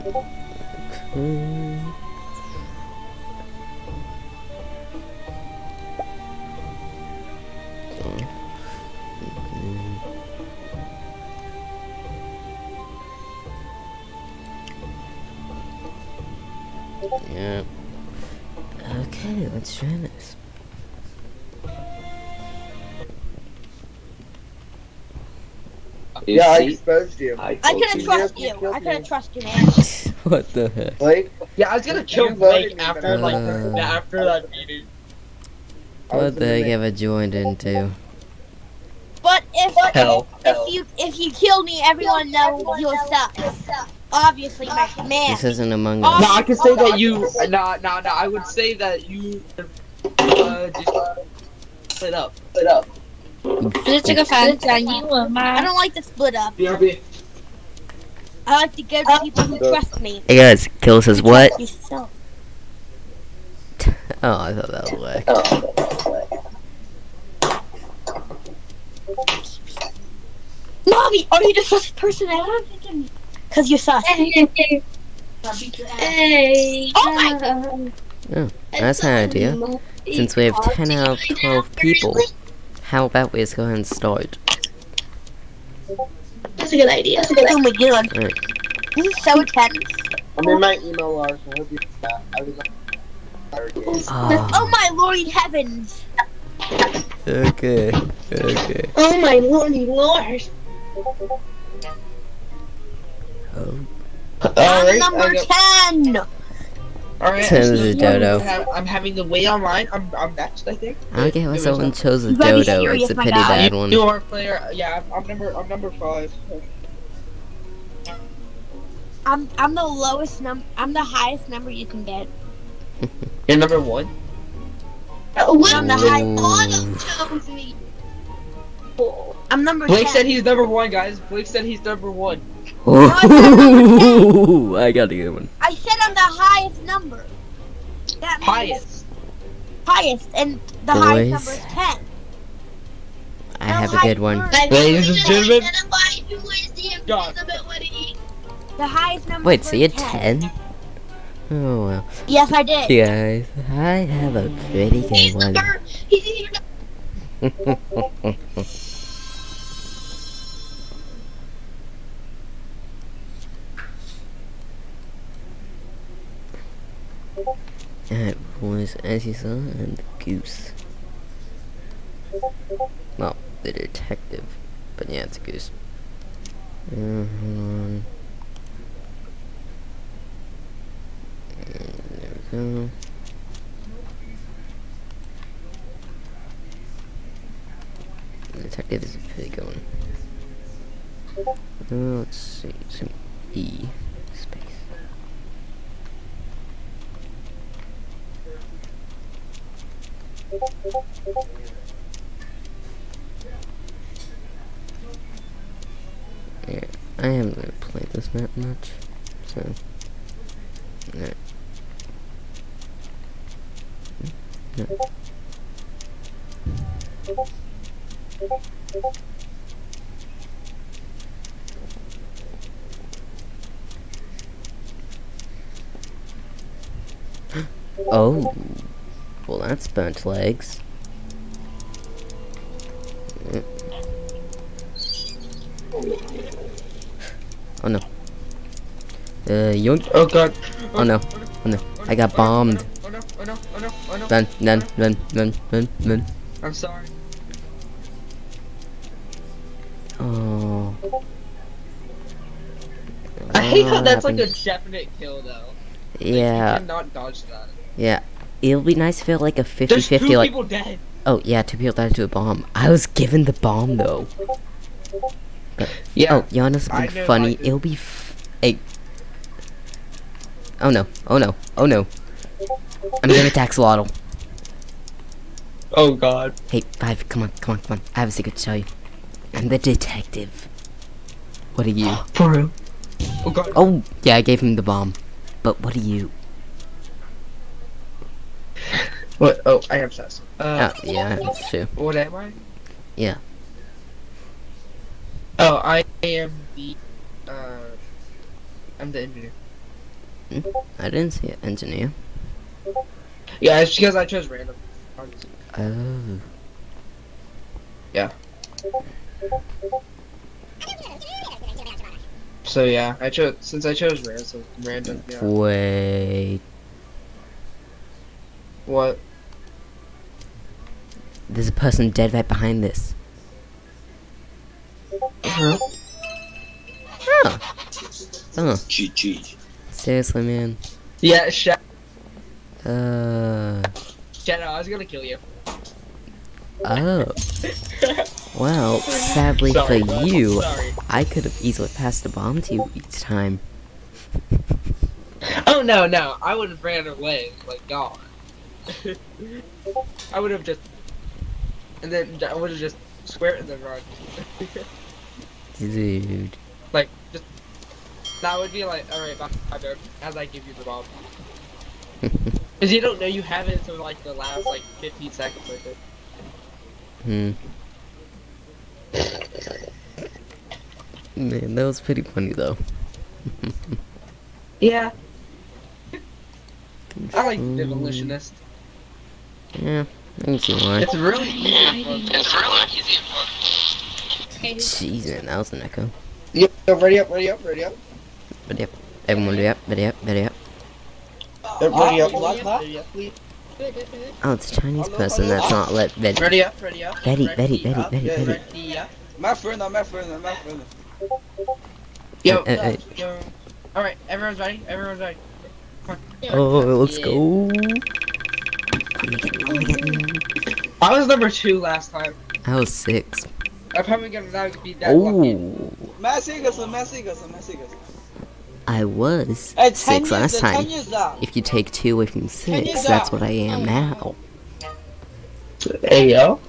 Yep. Okay, let's try this. You Yeah, I exposed you. I I couldn't you. trust You you. I couldn't trust you, man. what the heck? Blake, Yeah, I was gonna kill voted Blake after but like Uh. after that meeting. What the in heck the- have I joined into? But if Hell. if you if you kill me, everyone knows you'll suck. Obviously, my man. This isn't Among Us. No, I can say that you. No, no, no. I would say that you. Uh, just split up. Split up. Is it? I don't like to split up. BRB. I like to go to people who trust me. Hey guys, Kill says what? oh, I thought that would work. Mommy, are you the first person ever? Cause you're sus. Hey. hey. Oh my. Oh, that's an idea. Since we have 10 out of 12 people how about we just go ahead and start? That's a good idea. That's a good idea. Oh my god. This is so tense. I'm in my so I hope you uh, oh. oh my lordy heavens! Okay, okay. Oh my lordy lord! Um, oh. Right, number got... 10! Alright. Ten so is dodo. ha- I'm having the wait online. I'm, I'm next, I think. I don't get why Give me a someone chose a You better be dodo. It's a my pretty bad You- one. You are player. Yeah, I'm, I'm number. I'm number five. I'm I'm the lowest num. I'm the highest number you can get. You're number one. Uh, what I'm the high. Autumn chose me. I'm number Blake ten. said he's number one, guys. Blake said he's number one. Ooh, I got a good one. I said I'm the highest number. That Highest. Highest, and the highest number is ten. I have a good one. Ladies and gentlemen. The highest number. Wait, so you had 10. 10? Oh, well. Yes, I did. Guys, I have a pretty He's good the one. third. He's even Alright, boys, as you saw, and the goose. Well, the detective. But yeah, it's a goose. Uh, hold on. There we go. The detective is a pretty good one. Uh, let's see, some E space. Yeah, I haven't really played this map much, so. Yeah. Yeah. Oh, well that's burnt legs. Oh no. Uh, yoink. Oh god. Oh no. Oh no. I got bombed. Oh no. Oh no. Oh no. Oh no. Run, run, run, run, run, run. I'm sorry. Oh. I hate how Oh, that's like a definite kill though. Yeah, You cannot dodge that. yeah. It'll be nice if it like a 50-50 two like people dead. Oh yeah, two people died to a bomb. I was given the bomb though. Yeah. Oh, you want know I something know funny? It'll be f- hey. Oh no! Oh no! Oh no! I'm gonna attack Slottle. Oh god. Hey, Five, come on, come on, come on. I have a secret to tell you. I'm the detective. What are you? For real. Oh god. Oh, yeah, I gave him the bomb. But what are you? What? Oh, I am sus. Uh, Oh, yeah, that's true. what am I? Yeah. Oh, I am the. Uh, I'm the engineer. I didn't see it. Engineer. Yeah, it's because I chose random. Oh. Yeah. So yeah, I chose since I chose random. Random. Yeah. Wait. What? There's a person dead right behind this. Huh? Huh. Oh, GG. seriously, man. Yeah, Sha- Uh. Shadow. I was gonna kill you. Oh. Well, sadly Sorry, for bud. you, I could have easily passed the bomb to you each time. Oh no, no! I would have ran away, like gone. I would have just, and then I would have just square and then run. Dude. like just that would be like, all right, bye, bye, as I give you the bomb. Because you don't know you have it until like the last like 15 seconds, I think. Hmm. Man, that was pretty funny though. Yeah. I like the evolutionist. Yeah, I can see why. It's really easy. It's really easy. Okay, Jeez, man, that was an echo. Yo, ready up, ready up, ready up. Ready up. Everyone ready up, ready up, ready up. Everybody up. Ready up? Ready up. Oh, it's a Chinese person that's not let ready. Ready up, ready up. Ready, ready, ready, up, ready, yeah, ready. Ready. My friend, my friend, my friend. Yo, Uh, uh, uh. yo. Alright, everyone's ready? Everyone's ready. Oh, let's Yeah. go. I was number two last time. I was six. I'm probably gonna not be that lucky. Oh, Matt Sigerson, Matt Sigerson, Matt Sigerson. I was Hey, 10 six years, last uh, 10 time. If you take two away from you six, that's what I am now. Hey yo.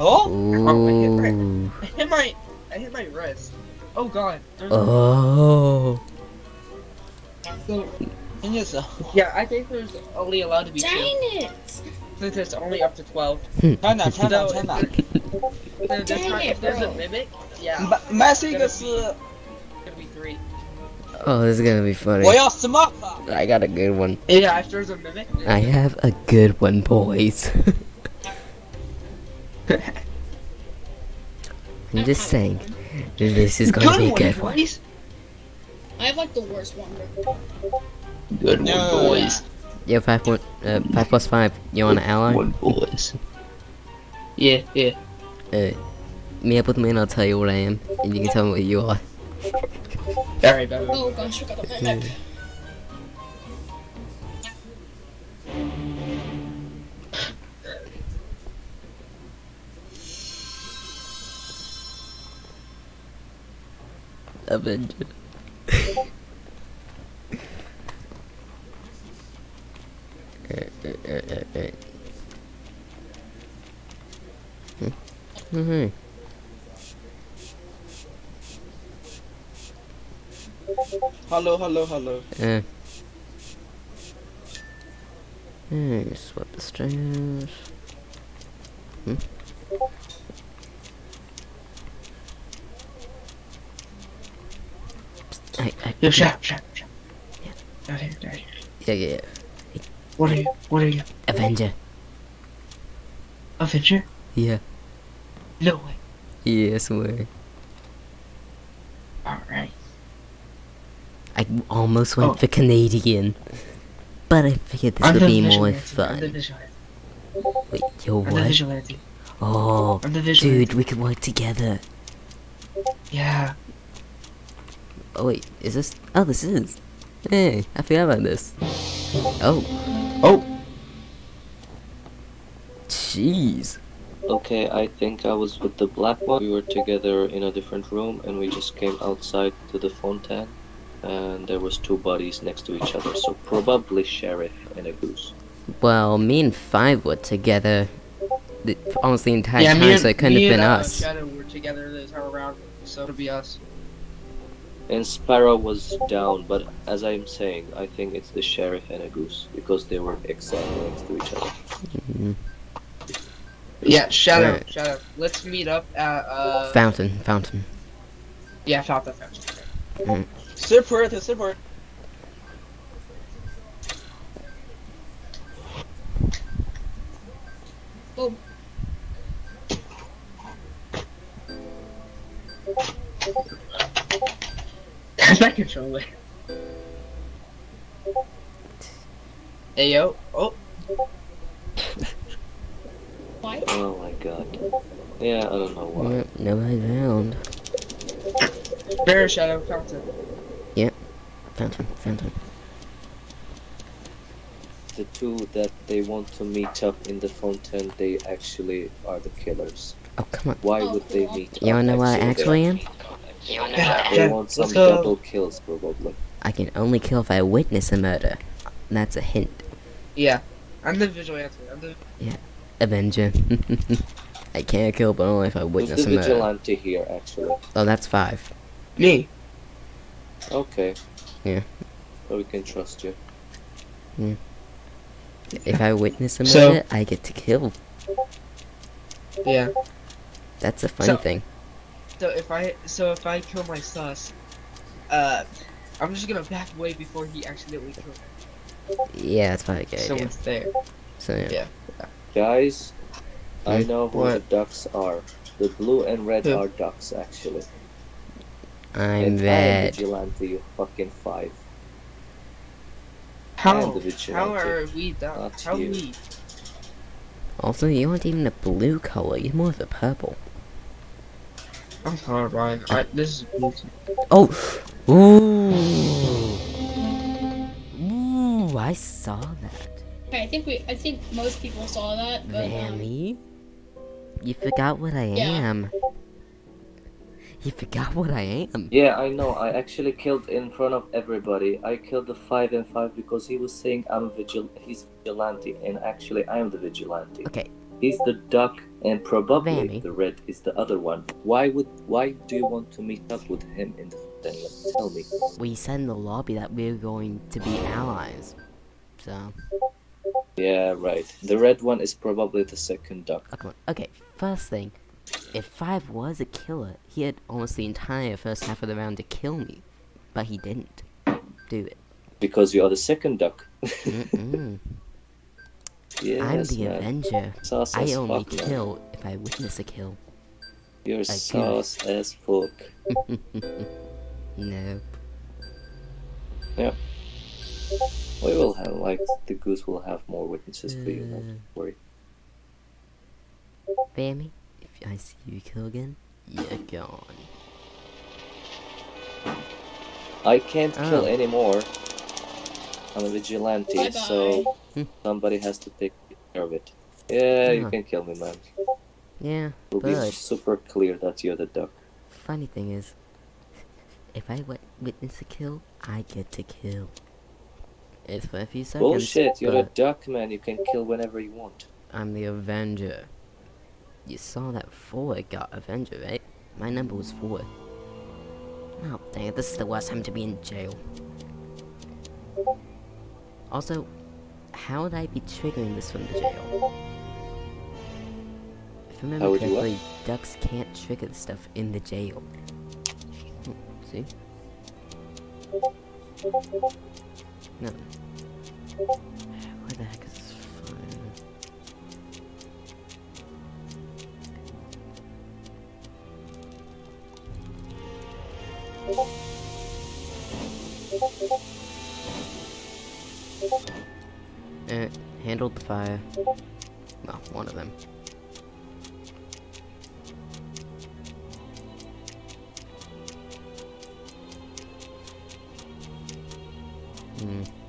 Oh? Ooh. I hit my I hit my wrist. Oh god. There's Oh. so, in yourself. Yeah, I think there's only allowed to be Dang two. Dang it! Since it's only up to 12. turn that, turn that, turn that. Dang it, if there's a mimic, yeah. But Messi is. the. Gonna be three. Oh, this is gonna be funny. I got a good one. Yeah, if there's a mimic. I have a good one, boys. I'm just saying, this is gonna good be a good one. one. I have like the worst one bro. Good No. one, boys. Yeah, five point, uh, five plus five. You want an ally? One, boys. Yeah, yeah. Uh, me up with me and I'll tell you what I am, and you can tell me what you are. Alright, baby. Oh gosh, I got a mimic. Avenger. Mm-hmm. Hello, hello, hello. Uh. Hey, swept the stairs. Hmm? Psst, I, I, Yo, shut up, shut up, shut up. Yeah. Down here, down here. yeah, yeah, yeah. What are you? What are you? Avenger. Avenger? Yeah. No way. Yeah, way. Alright. I almost went Oh. for Canadian. But I figured this I'm would be more vigilante. I'm the fun. Wait, yo, I'm what? Oh, I'm the vigilante. dude, we could work together. Yeah. Oh, wait, is this? Oh, this is. Hey, I forgot about this. Oh. Oh. Jeez. Okay, I think I was with the black one. We were together in a different room, and we just came outside to the fontaine, and there was two bodies next to each other. So probably sheriff and a goose. Well, me and Five were together the, almost the entire yeah, time, and, so it couldn't have been and, uh, us. Shadow were together the entire round, so it'll be us and Sparrow was down. But as I'm saying, I think it's the sheriff and a goose because they were exactly next to each other. Mm-hmm. Yeah, -hmm. Yeah, Shadow, right. Shadow. Let's meet up at uh, Fountain, Fountain. Yeah, Fountain, Fountain. Mm-hmm. Mm. Support, support. Boom. Oh. That's my controller. Hey yo. Oh. Why? Oh my god. Yeah, I don't know why. Well, nobody found. Bear shadow fountain. Found him, found him. The two that they want to meet up in the fountain, they actually are the killers. Oh, come on. Why Oh, would they cool. meet You up? wanna know what I actually am? They Yeah, want some let's go. double kills, probably. I can only kill if I witness a murder. That's a hint. Yeah. I'm the vigilante. I'm the. Avenger. I can't kill, but only if I Who's witness the a murder. vigilante here, actually? Oh, that's five. Me. Okay. Yeah. So we can trust you. If I witness a So- murder, I get to kill. Yeah. That's a funny So- thing. So if I so if I kill my sus, uh, I'm just gonna back away before he accidentally kills Yeah, that's probably a good idea. someone's there. So yeah. Yeah. Guys, I know who What? the ducks are. The blue and red Who? are ducks, actually. I'm and I am vigilante, you fucking five. How? the How are we done? Not How you. we? Also, you aren't even a blue color. You're more of a purple. I'm sorry, Ryan. I, this is Oh! Ooh! Ooh, I saw that. Okay, I think we. I think most people saw that. But, um, Vanny? You forgot what I Yeah. am. You forgot what I am. Yeah, I know. I actually killed in front of everybody. I killed the five and five because he was saying I'm vigil. He's vigilante, and actually I am the vigilante. Okay, He's the duck, and probably Vanny. the red is the other one. Why would? Why do you want to meet up with him in the? Then tell me. we said in the lobby that we're going to be allies. So, Yeah, right. The red one is probably the second duck. oh. Okay, first thing. If Five was a killer, he had almost the entire first half of the round to kill me. But he didn't do it. Because you are the second duck. Mm-mm. Yes, I'm the man. Avenger. I only fuck, man. kill if I witness a kill. You're I sus as fuck. no. Yeah. We will have like the goose will have more witnesses for you. Uh. Don't worry. Bammy, if I see you kill again, you're gone. I can't kill Oh. anymore. I'm a vigilante, Bye-bye. so Hmm. somebody has to take care of it. Yeah, you can kill me, man. Yeah, It'll be super clear that you're the duck. funny thing is, if I witness a kill, I get to kill. It's for a few seconds. Bullshit, you're a duck, man. You can kill whenever you want. I'm the Avenger. You saw that four got Avenger, right? My number was four. Oh, dang it, this is the worst time to be in jail. Also, how would I be triggering this from the jail? If I remember How would you what? correctly, ducks can't trigger the stuff in the jail. Hmm, See? No. Where the heck is this file? Eh, handled the fire. Well, one of them. Hmm.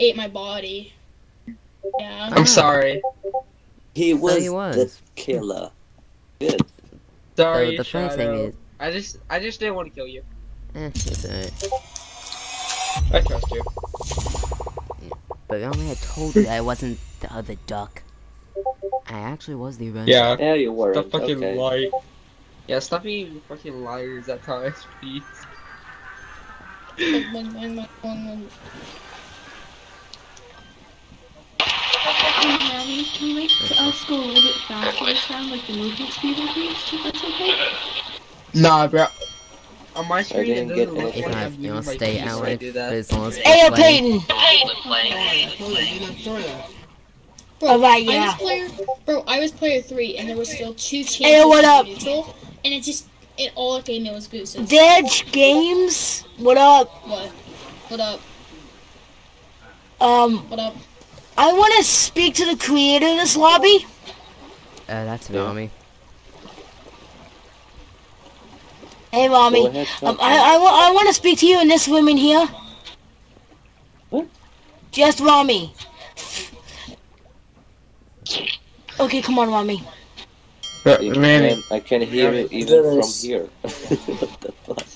Ate my body. Yeah. I'm sorry. He So was, he the was. killer. Good. Sorry, the funny thing is- I just, I just didn't want to kill you. Eh, it's alright. I trust you. But only had told you I wasn't the other duck. I actually was the Avenger. Yeah. Yeah, you were. The fucking okay. light. Yeah, stop being fucking liars at times, please. Um, can you make us go a little bit faster this time, like the movement speed increase, if that's okay? Nah, bro. On my screen, it didn't doesn't get look anything. like I I'm you know, moving my stay keys out when I do that. as long as Hey, we're playing. Peyton. Bro, Alright, I yeah. was player, bro, I was player three, and there was still two chances Hey, what up? neutral, and it just, it all it gave me was gooses. Dedge Games. What up? What? What up? Um, What up? I want to speak to the creator of this lobby. Uh, that's Yeah. Rami. Hey, Rami. Go ahead, Um. I, I, I want to speak to you and this woman here. What? Just Rami. Okay, come on, Rami. Bro, man, I can hear you Yeah, even from here. what the fuck?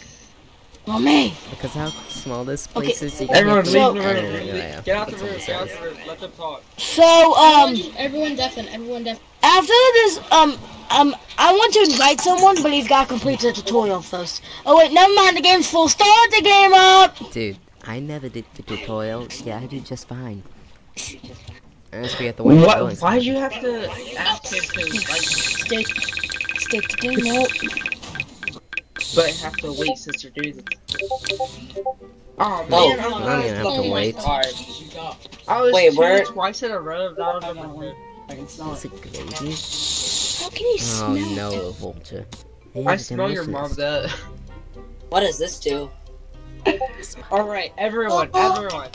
Rami. Because how small this Okay, place is, you can't everyone, hear leave the So- room. anything I Leave- am. Get out the room. Get out the room. Let them talk. So, um, everyone, everyone deafen, everyone deafen. after this, um, um, I want to invite someone, but he's got to complete the tutorial first. Oh wait, never mind. The game's full. Start the game up. Dude, I never did the tutorial. Yeah, I did just fine. I just forget the one you're What? going Why'd to. you have to ask him to like, Stick, stick the game up. But have to wait since you're doing it? Oh man, Oh. I'm I'm glad gonna have to wait. I was Wait, where- twice in a row. That was number one. Is it gravy? How can you Oh smell? no, a vulture. Hey, I smell your mom. delicious. That. What does this do? All right, everyone, everyone.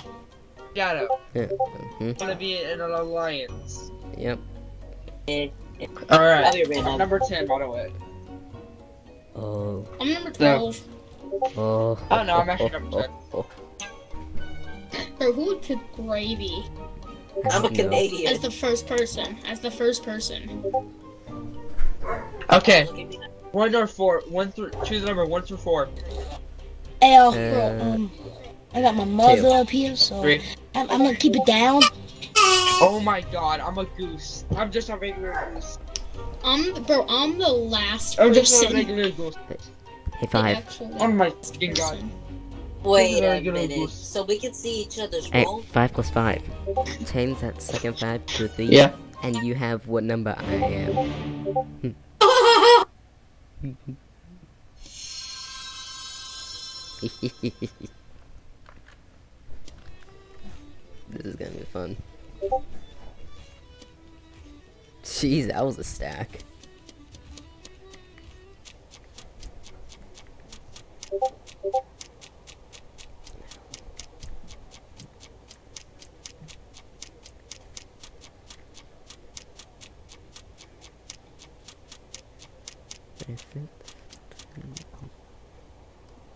Shut up. Yeah. hmm Want to be in an alliance? Yep. Eh, All I'll right. be right I'm now. number ten, by the way. Oh. I'm number 12. Oh. Oh, no, I'm actually number ten. oh, Bro, who would pick gravy I I'm a don't. Canadian. as the first person? As the first person. Okay, Look at me. one or four. One through choose a number one through four. L. Uh, um, I got my mother up here, so Three. I'm, I'm gonna keep it down. Oh my god, I'm a goose. I'm just a regular goose. I'm, bro, I'm the last I'm just a person. regular goose. Hey, five. actual Oh my last fucking god. Wait a minute. So we can see each other's Hey, roll? five plus five. Change that second five to three. Yeah. And you have what number I am. Hmm. this is gonna be fun. Jeez, that was a stack.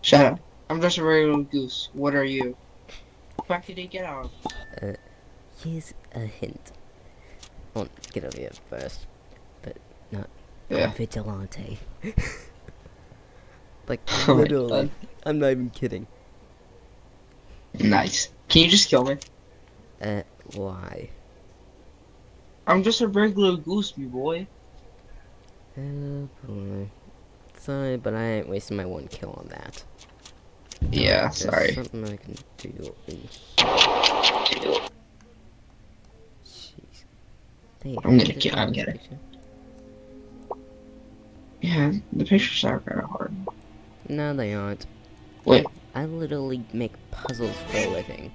Shut up. I'm just a regular goose. What are you? What did he get out? Uh, Here's a hint. Well, get over here first. But not. Yeah. Vigilante. like, Oh literally. I'm not even kidding. Nice. Can you just kill me? Uh, why? I'm just a regular goose, me boy. Oh boy. Sorry, but I ain't wasting my one kill on that. Yeah, There's sorry. something I can do. Hey, I'm gonna get- I'm Yeah, the pictures are kind of hard. No, they aren't. Wait. I literally make puzzles for a living.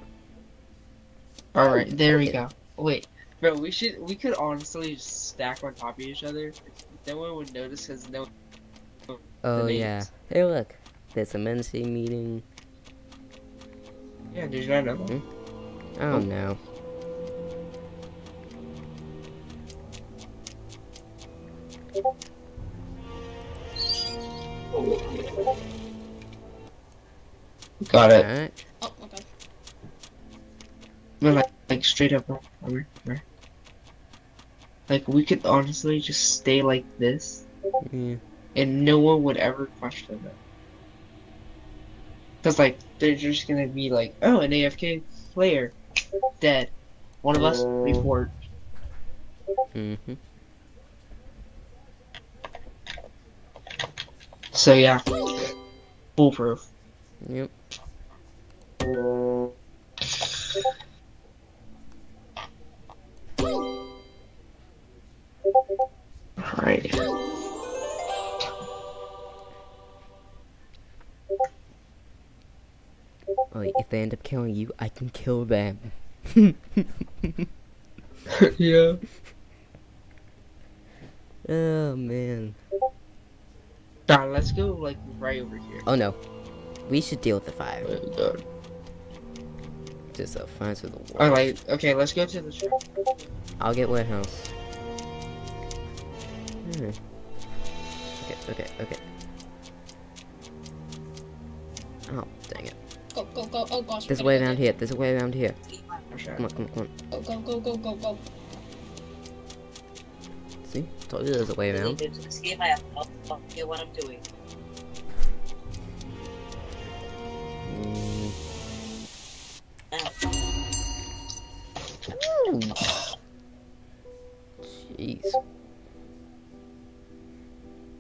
All right, oh, there we go. Wait, bro, we should we could honestly just stack on top of each other. No one would notice because no. Oh yeah. Hey look, there's a Mency meeting. Yeah, did you not know? that? Hmm? Oh, oh no. Got it. Alright. Oh, okay. No, like, like straight up. Over, over. Like we could honestly just stay like this, Yeah. and no one would ever question it. Cause like they're just gonna be like, oh, an AFK player, dead. One of us report. Mm-hmm. So yeah, foolproof. Yep. Right. Wait, if they end up killing you, I can kill them. yeah. Oh man. Don, let's go like right over here. Oh no. We should deal with the fire. Oh, God. Just a fire to the wall. Alright, okay, let's go to the shop. I'll get warehouse. Hmm. Okay, okay, okay. Oh, dang it. Go, go, go. Oh gosh. There's a way around here. There's a way around here. Come on, come on, come on. Go, go, go, go, go, go. See? Told you there's a way around. Into this game, I have no idea what I'm doing. Mm. Ooh. Jeez.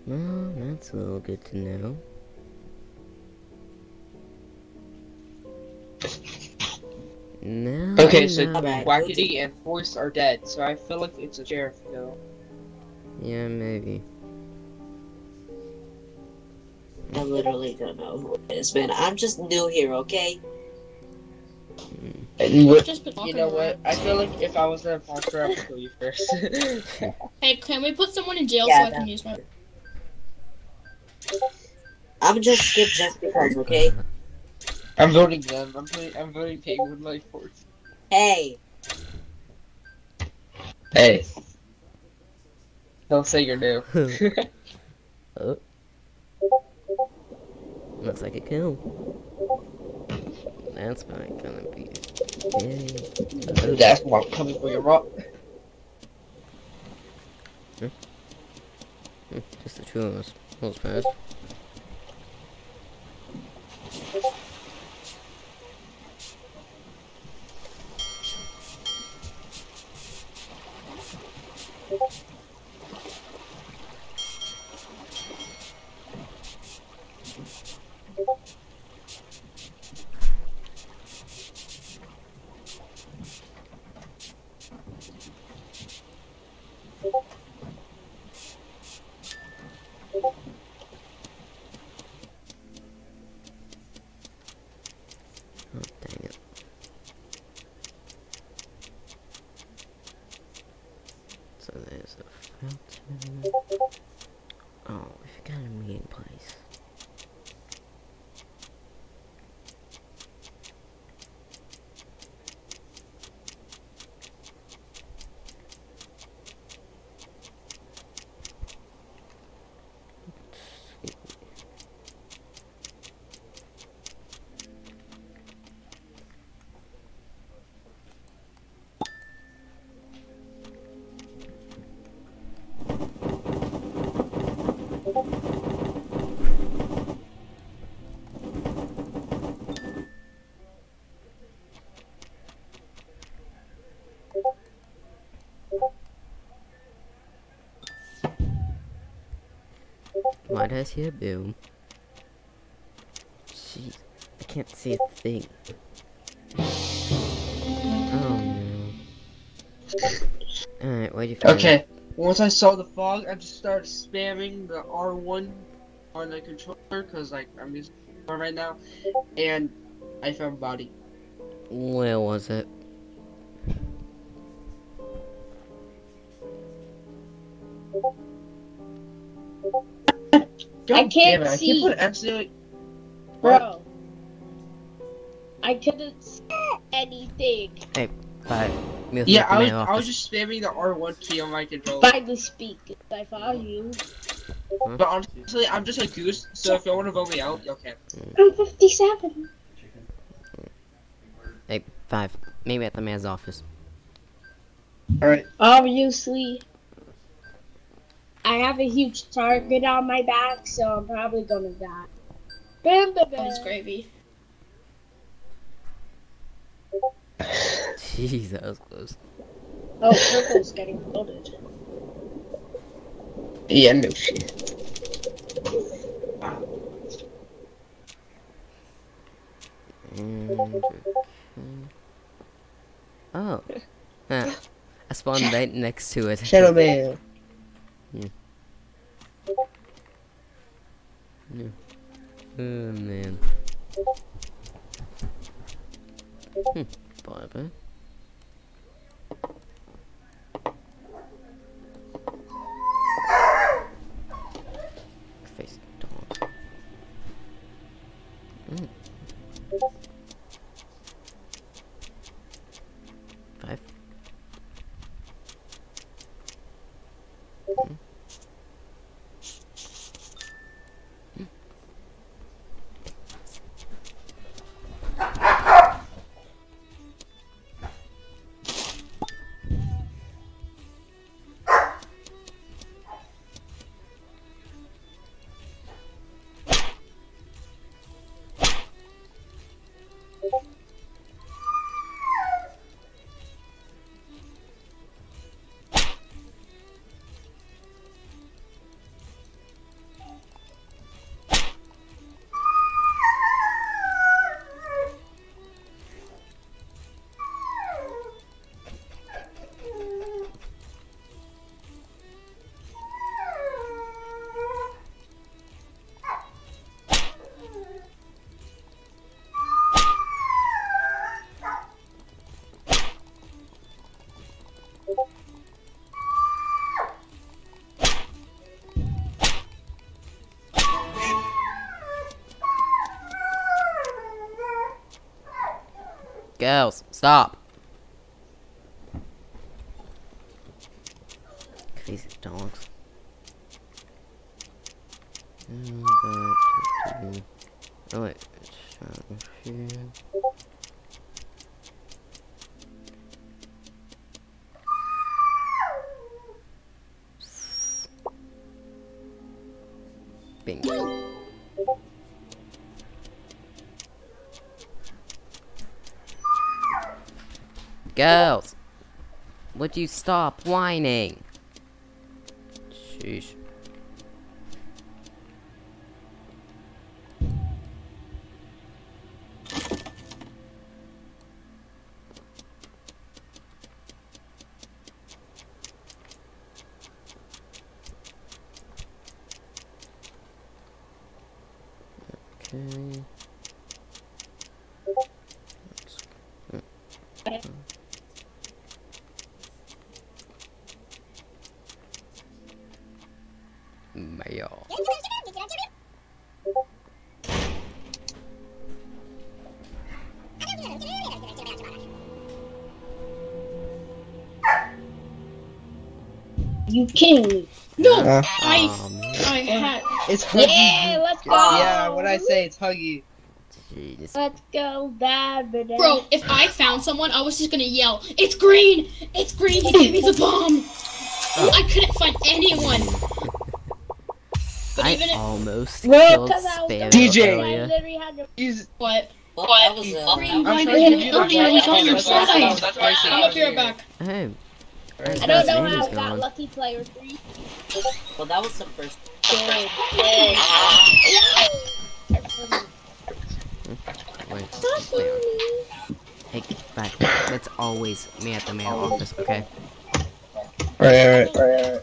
Well, that's a little good to know. No. Okay, so no. And Force are dead, so I feel like it's a sheriff kill. Yeah, maybe. I literally don't know who it is, man. I'm just new here, okay? And what, Just you know what? I feel like if I was an imposter, I would kill you first. Hey, can we put someone in jail Yeah, so I can use my? I'm just skip just because, okay? I'm voting them. I'm voting. I'm voting Penguin Life Force. Hey, Hey. Don't say you're new. oh. Looks like a kill. That's not gonna be. Oh, That's why I'm coming for your rock. hmm, Just the two of us. Those fast. Oh, dang it. So there's a fountain. Oh, we forgot a meeting place. Let's see. Why did I see a boom? Jeez, I can't see a thing. Oh no. Alright, what do you find? Okay. Once I saw the fog, I just started spamming the R1 on the controller because like I'm using it right now, and I found a body. Where was it? God can't damn it, I see. can't put absolutely. Bro. I couldn't see anything. Five. Meal Yeah, I was I was just spamming the R1 key on my controller. By the speak. I found you. But honestly, I'm just a goose, so if y'all want to vote me out, y'all can. I'm 57. Hey, five. Maybe at the man's office. Alright. Obviously. I have a huge target on my back, so I'm probably gonna die. Bam, bam, bam. That gravy. Jeez, that was close. Oh, purple's getting builded. Yeah, no shit. Mm, mm. Oh. ah, I spawned right next to it. Shadow Man. Oh man. Hmm. Bye Girls, stop. Girls, would you stop whining? Huggy. Jeez. Let's go, bad Bro, if I found someone, I was just gonna yell, It's green! It's green! He gave me the bomb! Oh, I couldn't find anyone! But I even if. almost Well, killed 'cause I was DJ. I earlier. literally had to. He's What? Well, What? that was uh, Green, I'm why sure you you do tell me I that. was on your That's side? why- that's why I said I'm up here Huggy. back. Oh, I His don't know how how is I got lucky player three. well, that was the first. Good, good. wait. wait. Hey, bye. That's always me at the mail office, okay? Alright, alright, alright.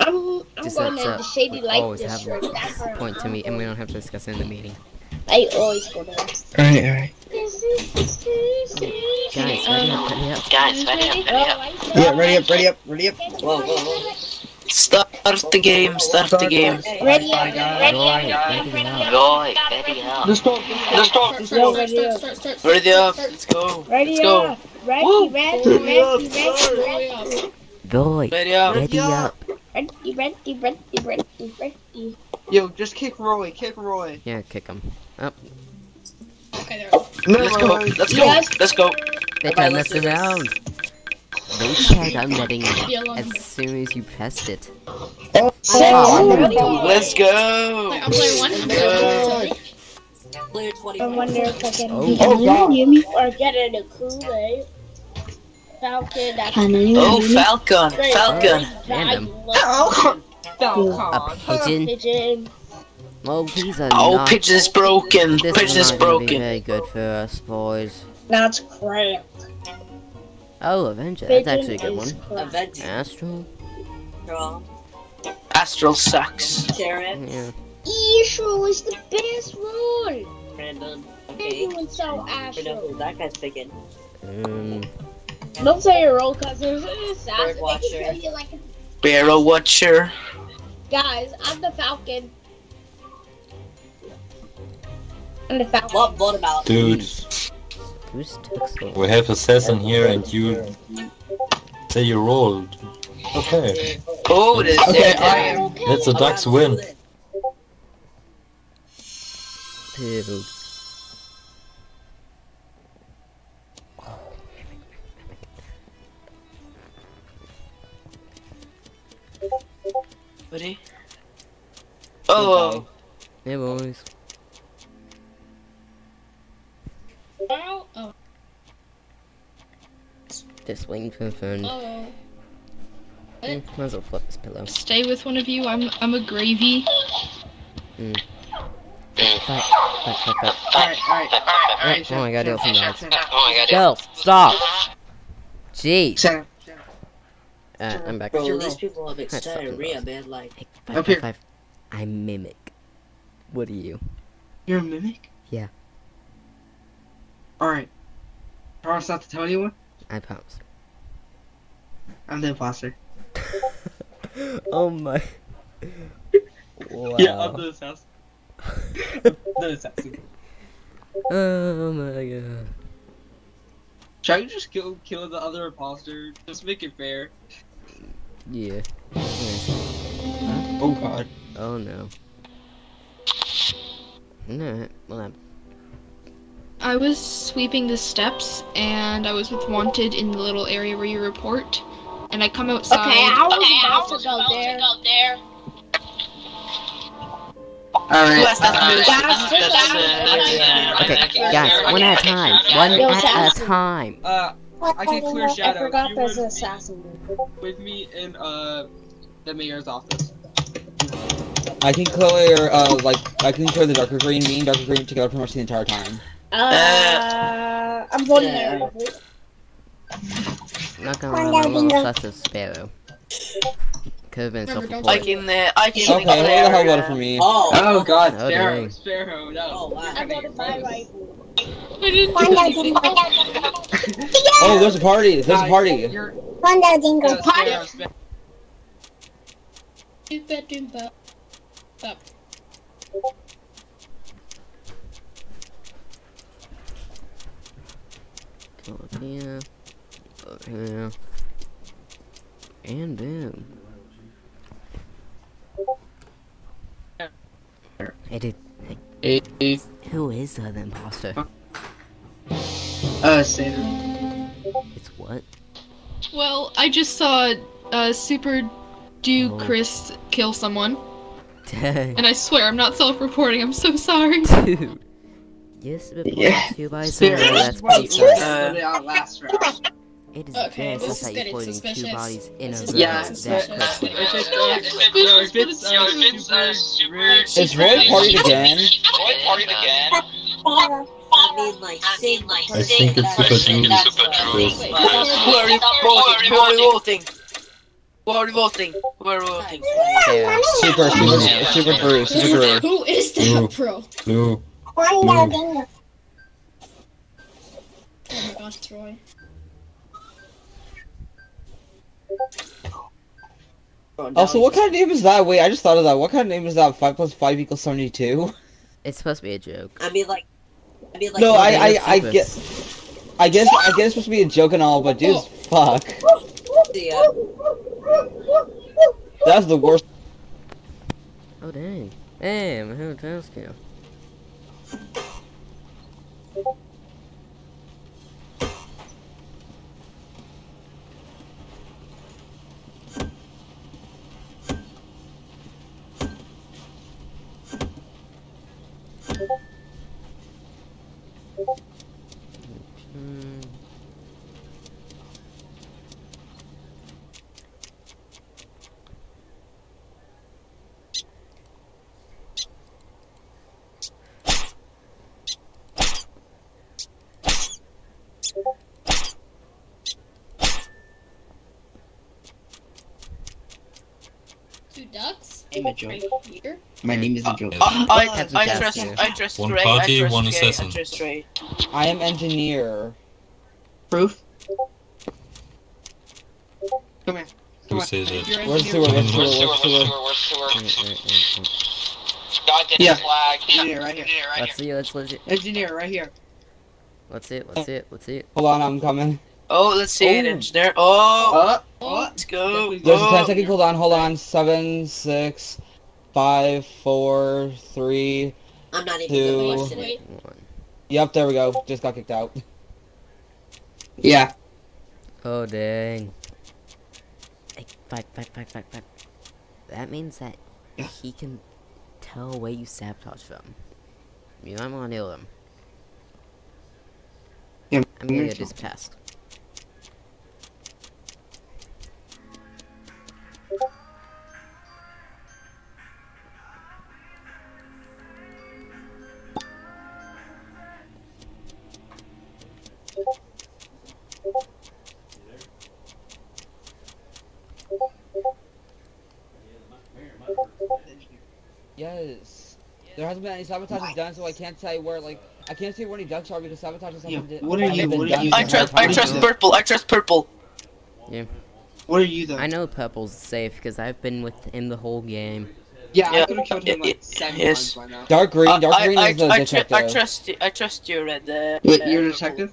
I'm, I'm Just going to the shady we light always have district. That's where Point to me, and we don't have to discuss it in the meeting. I always go there. Alright, alright. Guys, ready up, ready up. Guys, ready up, ready up. Yeah, ready up, ready up, ready up. Whoa, whoa, whoa. Start the game, start the game. Ready up, ready up, ready ready up. Up. Roy, ready up. Let's go. Let's go. Start, Yo, start, ready start, up. start, start, start, Ready up. start, Let's go. Ready Let's go. up. Ready, Woo. ready, ready, ready, Roy up. Roy, Ready up. ready up. ready, ready, ready, ready, ready. Yo, just kick Roy, kick Roy. Yeah, kick him. Up. Okay, there. No, Let's go. Roy. Let's go. Yes. Let's go. They Okay, can't let's mess do this. around. They said I'm letting Be it alone. as soon as you pressed it. Oh, Oh, I'm ready. gonna Let's go. Like, I'm playing one. I'm playing one. Player I 24. wonder if I can Oh. be Oh, God. or get it a Kool-Aid. Falcon, that's Oh, Falcon. great. Falcon. Random. Giant A pigeon. Pigeon. Well, these are Oh, not. pigeon is broken. This Pigeon is is be broken. very good for us, boys. That's crap. Oh, Avenger. That's actually a good one. crap. Avenger. Astral. Draw. Astral sucks. Sheriff. Yeah. Astral is the best one. Brandon. Okay. Everyone's so Brandon, that guy's picking. Um. Don't say your roll, cause there's an assassin that Watcher. can kill you like a Birdwatcher. Guys, I'm the Falcon. I'm the Falcon. What? What about? Dude, Who's we have assassin here and you say you rolled. Okay, Oh, Okay, I am. that's a Ducks win. Dude. Buddy. Oh, Hey, boys. Oh, oh, for a phone. oh. Hmm, might as well flip this pillow. Stay with one of you. I'm I'm a gravy. Fight, fight, fight, fight. Alright, alright. Oh, Alright, oh my god, Elson dies. oh my god. Girls, stop! Jeez. Sam. Uh, I'm back. Bro, these people have That's diarrhea, man. Like, Hey, five, Up here. five. I mimic. What are you? You're a mimic? Yeah. Alright. Promise not to tell anyone? I promise. I'm the imposter. oh my. Wow. Yeah, I'm the assassin. The assassin. Oh my god. Try to just kill kill the other imposter. Just make it fair. Yeah. Yes. Oh god. Oh no. No, well, I'm I was sweeping the steps, and I was with wanted in the little area where you report. And I come outside. Okay, I was about to go there. Alright. Who has that uh, moose? Guys, just That's, like- uh, Okay, guys, one at a time. One Yo, at a time. Uh, I can clear I shadow. forgot You there's an assassin. with me in uh the mayor's office. I can clear, uh, like, I can clear the darker green. Me and darker green together pretty much the entire time. Uh, I'm voting Yeah. there. Not gonna lie, I'm a little sus of Sparrow. Could've been Remember, don't I can, uh, I can Okay, who the hell declare, voted uh, for me? oh, Oh god, Oh, Sparrow, dang. Sparrow, no. oh wow. I voted my rifle. I didn't do anything. Oh, there's a party. There's a party. You're, Wanda Dingo. no, Sparrow, Sparrow. Up here. Go up here. And boom. Hey, dude. Hey, who is the other imposter? Uh, Sandra. It's what? Well, I just saw uh, Super Do Oh. Chris kill someone, Dang. and I swear I'm not self-reporting. I'm so sorry. Dude. Yes, but Yeah. two by Sparrow, zero, that's pretty you sus. split it out last round. It is Okay, very this sus is that you're putting two bodies in a room Yeah, that quickly. If it's, uh, no, if it's, uh, super rich, Is Roy partied again? I mean, like, sing, like, I think it's that's- Super Dude. that's Super what- Dude. Who are you voting? Who are you voting? Who are you voting? Who voting? Yeah. Super, super, super Drew, super Drew. Who is that, Ooh. bro? Blue. Wanda Oh my gosh, it's Roy. Also, what kind of name is that? Wait, I just thought of that. What kind of name is that? Five plus five equals seventy-two. It's supposed to be a joke. I mean, like, I mean, like, No, I, I, I guess. I guess, I guess it's supposed to be a joke and all, but dude, fuck. yeah. That's the worst. Oh dang. Damn, who task you? Hmm. Thank you. Ducks. I'm a joke. My name is a joke. Uh, I, That's I, what trust, I trust One Ray, party, I trust one Ray, assassin. I trust Ray. I am engineer. Proof? Come here. Who says it? You're Where's engineer. sewer? Where's sewer? Where's sewer? Wait, wait, wait, wait. Yeah. Engineer right here. Let's see, let's legit. Engineer right here. Let's see it, let's see it, let's see it. Hold on, I'm coming. Oh, let's see it, Oh. engineer. Oh, Uh, Oh, let's go. There's a Oh. 10 second cooldown. Hold on. Seven, six, five, four, three. I'm not even Two. gonna question it. wait. One. Yep, there we go. Just got kicked out. yeah. Oh dang. Hey, fight, fight, fight, fight, fight. That means that he can tell where you sabotage from. You might want to nail him. Yeah, I'm gonna me get too. task. Yes. There hasn't been any sabotage done, so I can't say where, like, I can't say where any ducks are because sabotage has Yeah, happened. what are you- what are you- I trust, I trust purple. I trust purple. Yeah. What are you though? I know Purple's safe because I've been with him the whole game. Yeah, Yeah. I could have killed him like seven yes. times by now. Dark green, dark I, green I, is the I, tr- detective. I trust, you- I trust you, Red. Uh, Wait, uh, you're a detective?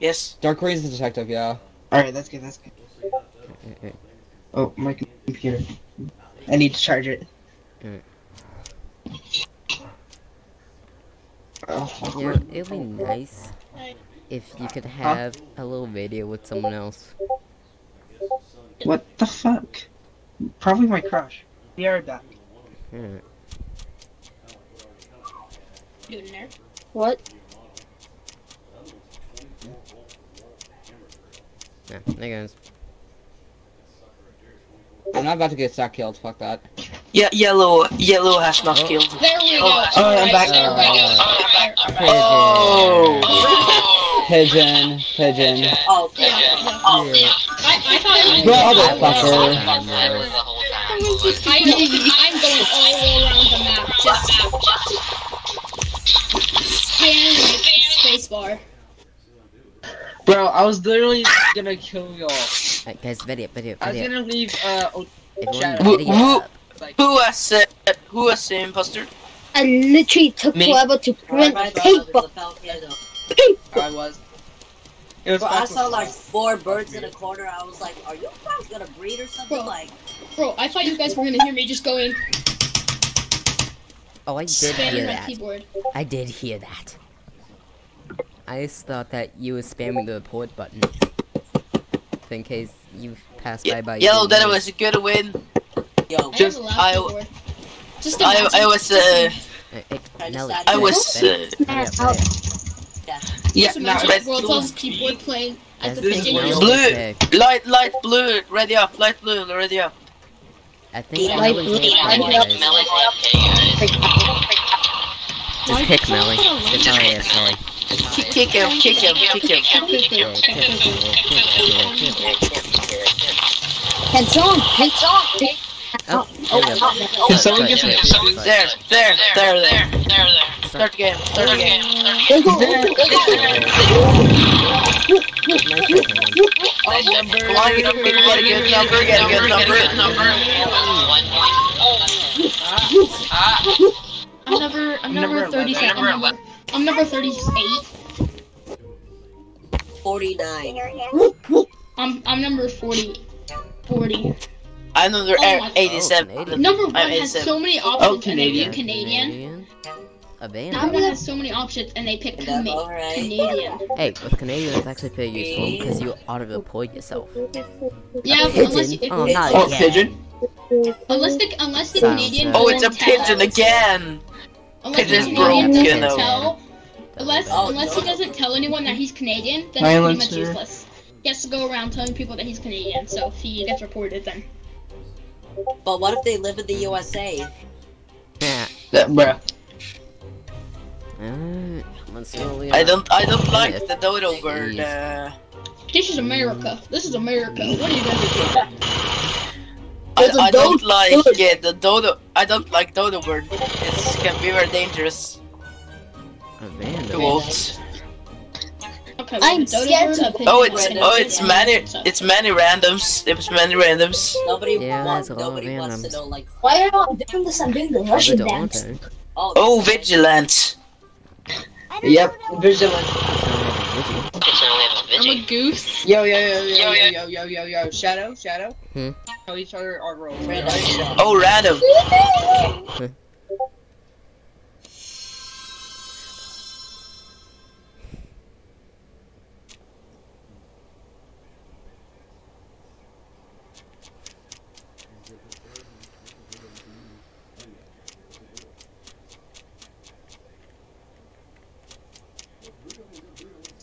Yes. Dark green is the detective, yeah. Alright, that's good, that's good. Oh, my computer. I need to charge it. Mm. Oh, You know, it'd be nice if you could have a little video with someone else. what the fuck? Probably my crush. Be right back. Hmm. Dude, in there. What? Yeah, there goes. I'm not about to get sack killed, fuck that. Yeah, yellow, yellow has not oh. killed. There we go. Oh, oh, I'm Right back. there, right there. Oh. Pigeon, pigeon. Oh, Yeah, yeah. oh, Yeah. I, I thought it was. Motherfucker. I, I'm going all the way around the map. Just spam spacebar. Bro, I was literally gonna kill y'all. Alright, guys, video, video, video. I was gonna leave, uh, oh, Everyone, chat. Who- video who- up. like, Who has uh, who has the imposter? I literally took Me? forever to print my paper. brother, the I was. It was Bro, I saw like four birds in a corner. I was like, are you guys gonna breed or something? Bro. Like, Bro, I thought you guys were gonna hear me just going Oh, I did hear that. keyboard. I did hear that. I just thought that you were spamming the report button. In case you passed by Yeah, by. yellow, your that nose. was a good win. yo, I Just- have a loud I- keyboard. Just I, imagine. I was uh, Hey, hey, I Nelly, decided- I video, was video, uh, video, Out. video. Yeah, Just now imagine red- World's keyboard playing as the That's This is pigeon. what just- you're- blue, Okay. light, light blue, ready up, light blue, ready up. I think Yeah, Melly's like, okay, I'm guys. Just Why kick did someone Melly. put a link It's alright, on it's alright. Kick, kick him, kick him, kick him. Yeah, kick him, kick him, kick him. Can someone pick pick Oh, there we go. Can someone Sorry, get some sorry, sorry. There, there, there, there, there, there. Start start on, a good, get a good number, get a good number. I'm number. I'm Number number 11. thirty-seven. Number I'm number, I'm number thirty-eight. 49. I'm I'm number 40. 40. I'm number Oh 87. Oh, Number one I'm has 87. so many oh, options and they Canadian. pick Canadian. Canadian. A band. Number one has so many options and they pick That's Cana- alright. Canadian. Hey, with Canadian, it's actually pretty useful because you auto-report yourself. Yeah, A unless pigeon? you, Oh, not Oh, again. pigeon? unless the unless the Sounds Canadian. Oh, it's a pigeon again. Unless the Pigeon's Canadian broken, doesn't though. tell unless Oh, unless he doesn't tell anyone that he's Canadian, then Silence it's pretty much useless. He has to go around telling people that he's Canadian, so if he gets reported then. But what if they live in the USA? Yeah. That, bruh. Alright, let's slowly. I don't, I don't like the dodo bird. Uh, This is America. This is America. What are you gonna do? I I, the I don't like bird. uh, the dodo. I don't like dodo bird. It can be very dangerous A to wolves. Okay, I'm scared Bird, to- Oh, it's oh, it's many. It's many randoms. It's many randoms. Nobody Yeah, wants. that's all Nobody wants to randoms. know like. Why are you doing this? I'm doing the Russian dance. they? Oh, Oh, vigilant. Yep, vigilant. I'm a goose. Yo, yo, yo, yo, yo, yo, yo, yo, yo, Shadow, Shadow. Hmm? Tell each other our roles. Oh, random.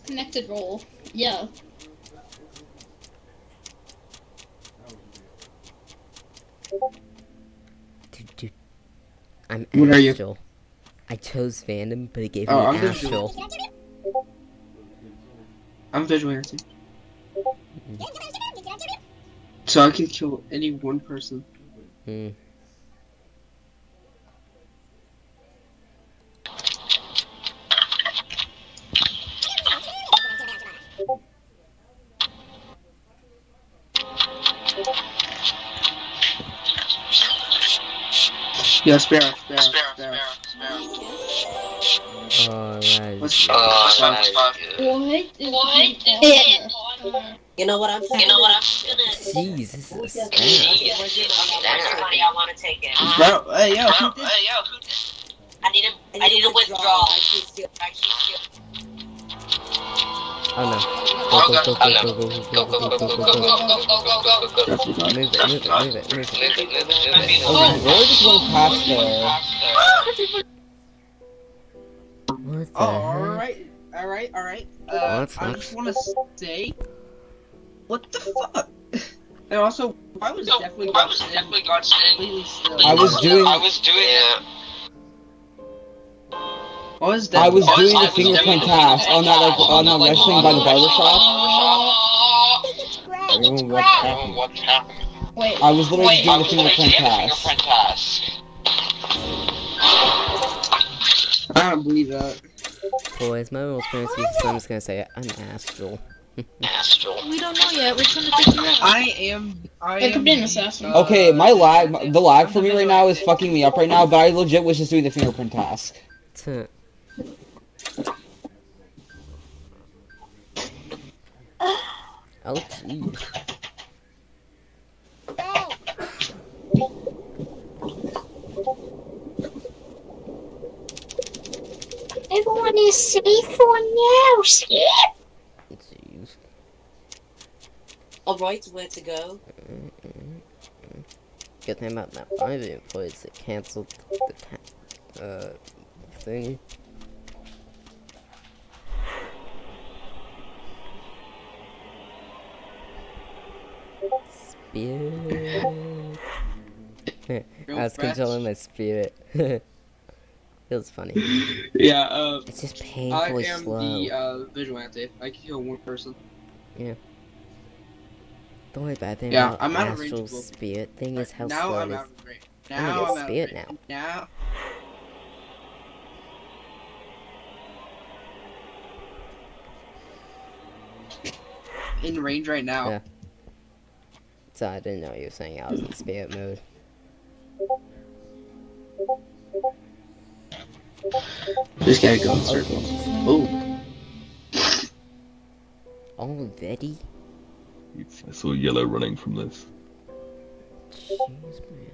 Connected roll. Yeah. Dude, dude. I'm What are you? I chose Fandom, but it gave Oh, me I'm Astral. Vigilante. I'm visual vigilante. So I can kill any one person. Hmm. Yeah, Sparrow, Sparrow, Sparrow. Alright. What's Uh, What is Yeah. You know what I'm saying? You know what I'm gonna. Jeez, this is a spam. Everybody, I want to take it. Bro, hey, yo, who did? I need to. I need to withdraw. Oh no. Go, go, go, go, go, go, go, go, go, go, go, go, go. Move it, move it, move it, move it. Oh, Roy just went past there. What the Oh, heck? alright, alright, alright. Uh, What's I next? just want to say, what the fuck? And also, why was definitely why was definitely God completely still? I was doing. I was doing it. Why was I was doing the fingerprint task on that like on that wrestling by the barber shop. Everyone, what's happening? Wait. I was literally doing the fingerprint task. I don't believe that. Boys, my real experience is so I'm just gonna say it. I'm Astral. astral. We don't know yet. We're trying to figure out. I am. I It am. could be an assassin. uh, Okay, my lag, the lag for me right now is fucking me up right now. But I legit was just doing the fingerprint task. Tuh. Oh, jeez. Everyone is safe for now. Skip. Jeez. Alright, where to go? Good thing about that private employees that canceled the ta- uh thingy. Spirit. I was controlling my spirit. it was funny. Yeah. Uh, It's just painfully I am slow. the uh, vigilante. I can kill one person. Yeah. The only bad thing Yeah, about I'm out of astral range, Will. spirit thing is how now slow I'm it is. out of range. I'm Now I'm out of spirit now. Now. In range right now. Yeah. So I didn't know you were saying I was in spirit mode. Just gotta go in circles. Ooh. Already? I saw yellow running from this. Jeez, man.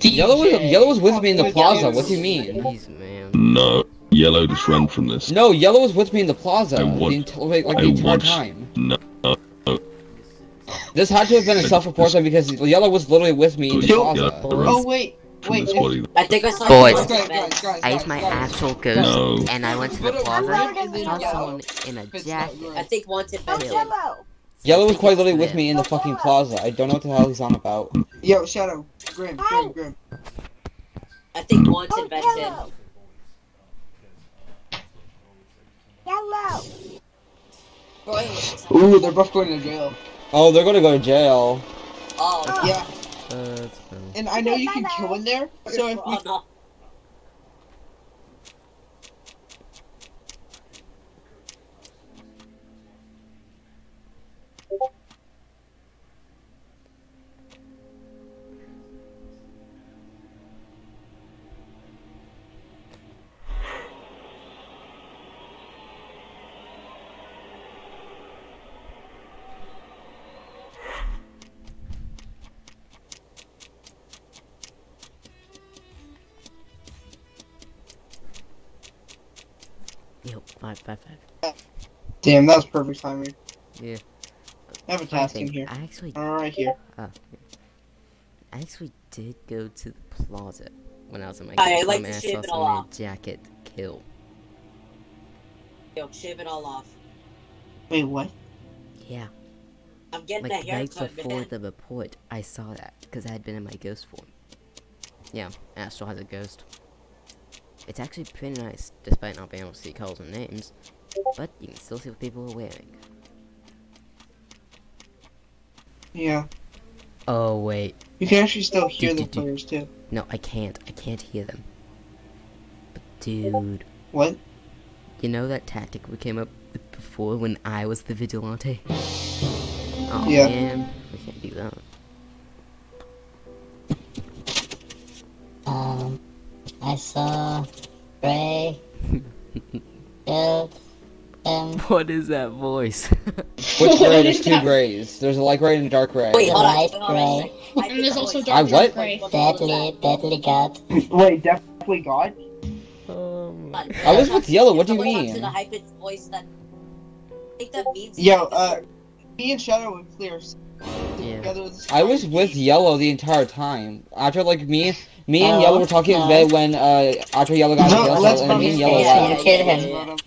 Yellow was yellow was with me in the plaza. What do you mean? Jeez, man. No, yellow just ran from this. No, yellow was with me in the plaza I the want- ent- like, like I the entire want- time. No, no, no. This had to have been a self-report though because yellow was literally with me in the Yeah, plaza. Oh wait, from wait. this. I think I saw Boys. Guys, guys, guys, I used my guys. astral ghost No. and I went to the Put a plaza. I and saw someone in a jacket. I think wanted Really? mentioned. Yellow was quite literally with me in the fucking plaza. I don't know what the hell he's on about. Yo, Shadow. Grim, Grim, Grim. I think wanted mentioned. Yellow. Roy, Ooh, they're both going to jail. Oh, they're gonna go to jail. Oh, Yeah, Uh, that's and I know you can kill in there. So if oh five, five, five. damn, that was perfect timing. Yeah. I have a task in here. I actually, All right here. oh. I actually did go to the closet when I was in my I like to and I shave it all off. a jacket kill. Yo, shave it all off. Wait, what? Yeah, I'm getting like a right before man. the report, I saw that because I had been in my ghost form. Yeah, Astral has a ghost. It's actually pretty nice, despite not being able to see colors and names, but you can still see what people are wearing. Yeah, Oh wait, you can actually still hear Dude, the dude, dude. players too. no, I can't. I can't hear them. But dude, What? you know that tactic we came up with before when I was the vigilante? Oh Yeah. man, we can't do that. Um, I saw Ray kill him. What is that voice? Which gray? There's two grays. There's a light gray and a dark gray. Wait, hold light hold on a gray. And there's also was- dark, I dark what? gray. Deadly, deadly god. Wait, definitely God. um, Hold on. I was with yellow. What do you mean? in a high-pitched voice that. I think that means. Yo, uh, me and Shadow and Clear yeah. I was with yellow the entire time. After like me, me and Oh, yellow were talking in no. bed when uh after yellow got No, killed, let's and me and yellow Yeah, left. you killed him.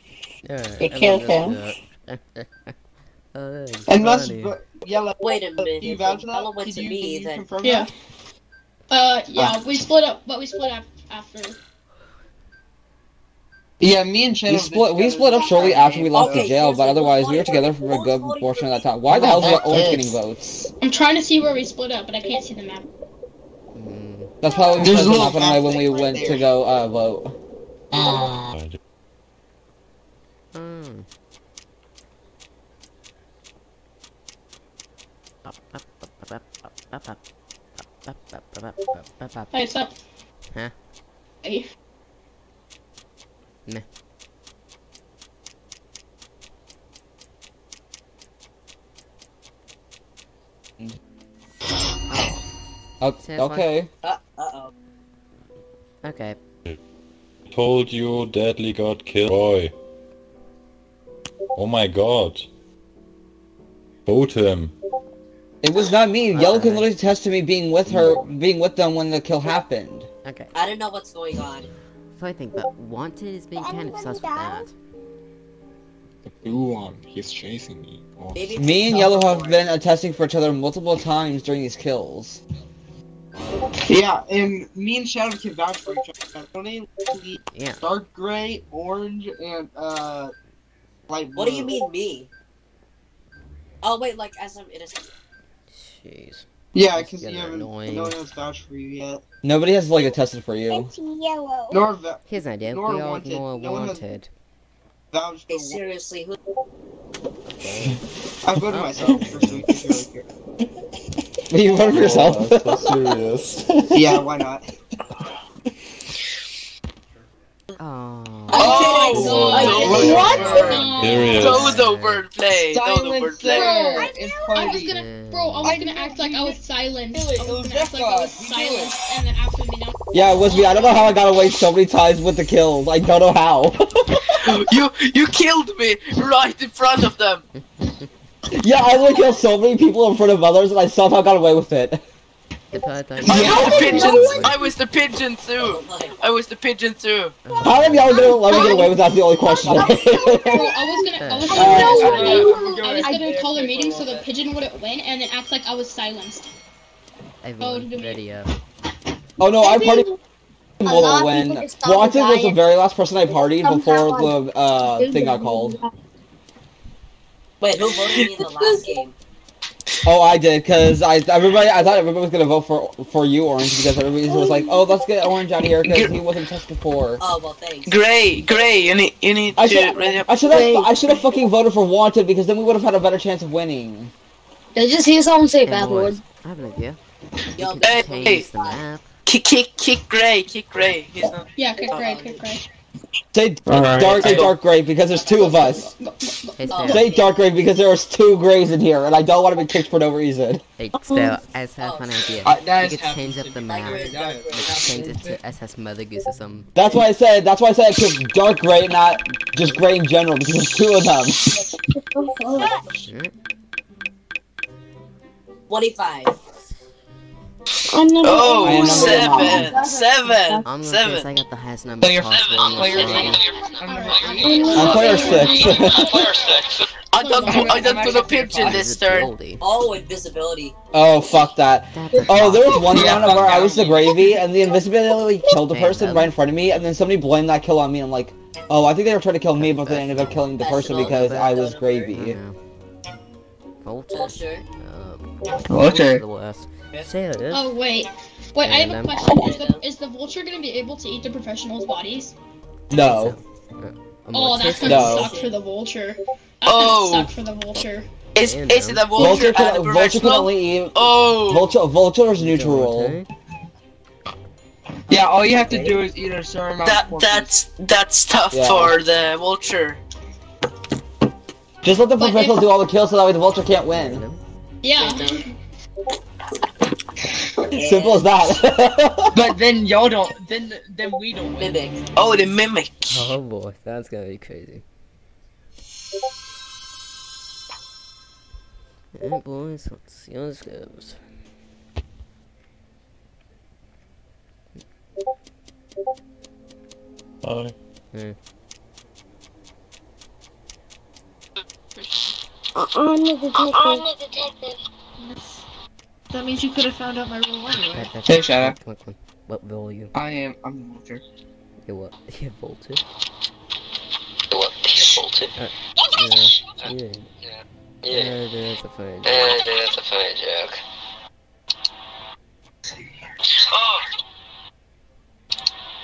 Alright, You killed him. do it. oh, that is Unless, yellow. Wait a minute. Do you if vouch for that? Yellow went to you, me, you then. confirm Yeah. that? Uh, yeah, we split up, but we split up after. Yeah, me and Shadow. We split. We split up shortly after we left the jail, but otherwise we were together for a good portion of that time. Why the hell is That Orange getting votes? I'm trying to see where we split up, but I can't see the map. Mm, That's probably There's because a of little Malcolm and I when we right went to go uh, vote. Uh, mm. Hey, what's up? Huh? Hey. Meh. Oh, Sounds fine. okay. Uh oh. Okay. Told you Deadly got killed. Boy. Oh my god. Vote him. It was not me. Yellow can literally attest to me being with her, being with them when the kill happened. Okay. I don't know what's going on. So I think, but Wanted is being kind of sus with that. The blue one, he's chasing me. Oh, Me and Yellow have been attesting for each other multiple times during these kills. Yeah, and me and Shadow can vouch for each other. Only the Yeah. dark gray, orange, and uh, light blue. What do you mean me? Oh wait, like as I'm innocent. Jeez. Yeah, It's because getting you haven't. annoying. No one has vouched for you yet. Nobody has like attested for you. It's yellow. Nor va- Here's an idea. Nor we all wanted. more No one has- wanted. vouched Hey, seriously, who? I voted myself for sweet here. You voted for yourself? Oh, that's so serious. Yeah, why not? Oh. Oh, What? Serious. Dodo bird play. Dodo bird Silence play. there. It's I was party. gonna, bro, I was gonna act like I was silent. I was was gonna act like I was Death God. We do it. silent, and then after me, no. Yeah, it was me. I don't know how I got away so many times with the kills. I don't know how. You you killed me right in front of them. Yeah, I would kill so many people in front of others, and I somehow got away with it. The python. I was the pigeon. I was the pigeon too. I was the pigeon too. How did y'all gonna let me get away with that? The only question. I was gonna, I was gonna, uh, I was I gonna call a meeting so the pigeon wouldn't win, and then act like I was silenced. Everyone, do video. oh no, I partied A lot more of when people just started Wanted was the very last person I partied before the uh, thing got called. Wait, who voted me in the last game? Oh, I did, cause I everybody I thought everybody was gonna vote for for you, Orange, because everybody was like, oh, let's get Orange out of here because he wasn't touched before. Oh well, thanks. Gray, Gray, you need you need I to should ready up. I should have I should have fucking voted for Wanted because then we would have had a better chance of winning. Did I just hear someone say Hey, bad word? I have an idea. Yo, We Hey, can hey. change the map. Kick, kick, kick Gray, kick Gray. He's not. Yeah, kick Gray, kick Gray. Say Alright. dark, say dark gray because there's two of us. Hey. Say dark gray because there was two grays in here, and I don't want to be kicked for no reason. Hey, Spare, I just have a fun idea. Uh, we could change up the map. Gray, that is- Like, change it to SS Mother Goose or some. That's why I said. That's why I said I picked dark gray, not just gray in general, because there's two of them. Twenty-five. I'm not I Oh, am number seven, one. seven, I'm seven. I got the highest number Player possible. in player this. I'm number eight. I'm player six. I don't do, I don't do the picture Is this it turn. Oh, invisibility. oh fuck that. Oh, there was one Yeah, round where I was the gravy, and the invisibility killed the person right in front of me, and then somebody blamed that kill on me. I'm like, oh, I think they were trying to kill me, but they ended up killing the person because I was gravy. know. Vulture. Vulture. Um, Uh, Vulture. the worst. Say it is. Oh wait, wait. I have a Random. question. Is the, is the vulture gonna be able to eat the professionals' bodies? No. A Oh, that's mortician. gonna No. suck for the vulture. That's Oh. gonna suck for the vulture. Is is man. it a Vulture vulture and a can, Vulture can only eat. Oh, Vulture, Vulture is neutral. Okay. Yeah, all you have to do is eat a certain amount that of portions. that's that's tough Yeah. for the vulture. Just let the But professional if- do all the kills so that way the Vulture can't win. Yeah. Simple as that. But then y'all don't. Then then we don't win. Mimic. Oh, the mimic. Oh boy, that's gonna be crazy. Alright, boys, let's see how this goes. Hi. Hmm. I'm the detective. That means you could have found out my role anyway. That, Hey, Shadow. Come on, come on. What role are you? I am. I'm the vulture. You're what? You're Volter? What? He's vulture. Uh, yeah. Yeah. Yeah, Yeah, that's a funny joke. that's a funny joke. Oh,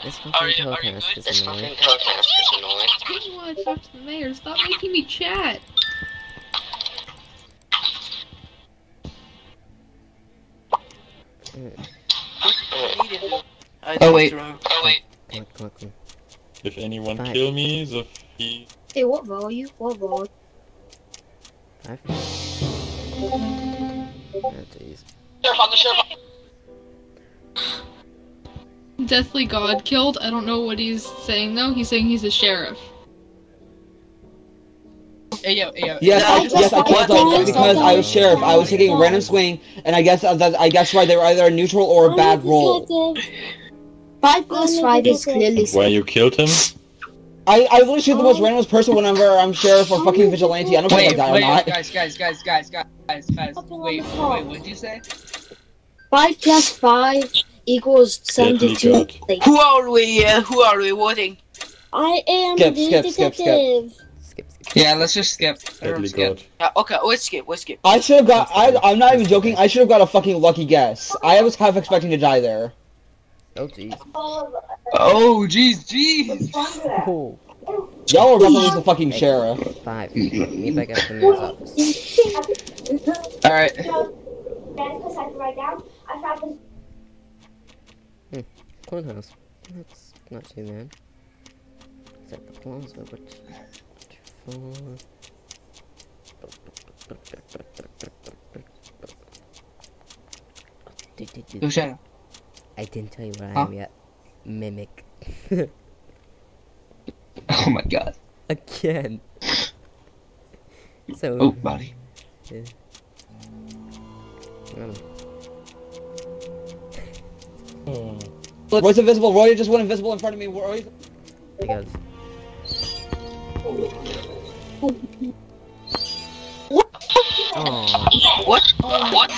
This fucking you are you telecast good? is This fucking telecast is annoying. I just want to talk to the mayor. Stop making me chat. Oh, oh, wait. Oh wait. Come on, come on. If anyone Fine. kill me, the fee. Hey, what role are you? What role? Five. Oh, jeez. Sheriff on the sheriff. Deathly God killed. I don't know what he's saying though. He's saying he's a sheriff. Hey yo. Yes, No, I, just- yes, I killed them what- because I was sheriff. I was taking random swing, and I guess uh, that, I guess why they were either a neutral or a bad roll. Five plus five is clearly Where you killed him? I I literally shoot the most randomest person whenever I'm sheriff or fucking vigilante. I don't care Wait, if I die or wait, not. guys, guys, guys, guys, guys, guys, guys. Wait, wait, what'd you say? five plus five equals seventy-two. Who are we? Uh, who are we voting? I am Skip, the skip, skip, skip. Detective. Skip, skip. Yeah, let's just skip. Deadly Everyone skip. Yeah, okay, let's skip. Let's skip. I should have got. I I'm not even joking. I should have got a fucking lucky guess. I was half expecting to die there. Oh, jeez. Oh, jeez, jeez. Oh. Y'all were about to lose the fucking sheriff. Five. Meet back at the mayor's office. All right. Hmm. Clone house. That's not too bad. Except the clones are which. Four. Shadow. I didn't tell you where I am yet. Mimic. Oh my god. Again. So. Oh, buddy. Yeah. Um, Oh. Roy's invisible. Roy just went invisible in front of me. Roy. he goes. Oh. What? What?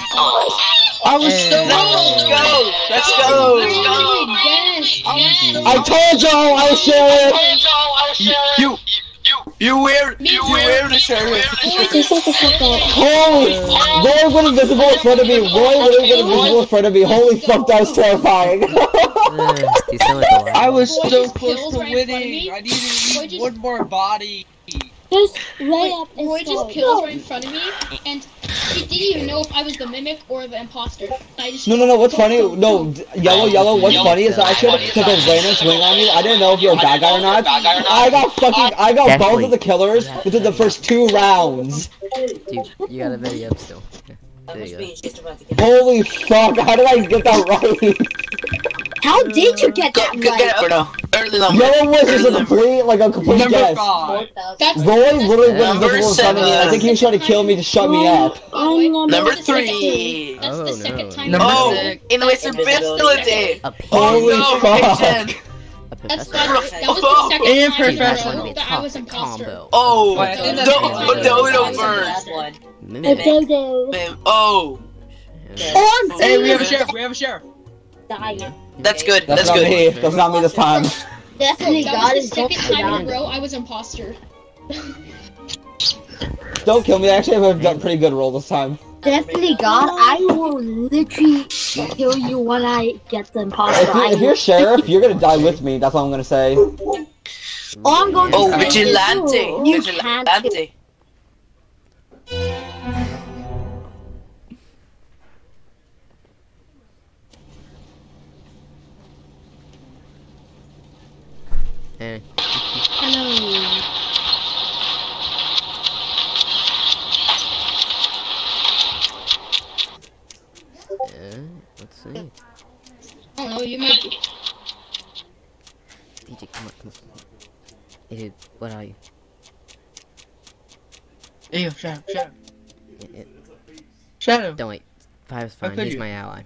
I was Hey. so Let's go. Let's go. Let's go. Yes. Yes. I told y'all I was sheriff. You, you, you, You wear, you wear the sheriff. Holy! Roy went invisible in front of me. Roy went invisible in front of me. Holy fuck, that was terrifying. I was so close to right in front of winning. I needed one more body. Just lay up and Roy just fall. kills right in front of me, and he didn't even know if I was the mimic or the imposter. I just No, no, no. What's funny? No, yellow, yellow. What's funny is that I should have took a random swing on you. I didn't know if you were a bad guy or not. I got fucking. I got both of the killers within the first two rounds. Dude, you got a video up still. There you go. Holy fuck! How did I get that right? How did you mm. get that Get right? it, no. Early number. Yellow was just a complete, like a complete Number guess. five. That's Roy literally went Number invisible in front of me. and I think he was trying to kill me to shut me up. I'm Number That's the second three. time- That's Oh, the second no. time. Number Oh, six. invisibility. A pig. Holy no, oh, fuck! Pigeon. A That's professor. that, that was the oh. second And time in a professional. row Be a that I was toxic imposter. combo. Oh, Wait, I think no, that's no, no, That's bird. one. Mimic. Dodo. Oh, On Hey, we have a sheriff. We have a sheriff. Dying. That's good. That's That's not good. me. That's not me this time. Definitely that God is the second time in done. a row I was imposter. Don't kill me. I actually have a pretty good roll this time. Definitely God, I will literally kill you when I get the imposter. If, you, I if you're sheriff, you're gonna die with me. That's all I'm gonna say. all I'm going to Oh, say is vigilante. You can't kill Vigilante. Eh. Uh, let's see. I you might. DJ, come on, come on. What are you? Hey, yo, shadow, shadow, Eh, eh, shadow. Don't wait. Five's fine. He's you? my ally.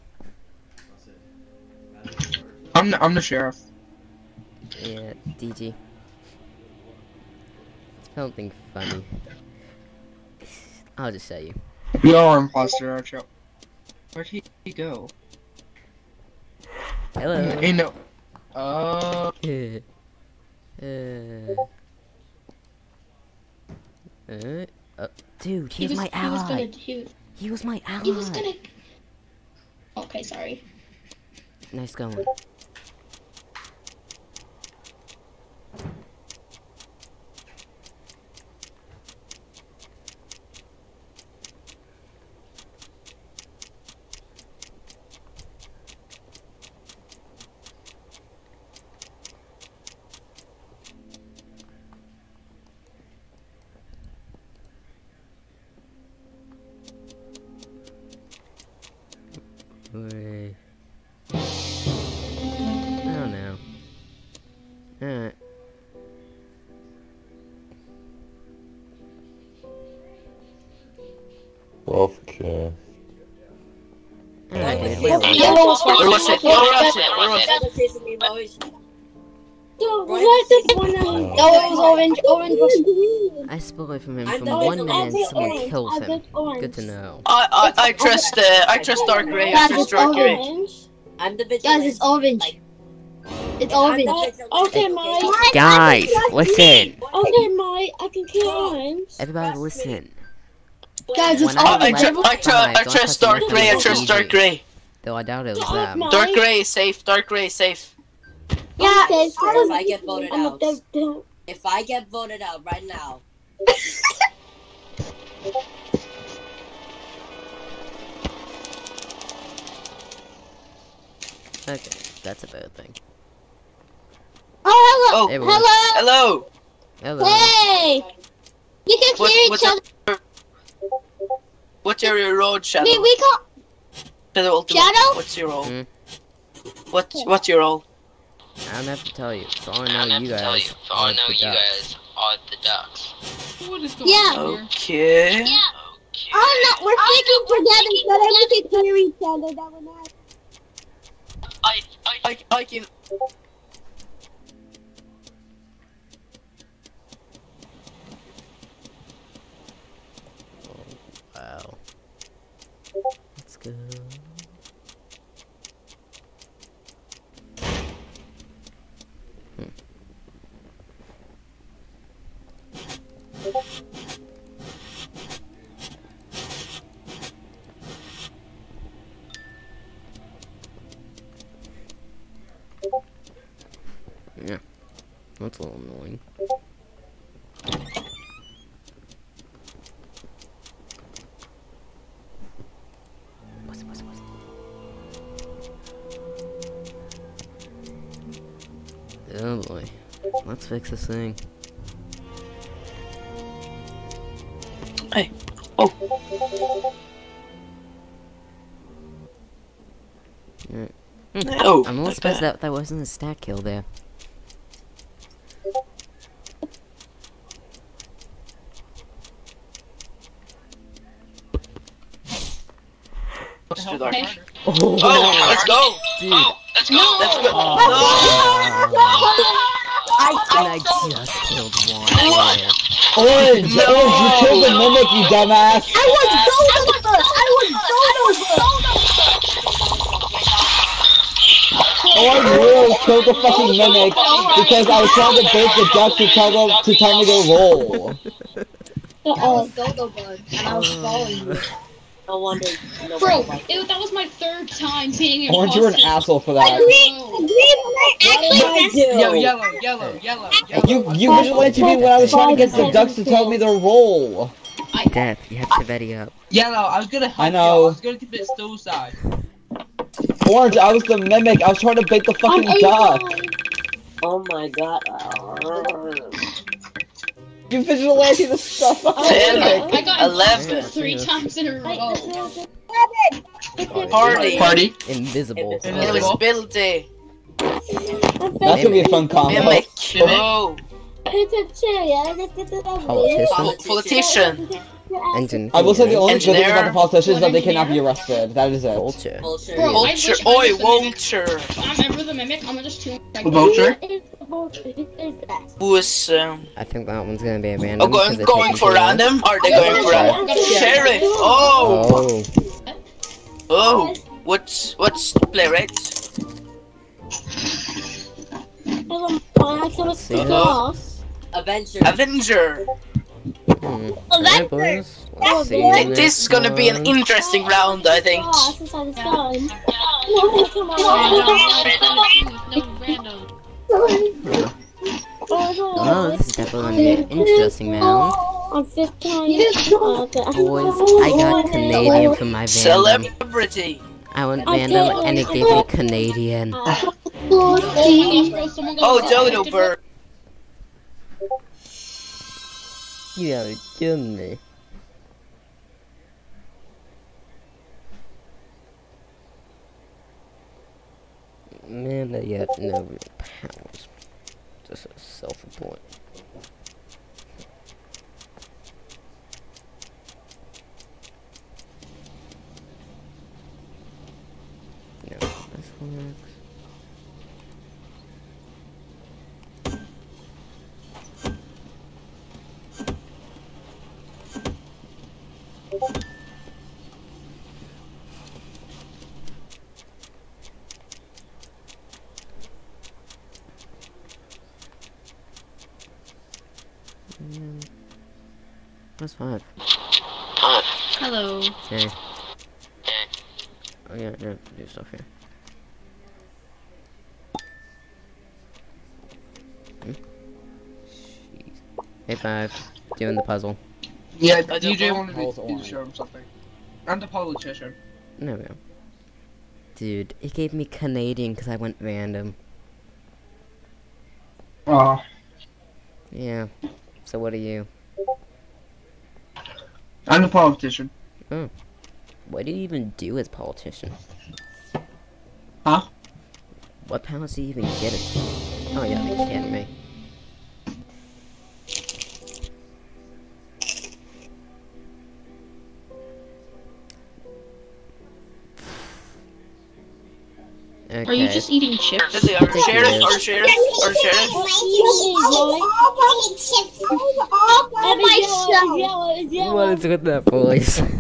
I'm the, I'm the sheriff. Yeah, DG. Something funny. I'll just say you. You are imposter, aren't you? Where'd he, he go? Hello. Hey, no. Uh, uh, uh, uh, dude, He he's was, my he was ally. gonna. He was, He was my ally. he was gonna. Okay, sorry. Nice going. Was it? Where was it? Where was it? Shadow chasing me, boys. Dude, what the one that Oh. No, it was orange. Orange was. I split away from him I'm from one even minute and someone I kills him. Good to know. I, I, I trust, uh, I trust Dark Gray. I trust Dark Gray. orange. I'm the vigilante. Guys, it's orange. It's orange. the. Okay, Mike. Guys, listen. Okay, Mike. I can kill orange. Everybody listen. Guys, it's When I I, I, orange. tr- I, tr- I trust Dark Gray. I trust. Dark Gray. Though I doubt it was Oh, them. Dark Gray is safe. Dark Gray is safe. Yeah, Okay, If I get voted I'm out, dog- dog. if I get voted out right now, Okay, that's a bad thing. Oh, hello. Oh, Hey. Hello. hello. Hello. Hey. You can What, hear what's each other. up? What's your road, Shadow? We, we call. Shadow What's your role? Hmm? What, what's your role? I don't have to tell you. So all I know you guys So I are know the you ducks. guys are the ducks. what is going Yeah. on here? Okay. Oh no, we're sticking together so that we can hear each other. That would not. I, I, I, I can. Wow. Let's go. Yeah, that's a little annoying. Oh boy, let's fix this thing. I'm a little surprised that that wasn't a stack kill there. Let's do that. Oh, oh let's go. Dude. Oh, let's go. Let's go. Oh, and I just killed one. Orange, No. Orange, you killed the mimic, you dumbass. I was Dodo first. I was Dodo first. Orange really killed the fucking mimic because I was trying to bait the duck to tell them to tell me to roll. I was Dodo bud, and I was following you. No wonder. No Bro, wonder why- it, that was my third time being an Orange, you were an asshole for that. Green, green, actually. Yo, yellow, yellow, yellow, yellow. You you vigilanted me when I was trying to get the ducks to tell me to roll. Death, you have to ready up. Yellow, I was gonna help I you. know. I was gonna commit suicide. Orange, I was the mimic. I was trying to bait the fucking duck. Oh my god. You vigilante the stuff out. Ten. I got Eleven. three times in a row. Party. Party. Invisible. Invisibility. That's gonna be a fun combo. Mimic. Oh. Politician. Politician. Engine. I will say the only good thing about the politicians is that they cannot be arrested. That is it. Vulture. Bullshit. Bro, I Vulture. I Oi, was the mimic. vulture. I'm ever the mimic. I'm just two. Vulture. Who is um? I think that one's gonna be a random. Oh, 'cause going they're going for random? Are they going for random? Sheriff. Oh. Oh. Oh. What's what's the play rate? See ya. Oh. Avenger. Avenger. Hmm. Alright, boys. Let's see I think this is gonna be an interesting round. I think. Oh, this is definitely an interesting round. On fifth time. Boys, I got Canadian for my random. Celebrity. I went random and it gave me Canadian. Oh, Dodo Bird. You gotta kill me. Man, they have no real powers. Just a self-report. No, this works. Mm. That's five. Hello. Hey. Oh yeah, yeah, do stuff here. Hmm? Hey five, doing the puzzle. Yeah, I DJ wanted me Hold to on. show him something. I'm the politician. No, no. Dude, it gave me Canadian because I went random. Oh. Yeah. So what are you? I'm the politician. Oh. What do you even do as politician? Huh? What powers do you even get it? Oh yeah, the academy. Okay. Are you just eating chips? Did they are sheriff or sheriff or sheriff? What is with that voice?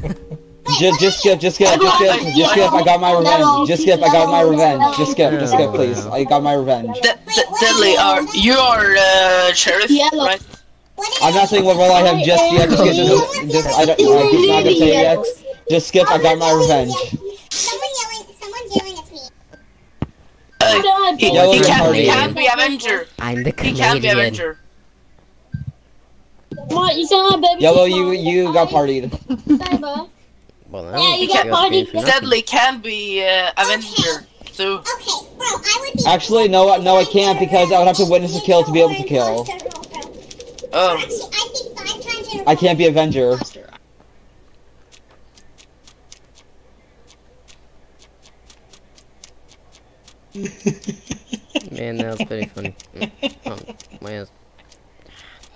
Just, just skip, just skip, just skip, just skip. I got my revenge. Just skip. I got my revenge. Just skip, just skip, please. I got my revenge. D- D- Deadly, are you are uh, sheriff, Yellow. right? I'm not saying what role I have just yet. Just skip. Just, just I don't. I'm not gonna say yet. Just skip. I got my revenge. Someone yelling, someone's yelling at me. Uh, he, Yellow he is can't, party. he can't be Avenger. I'm the He can't be Avenger. What? You sound like baby. Yellow, you you got partied. Well, Yeah, you got was party. being for nothing. Deadly can be uh, Avenger too. Actually, no, no, I can't because I would have to witness a kill to be able to kill. Oh, I can't be Avenger. Man, that was pretty funny. Mm. Oh, my ass.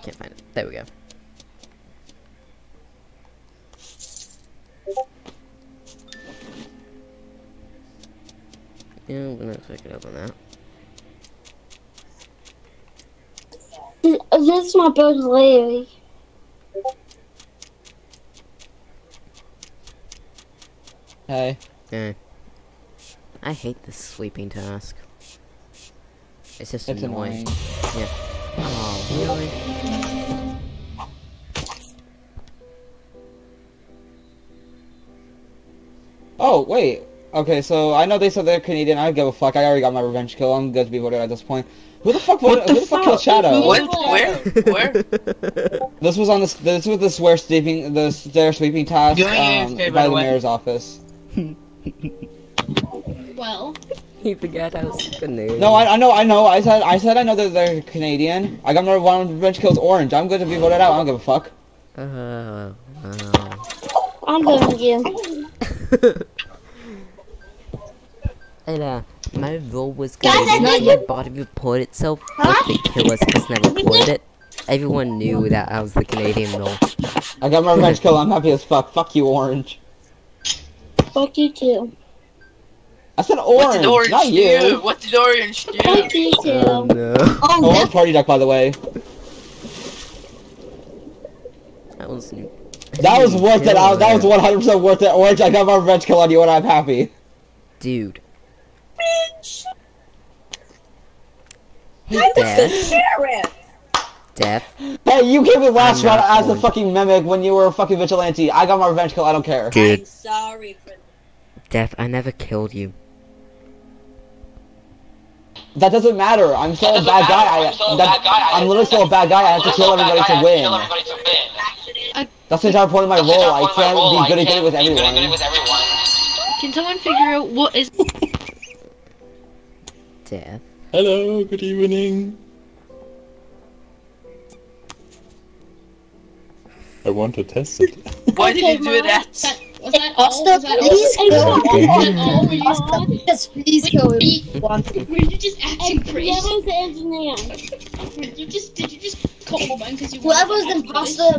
Can't find it. There we go. Yeah, we're not picking up on that. This is my brother Larry. Hey. Yeah. I hate this sweeping task. It's just It's annoying. annoying. Yeah. Oh, really? Oh, wait. Okay, so I know they said they're Canadian. I don't give a fuck. I already got my revenge kill. I'm good to be voted at this point. Who the fuck voted? What the who the fuck killed Shadow? What? Where? Where? This was on this. This was the swear sweeping, the stair sweeping task um, by by the the mayor's office. Well, He forgot I was Canadian. No, I, I know, I know. I said, I said, I know that they're Canadian. I got my one revenge kills orange. I'm good to be voted out. I don't give a fuck. Uh, wow. I'm going again. And, uh, my role was Guys, I Canadian. think My body reported itself, but the killer's person that reported it. Everyone knew that I was the Canadian role. I got my revenge kill. I'm happy as fuck. Fuck you, orange. Fuck you too. I said What orange, did Orange not do? you. What did Orange do? Fuck you too. no. Oh, orange party duck, by the way. That was new. That was worth it. I, that was 100% worth it. Orange, I got my revenge kill on you, and I'm happy. Dude. Hey, Death. Death. Hey, you came in last I'm round not as a fucking mimic when you were a fucking vigilante. I got my revenge kill. I don't care. Dude. Sorry for Death, I never killed you. That doesn't matter. I'm still a bad guy. I, that, I'm literally still a bad guy. I have to kill everybody to win. That's the entire point of my role. I can't be good at it with everyone. can someone figure out what is? Death. Hello, good evening. I want to test it. Why did you do that? Was that all? Was that all? please Was go. that all? Were you, Yes, please go. were you, were you just acting crazy? Whoever's the engineer. Were you just did you just call the because you Whoever's the imposter.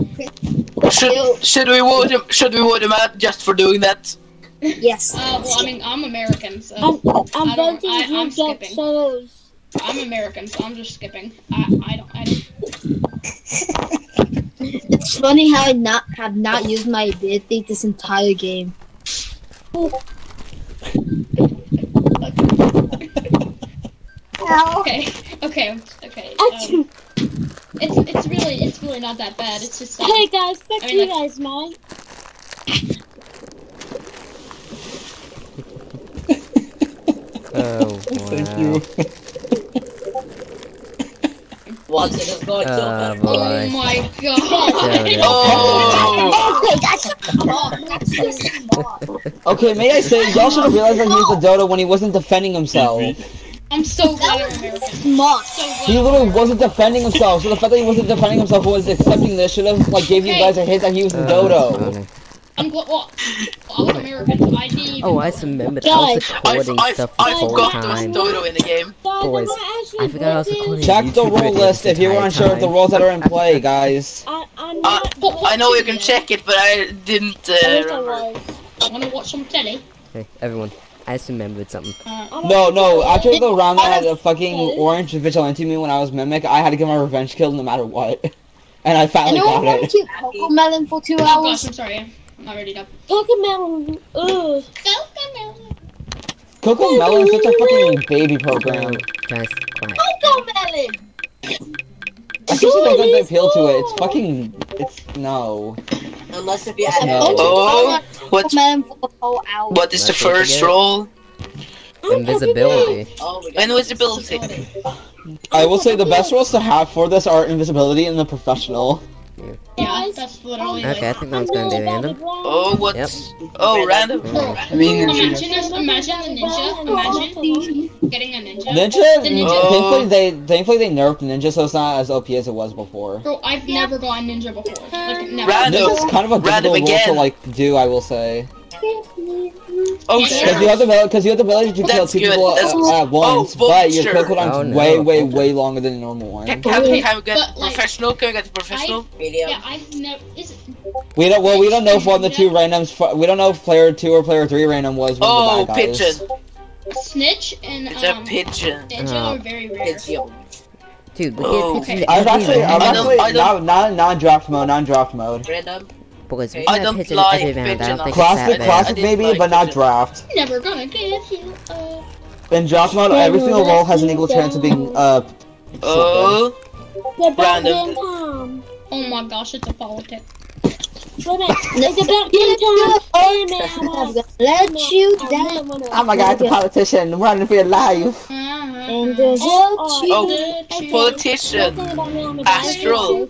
Should, should we vote him? Should we vote him out just for doing that? Yes. Uh, well, I mean, I'm American, so I'm, I'm I don't- voting I, I'm skipping. Shadows. I'm American, so I'm just skipping. I, I don't, I don't. It's funny how I not have not used my ability this entire game. Okay, okay, okay. Um, it's it's really it's really not that bad. It's just um, Hey guys, fuck I mean, you like- guys, man. Oh, wow. Thank you. What's it is going Oh, boy. Oh my god. Oh! Okay, that's that's Okay, may I say, y'all should have realized that he was the Dodo when he wasn't defending himself. I'm so glad Smart. So glad. He literally wasn't defending himself, so the fact that he wasn't defending himself and was accepting this should have, like, gave you guys a hint that he was the Oh, that's Dodo. Funny. I'm glad. Well, I'm I need. Oh, I just remembered I was Guys, I, recording I, stuff the I whole forgot there was time. Dodo in the game. Boys, I forgot I was recording Check the YouTube role list if you were entire unsure of the time. roles that are in play, guys. I, I'm Uh, not. But I know you can check it, but I didn't uh, I remember. was. Wanna watch some telly? Okay, everyone, I just remembered something. Uh, No, no, after the round that had a fucking orange vigilante me when I was Mimic, I had to get my revenge kill no matter what. And I finally Anyone got want to it. keep Coco Melon for two oh gosh, hours? I'm sorry. Yeah. I'm not ready to. Pokemon. Ugh. CoComelon is such a fucking baby program. Guys, quiet. CoComelon! I just don't get appeal to it. It's fucking. It's. No. Unless if you No. Oh, Coco what? Melon for a whole hour. What is the That's what you first get. role? Oh, invisibility. Invisibility. I will say the best roles to have for this are invisibility and the professional. Yeah, that's literally Okay, I think that's gonna be random. Oh, what's Yep. oh random? I mean, Imagine imagine the ninja, imagine getting a ninja. Ninja, The ninja. Oh. thankfully they thankfully they nerfed Ninja, so it's not as OP as it was before. Bro, I've never gotten ninja before. Like, never. Random. Ninja's kind of a Random difficult role to like do, I will say. Oh shit! Because sure. you have the ability, because you have the ability to kill That's two good. people That's- uh, at once, oh, but your kill vulture. cooldown's Oh, no. way, way, way longer than the normal one. Can, can, we- can we get But, like, professional? Can we get the professional? Yeah, I've never. Is We don't. Well, we don't know if one of the two randoms. We don't know if player two or player three random was one Oh, of the bad guys. pigeon. snitch and It's a um, pigeon. ninja Oh. are very rare. Dude, we Oh. can't I've actually, I've don't- actually, I don't- not, not, not draft mode, not draft mode. Random. Boys, we I can't don't pitch in like every round. I don't think Classic, it's that classic maybe, like but not pigeon. draft. Never gonna give you a. In draft mode, every single role has an equal chance of being uh. Oh, The Random. Tom. Oh my gosh, it's a politic. Wait a minute. It's a Batman Tom. I'm gonna let you down. Oh my god, it's a politician running for your life. And there's Oh, a oh, politician. Astral.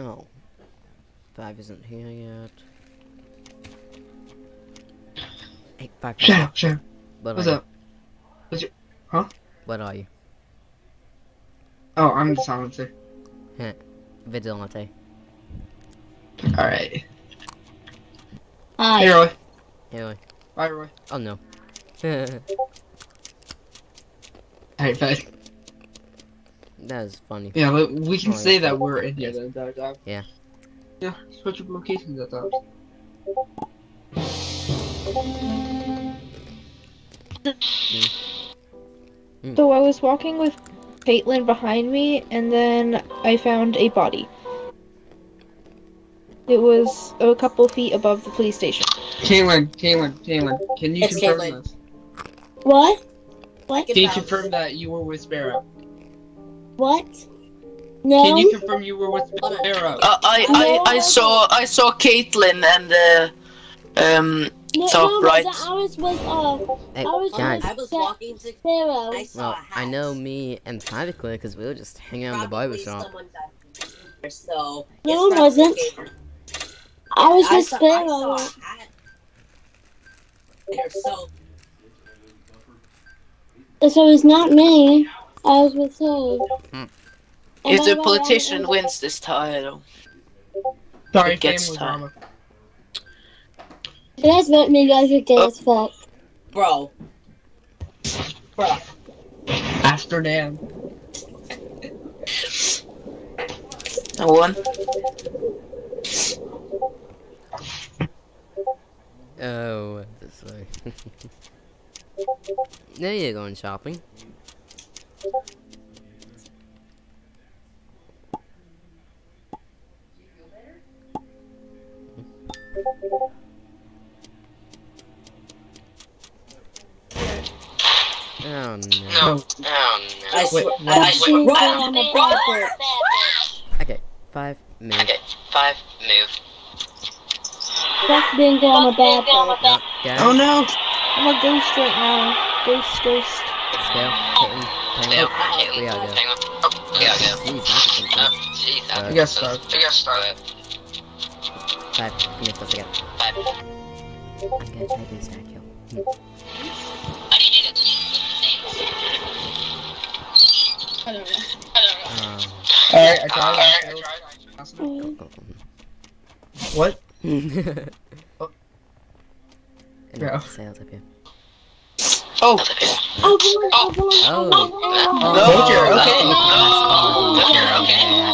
Oh. Five isn't here yet. Hey, five. Shut up, shut up. What What's up? What's your, huh? What are you? Oh, I'm the silencer. Heh. Vigilante. Alright. Hi. Hey, Roy. Anyway. Bye, Roy. Oh no. Alright, bye. That is funny. Yeah, but we can Oh, say yeah. that we're in here then, that time. Yeah. Yeah, switch up locations at times. Hmm. So I was walking with Caitlin behind me, and then I found a body. It was a couple feet above the police station. Caitlin, Caitlin, Caitlin, can you It's confirm Caitlin. this? What? What? Can you confirm that you were with Sparrow? What? No. Can you confirm you were with Sparrow? Uh, I, I, I saw, I saw Caitlin and uh, um, no, top no, right. I was with uh, Hey, I was guys. with I was walking to. Sarah. I saw Well. I know me and Private Clear because we were just hanging out in the barber shop. So. No, it wasn't. probably- I was I with saw, I saw a hat. There, so So it's not me. I was with her. Hmm. If the politician was- wins this title, Sorry, it gets family time. drama. You guys vote me, guys are gay as fuck. bro. Bro. Amsterdam. I won. Oh, this way. now you're going shopping. Oh no. No. Oh no. I swear. Wait, I, She swear. I'm a bad bitch. Okay, five minutes. Okay, five, move. Fuck being I'm a bad bitch. Oh no! I'm a ghost right now. Ghost, ghost. let's go. Caitlin, No, Penguin. We gotta go. Penguin. Oh, we gotta go. Jeez, that's a good Oh, one. jeez, that Uh, You guys start. We gotta start. Five minutes, let's go. Five. I'm gonna try to do stack kill. I don't know. Um, Alright, I got it. What? and Yeah. sales up here. Oh! I won, I won, Oh. I won, I won. No, Vulture, okay. Oh, Vulture, yeah.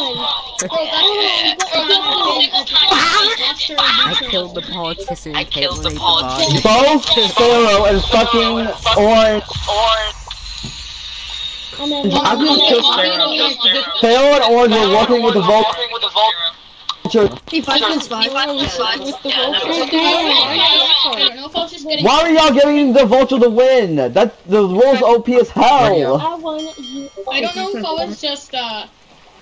I killed the politician. I killed the politician. Both Pharaoh and fucking Orange. I'm gonna kill Pharaoh. Pharaoh and Orange were working with the Vulture. Hey, five against five. Why are y'all giving the Vulture the win? That the rules OP as hell. I want. I don't know if I was just uh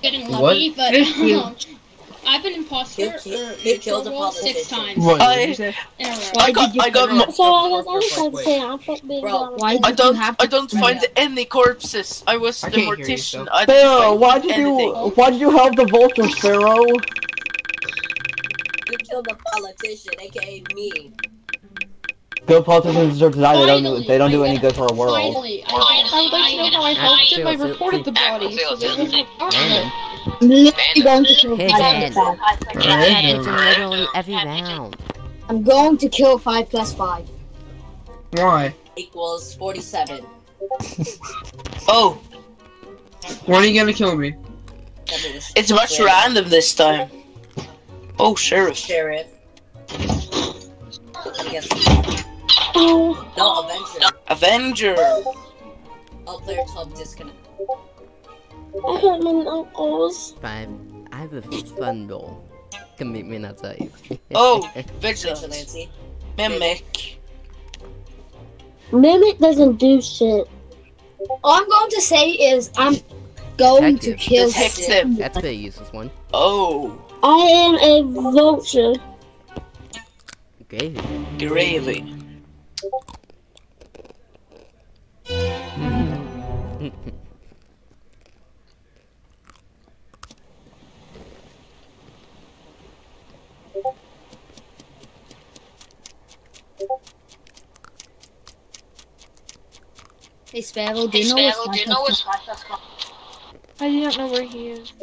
getting What? lucky, but um, I've been imposter He ki- or he killed role six times. What, I- in a row. I got, I got, mo- So I was, I was like saying, I thought being Why I did don't, have I don't find any corpses. I was I the can't hear you, mortician. so- Pharaoh, why did anything. you why did you help the Vulture, Pharaoh? You killed a politician, aka me. Good politicians deserve to die. They don't do they don't do any good for our world. Finally, I, I would like to know how I helped him. I Phil, reported the body, so there was no Random. I'm going to kill five plus five. That happens in literally every round. I'm going to kill five plus five. Why? Equals 47. Oh, When are you gonna kill me? it's much random this time. Oh, sheriff. Sheriff. I guess. Oh. No, Avenger. Avenger. All player 12 disconnect. I hurt my knuckles. Fine. I have a fun goal. Come meet me outside. Oh, vigilant. Vigilante. Mimic. Mimic doesn't do shit. All I'm going to say is I'm going to kill Detective. That's a useless one. Oh, I am a vulture. Gravy. gravy. Hey Sparrow, do you know what's five plus five? I do not know where he is.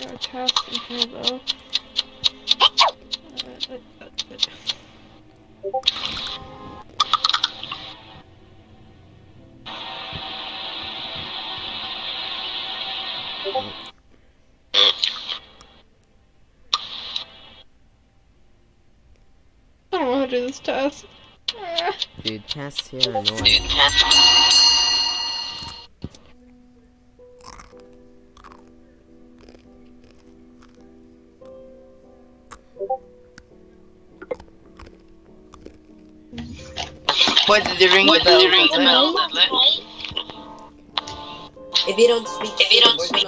Got a task in here though. Uh, uh, uh, uh. I don't know how to do this task. Ah. Dude, tasks here are annoying. Why did you ring the bell? If you don't speak, if you don't speak,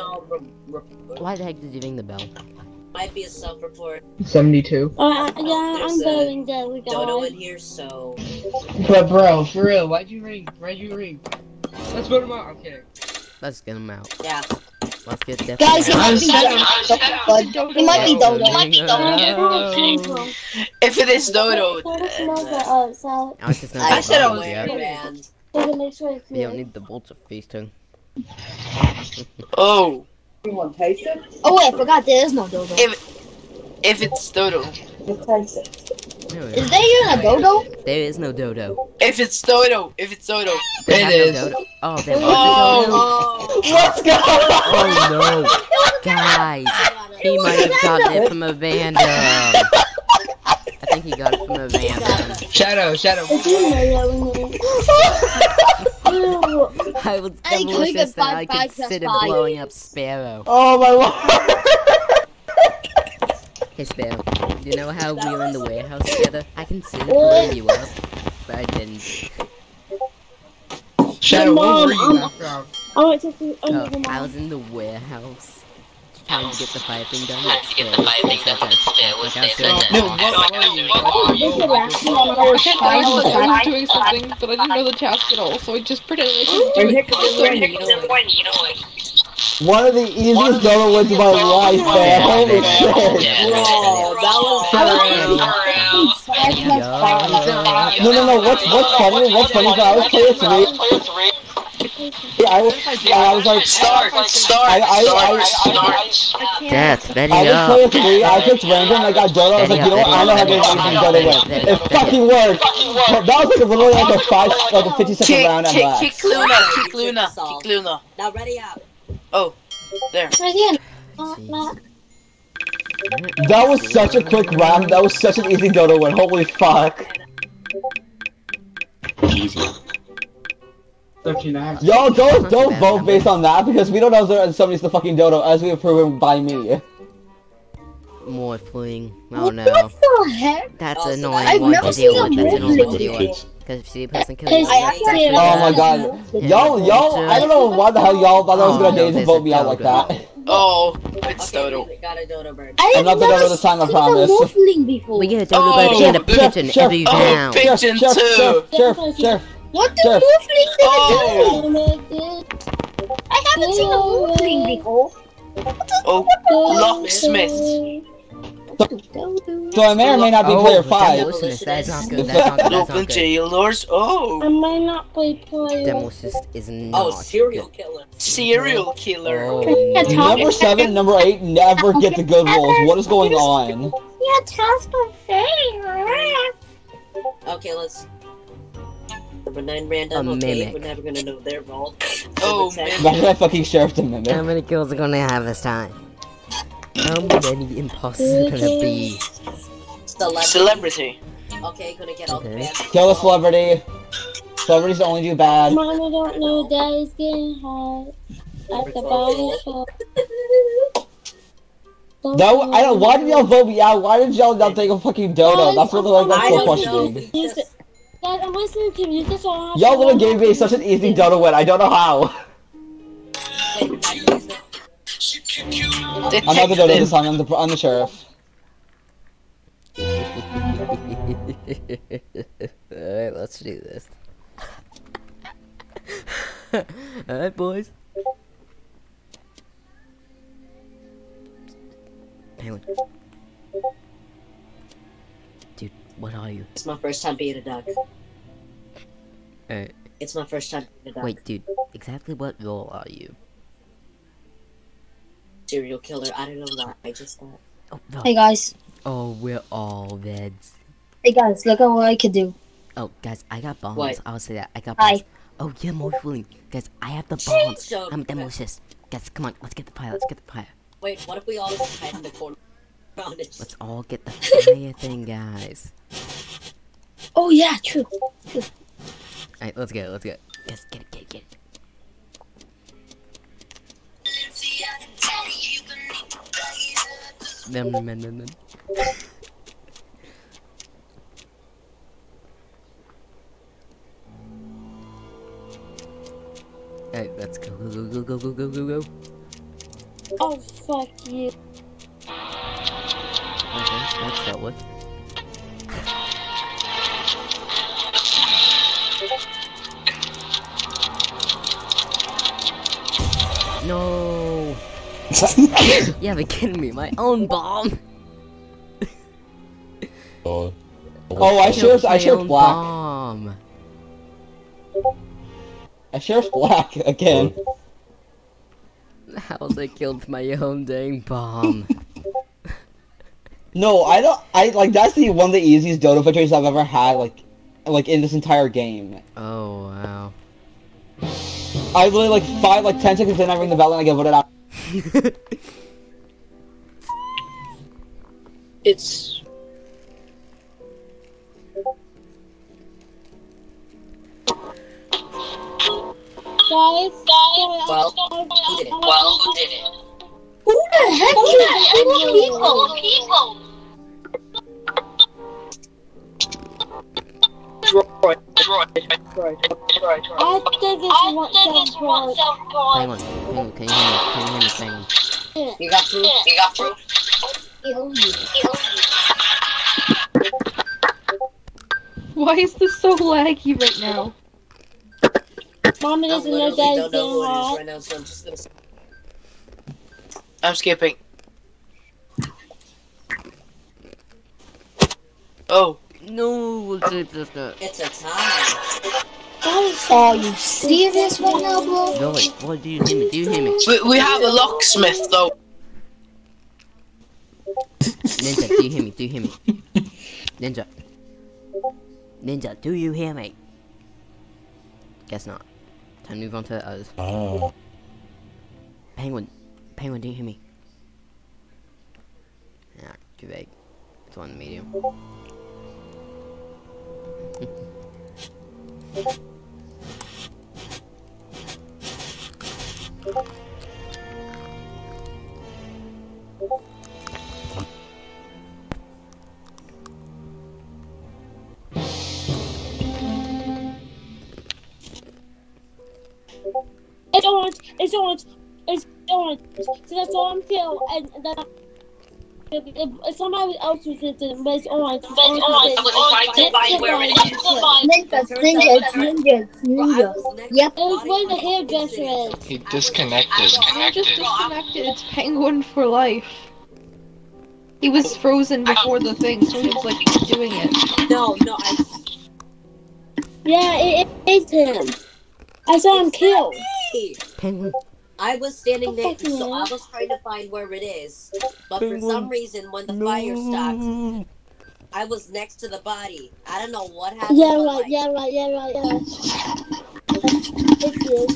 re- re- Why the heck did you ring the bell? might be a self-report. 72. Uh, yeah, There's I'm a going there. We Dodo got in here, so But bro, for real, why'd you ring? Why'd you ring? Let's vote him out. I'm. Let's get him out. yeah. Let's get Death Guys, it might be Dodo. It might be Dodo. Oh, no. If it is Dodo, Let us know. I was just not I said I was yet. And So to make sure it's We don't need the bolts of feasting. oh, You want taste it? Oh wait, I forgot there is no Dodo. if if it's Dodo, Just taste it. No, Is there even a Dodo? There is no dodo. if it's Dodo, if it's Dodo. They It have no is. dodo. Oh, there oh, was a dodo. Oh, What's going on? Oh no, guys, he might have gotten it from a random. I think he got it from a random. Shadow, Shadow. It's in there, yeah, we know. I was I think we delicious could and I five- five could sit five. blowing up Sparrow. Oh my lord. Hey Sparrow, you know how we were in the warehouse together? I considered blowing you up, but I didn't. Shadow, what Mom, were you I'm- last round? I went to see. Oh, Oh, never I was in the warehouse trying to get the fire thing done. Trying to get the fire thing done, but Like I was doing still No, that. what were you? What were This you? is last one. I was, I was, I was doing something, but I didn't know the task at all, so I just pretended I couldn't do it. One of the easiest Dodo wins of my life, man. Holy shit. Bro, that was Five plus five. No, no, no. What's what's funny? What's funny is that I was playing three. Yeah, I was. Yeah, I was like. start, start, I, I, I, start. I, Death, ready I was up. playing three. I picked random. I got Dodo. I was like, you know what? I know how to get anything Dodo win. It fucking worked. That was like literally like a five, like a fifty second round at kick, max. kick Luna, kick Luna, kick Luna. now ready up. Oh, there. That was such a quick round. That was such an easy dodo win. Holy fuck. Easy. Yo, don't don't vote based on that because we don't know if somebody's the fucking dodo as we have proven by me. Morphling. Oh no. the heck? That's annoying I've one never to deal seen with. a That's annoying one to Morphling. deal with. Because if you see a person killing Because you, I that's actually- actually Oh my god. Y'all, y'all, I don't know why the hell y'all thought I was Oh, gonna no, daze and vote me out like that. Oh, it's Dodo. Got a dodo bird. I I'm have not the never dodo this time, I seen promise. a morphling before. We get a dodo Oh, bird and a the- pigeon Sheriff, every oh, round. Sheriff, Pigeon Sheriff, too. Sheriff, Sheriff, Sheriff. What the Sheriff. morphling Oh, I haven't seen a morphling before. oh, locksmith. So I may or may not be Oh, player five. Demolitionist. That's not good. That's not good. That's Open not good. jailers. Oh, I might not play player. Demolitionist is oh, not. Oh, serial killer. serial oh, killer. Oh, no. Number seven, number eight never get the good rolls. What is going on? Yeah, Tom's my favorite. Okay, let's. Number nine random. A okay, mimic. we're never gonna know their role. Oh, man. ten, Imagine that fucking sheriff to How many kills are gonna have this time? Um, how many imposters are gonna be? Celebrity. Celebrity. Okay, gonna get all the bad. Kill a celebrity. Celebrities only do bad. Mama don't know daddy's getting hot at the body shop. No, I don't. Why did y'all vote me out? Why did y'all not take a fucking dodo? That's what like I that's so don't know. questioning. Dad, I'm listening to music. So Y'all to- would gave me such an easy dodo win. I don't know how. I'm not the dodo this time. I'm the I'm the sheriff. Alright, let's do this. Alright, boys. Penguin. Dude, what are you? It's my first time being a duck. Alright, It's my first time being a duck. wait, dude, exactly what role are you? Serial killer. I don't know why. I just thought. Oh, no. Hey guys. Oh, we're all reds. Hey guys, look at what I could do. Oh, guys, I got bombs. What? I'll say that. I got Hi. bombs. Oh, yeah, more fooling. Guys, I have the bombs. So- I'm demolishist. Guys, come on, let's get the fire. Let's get the fire. Wait, what if we all just hide in the corner? Let's all get the fire thing, guys. Oh yeah, true. Alright, let's go, let's go. Guys, get it, get it, get it. Nom, nom, nom, nom, nom. Alright, let's go, go, go, go, go, go, go, go, go. Oh fuck you. Okay, that's dealt with. No. Yeah, but kidding me. My own bomb. Oh, Oh, I Killed sheriff I my sheriff black. Bomb. I sheriff black again. How's I killed my own dang bomb? No, I don't. I like that's the one of the easiest dodo victories I've ever had. Like, like in this entire game. oh wow. I literally like five, like ten seconds in, I ring the bell and I get voted out. It's Guys, guys, Well, who did it? well, who did it? Who the heck killed two people? people. I think it's one what think Hang on. Hang on. Can you hear me? Can you hear me. You got proof? Yeah. You got proof? You. Why is this so laggy right now? Mama doesn't know dad's doing hard. Right. I'm skipping. Oh. No, we'll save this guy. It's a tie. Are you serious right now, bro? No, wait, what do you hear me? Do you hear me? we, we have a locksmith though. Ninja, do you hear me? Do you hear me? Ninja. Ninja, do you hear me? Guess not. Time to move on to the others. ah. Penguin. Penguin, do you hear me? Nah, too vague. It's on the medium. It's orange. It's orange. It's orange. So that's all I'm feeling. And then somebody else was it, but it's orange. But it's orange. I was trying to find where it is. Ninjas, ninjas, ninjas, ninjas. Yep. It was where the hairdresser is. He disconnected. I'm just disconnected. It's penguin for life. He was frozen before the thing, so he was like doing it. No, no, I. Yeah, it, it is him. I saw him kill. Penguin. I was standing there, fucking so I was trying to find where it is. But for some reason, when the fire stopped, I was next to the body. I don't know what happened. Yeah, right, like, yeah, right, yeah, right, yeah. It's you.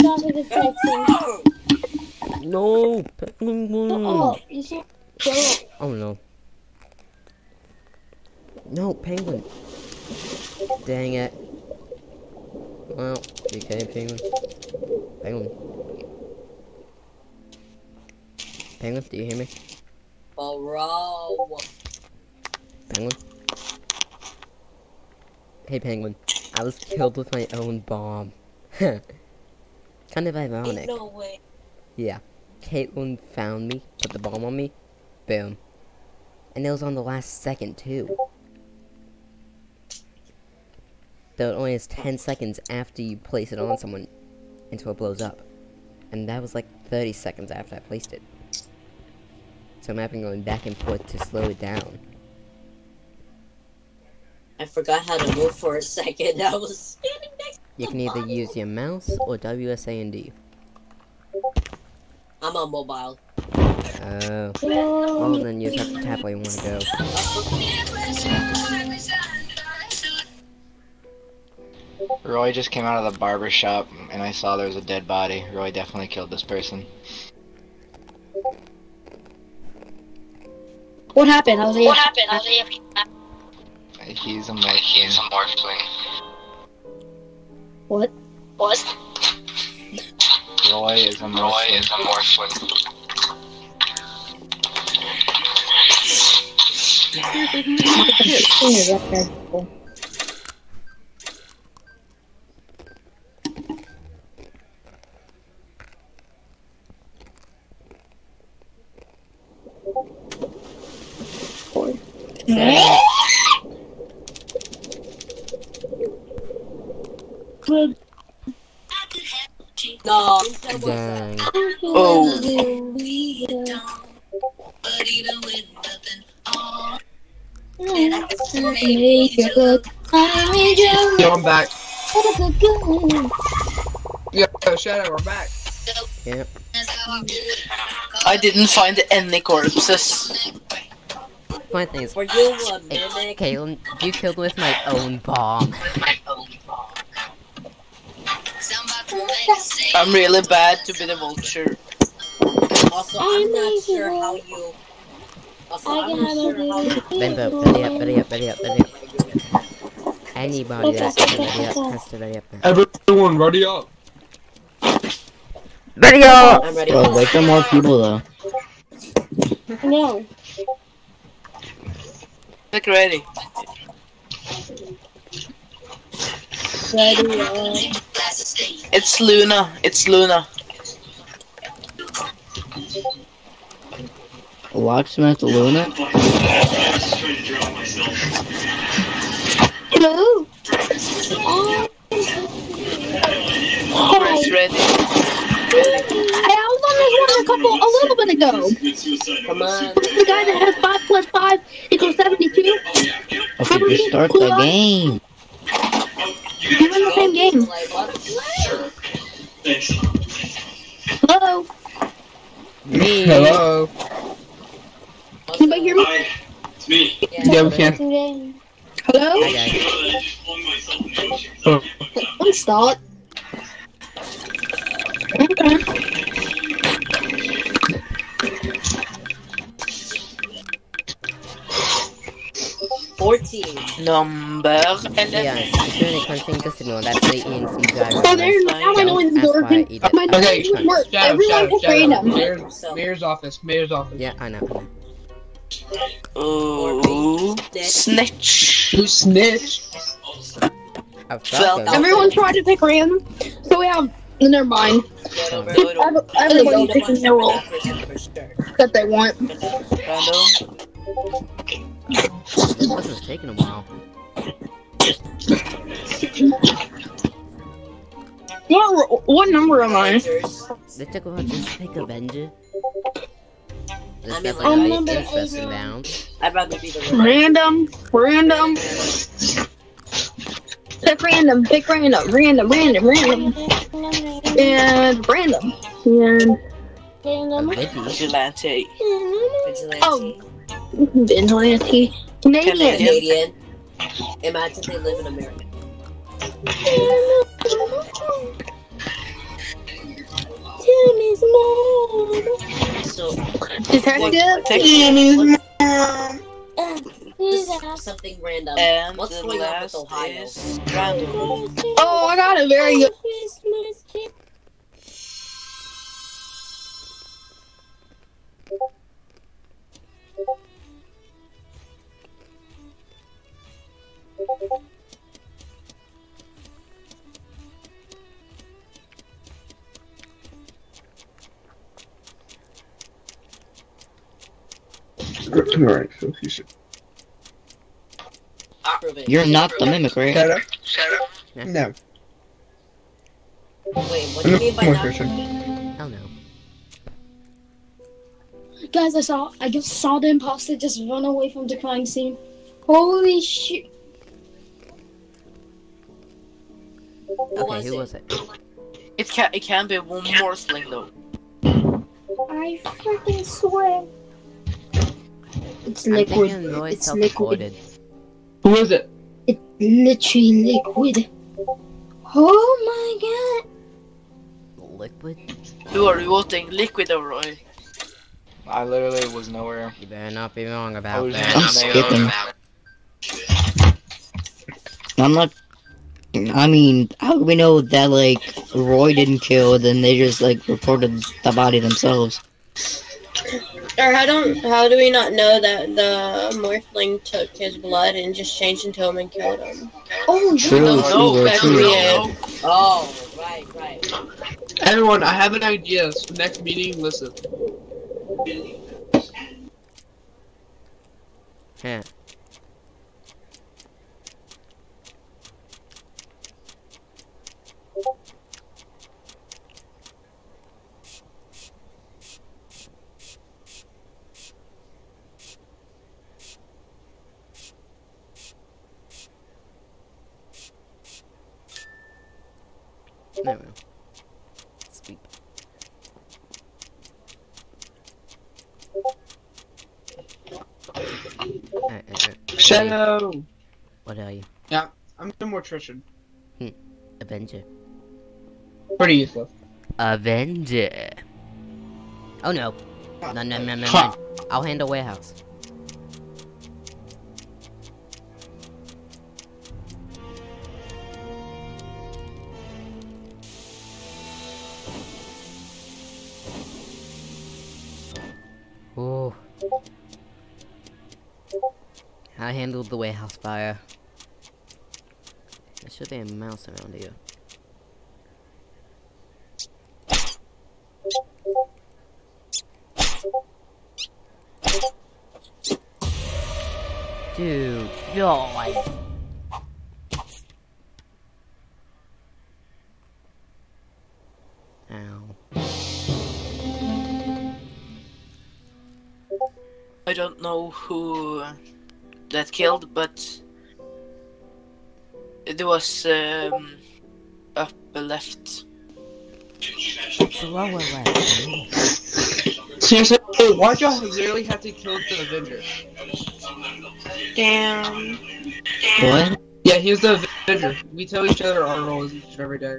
Stop with the texting. No, penguin. Oh, you should go. Oh no. No, penguin. Dang it. Well, you okay, penguin? Penguin. Penguin, do you hear me? Bro. Penguin? Hey, penguin. I was killed with my own bomb. kind of ironic. no way. Yeah. Caitlin found me, put the bomb on me, boom. And it was on the last second, too. Though it only has 10 seconds after you place it on someone until it blows up. And that was like 30 seconds after I placed it. So I'm having going back and forth to slow it down. I forgot how to move for a second. I was standing next. You can either use your mouse or WSAND. I'm on mobile. Oh. Well, then you just have to tap where you want to go. Roy just came out of the barber shop and I saw there was a dead body. Roy definitely killed this person. What happened? I was What happened? I was He's a morphling. He's a morphling. What? What? Roy is a morphling. Roy is a morphling. Good. No. Dang. Oh. Yo, I'm back. Yo, Shadow, we're back. Yep. I didn't find any corpses. Funny thing is, Were you a hey, mimic? Caitlin, you killed with my own bomb. I'm really bad to be the vulture. Also, I'm not sure how you. Also, I'm not sure how you. Limbo, ready up, ready up, ready up, ready up. Anybody that has to ready up has to ready up. Everyone, ready up. Ready up! I'm ready. Bro, wait for more people though. No. Look ready. Ready, uh, It's Luna. It's Luna. Locksmith Luna? Hello? Oh. Press ready. Hey, I was on this one a couple, a little bit ago. Come on. The guy that has 5 plus 5 equals 72. Okay, just start the game. You're in the same game. Like, what? Hello? Me! Hello. Can anybody hear me? It's me. Yeah, we can. game. Hello? Hi guys. One start. Fourteen. Number eleven. Yes, doing a continuous signal. That's the ANC driver. So there's now I know one's working. My no one's working. Everyone's afraid of him. Mayor's office. Mayor's office. Yeah, I know. I. Ooh, snitch. Who snitch? Everyone tried to pick random. So we have Never mind. Every- Everybody's picking their role that they want. This was taking a while. What what number am I? They took a while just pick Avenger. This I'm definitely I'm not number interesting round. I'd rather be the Random, random. Pick random, pick random, random, random, random, and random, and Vigilante. oh, vigilante, Canadian. Canadian. Imagine they live in America. So, Detective. Just something random. And What's the going on with last Ohio? is random. Oh, I got it very good. Alright, so you should. You're not the mimic, right? Shut up. Shut up. Yeah. No. Wait, what do you mean by More not? question. Hell no. Guys, I saw I just saw the imposter just run away from the crime scene. Holy shit! Okay, who was it? It can it can be one more sling though. I freaking swear. It's liquid. thinking It's liquid. Who is it? It's literally liquid. Oh my god. Liquid? Who are you voting? Liquid or Roy? I literally was nowhere. You better not be wrong I about was that. I'm skipping. I'm not. I mean, how do we know that like Roy didn't kill? Then they just like reported the body themselves. Or how don't how do we not know that the morphling took his blood and just changed into him and killed him? Oh, True, No, true, back true. to the Oh, right, right. Everyone, I have an idea. So next meeting, listen. Yeah. There we go. Alright, alright. Shadow. What are you? Yeah, I'm the mortician. Hmm. Avenger. Pretty useless. Avenger. Oh no. Ah. No, no, no, no, no. I'll handle warehouse. I handled the warehouse fire. There should be a mouse around here. Dude, God. Ow. I don't know who that killed, but it was um, up left. It's lower left. Seriously, why'd y'all literally have to kill the Avenger? Damn. What? Yeah, he was the Avenger. We tell each other our roles each and every day.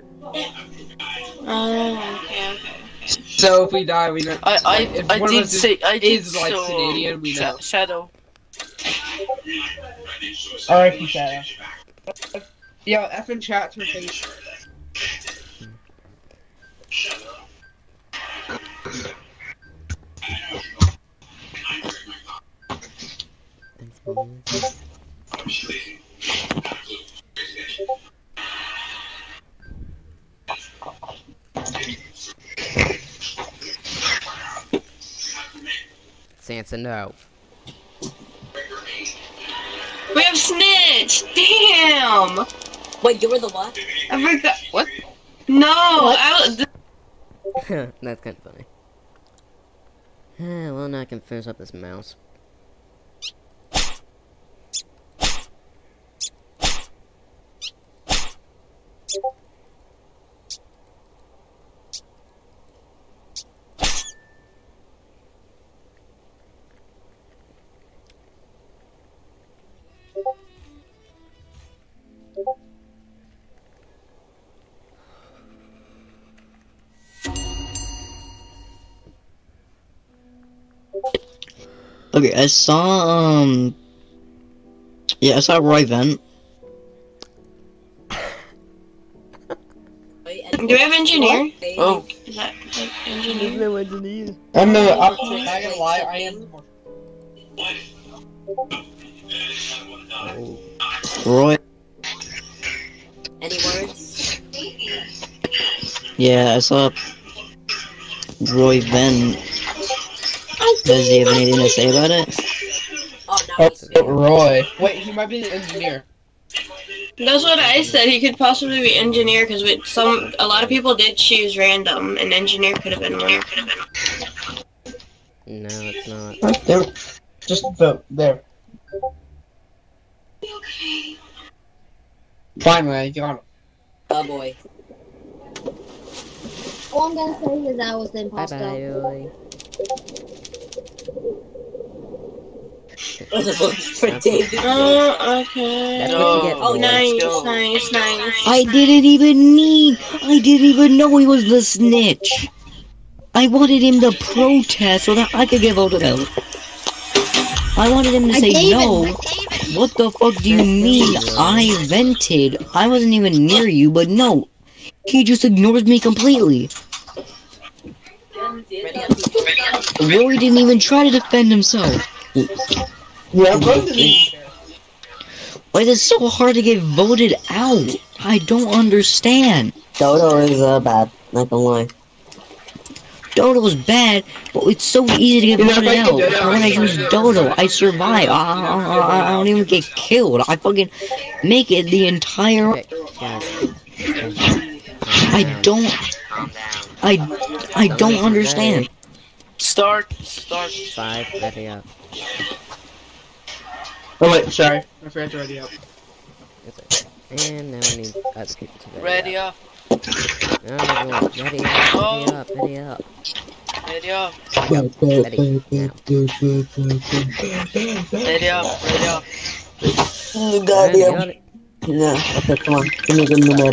Oh, okay, okay. So if we die, we know. I I, I did us say I did is like so. Canadian, we Sha- know. Shadow. Alright, Shadow. Yo, F in chat to face. Sansa, no. We have snitch. Damn. Wait, you were the what? I forgot. What? No. I was. That's kind of funny. well, now I can finish up this mouse. Okay, I saw um Yeah, I saw Roy vent. Do we have engineer? Oh. Is that like, engineer? no engineer. I'm no, I'm not gonna lie, I am. Roy Any words? Yeah, I saw Roy vent. Does he have anything to say about it? Oh, no. Oh, Roy. Wait, he might be an engineer. That's what I said. He could possibly be engineer because some a lot of people did choose random, and engineer could have been one. No, it's not. Right there. Just vote there. Okay. Finally, I got him. Oh boy. All I'm gonna say is I was the Bye imposter. bye, Uli. For David. Oh, okay. That's what you get. Oh, boys. Nice, nice, nice. I didn't even need I didn't even know he was the snitch. I wanted him to protest so that I could get voted out. I wanted him to say gave no. What the fuck do you mean? I vented. I wasn't even near you, but no. He just ignores me completely. Roy didn't even try to defend himself. Yeah, both of these. Why is it so hard to get voted out? I don't understand. Dodo is uh, bad, not gonna lie. Dodo's bad, but it's so easy to get You voted if out. Dodo, when I I'm choose sorry. Dodo, I survive. I, I, I, I don't even get killed. I fucking make it the entire. Okay, guys. I don't. I, I don't understand. Start. Start. Five, ready up. Oh wait, sorry. I forgot to ready up. And now we need other people to ready, Ready up. up. No, everyone, ready up, ready up, ready up. Ready up. Ready, now. Ready up. Ready up. Oh, And you got it. Yeah, okay, come on. Give me a good numero.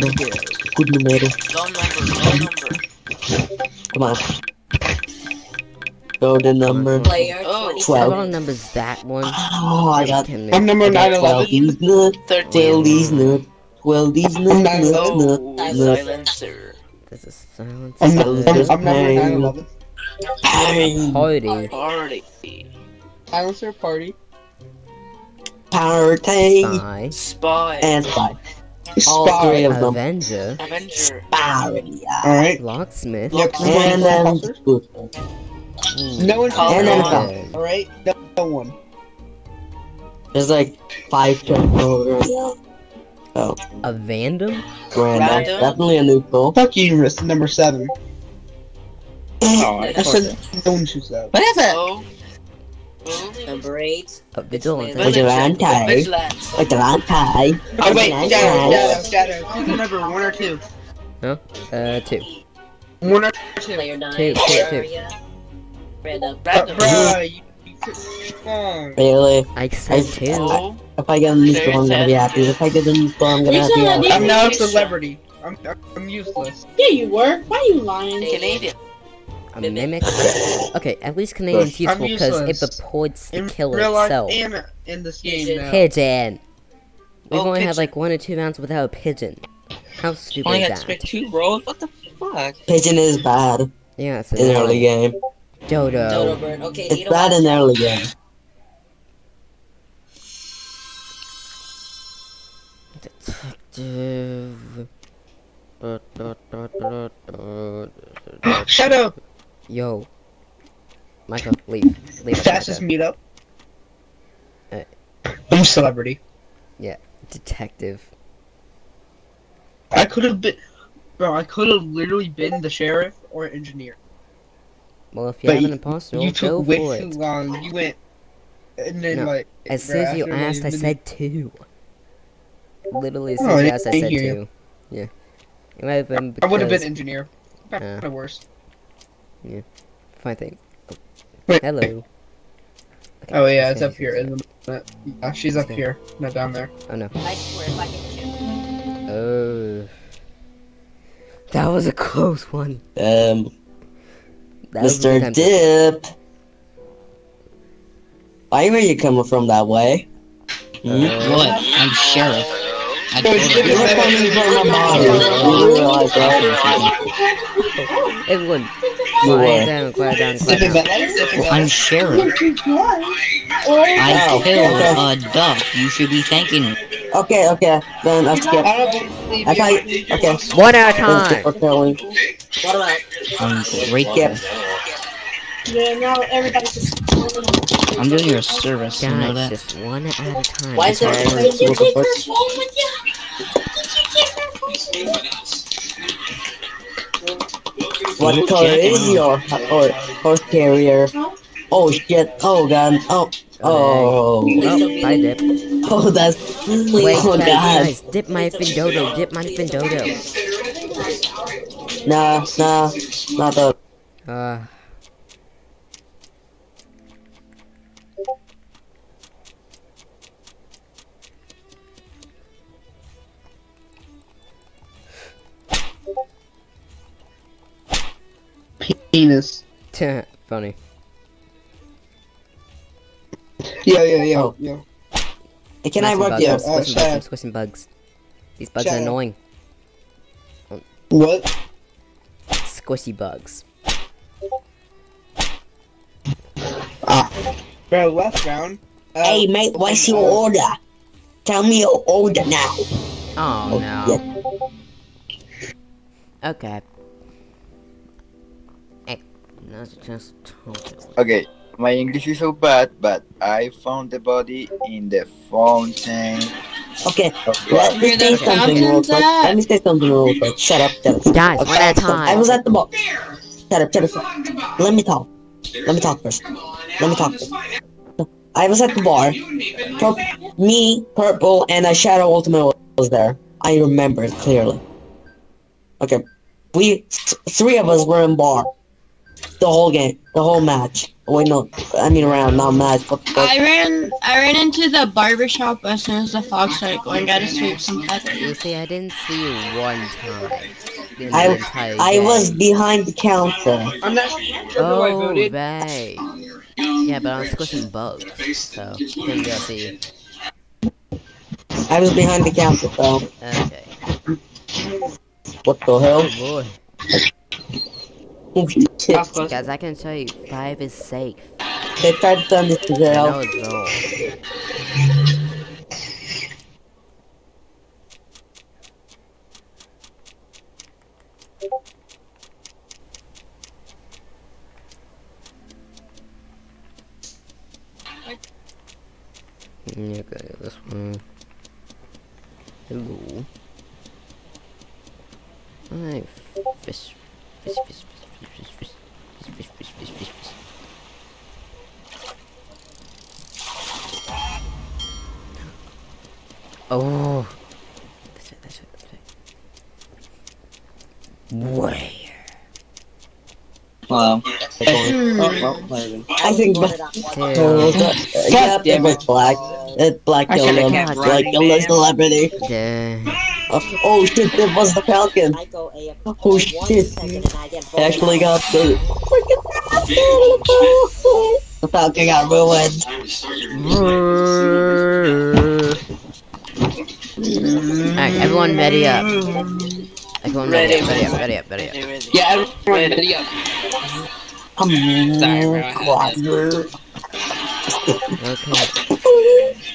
Good numero. Don't number. Don't number. Come on. Go the number. Player Oh. What 12. number's that one? Oh, I got Ten I'm number I got 9 12 these nut. 12 13. these nut. 12 these nut. Nut, nut, Oh, silencer. This is silence. I'm, I'm, I'm, number pain. 9 11. Bang. Party. Party. Silencer party. Party. Spy. Spy. And spy. All Spy. three of them. Avenger. Avenger. Party. Alright. Locksmith. Yeah, 'cause And then imposters. No one's And then Alright? No, no one. There's like five turtles. Oh, A Vandom? random. Random. Definitely a neutral. Fuck you, Risk, number 7. Oh, I said no one shoots that. What is it? Oh. Number eight. A Vigilante. Vigilante. Vigilante. Vigilante. Oh wait, Vigilante. Shadow, Shadow, Shadow. Number one or two? No, Uh, two. One or two? Player nine. Two, two, two. area. Random. Random. Bruh, you, you come on. Really? I said two. If I get a neutral, I'm gonna be happy. If I get a neutral, I'm gonna be happy. I'm now a celebrity. I'm, I'm useless. Yeah, you were. Why are you lying? Canadian. A mimic? Okay, at least Canadian's I'm useful because it useless. purports the In killer real life itself. and in this game now. Pigeon. We've Oh, only had like one or two rounds without a pigeon. How stupid Only is had to that? spend two rolls? What the fuck? Pigeon is bad Yeah, it's in the early game. Dodo. Dodo bird. Okay, It's bad in early game. Detective. Ah, shadow. Yo. Michael, leave. Leave. Fastest meetup. Uh, I'm celebrity. yeah, detective. I could have been, bro. I could have literally been the sheriff or engineer. Well, if you But have an you- imposter, you go took way for too it. long. You went, and then No, like As soon as you asked, I said two. Literally, as soon as I asked, I said you. two. Yeah. It might have been I would have been engineer. Kind of worse. Yeah. Fine thing. Oh. Wait. Hello. Oh yeah, it's go. up here. Isn't it? Yeah, she's up here, not down there. Oh no. I swear if I hit. Oh. That was a close one. Um, That Mr. Dip. Why were you coming from that way? Hmm? What? I'm sheriff. I Wait, told you you. were coming from a bar. You realize that? Everyone, You quiet down, quiet down, quiet down. back, I'm back. sheriff. I killed a duck. You should be thanking me. Okay, okay. Then I'll skip. I don't you. Okay. One at a time. for telling. What about? I'm grateful. Skip. Yeah, now everybody's just. I'm doing you a service. You know Guys, that? just one at a time. Why is there a Did you take her phone with you? Did you take her phone with you? What color is your ho- horse carrier? Oh shit! Oh god! Oh oh Oh, bye, Dip. oh! That's Wait, oh guys, god! guys, Dip my have been Dodo. Dip might have been Dodo. Nah, nah, not the. Uh, Penis. funny. Yeah, yeah, yeah. Oh. yeah. Hey, Can I Squishing work bugs, you? Uh, I'm squishing shut bugs, I'm squishing bugs. These bugs are annoying. What? Squishy bugs. Ah, bro. left round. Uh, Hey mate, what's your order? Tell me your order now. Oh, Oh, no. Okay. Hey, now's the talk. Okay, my English is so bad, but I found the body in the fountain. Okay, let me say something real quick. Let me say something real quick. Shut up, shut up. Guys, Okay, one at a time. I was at the bar. Shut up, shut up. Let me talk. Let me talk first. Let me talk first. I was at the bar. Pur- me, Purple, and a Shadow Ultimate was there. I remember it clearly. Okay, we th- three of us were in bar. The whole game, the whole match. Wait, no, I mean round, not match. What the fuck? I ran I ran into the barbershop as soon as the fog started going. I Gotta sweep some You pets. see, I didn't see you one time. I I game. was behind the counter. I'm not sure who I Oh, voted. right. Yeah, but I was squishing bugs, so couldn't go see. I was behind the counter, though. Okay. What the hell? Oh boy. Shit! Last question. Guys, I can tell you, five is safe. They tried to turn this to jail. Yeah, mm, okay, this one. Hello. Hi, fish. Fish, fish, fish, fish, fish, fish. Fish, fish, fish, fish, fish, fish. Oh. That's it, that's it, that's it. Where? Wow. Hmm. Oh, I think. Two. Yep, it was black. It black uh, I killed should've him. kept Like running, a man. celebrity. Dang. Oh, oh shit, that was the Falcon. I go AFK Oh shit. I get I voted actually got the. The Falcon got ruined. Alright, everyone ready up. Ready, ready, ready, up, ready up, ready up. Ready, ready. Yeah, everyone ready, up. Come on, sorry, bro. okay.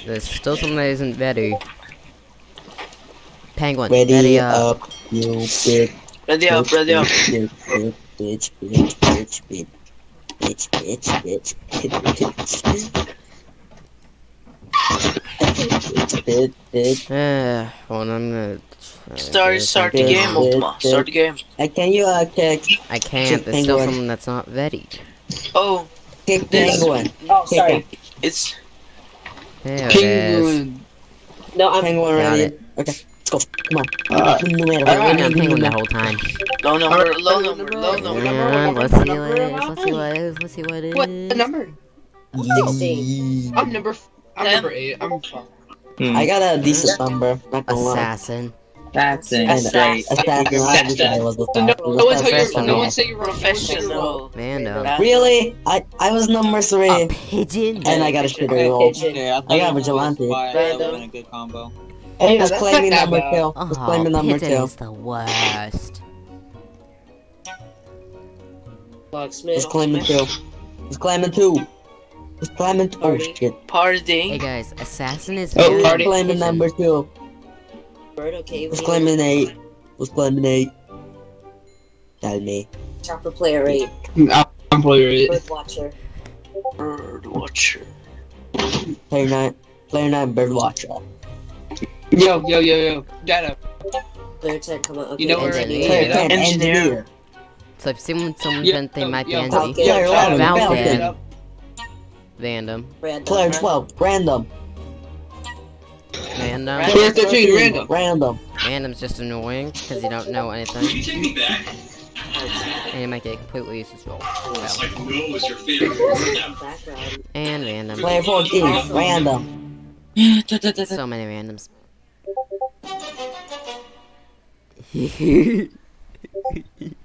There's still something that isn't ready. Penguin, ready, ready up. up. You big. Ready up, ready up. Bitch, bitch, bitch, bitch, bitch. Bitch, bitch, bitch, bitch. bitch, bitch. Uh, well, I'm gonna try to Start, start the game, Ultima. Start the game. Uh, can you uh kick? I can't, there's still someone that's not ready. Oh, Kick This- penguin. Oh, sorry. it's There it is. No, I'm Penguin Got ready. it. Okay, let's go. Come on. Alright. No I've been on penguin the whole time. low number, low number, low number. Yeah, let's see what it is. Let's see what it is. Let's see what it is. What the number? I'm number. f- I'm number eight. I'm. fuck. I got a decent number. Not gonna lie. That's insane. Assassin. Assassin. was the no, no, one's first one. No one's saying professional. Really? I I was number three. A pigeon. And I got a shitty Yeah, I, I got vigilante. That would have been a good combo. Hey, just play me number two. Just claim me number two. Is the worst. Locksmith. Just claim it too. Just claim it too. Just claim it. Oh shit. Party. Hey guys, assassin is. Oh, party. Claim number two. Bird, okay? Let's eliminate. Let's eliminate. Tell me. Time for player 8. I'm player 8. Bird Watcher. Bird Watcher. Player 9. Player 9, Birdwatcher. Yo, yo, yo, yo. Data. Player 10, come on. Okay, you know we're engineer. Player 10, engineer. engineer. So if someone, someone yeah, they might yeah, be engineer. Yeah, Falcon. Falcon. Random. Player 12, random random, Player 13, random. Random. random's just annoying because you don't know anything, and you might get completely useless roll. Well, Background. and random. Player fourteen. Random. So many randoms.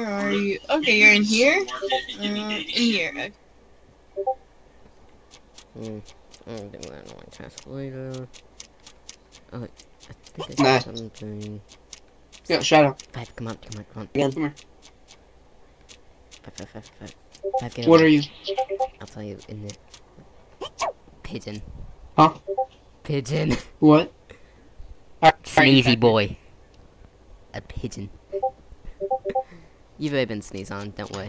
Where are you? Okay, you're in here. Uh, in here. okay. Hmm. I don't think that annoying task later. Oh, I think I Nah. said something. Yo, shadow. Five, come on, come on, come on. Again. Come here. Five, five, five, five. Five, get What away. are you? I'll tell you in the pigeon. Huh? Pigeon. What? Alright, Sneezy boy. A pigeon. You've been sneezed on, don't worry.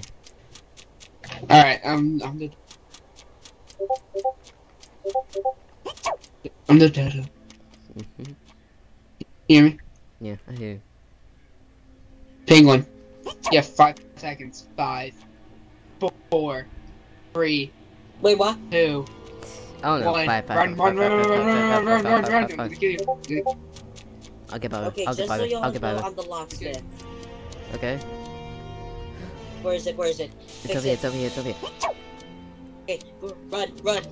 Alright, um, I'm the... I'm the turtle. Mm -hmm. hear me? Yeah, I hear you. Penguin. Yeah, five seconds. Five, four, three. Wait, what? Two. Oh no, five, five, run, run, run, run, run, run, run, run, I'll get I'll get by. I'll. Okay. Where is it? Where is it? It's Fix over here, it. it's over here, it's over here. Okay, run, run.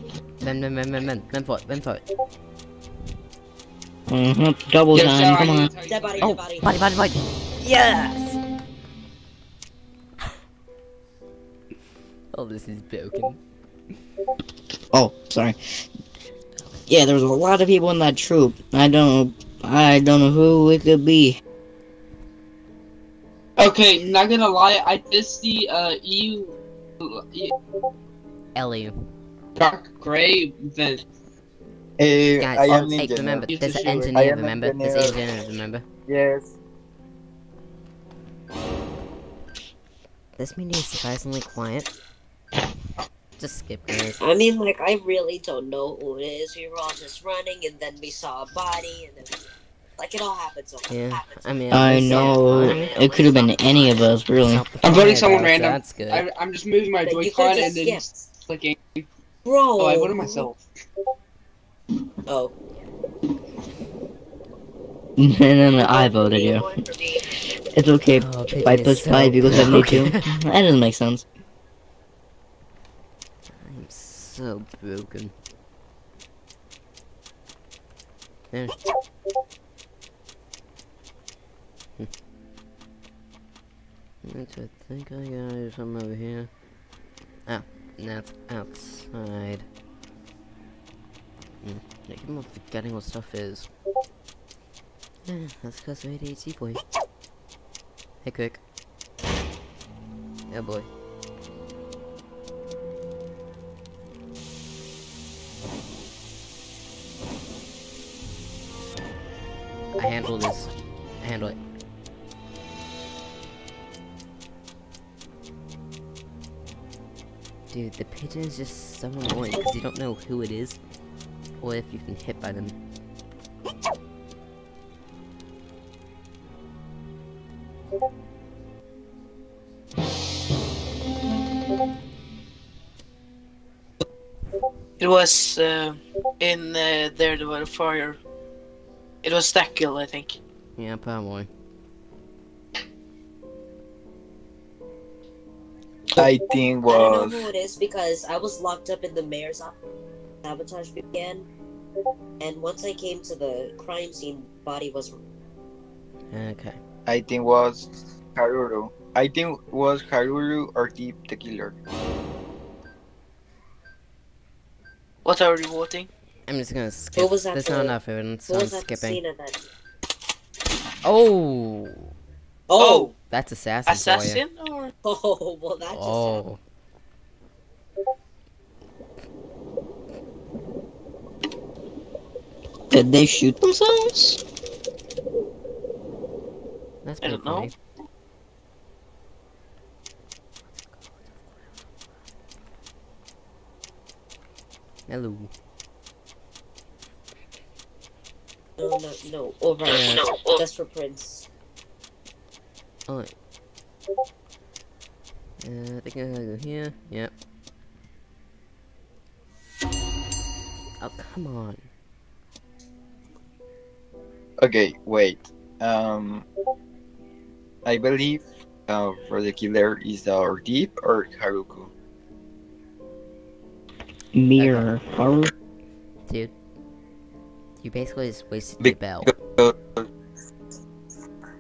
Run, run, run, run, run. Run for it, run for it. Mm-hmm. Double Yeah, time, Shadow, come on. to tell you Dead body, Oh, dead body. body, body, body. Yes! oh, this is broken. Oh, sorry. Yeah, there was a lot of people in that troop. I don't, I don't know who it could be. Okay, not gonna lie, I did see uh EU Ellie. dark gray vent. Eh, Guys, I oh, am hey, engineer. remember, Use there's an shower. I engineer, am remember? There's an engineer. engineer, remember? Yes. This meeting is surprisingly quiet. Just skip guys. I mean, like, I really don't know who it is. We were all just running, and then we saw a body, and then, like, it all happened so Yeah, I mean, I know fun. it could have been any of us, really. I'm voting someone random. That's good. I, I'm just moving my But you Joy-Con and then just just clicking. Bro. Oh, I voted myself. Oh. no, no, no, I voted you. It's okay. Oh, Five is plus so five equals seventy-two. that doesn't make sense. I'm so broken. There. Which I think I got something over here. Oh, that's outside. Hmm. I keep on forgetting what stuff is. Yeah, that's because of ADHD boy. Hey, quick. Yeah, boy. I handle this. I handle it. Dude, the pigeon is just so annoying because you don't know who it is or if you've been hit by them. It was uh, in uh, there there was a fire. It was Stackel, I think. Yeah, probably. I think was. I don't know who it is because I was locked up in the mayor's office. Sabotage began, and once I came to the crime scene, body was. Okay. I think was Haruru. I think was Haruru or Deep the killer. What are you voting? I'm just gonna skip. What was that There's not enough evidence, so What I'm that skipping. scene of that? Oh! Oh. oh! That's assassin. Assassin or Oh, oh well, that just Oh. Did they shoot themselves? That's I pretty don't know. funny. Hello. No, no, no. Oh, right. Yeah. No, just for Prince. Oh. Uh, I think I gotta go here. Yep. Oh, come on. Okay, wait. Um, I believe uh, for the killer is our Deep or Haruku. Mirror. Horror. Dude. You basically just wasted Be- your bell.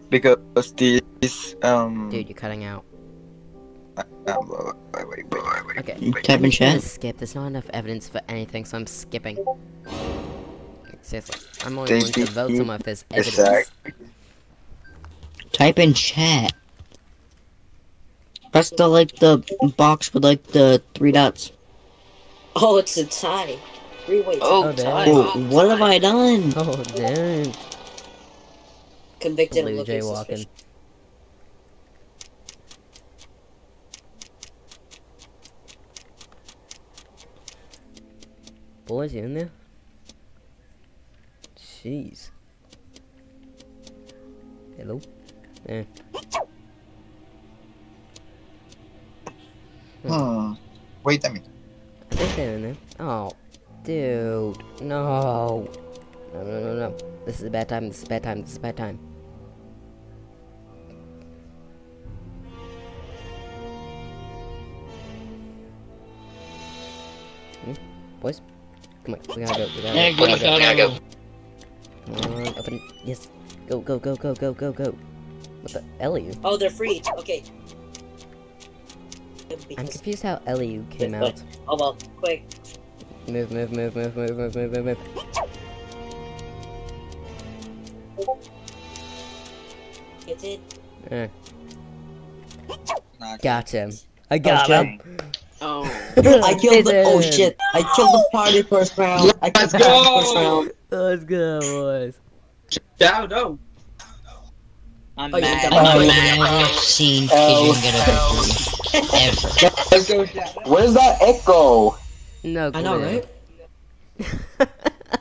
Because, because this um. Dude, you're cutting out. um, wait. Okay. Type I'm in just chat. skip. There's not enough evidence for anything, so I'm skipping. Seriously. I'm only They willing to vote beat someone if there's the evidence. Type in chat. Press the like the box with like the three dots. Oh, it's a tie. Three way tie. Oh, damn. Oh, what have I done? Oh, damn. Convicted of Blue looking jaywalking. suspicious. Boys, you in there? Jeez. Hello? Eh. Hmm. Wait a minute. I think they're in there. Oh, dude. No. No, no, no, no. This is a bad time. This is a bad time. This is a bad time. Boys? Come on. We gotta go. We gotta Yeah, go. We gotta go, go. go. Come on. Open. Yes. Go, go, go, go, go, go, go. What the? Eliu? Oh, they're free. Okay. I'm confused how Eliu came But- out. Oh well, quick. Move, move, move, move, move, move, move, move, move. Get in. Eh. Not Gotcha. I got shit. him. Oh. I killed the. Oh Pigeon. shit! I killed the party first round. I killed the party first round. Let's go, boys. No, no. I'm Oh, you mad. I've never seen. Pigeon get a victory. Ever. Let's go, Shadow. Where's that echo? No, I know, right?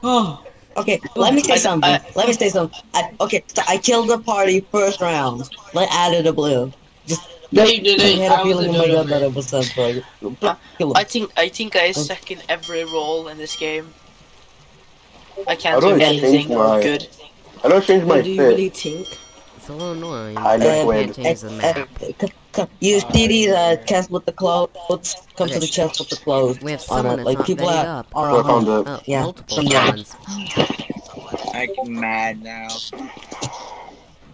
Oh. Okay, let me say something. let me say something. I, okay, so I killed the party first round. Let added a blue. Just No, you didn't. I had I a feeling in my gut that it was that bug. I think I think I second every role in this game. I I can't don't do change anything my- good. I don't change my What do you fit. really think? It's a little annoying. I liquid. can't change the map. You see these uh, chests with the clothes? Come to Okay. the chest with the clothes. We have on someone it. that's Like not people vetted that up. are I on found home. it. Oh, Yeah, multiple some guy. ones. I'm mad now.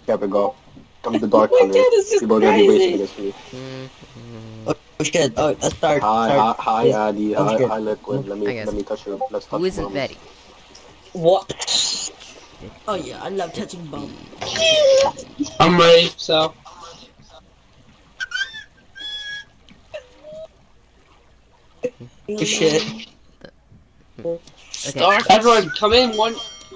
Yeah, we go. Come to the dark Oh my tunnel. God, People are gonna be crazy. waiting this week. Mm. Oh, oh shit! Oh, let's start. Hi, hi, start. hi, Yeah. Addy. Oh, Hi, shit. hi, liquid. Let me, let me touch your. Let's touch Who isn't mom. Betty? What? Oh yeah, I love touching bum. I'm ready, so. Good shit. Okay. Everyone, come in one.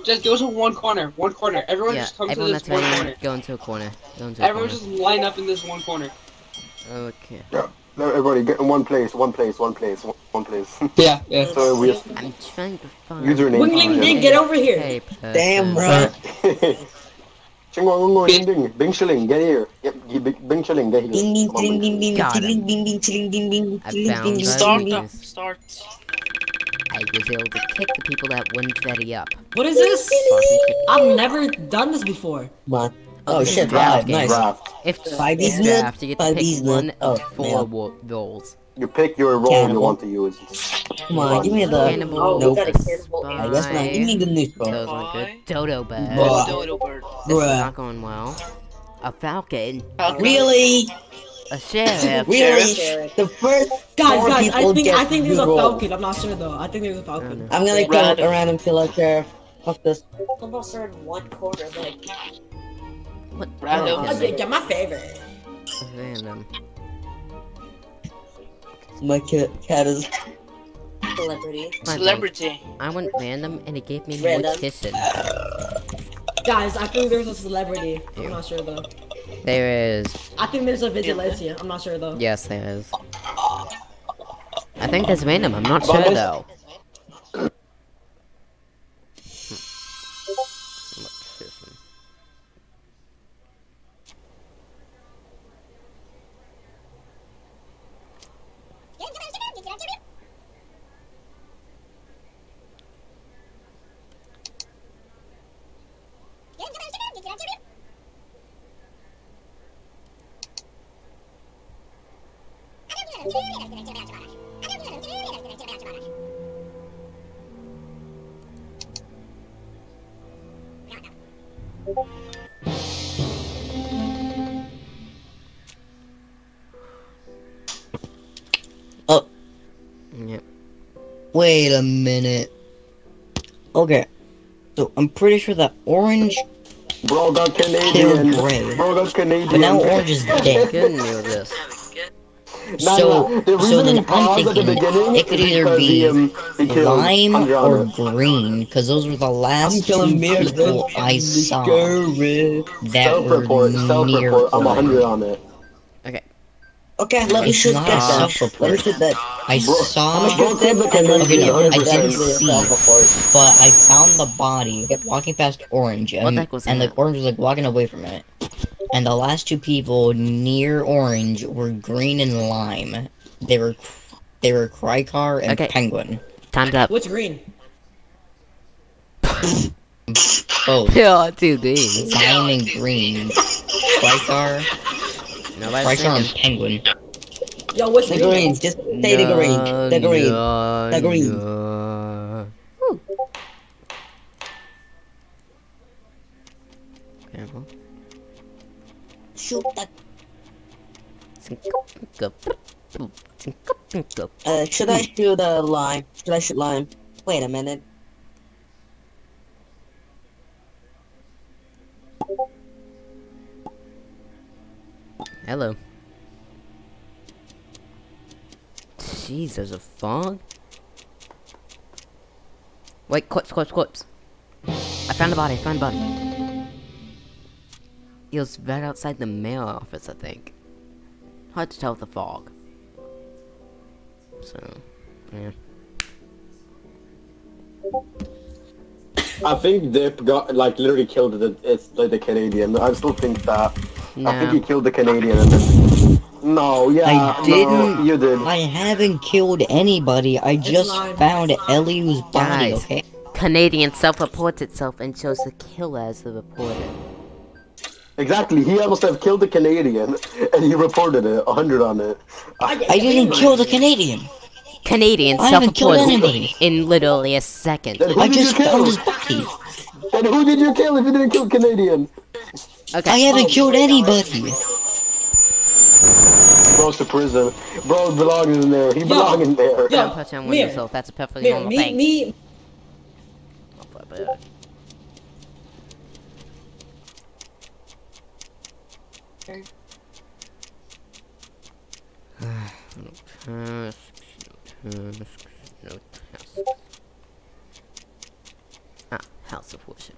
Just go to one corner. One corner. Everyone yeah, just come to this that's one ready, corner. go into a corner. Go into a Everyone corner. just line up in this one corner. Okay. Yeah. No, everybody, get in one place, one place, one place, one, one place. Yeah, yeah. so we I'm trying to find. username. Wingling Ding, get over here. Paper. Damn, bro. Chingwa Ungo Ding Ding. Bing Shilling, get here. Yep, you Bing Bing Shilling, get here. Ding ding Come on, ding Bing. ding ding Got ding him. ding ding ding ding ding I ding found ding that. Start ding. up. Start. I was able to kick the people that wouldn't ready up. What is this? I've never done this before. Come on. Oh, Oh shit! draft Five, game. nice. Draft. If Five it's these nut, draft, you get five to these pick one Oh, of four man. roles. You pick your role Cannibal. you want to use. Come on, give me the. Cannibal, Oh, Nope. we got. I guess not. Give me the news, bro. Those aren't good. Dodo bird. Bruh. Dodo bird. This is not going well. A falcon. Really? A sheriff. Really? The first Guys, guys, I think I think there's a falcon. I'm not sure though. I think there's a falcon. I'm gonna kill Random. a random killer sheriff. Fuck this. Almost are in one corner, like. What? Random. Oh, yeah, my favorite. Random. My cat, cat is. Celebrity. My Celebrity. bad. I went random and it gave me Random. mortician. Guys, I think there's a celebrity. I'm not sure though. There is. I think there's a vigilante. I'm not sure though. Yes, there is. I think there's random. I'm not sure though. Wait a minute. Okay. So I'm pretty sure that orange Bro got killed Canadian. gray. Bro got Canadian. But now orange is dead. Good knew this. Nah, So, nah, the so then I'm paused the thinking it could either be he, um, he lime or green, because those were the last two people I saw that were Self-report, near self-report. I'm hundred on it. Okay. Okay, let me It's shoot not that. a then. Let me shoot that. I Bro, saw, I'm gonna shoot that and then okay, no, I didn't Self-report. see, but I found the body walking past orange, What and, the heck was and that? like orange was like walking away from it. And the last two people near orange were green and lime. They were they were Krykar and Okay. Penguin. Time's up. What's green? Both. Yeah, two greens. Lime and green. Krykar, Nobody's Krykar and thinking. Penguin. Yo, what's The green? green. Just say the green. The green. No, The green. no. Careful. Shoot that. Go. Uh, should I shoot a lime? Should I shoot lime? Wait a minute. Hello. Jeez, there's a fog. Wait, corpse, corpse, corpse. I found a body, I found a body. He was right outside the mail office, I think. Hard to tell with the fog. So, yeah. I think Dip got like literally killed the it's like the Canadian. I still think that. I think he killed the Canadian and then. No, yeah, I didn't. you did. I haven't killed anybody. I just lime. found Eliu's body. Guys. Okay. Canadian self-reports itself and chose the killer as the reporter. Exactly. He almost have killed the Canadian, and he reported it. A hundred on it. I didn't kill the Canadian. Canadian I haven't killed self-reported anybody. in literally a second. Then who I did just you kill? found his body. Then who did you kill if you didn't kill Canadian? Okay. I haven't killed anybody. Bro's to prison. Bro belongs in there. He belongs in there. Don't touch on Mir, yourself. That's a perfectly Mir, normal me, thing. me, No tasks, no tasks, no tasks. Ah, House of Worship.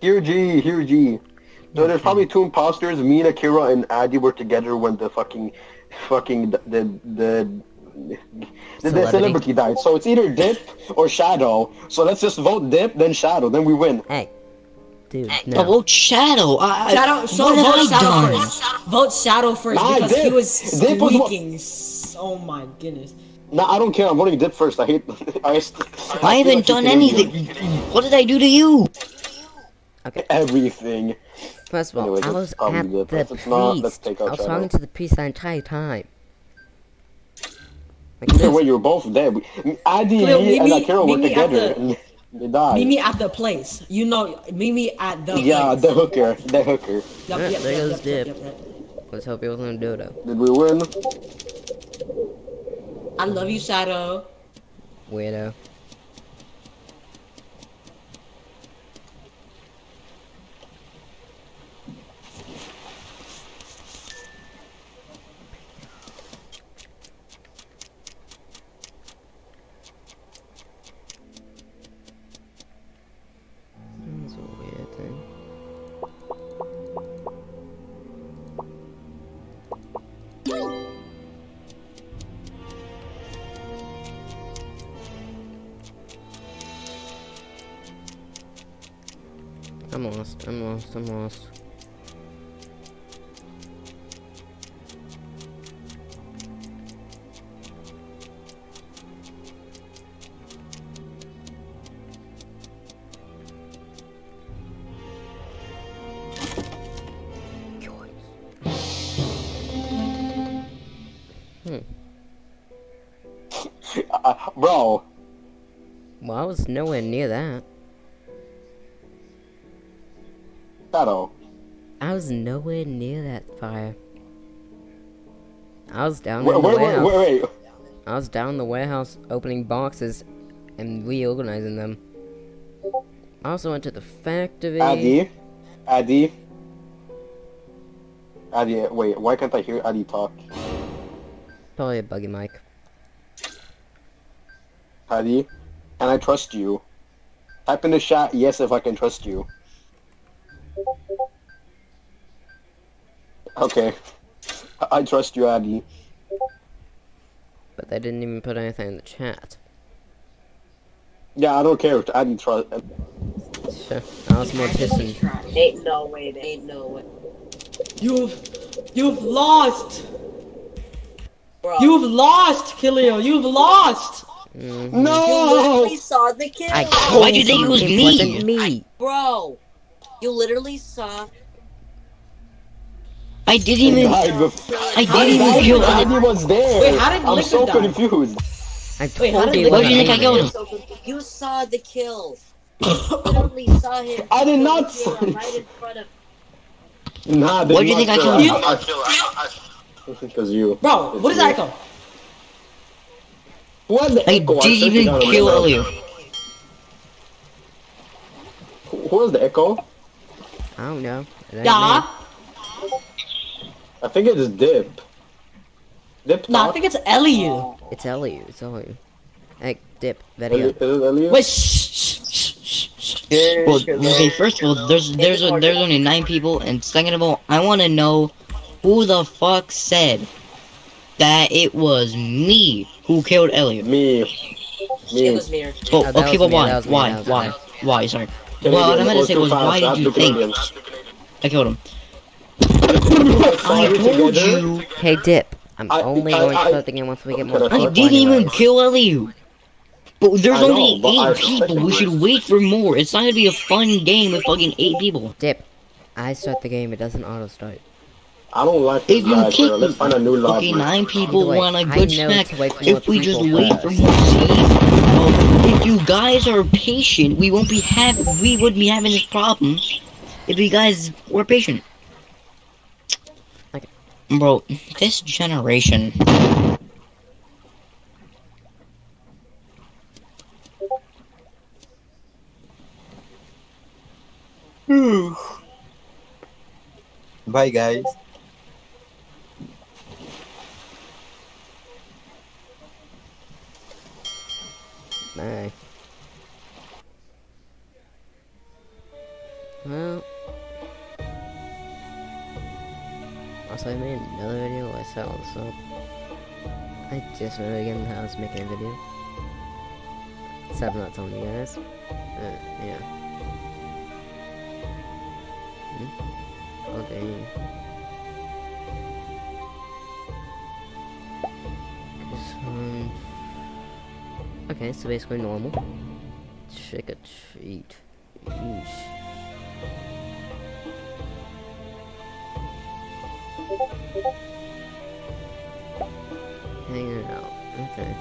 Here G, here G. So there's probably two imposters. Me and Akira and Adi were together when the fucking, fucking the the the, the, the Celebrity. celebrity died. So it's either Dip or Shadow. So let's just vote Dip, then Shadow, then we win. Hey, dude, I no. vote Shadow. I, I- Shadow, so what have vote I Shadow done? first. Vote Shadow first Nah, because he Dip- was Dip was squeaking. s- Oh my goodness. No, I don't care. I'm voting Dip first. I hate. I, I haven't done anything. What did I do to you? Everything. First of all, Anyways, I was probably at Dip. the If it's not, let's priest. take I was Shadow. talking to the priest the entire time. Like, Either this- you're both dead. We- Adi, Cleo, me, meet and me- Akira meet were together, the- and they died. Meet me at the place. You know, meet me at the yeah, place. the hooker, the hooker. Yep, Yeah, yep, there yep, goes yep, Dip. yep, yep. Let's hope he wasn't a dodo. Did we win? I love you, Shadow. Weirdo. I'm lost, I'm lost, I'm lost. Hmm. Uh, bro, Well, I was nowhere near that. Shadow. I was nowhere near that fire. I was down Wait, in the wait, warehouse. wait, wait. I was down in the warehouse opening boxes and reorganizing them. I also went to the factory. Adi, Adi, Adi. Wait, why can't I hear Adi talk? Probably a buggy mic. Adi, can I trust you? Type in the chat yes if I can trust you. Okay, I I trust you, Adi. But they didn't even put anything in the chat. Yeah, I don't care. Adi trust. Sure. I was mortician. Ain't no way, there ain't no way. You've, you've lost. Bro. You've lost, Kilio. You've lost. Mm-hmm. You literally saw the kill. I Why do you think it was me? wasn't me. Bro, you literally saw. I didn't even. I didn't even Adi, kill. Adi was there. Wait, how did I'm so die? confused. I Wait, how did you. Why do you think I killed him? You saw the kills. You literally saw him. I did not kill see- right in front of. Nah, Why do you think I killed him? Because you. Bro, what is that echo? What the I echo? didn't swear even kill gonna- Who was the echo? I don't know. Yeah. me. I think it's Dip. Dip No, I think it's Eliu. It's Elliot. It's Elliot. Hey, dip. Video. Wait, shh, shh, shh, shh, shh. Well, okay, first of all, there's there's a, there's only nine people, and second of all, I want to know who the fuck said that it was me who killed Elliot. Me. It was me. Oh, oh, that okay, was but me, why? that me, Why? Why? Why? Sorry. Canadian, Well, what I meant to say was, why did you the think I killed him? I told you. Hey, dip. I'm I- only I- going to start the game once we get more Can I I didn't even anyways. kill Elliot. But there's know, only but eight people. We should wait for more. It's not gonna be a fun game with fucking eight people. Dip. I start the game. It doesn't auto start. I don't like this If you guy, keep bro. Let's find a new lobby. okay, nine people want a I good snack. to wait for more If we just people wait for more team, well, if you guys are patient, we won't be have we would be having this problem if you guys were patient. Okay. Bro, this generation. Bye, guys. Bye. Well. Also, I made another video. I this up. I just remembered again how I was making a video. Except I'm not telling you guys. Uh, yeah. Hmm? Dang. This one. Okay, so basically normal. Trick or treat. Yeesh. Hanging out. Okay.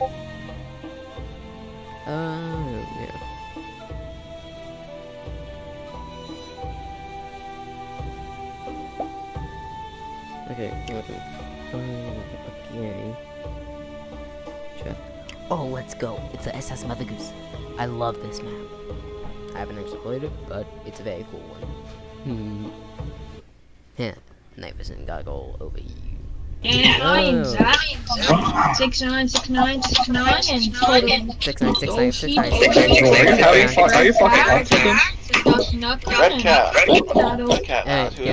Oh, yeah. Okay, what can find a game? Check. Oh, let's go. It's the SS Mother Goose. I love this map. I haven't actually played it, but it's a very cool one. Hmm. Yeah, Kniferson gotta go over you. And I am. Six nine six nine six nine and total. Six nine six nine six nine six nine. How you fuck- Are you fucking Red cat. Hey. Get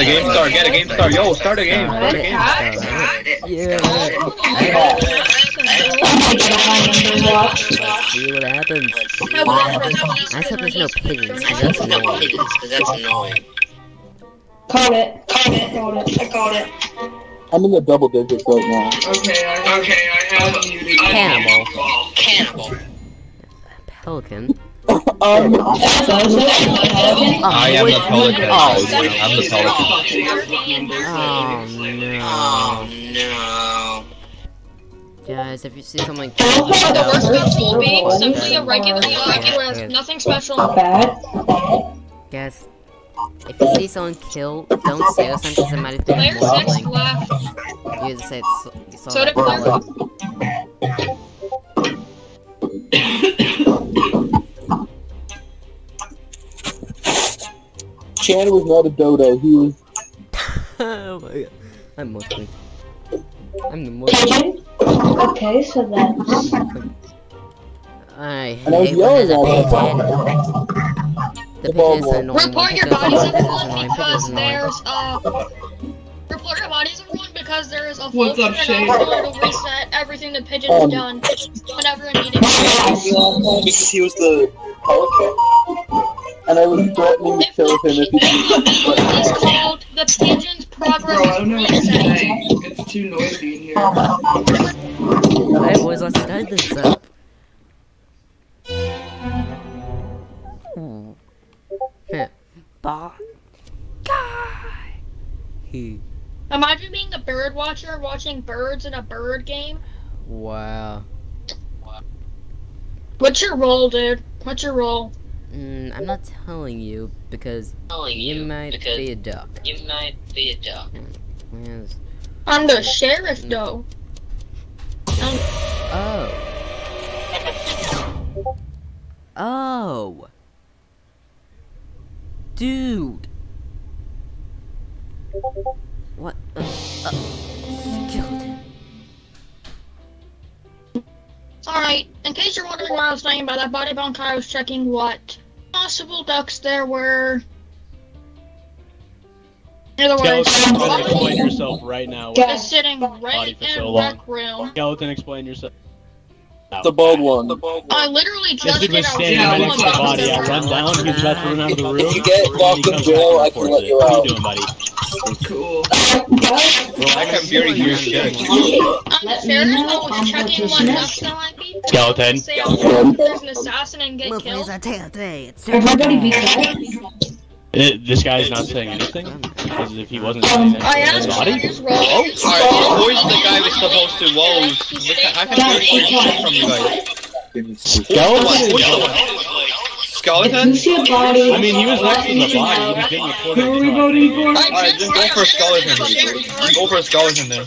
a game start, get a game start. Yo, start a game. Yeah. See what happens. I said there's no pigeons, that's annoying. That's annoying. Caught it. Caught it. Caught it. I caught it. I'm in the double digits right now. Okay, I, okay, I have muted. Cannibal. Cannibal. Pelican. Um, I am the pelican. Oh, I'm the pelican. Oh Oh no. no. Guys, if you see someone The worst match will be Oh, simply a regular okay. match with nothing special. Bad. Guys, if you see someone kill, don't say oh, this because it might have been Player more six like left. you just say it's, you saw So that did player- Chan was not a dodo. He was. oh my god. I'm Muslim. I'm the Muslim. Okay, so that's. I And I was hate when there's a yelling at pigeon. The ball is annoying. Report your bodies is annoying, everyone because there's uh report your bodies everyone because there is a What's vulture up, Shane? and I'm to reset everything the pigeon Um, has done whenever it needed. Because he was the pelican. And I was threatening to kill him if he. It's called the pigeon's progress Bro, I don't know what you're reset. saying. It's too noisy in here. Alright boys, let's start this up. Bye. Guy. He. Imagine being a bird watcher watching birds in a bird game. Wow. What's your role, dude? What's your role? Mm, I'm not telling you because Telling you you might because be a duck. You might be a duck. Hmm, yes. I'm the sheriff, hmm. though. Oh. Oh. Dude. What? Uh, uh, skeleton. Alright, in case you're wondering what I was saying about that body bunk, I was checking what possible ducks there were. In other words, Skeleton, explain yourself right now. is sitting right for in so long. rec room. Skeleton, explain yourself. The bald one. I literally just dude did was standing right next to the body. I run down. He's about to run out of the room. If you get locked in jail, I can let you What are you doing, buddy? Cool. I can barely hear shit. I'm serious, I was checking what ducks there might be. Skeleton. Say oh, there's an assassin and get killed. a tail today. It's Everybody be quiet. Uh, this guy's not saying anything because if he wasn't saying anything, I his asked body. him his role. Alright, who is the guy we're supposed to whoa? I can barely hear shit from you guys. Skeleton. Skeleton? You see a body. I mean, he was next to the body. He was getting reported. Who are we voting for? Alright, then go for Skeleton. Go for Skeleton then.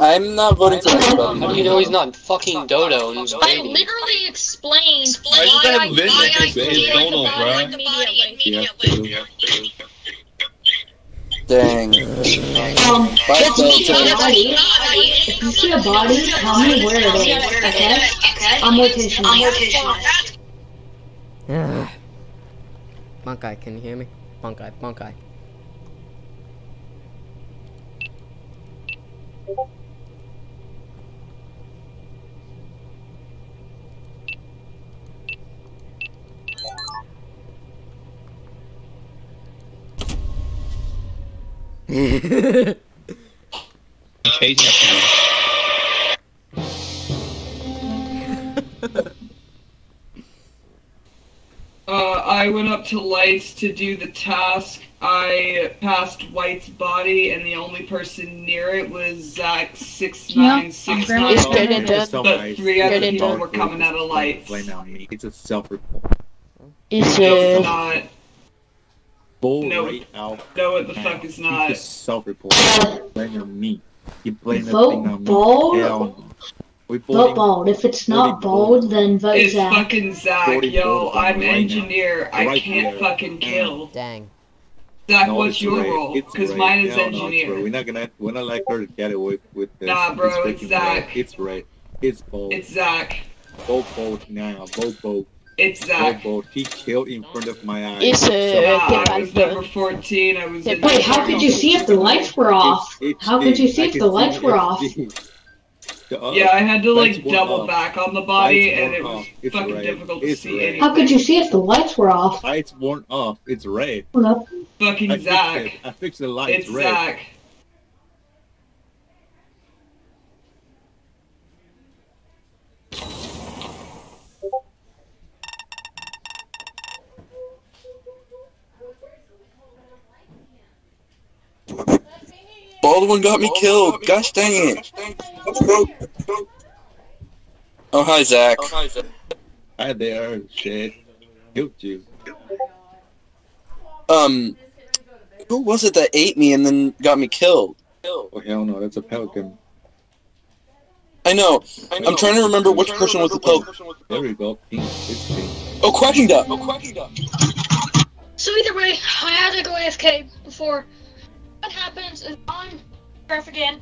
I'm not voting for anybody. How do you know he's not fucking Dodo and he's I literally explained why have I, Vin why I next to his created the body immediately. Dang. Um, Bye, if you see a Skeleton. body, if you see a body, tell me where it is, okay? I'm rotation. I'm rotation. Ugh. Bunkai, can you hear me? Bunkai, Bunkai. Chasing Uh, I went up to Lights to do the task. I passed White's body, and the only person near it was Zach six nine six nine. It's good and done. But three other Good people done. were coming out of Lights. Blame it on me. It's a self-report. It's No, uh, it's not. Bull No. right out. No, it the now. fuck is It's not. a self-report. Blame it on me. You blame the Vote thing on me. bold? Hell no. We Vote voting. bold. If it's not voting bold. bold, then vote It's Zach. fucking Zach, Voting yo. I'm right now. engineer. I can't here. fucking kill. Dang. Zach, No, what's your right. role? Because mine is no, engineer. right. We're not gonna. We're not like her to get away with this. Nah, bro, this it's Zach. right. It's right. It's bold. It's Zach. Vote bold now. Vote bold. It's Zach. Vote bold. He killed in front of my eyes. It's, uh, Nah, the I was bad number 14. I was in Wait, how could you see if the lights were off? How could you see if the lights were off? Yeah, I had to like double off. back on the body, Lights and it was off. It's fucking right. difficult to It's see right. anything. How could you see if the lights were off? Lights weren't off. It's red. Hold up. Fucking I fixed Zach. it. I fixed the lights It's red. Zach. Baldwin got me killed. Gosh dang it. Oh hi Zach. Hi there, shit. Killed you. Um, who was it that ate me and then got me killed? Oh hell no, that's a pelican. I know. I'm trying to remember which person was the pelican. There we go. Pink. It's pink. Oh, quacking duck. Oh, quacking duck. So either way, I had to go AFK before. What happens is I'm graph again.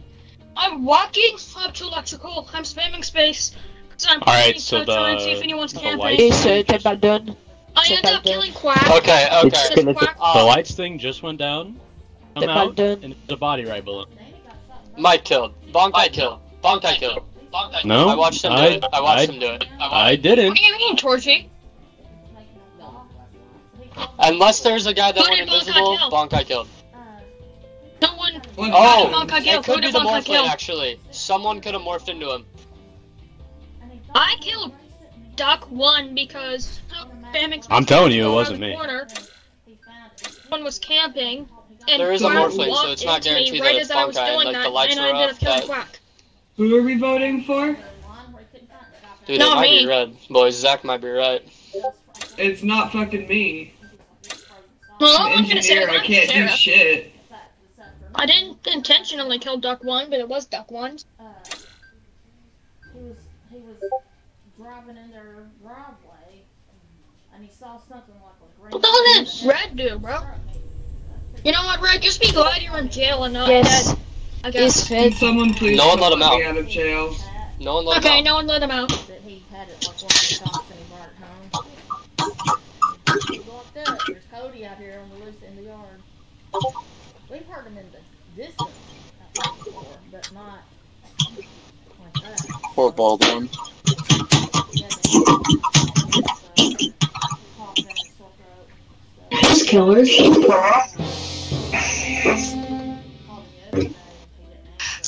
I'm walking up to electrical. I'm spamming space. So I'm Alright, so to try and see if anyone's camping. light- it's uh, done. I end up killing Quack. Okay, okay. Because Quack- The lights thing just went down. Come The out, button. and there's a body right below. Mike killed. Bonkai killed. Bonkai killed. Bonkai No, I watched him do I- it. I watched I- him do it. I, I didn't. What do you mean, Torchy? Unless there's a guy that Who went did Bonkai invisible, kill? Bonkai killed. No one. Oh, Bonkai it killed. Who could be the Morphling, actually. Someone could have morphed into him. I killed Duck one because I'm telling you, it wasn't me. corner. One was camping. And There is a Morphling, so walked it's not into me guaranteed right that as it's I was Bonkai, doing like, that, the lights and were I ended off, up killing that- Who are we voting for? Dude, Not it might me. be red. Boys, Zach might be right. It's not fucking me. Well, I'm I'm an not gonna say engineer. I can't do shit. I didn't intentionally kill Duck one, but it was Duck one. Uh, he was he was driving in their driveway. and he What the hell did Red do, bro? You know what, Red? Just be glad you're in jail and not Yes. dead. I guess. Is Can someone please No one let him out. out of jail? No one let him Okay, no one let him out. that he had it like one of the shops and he brought it home. He's locked up. There's Cody out here on the loose in the yard. We've heard him in the distance out there before, but not like that. Poor Baldwin. Those killers.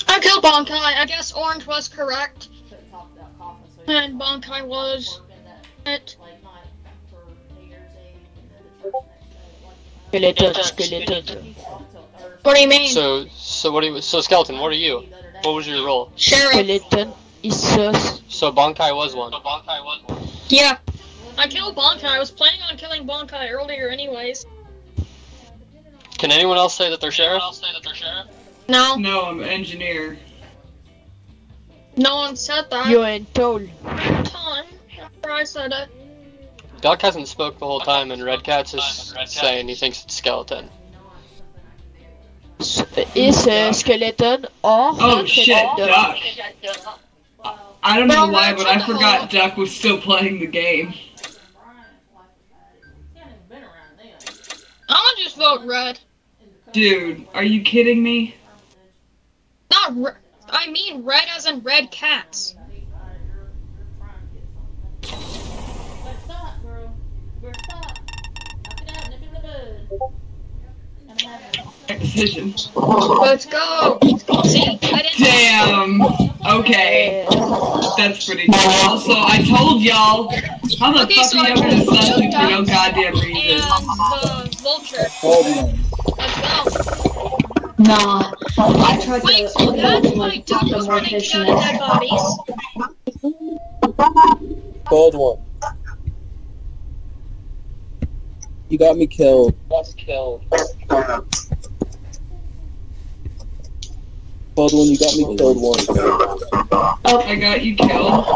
I killed Bonkai. I guess Orange was correct. And Bonkai was it. Skeleton, skeleton. What do you mean? So, so what do you? So skeleton, what are you? What was your role? Sheriff. Skeleton is sus. So Bonkai was one. So Bonkai was one. Yeah. I killed Bonkai. I was planning on killing Bonkai earlier anyways. Can anyone else say that they're sheriff? No. No, I'm engineer. No one said that. You ain't told. Time after I said it. Duck hasn't spoke the whole time, and Red Cat's is saying he thinks it's skeleton. Is a skeleton or Oh shit, Duck. I don't know Bro, why, but I forgot whole- Duck was still playing the game. I'm gonna just vote red. Dude, are you kidding me? Not re- I mean red as in red cats. Right decision. Let's go. See, I didn't. Damn. Okay. That's pretty cool. Also, I told y'all. How the Okay, fuck so I you gonna voted suss two me for no goddamn reason? And the vulture. Let's go. Nah. I tried Wait, to so that's like, why like Duck the was running mortician. down dead bodies. Baldwin. You got me killed. That's killed. Baldwin, you got me killed once. Oh, I got you killed.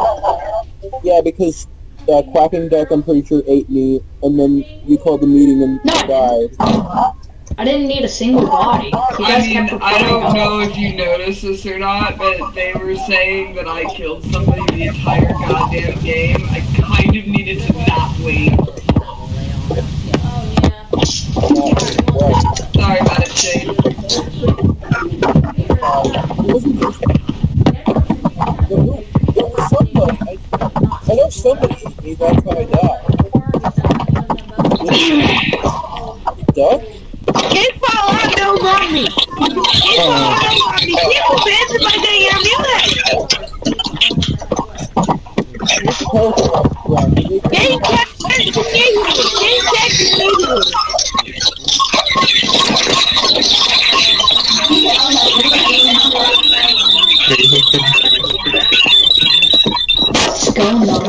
Yeah, because uh, Quacking Duck, I'm pretty sure, ate me, and then you called the meeting and died. I didn't need a single body. You I guys mean, kept I reporting don't on know if you noticed this or not, but they were saying that I killed somebody the entire goddamn game. I kind of needed to not wait. Sorry about it, Shane. I know somebody ate me, that's how I died. Duck? Get fall out, don't run me. Get fall out, don't run me. People dancing Game text immediately. Game text immediately. What's going on?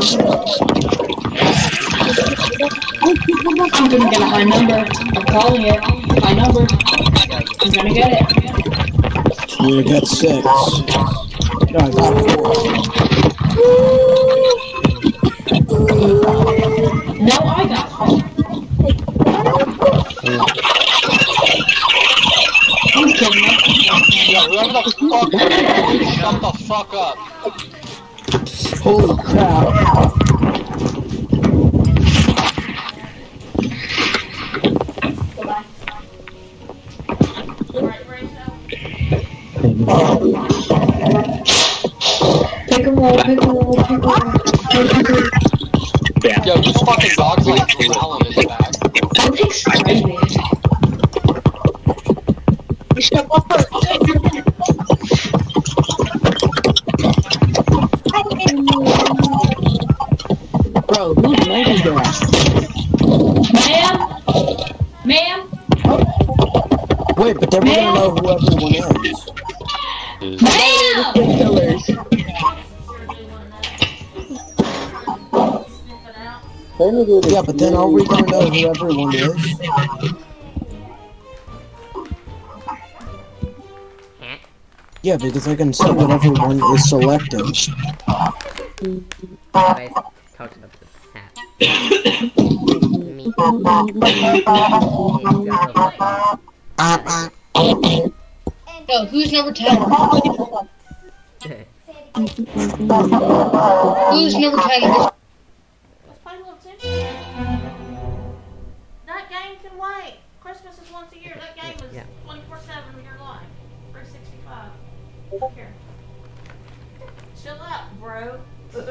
I'm gonna get a high number. I'm calling it. High number. I'm gonna get it. You got six. No, I got four. Fuck up. Holy crap. Yeah, but then are we gonna know who everyone is? Yeah, because I can see that everyone is selected. Anyways, couching up the hat. No, who's number 10? Who's number 10? Out, bro.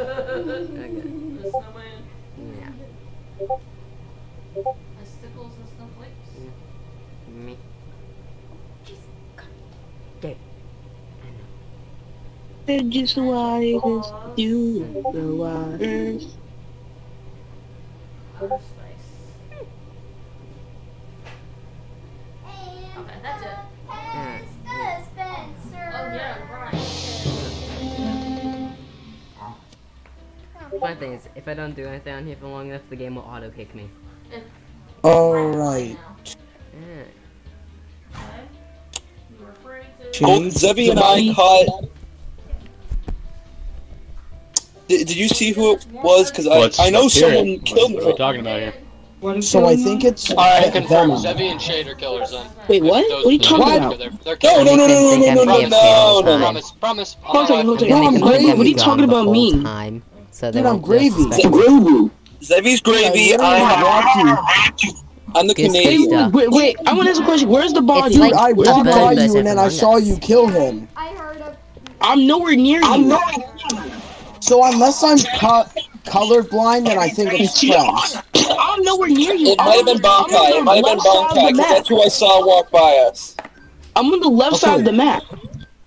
The snowman. Yeah. The and snowflakes. Me. They're just wires do the wires. One thing is, if I don't do anything on here for long enough, the game will auto kick me. Eh. Alright. Yeah. Oh, Zevi and I caught. Did, did you see who it was? Because I, I know up here? someone What- killed What are we talking about here? So I think it's Alright, confirm. Venom. Zevi and Shade are killers then. Wait, what? What are you talking about? together. They're No, no, no, no, no, no, no, no, Think I'm no, AFK no, no. Promise, promise. Hold on, hold on. They No, think I'm I'm gravy. gonna What are you be talking gone the about whole me? Time, so they Dude, I'm gravy. suspect. Gravy. Zevi's gravy. I I'm walked. I'm the Canadian. stuff. Wait, wait, I want to ask a question. Where's the body? It's like I walked by you and then I saw you kill him. I heard of. I'm nowhere near you. I'm nowhere. So unless I'm co- colorblind, then I think it's Trent. I'm nowhere near you. It might have been I'm on Bankai. the It might have been left side of Bankai the because that's who I saw walk by us. I'm on the left side of the map.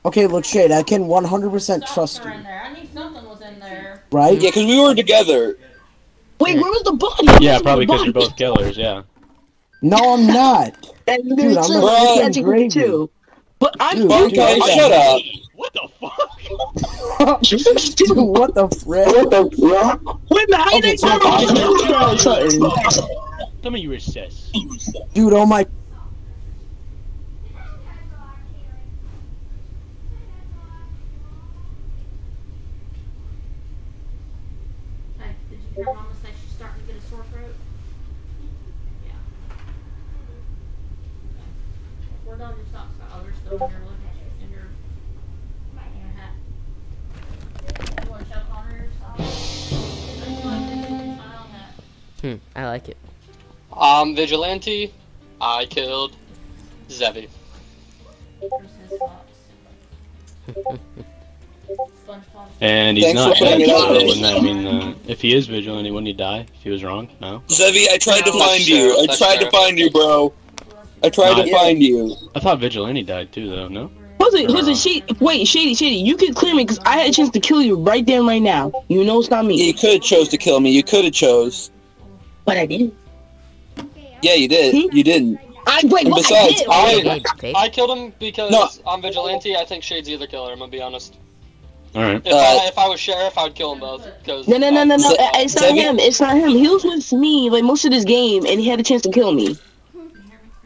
Okay, look, Shade, I can 100% trust you, in there. I knew something was in there. Right? Yeah, because we were together. Wait, where was the body? Yeah, probably because you're both killers. Yeah. No, I'm not. That Dude, I'm sense. not fucking too. But I'm Dude, dude, okay. shut up. What the fuck? Dude, what the frick? What the frick? Wait, man, how you Okay, think so I'm I- Tell me you were sis. Dude, oh my. Hmm, I like it. I'm Vigilante. I killed Zevi. Where's his socks? SpongeBob. And he's Thanks not. for putting it so out there. wouldn't that mean uh, if he is vigilant, wouldn't he die if he was wrong? No. Zevi, I tried to No, find that's you. I that's tried true. to find you, bro. I tried to Not- find you. I thought Vigilante died too, though. No. Who's it? Who's it? Shady. Wait, Shady, Shady. You can clear me because I had a chance to kill you right there, and right now. You know it's not me. you could have chose to kill me. You could have chose. But I didn't. Yeah, you did. Hmm? You didn't. I wait. And What besides, I did? I- Gabe, Gabe. I killed him because No. I'm Vigilante. I think Shade's the other killer. I'm gonna be honest. All right. If, Uh, I, if I was sheriff, I'd kill them both. Cause No, no, no, no, no. Ze- It's not Zevi- him. It's not him. He was with me like most of this game, and he had a chance to kill me.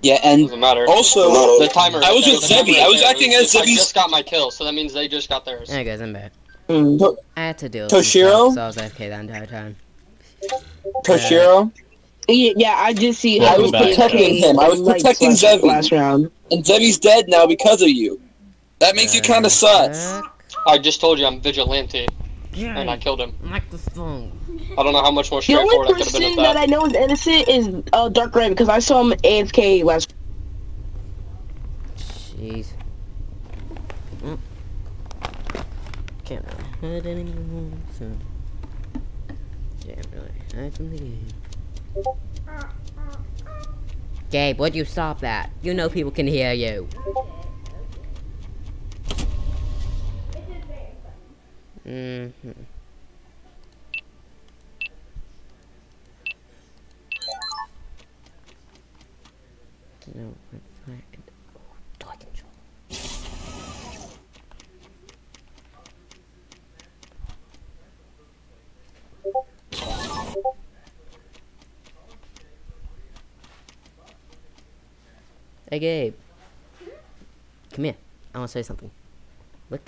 Yeah, and doesn't matter. also, the timer. I was right with there, the Zevi. timer I was right acting there. as I just got my kill, so that means they just got theirs. There guys, I'm back. Mm. I had to deal with some Toshiro? stuff, so I was AFK the entire time. Toshiro. Yeah, yeah. I just see. I was back. protecting him. I was protecting last- Zevi. last round. And Zevi's dead now because of you. That makes you kind of sus. I just told you I'm Vigilante, and I killed him. Microphone. I don't know how much more straightforward I could have been The only person at that I know is innocent is uh, Dark Raven because I saw him AFK last. Jeez. Mm. Can't really hurt anymore, so... From the game. Gabe, would you stop that? You know people can hear you. Mm-hmm. No, I'm fine. Oh, dog control. Hey Gabe. Come here. I want to say something. Look.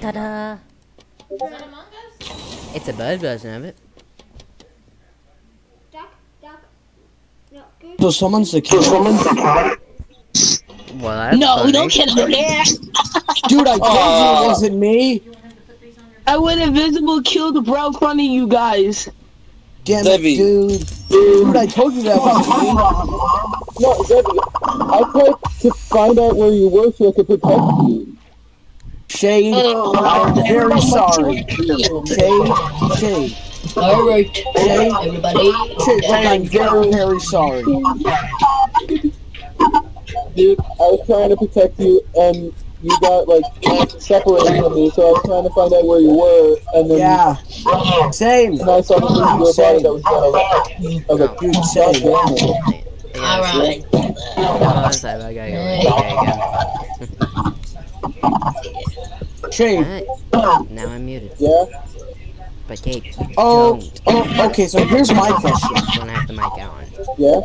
Ta-da! Is that Among Us? It's a bird version of it. Duck, duck. No, So someone's the killer. Well, that's No, funny. don't kill her. Dude, I told Aw. you it oh. wasn't me. I went invisible, killed the bro in front of you guys. Damn Debbie. it, dude. Dude, I told you that wasn't me. No, Zebby, I tried to find out where you were so I could protect you. Shade, oh, I'm very sorry. Shade, Shade, Alright, Shade, everybody. Shade, I'm very, very sorry. Dude, I was trying to protect you, and you got, like, separated from me, so I was trying to find out where you were, and then... Yeah, same. And I saw you do a body that was dead. I was like, Dude, God same. damn. Alright. Oh, I'm sorry, I gotta go again. Shade. Alright, now I'm muted. Yeah? But Kate, Oh, don't, oh, okay, so here's my question. don't have the mic on. Yeah?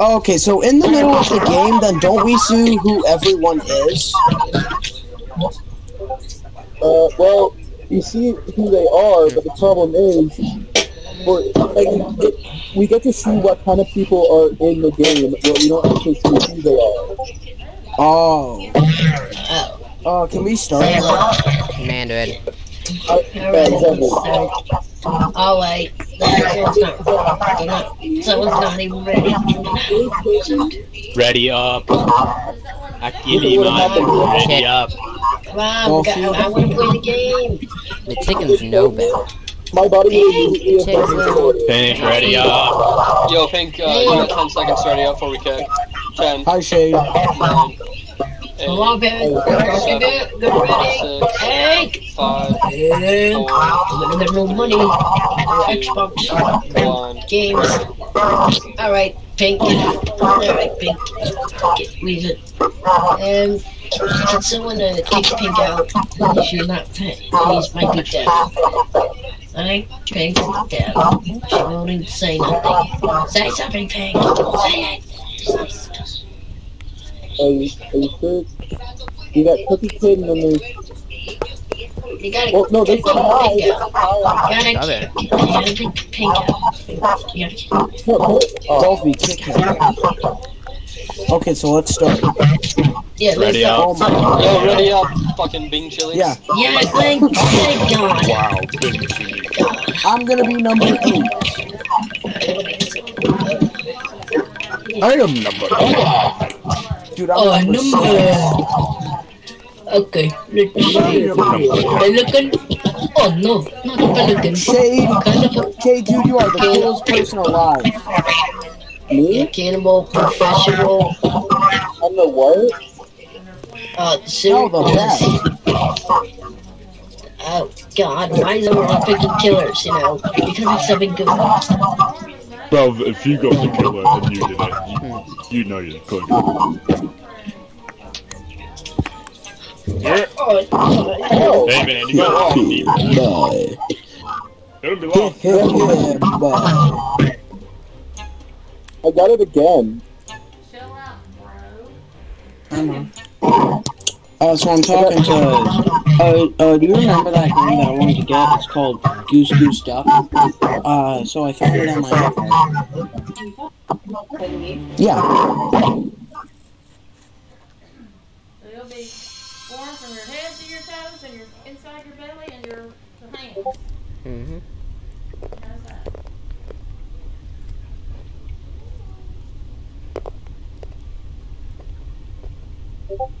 Okay, so in the middle of the game, then don't we see who everyone is? Uh, well, you see who they are, but the problem is, for, like, it, we get to see what kind of people are in the game, but we don't actually see who they are. Oh. Oh, can we start? Mandarin. I, yeah, exactly. Oh wait, someone's not, not, someone's not even ready. Ready up. Akilima, ready up. Come on, we got, I want to play the game. The chickens know better. My body will immediately Chicks affect know. Pink, ready up. Yo, Pink, uh, you got 10 seconds to ready up before we kick. 10, Hi, Shade. 9, 8, Come on, baby. Get ready. Get ready. Hey. 5, Hey. 4, I'm gonna get no money. Xbox 1. games. Alright, Pink. Alright, Pink. Get, leave it. Um, can someone uh, kick Pink out? She's not paying. Please, might be dead. Alright, Pink, dead. She won't even say nothing. Say something, Pink. Say it. Are you, are you sure? You got Cookie Kid and then there's... You gotta Well, no, there's kick Pink five. out. You gotta Stop kick, it. you gotta kick Pink out. You gotta kick. No, no, oh, Dolphy, kick him. Okay, so let's start. Yeah, let's Ready up. Oh my Yo, ready up, fucking Bing Chilies. Yeah, Yeah, thank, thank God. Wow, Pink chili. I'm gonna be number eight. I am number eight. Dude, I'm Oh, number, number. Okay, let's see. Pelican? Oh no, not a pelican. Shade. Kind of a Okay, dude, you are the coolest person alive. yeah, cannibal, professional, I'm the what? uh, No, serial the best. Oh God, why is everyone picking killers? You know, because it's something good. Bro, if you got the killer and you did it, you, you know you're good. Oh, oh, Hey man, you got to deep. Bye. It'll be long. Bye. I got it again. Chill out, bro. Uh, so I'm talking to. Uh, uh, do you remember that game that I wanted to get? It's called Goose Goose Duck. Uh, so I found it on my iPad. Yeah. So you'll be warm from your head to your toes and your inside your belly and your, your hands. Mm-hmm. How's that?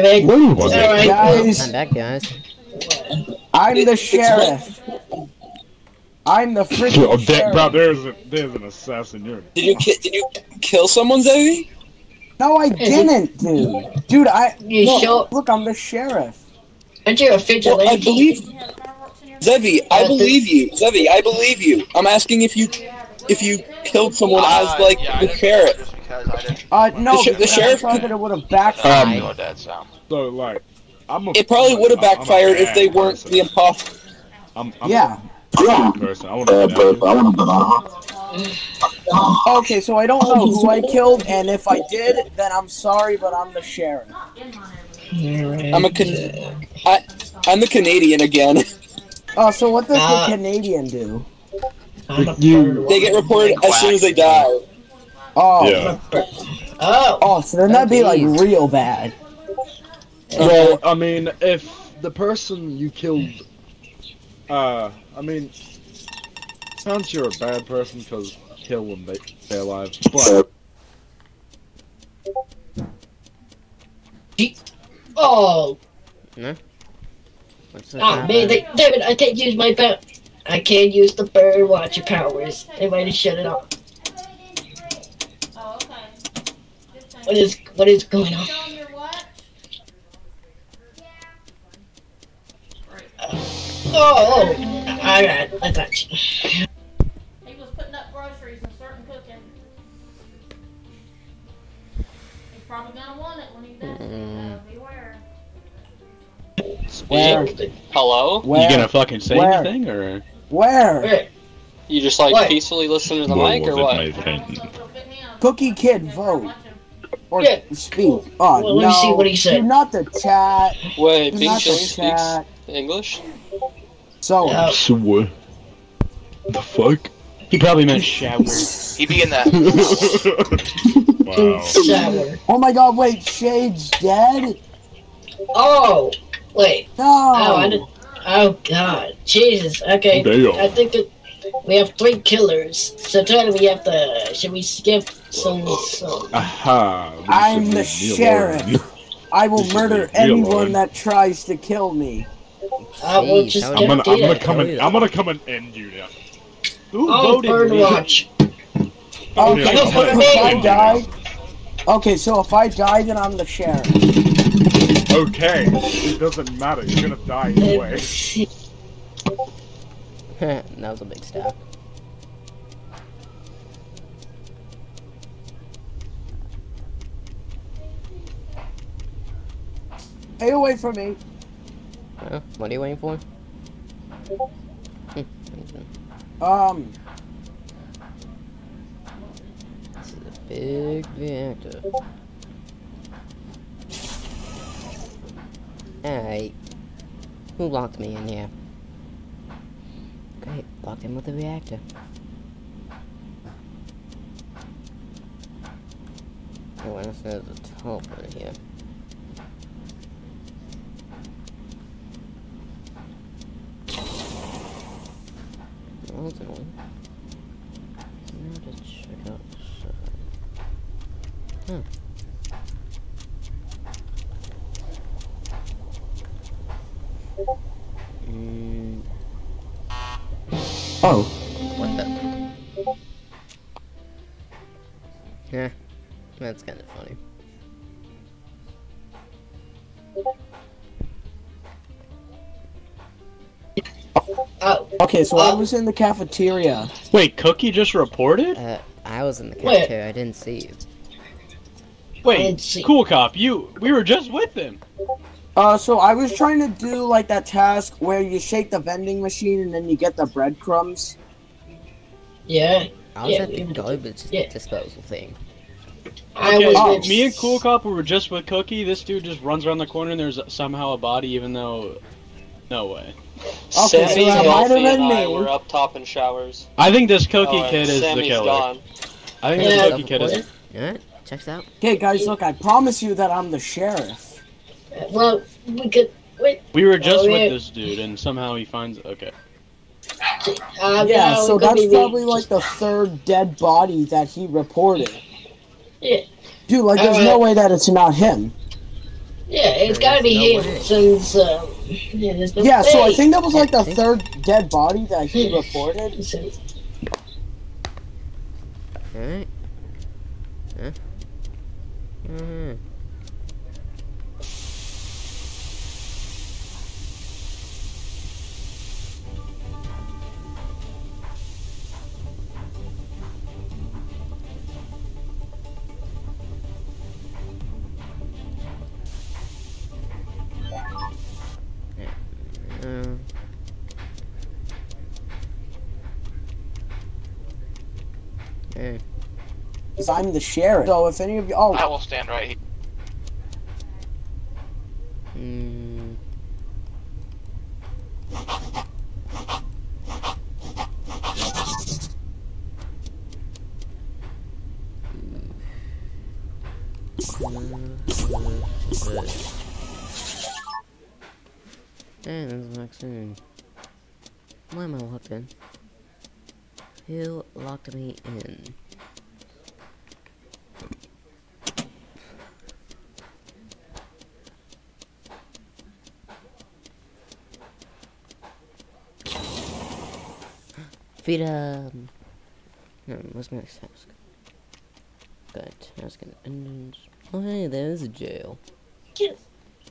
just start? yeah, big. Alright, Guys, I'm back, guys. I'm the sheriff. I'm the Oh, freaking there, bro, sheriff. there's a, there's an assassin. You're Did you ki- did you kill someone, Zoe? No, I didn't, dude. Dude, I You look, sure? look, I'm the sheriff. Aren't you a Well. I believe Zevi. I believe you, Zevi. I believe you. I'm asking if you if you killed someone as ah, like the sheriff. Uh, no, The sh- the because sheriff- I thought that it would have backfired. Um, so like, I'm a, It probably would have I'm- I'm a backfired if they weren't person. the imposter. I'm, I'm yeah. a bad person. I want to Okay, so I don't know who I killed, and if I did, then I'm sorry, but I'm the sheriff. I'm a can- I, I'm the Canadian again. Oh, so what does Uh, the Canadian do? You. They get reported as soon as they die. Oh. Yeah. Oh. Oh, so then that'd be like real bad. Well, I mean, if the person you killed, uh, I mean, sounds you're a bad person because kill when they stay alive, but Oh. No? What's Ah, man, they, damn it, I can't use my power. I can't use the Birdwatcher powers. They might have shut it off. What is what is going on? Oh, oh, oh. alright, I got you. He was putting up groceries and starting cooking. He's probably gonna want it when he does it, so beware. Where? Hello? Where? You gonna fucking say Where? anything or Where? you just like What? peacefully listen to the mic or what? Cookie Kid, vote. Or Yeah. speak. Oh, Well, let no. me see what he said. Do not the chat. Wait, Do Pink not the speaks chat. English? So, uh, so what? The fuck? He probably meant shower. He be in that. wow. Shower. oh my god, wait, Shade's dead? Oh, wait. No. Oh, I didn't. Oh God, Jesus. Okay, Damn. I think that we have three killers. So tell we have to. Should we skip some? some Aha. we I'm the sheriff. I will You should murder anyone alone. that tries to kill me. I will Jeez, just how I'm gonna, I'm gonna come and, oh, I'm gonna come and end you now. Who Oh, voted bird me? watch. Okay, Yeah, so if I die, okay, so if I die, then I'm the sheriff. Okay, it doesn't matter. You're gonna die anyway. that was a big stab. Stay away from me. Huh? What are you waiting for? Um, This is a big reactor. Hey, who locked me in here? Great, locked in with the reactor. Oh, and there's a teleporter here. Well, that's annoying. Now to check out outside. Huh. Mm, oh. what the? Yeah, that's kind of funny. Oh, Okay, so I was in the cafeteria. Wait, Cookie just reported? Uh, I was in the Wait. cafeteria. I didn't see you. Wait, cool cop, you we were just with him. Uh, so I was trying to do like that task where you shake the vending machine and then you get the breadcrumbs. yeah. I was Yeah, at the we- garbage yeah. disposal thing. I Okay, was with- me and Cool Cop were just with Cookie. This dude just runs around the corner and there's somehow a body, even though no way. Okay, so Sammy, that might have Elfie, been and I me. were up top in showers. I think this Cookie Oh, kid is the Sammy's killer. gone. I think Yeah. this Cookie kid is. Alright, checks out. Okay, guys, look, I promise you that I'm the sheriff. Well, we could wait. We were just Oh, yeah. with this dude, and somehow he finds. Okay. Uh, yeah, no, so that's be me. probably like the third dead body that he reported. Yeah, Dude, like, there's Alright. no way that it's not him. yeah, it's gotta be him since. Um, yeah, there's no Yeah, so I think that was like the third dead body that he reported. Alright. Huh? Mhm. Uh, eh. Because I'm the sheriff. So if any of you, oh, I will stand right here. Mm. And there's Maxine. Why am I locked in? Who locked me in? Freedom! No, what's my next task? Good. Task and endings. Oh, hey, there's a jail.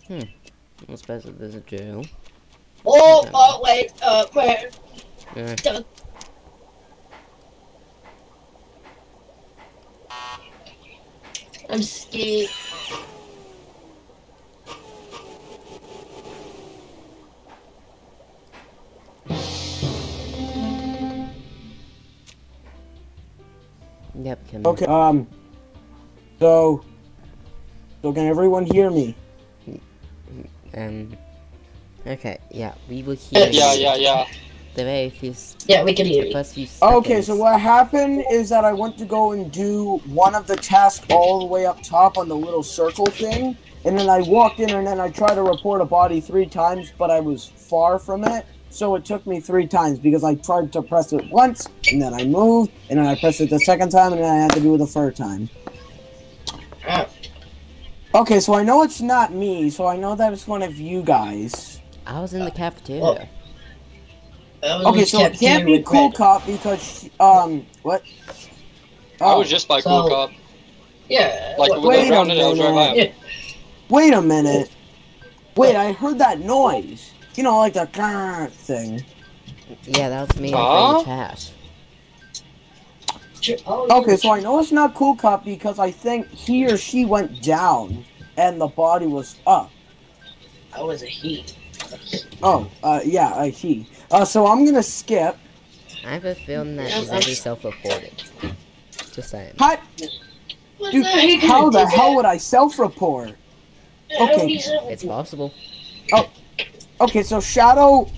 Hmm. What's best if there's a jail? Oh, oh, wait, uh, where? Yeah. Duh. I'm scared. Yep, can okay, um, so, so can everyone hear me? Um. Okay, yeah, we will hear Yeah, you. yeah, yeah. The very few. s- Yeah, we can hear the you. First few seconds. Okay, so what happened is that I went to go and do one of the tasks all the way up top on the little circle thing, and then I walked in and then I tried to report a body three times, but I was far from it, so it took me three times because I tried to press it once, and then I moved, and then I pressed it the second time, and then I had to do it the third time. Ah. Okay, so I know it's not me, so I know that it's one of you guys. I was in the cafeteria. Okay, so it can't be Cool Cop because, she- um, what? I Oh, was just by Cool Cop. Yeah. Like, wait when a they found it, I was right by him. minute. Wait a minute. Wait, I heard that noise. You know, like the grrr thing. Yeah, that was me Huh? in trash. Okay, so I know it's not Cool Cop because I think he or she went down and the body was up. I was a he. Oh, uh, yeah, a he. Uh, so I'm gonna skip. I have a feeling that Yeah, he's already self-reported. Just saying. Hi. Dude, how the hell would I self-report? Okay. It's possible. Oh, okay. So Shadow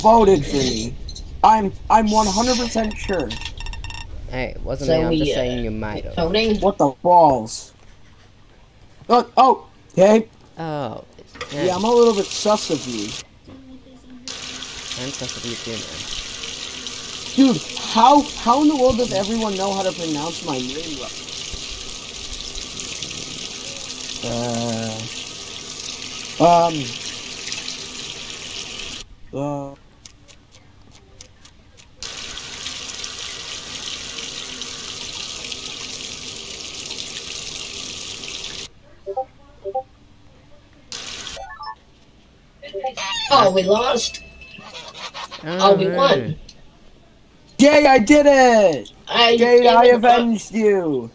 voted for me. I'm I'm 100% sure. Hey, it wasn't So me. I'm we, just uh, saying you might have. Voting? What the balls? Oh, oh, hey. Oh. Yeah, I'm a little bit sus of you. I'm supposed to be too, man. Dude, how how in the world does everyone know how to pronounce my name right? Uh, um, uh, Oh, we lost. Oh, we won. Jay, I did it! I Jay, did I it. avenged you!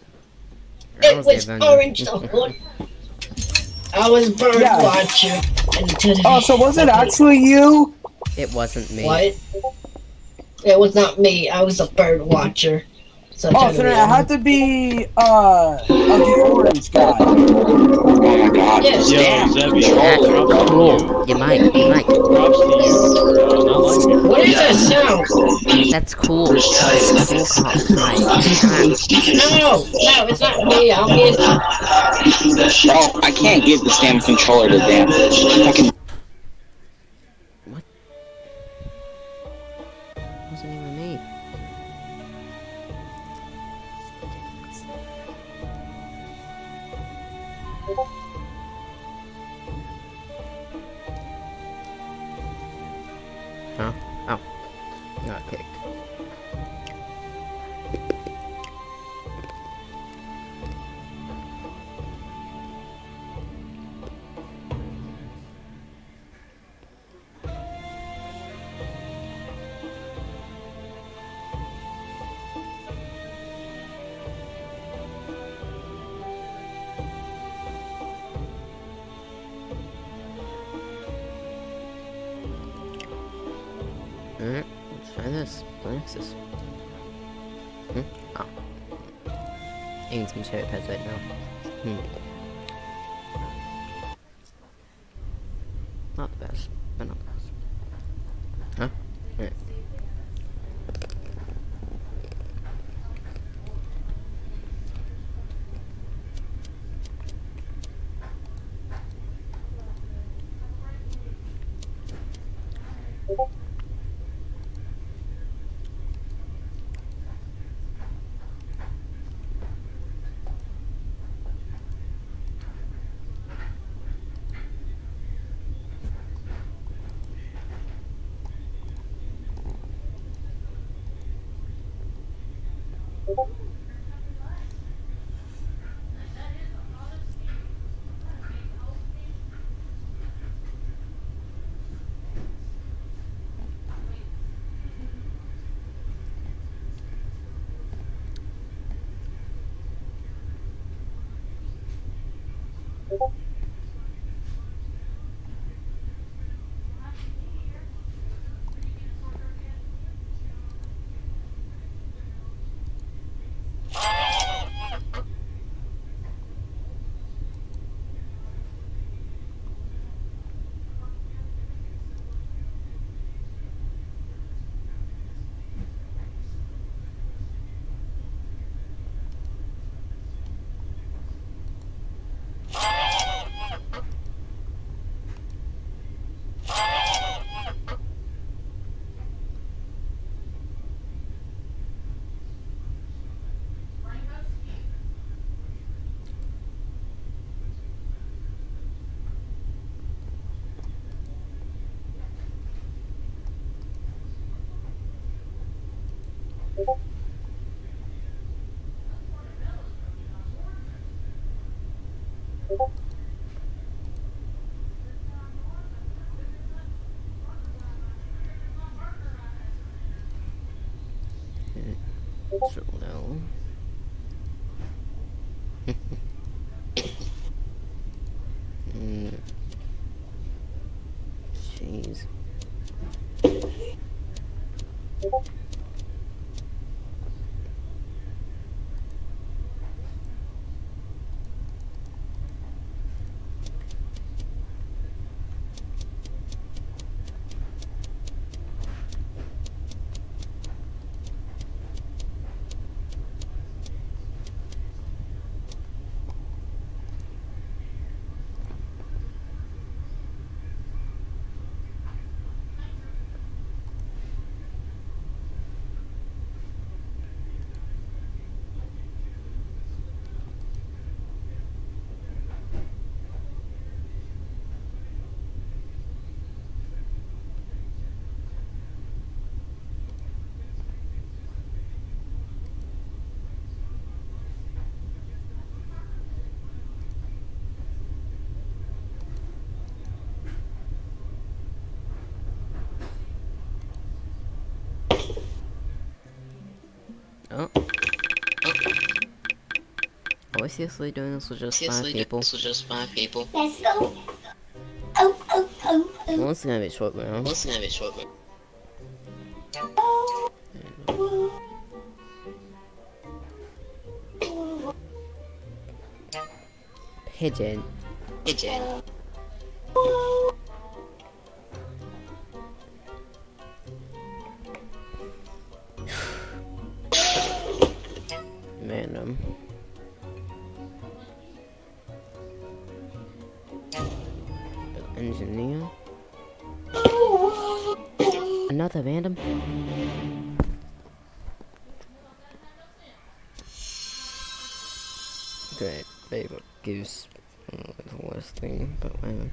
It was orange the whole. I was bird Yeah. watcher. until- Oh, so was it actually you? It wasn't me. What? It was not me. I was a Birdwatcher. So Oh, so then it had to be, uh, of the orange guy. Oh my god. Yes. Yo, Zebby, props to Cool. You might. You might. Props to you for uh, not liking me. What is that sound? That's cool. That's cool. Cop. Right. No, no, it's not me. I'm being. Oh, I can't give this damn controller to damn fucking. We seriously doing this with just five people? this was just five people. Let's go. Oh, oh, oh, oh. Well, it's gonna be a short round. What's gonna be short? round? Pigeon. Pigeon. Random. Another random. Great, favorite goose. Oh, the worst thing, but whatever.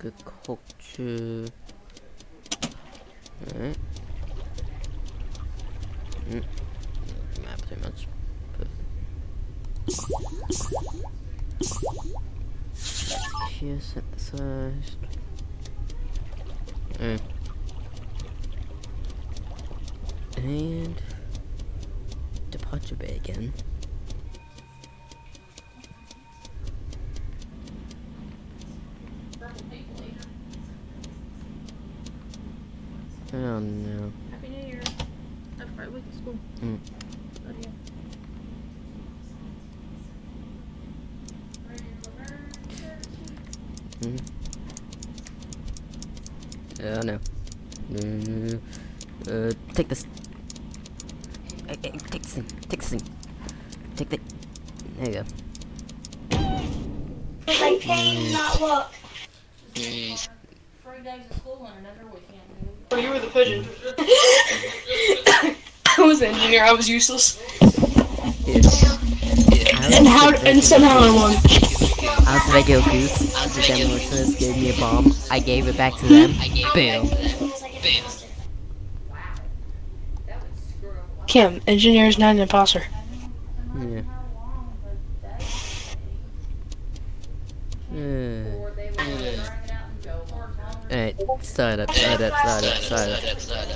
个恐惧。Take this. Hey, hey, take this thing. Take this thing. Take the. There you go. My pain, not look. Three days of school and another weekend. Oh, you were the pigeon. I was an engineer. I was useless. And how and somehow I won. I was a regular goose. The demolitionist gave me a bomb. I gave it back to them. Boom. Kim, engineer is not an imposter. Yeah. Alright, start up, start up, start up, start up.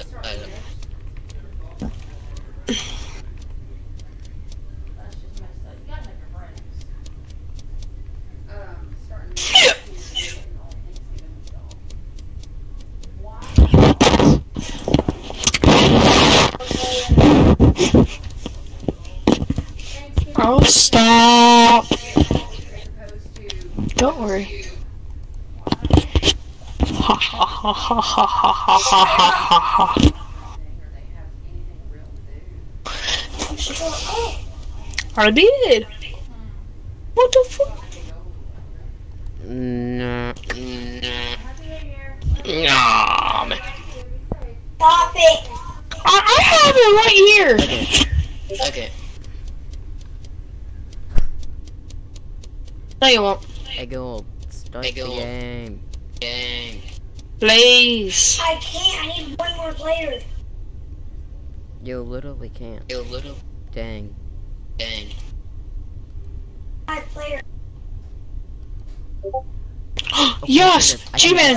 I did. What the fuck? Nah. Nah, man. Stop it. I, I have it right here. Okay. No, you won't. I go start I the go- game. Dang. Please. I can't. I need one more player. You literally can't. You little Dang. Dang. I player. Yes! G-Man!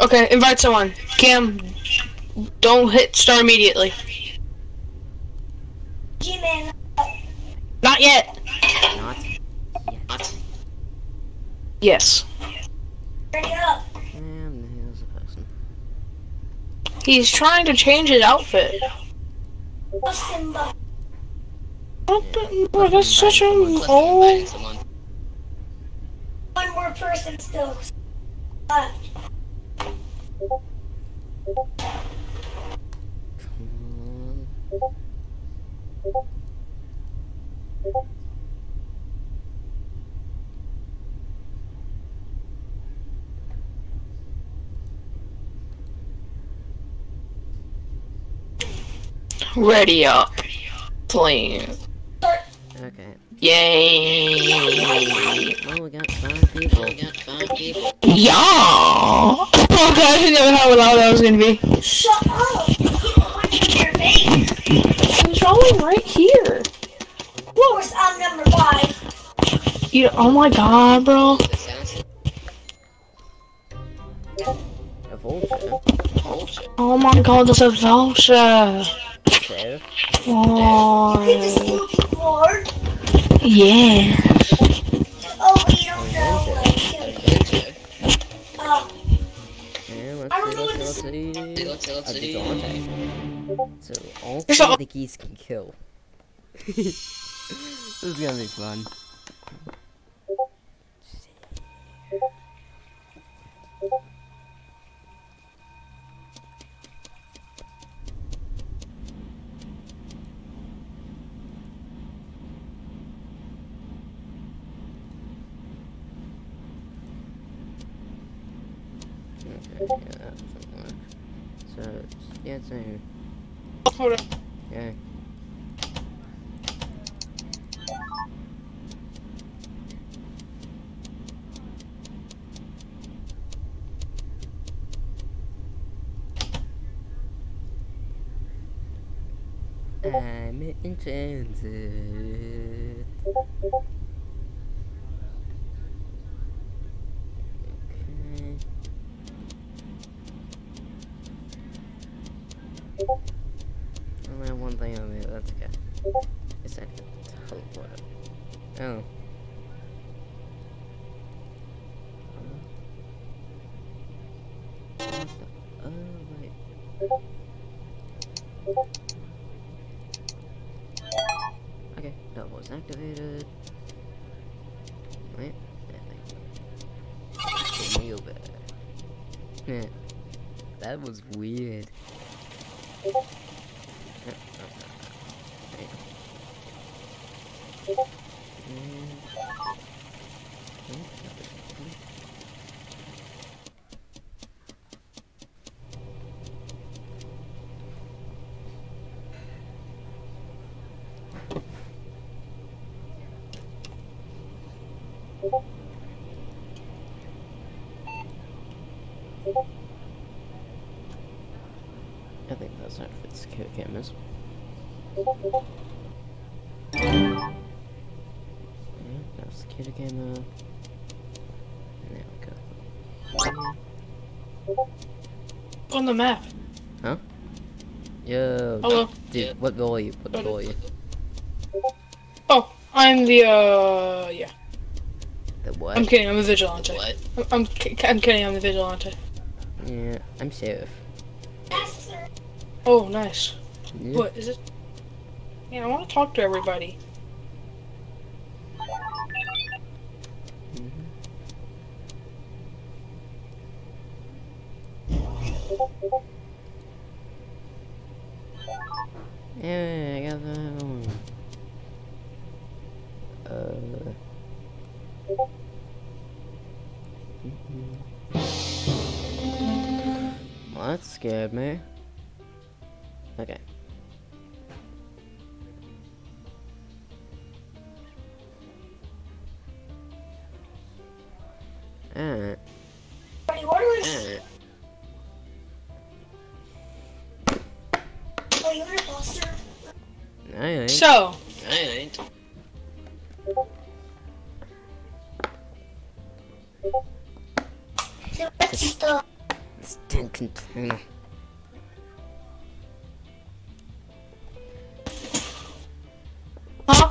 Okay, invite someone. Cam, don't hit star immediately. G-Man. Not yet. Not yet. Yes. Hurry up. Damn, the person. He's trying to change his outfit. Simba. What the? Bro, that's such a Inviting oh. someone. One more person still left. Come on. Ready up, please. Okay. Yay! Well, we got five people. We got five people. Yeah! Oh god, I didn't know how loud that was gonna be. Shut up. Keep your face. It's rolling right here. Of course, I'm number five. You, oh my god, bro. The. A vulture. Oh my god, that's a vulture. So. Why? Yeah. Oh, we don't know. Let's see, let's see, let's see. So all three of the geese can kill. this is gonna be fun. Thank you. Yeah. So, yeah, it's in here. Yeah. I'm in transit. Okay. Only have one thing on me, that's okay. It's a teleport. Oh. Okay, that was activated. Bag. Yeah, that was weird. Yeah, uh, On the map. Huh? Yo. Hello. Dude, what goal are you? What goal are you? Oh, I'm the uh yeah. The what? I'm kidding. I'm a vigilante. What? I'm I'm, I'm kidding. I'm the vigilante. Yeah, I'm safe. Oh, nice. Yeah. What is it? Man, I want to talk to everybody. So, Alright. So what's the? It's tank container. huh?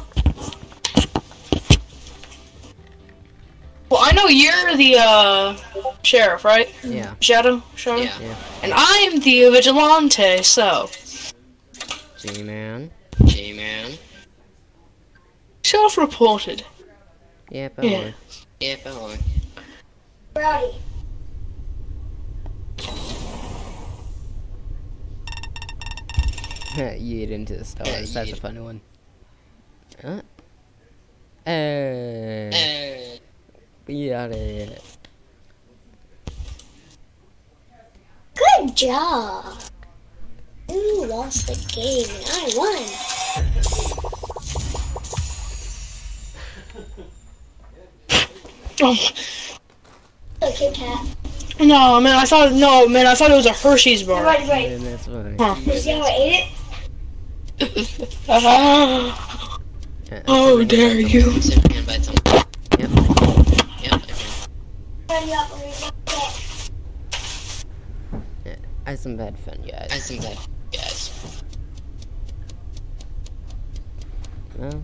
Well, I know you're the uh sheriff, right? Yeah. Shadow, Shadow. Yeah. And I'm the vigilante. So, G-Man. G-Man. Self-reported. Yep, Yeah. yeah. Yep, I will. Rowdy. Yeet into the stars. That's a funny one. Huh? Uh, we out of here. Good job. You lost the game and I won. Oh, A Kit Kat. no, man! I thought no, man! I thought it was a Hershey's bar. Right, right. And that's funny. Huh. You see how I ate it? Ah. Yeah, oh, dare you! Turn you up when we get back. Yeah, I had some bad fun, guys. I had some bad guys. Well,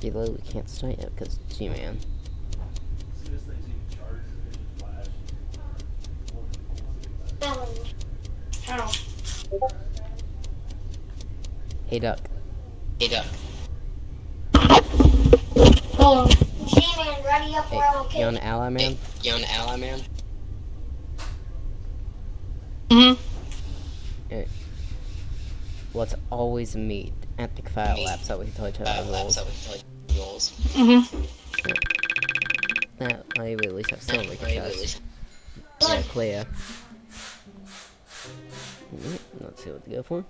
below we can't start yet because G-Man. How? Hey, Duck. Hey, Duck. Hello. G-Man, ready up or I'm okay. You on ally man? You on ally man? Mhm. Eh. Let's always meet at the file lab so we can tell each other the rules. Rules. Mhm. That way we at least have some we can Way we at test. least- Yeah, clear. Let's see what to go for.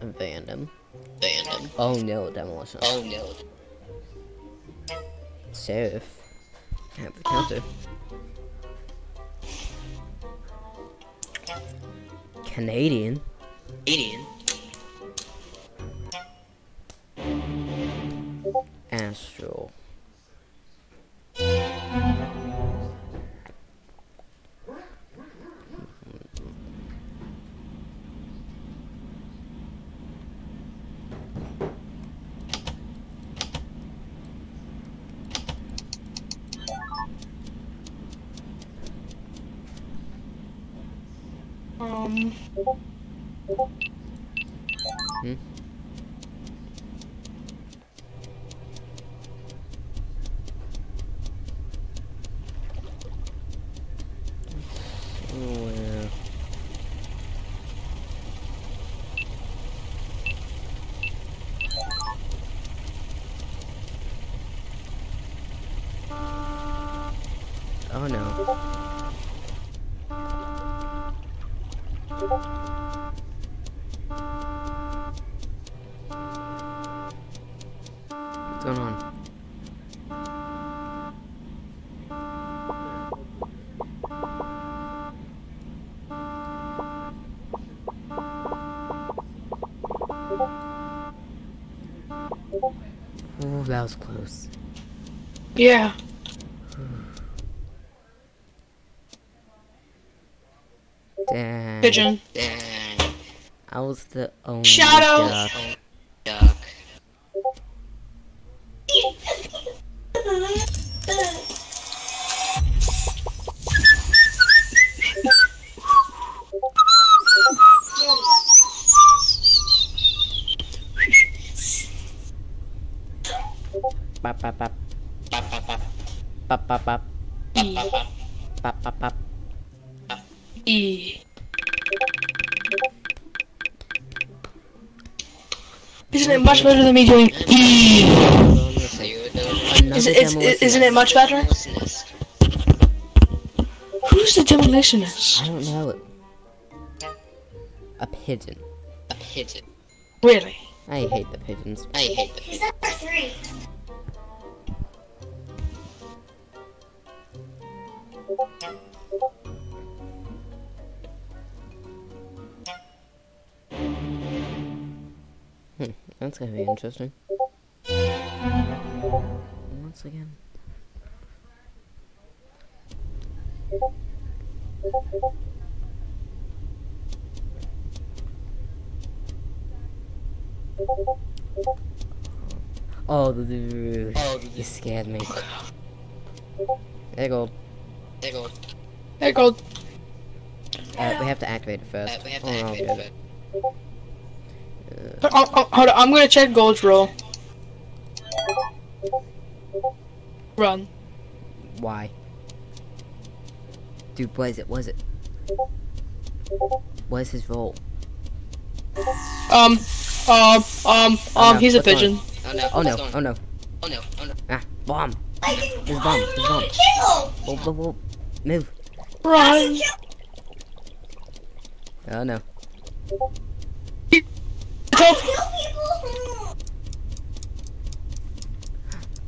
Abandon. Abandon. Oh no, demolition. Oh no. Sheriff. Have the counter. Canadian. Canadian. Astral. Um. Hmm? Yeah. Dang. Pigeon. Dang. I was the only Shadow. E. E. Isn't it much better than me doing E? Is, Another is, is, isn't it much better? Who's the demolitionist? I don't know. A pigeon. A pigeon. Really? I hate the pigeons. I hate the He's number three. Hmm, that's gonna be interesting. Once again. Oh, the dude. Oh, the You scared me. There you go. There go. There you go. Uh, we have to activate it first. Uh, we have to oh, no, activate it good. Oh, oh, hold on, I'm gonna check Gold's role. Run. Why? Dude, what is it? What is it? What is his role? Um, um, um, um, Oh, no, he's a what's going pigeon. Oh no. Oh no, what's going- oh no. Oh no. Oh no. Ah, bomb. I can There's a bomb, there's a bomb. kill. Whoa, whoa, whoa. Move. Run. Oh no.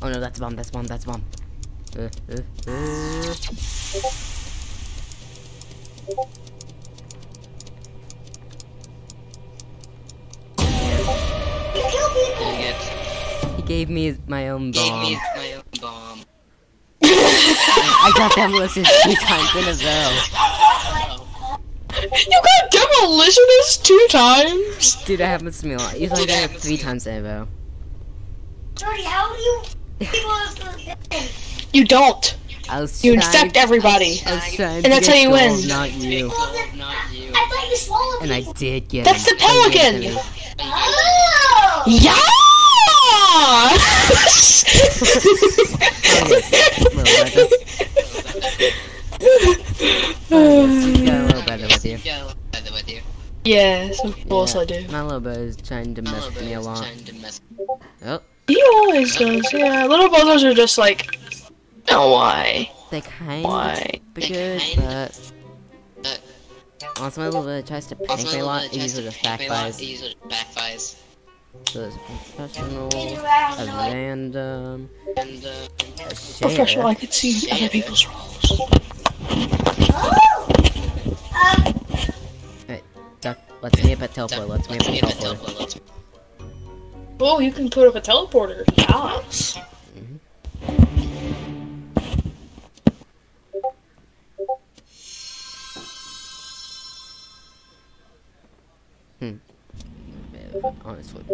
Oh no, that's a bomb, that's a bomb, that's a bomb. Uh, uh, uh. Dang it. He gave me my own Gave me my own bomb. I got demolition two times in a row. You got demolitionist two times? Dude, that happens to me a lot. Usually I get it three times in a row. Jordy, how do you people is the You don't. I was You trying- infect everybody. I was trying And that's how you gold, win. Not you. Not you. I thought you swallowed And I did get That's it. the pelican. Oh! Yeah! He's got a little better with you. Yes, of course I do. My little bro is trying to mess with me a lot. Oh, He always does, yeah. Little brothers are just like, oh, why? they kind Why? of be good, but once my little brother tries to prank me a lot, it usually just backfires. Backfires. So it's professional, a random, And, uh, a share. Professional, I could see other people's roles. Wait, duck, let's meet up at teleport, let's meet up at teleport. Oh, you can put up a teleporter. Yes. Hmm honestly.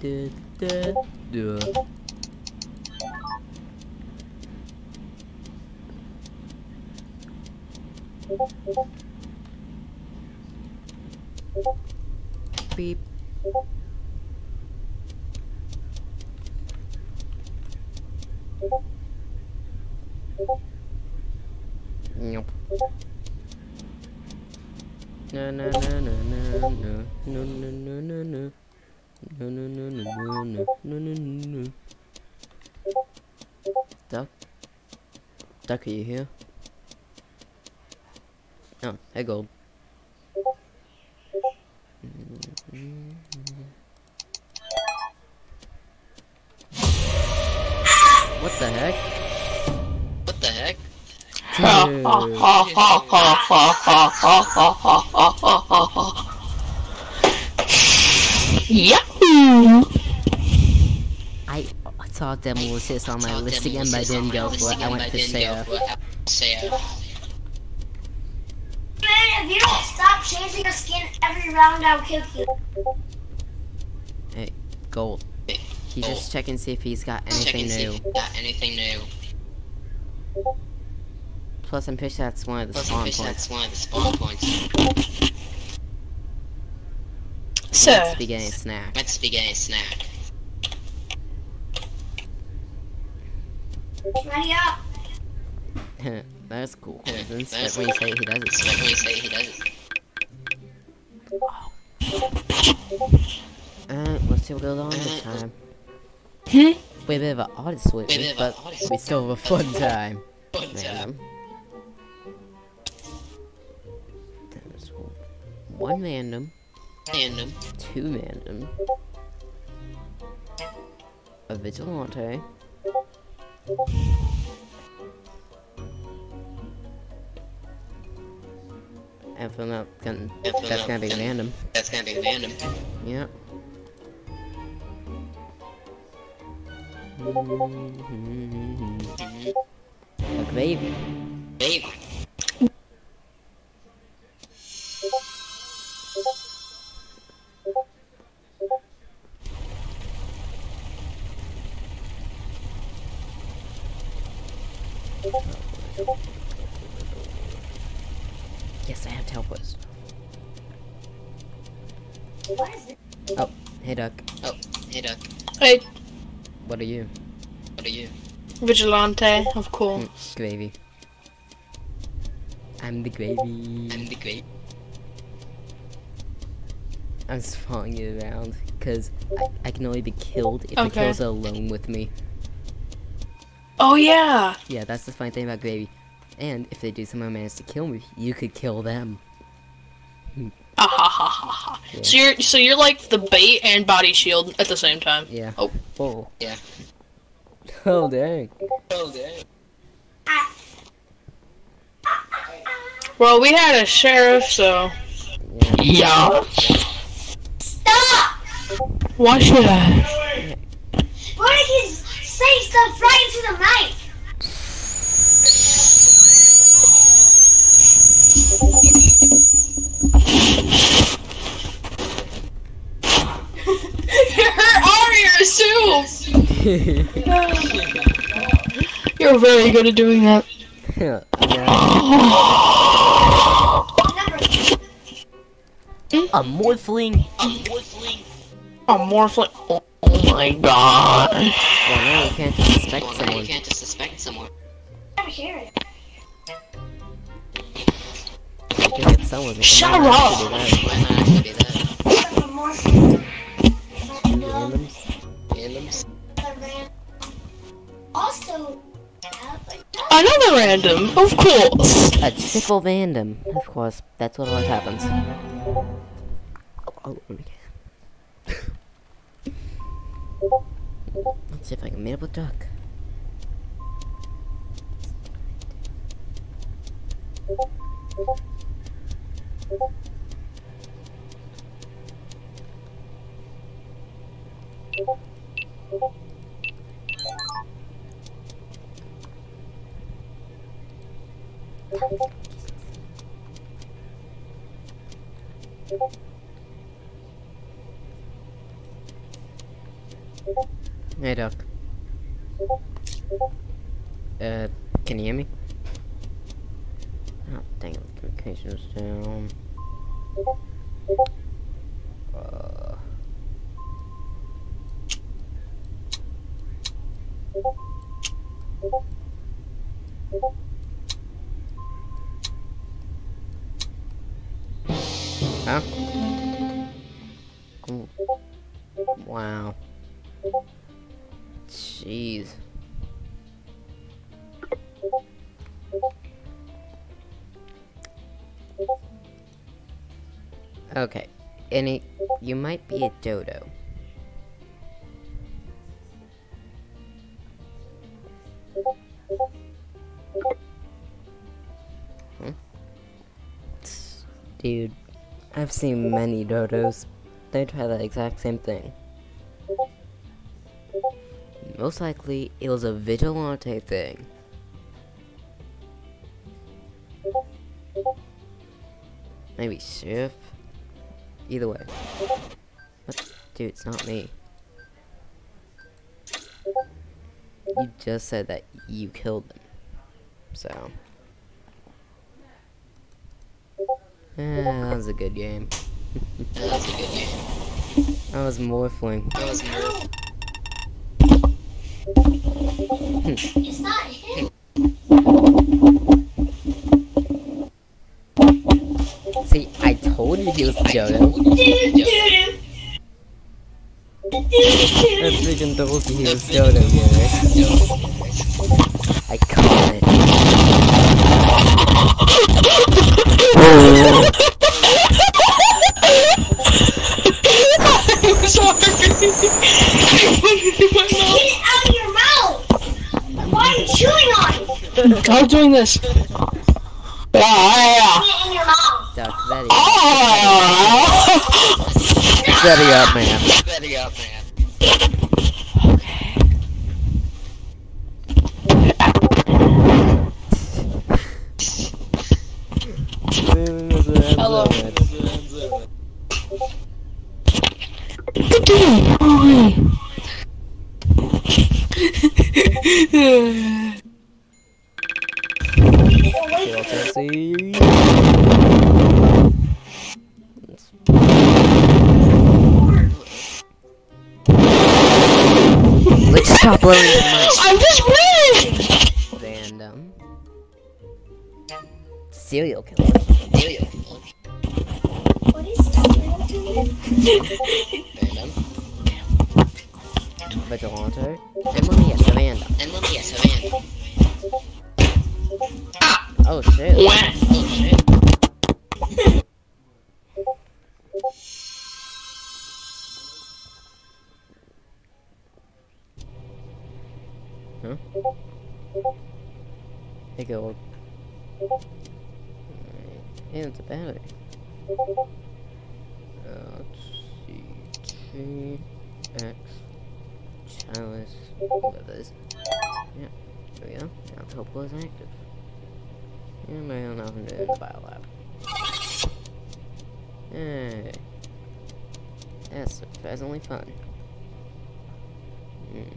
Du, du. Beep. Nope. No no no no no no no no no no no no no no no no no no no no Duck Duck are you here? Oh, hey gold. What the heck? What? Yahoo! I saw Demolitionist on my list again, but I didn't go for it. I went for Sarah. Sarah. Man, if you don't stop changing your skin every round, I'll kill you. Hey, Gold. He's just checking to see if he's got Check anything and see new. if we got anything new. Plus, I'm pretty sure that's one of the Plus, spawn I'm pretty sure points. that's one of the spawn points. Sir. Let's be getting a snack. Let's be getting a snack. Ready up. that's cool. coincidence. That's But when you say he does it. But when you say he does it. Alright, let's see what goes on this time. Hmm? We're a bit of an oddest with Bit me, of a but we still have a fun time. Fun Man. One random, Random. two random, a vigilante, and from that, from that's that gonna be random. That's gonna be random. Yep. Mm-hmm. A baby. Babe. Yes, I have teleports. What is it? Oh, hey Duck. Oh, hey Duck. Hey, What are you? What are you? Vigilante, of course. Mm, gravy. I'm the gravy. I'm the great. I'm just following you around because I, I can only be killed if the Okay. kills are alone with me. Oh yeah. Yeah, that's the funny thing about gravy. And if they do somehow manage to kill me, you could kill them. Ah, ha, ha, ha, ha. Yeah. So you're so you're like the bait and body shield at the same time. Yeah. Oh. Whoa. Yeah. Oh dang. Oh, dang. Well, we had a sheriff, so. Yeah. Stop! Why should I? Why did he say stuff right into the mic? You're Arias too. You're very good at doing that. yeah. Hmm? A morphling? A morphling. Oh, oh my gosh. Well, now you can't just suspect Well, now someone. you can't just suspect someone. I'm here. You can get someone. but Shut you might not up! that. I'm more Random. Randoms? Also, Another random, of course. A triple random. Of course, that's what always happens. Oh, oh okay. Let's see if I can meet up with Duck. Hey, Doc. Uh, can you hear me? Oh, dang it, communications down. Uh. Huh? Cool. Wow. Jeez. Okay. Any you might be a dodo. Hmm? Dude, I've seen many dodos. They try the exact same thing. Most likely, it was a vigilante thing. Maybe sheriff? Either way. But, dude, it's not me. You just said that you killed them. So. Eh, that was a good game. That was a good game. That was morphling. That was more. It's not him. See, I told you he was Jodo. I freaking told you he was Jodo, Gary. I caught it. I'm sorry. Get it out of your mouth! Why are you chewing on it? I'm doing this. Yeah, yeah. Get it in your mouth. Duck, ready. Ah! Ready up, man. Serial killer. Dealio. What is this? Random. Vigilante. And let me guess, Savannah. And let me guess, Savannah. Ah! Oh shit. Wah. Oh shit. Huh? Hey, go. Yeah, it's a battery. Uh, let's see. T X chalice. Is? Yeah, there we go. Now the Topo is active. Anybody know nothing to do the biolab? Hey. That's surprisingly fun. Hmm.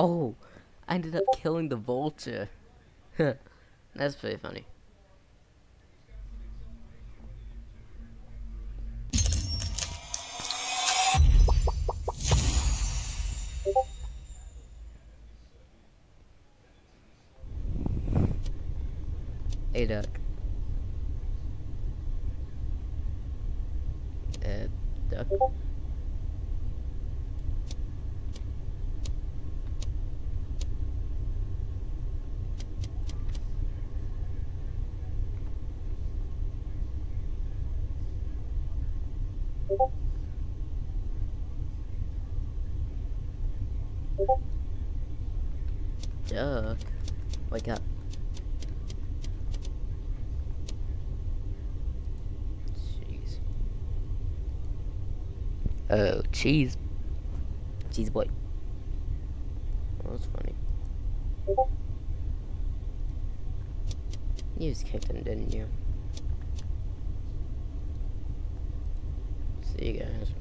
Oh, I ended up killing the vulture. That's pretty funny. Hey, duck. Uh, duck. Duck. Wake up. Jeez. Oh, cheese. Cheese boy. That was funny. You just kicked him, didn't you? See you guys.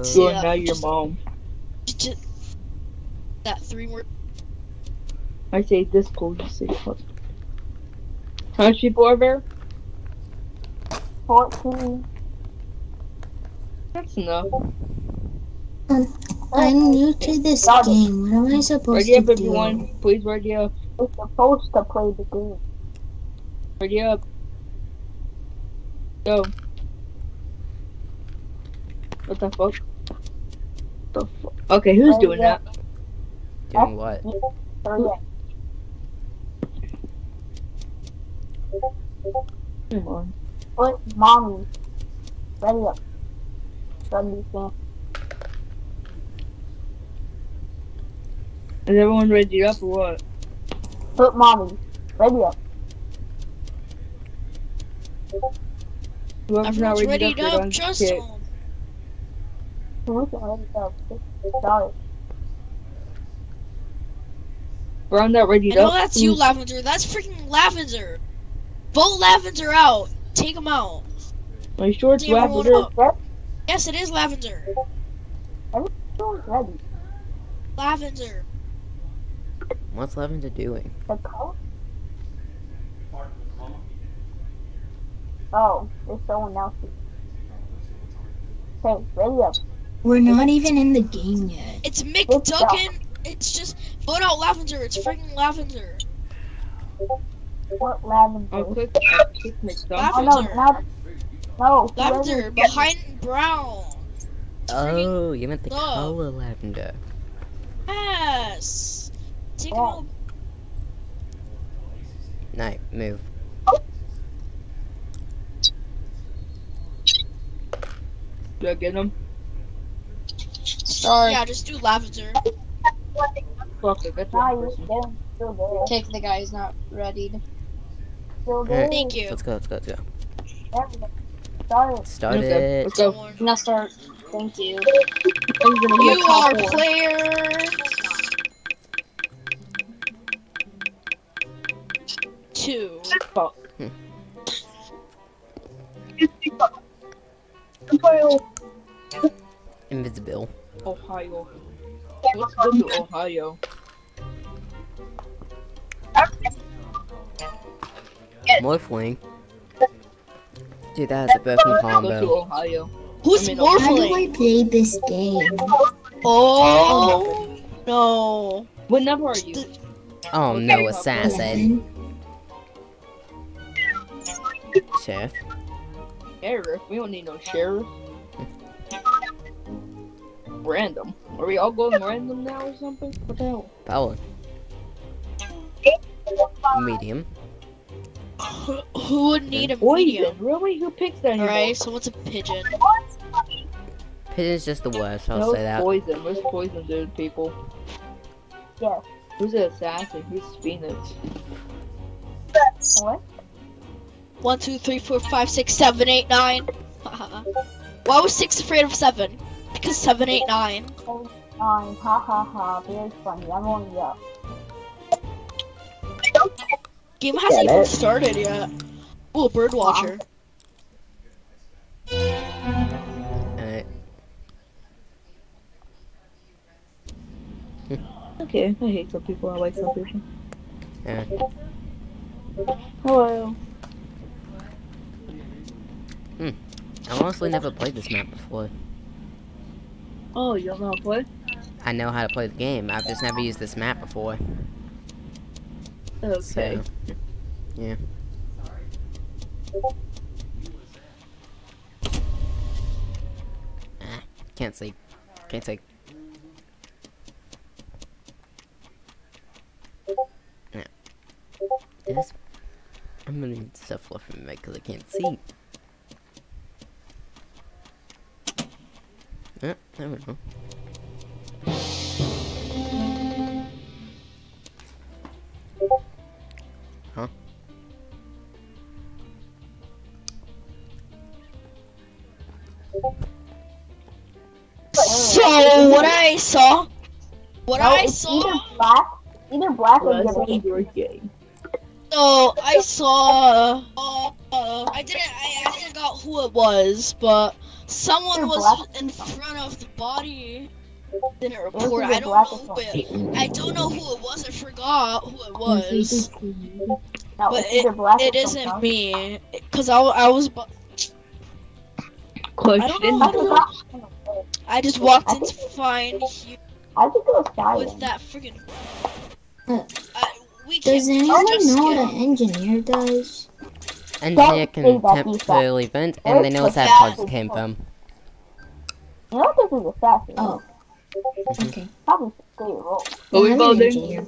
Like Hello. to, uh, just- just- that three more. I say this cool, you say fuck. How much people are there? 14. That's enough. I'm new to this game. What am I supposed Ready up, to do? everyone. Please ready up. We're supposed to play the game. Ready up. Go. What the fuck? The fu- Okay, who's Ready doing that? Doing what? Oh, Come on. Put mommy. Ready up. Ready up. Is everyone ready up or what? Put mommy. Ready up. Whoever's not ready, ready up, up, just home. We can ready up. Sorry. We're on that ready I know that's you, Lavender. That's freaking Lavender. Vote Lavender out. Take him out. Are you sure it's Take Lavender? Yes, it is Lavender. Everyone's ready. Lavender. What's Lavender doing? The call? Oh, there's someone else. Okay, ready up. We're not even in the game yet. It's McDuckin. It's just vote out Lavender. It's freaking Lavender. What lavender? I'll click, I'll click Oh, no, not. No. Lavender whoever- behind Brown. Oh, you meant the Look. color lavender. Yes. Take oh. No, move. Do I get him? Sorry. Yeah, just do lavender. Fuck it, that's one. Take the guy who's not ready. Alright, Thank you. Let's go, let's go, let's go. Start. Start Okay, it. let's go. Now start. Thank you. You are player two. Fuck. Hmm. Invisible. Ohio. Let's go to Ohio. Morphling. Dude, that's a broken Let's go to combo. Ohio. Who's I mean, How do Morphling? I play this game? Oh no. What number are you? Oh no, assassin. Sheriff. Sheriff. We don't need no sheriff. Random. Are we all going random now or something? What the hell? Power. Medium. Who, who would need a medium? Really? Who picks that? Alright, so what's a pigeon? Pigeon's just the worst, I'll no say that. poison. Where's poison, dude? People. Yes. Who's the assassin? Who's Phoenix? What? One, two, three, four, five, six, seven, eight, nine. Why was six afraid of seven? Because seven, eight, nine. Nine. Ha ha ha. Very funny. I'm only up. Game hasn't Get even it? started yet. Ooh, a Birdwatcher. Alright. Okay, I hate some people. I like some people. Yeah. Hello. Hmm. I've honestly never played this map before. Oh, you don't know how to play? I know how to play the game, I've just never used this map before. Okay. So, yeah. Ah, can't see. Can't see. Yeah. This. I'm gonna need stuff left from me because I can't see. Yeah, there we go. Huh? So what I saw, what No, I saw, Either black. Either black or Let's gay. so I saw, uh, uh, I didn't, I, I forgot who it was, but someone Either was in front of the body. Didn't It report. I don't know or who it. I don't know who it was. I forgot who it was. No, But it's either black It or isn't me, cause I, I was. bu- I don't know. I don't. I just walked in to find you I think it was Skyrim. with that freaking. Uh, Does anyone know what an engineer does? Engineer say can that temporarily vent, and they know where quick. sabotage came from. You know this is assassin. Oh. Mm-hmm. Okay. Probably play a role. Are we I'm an voting?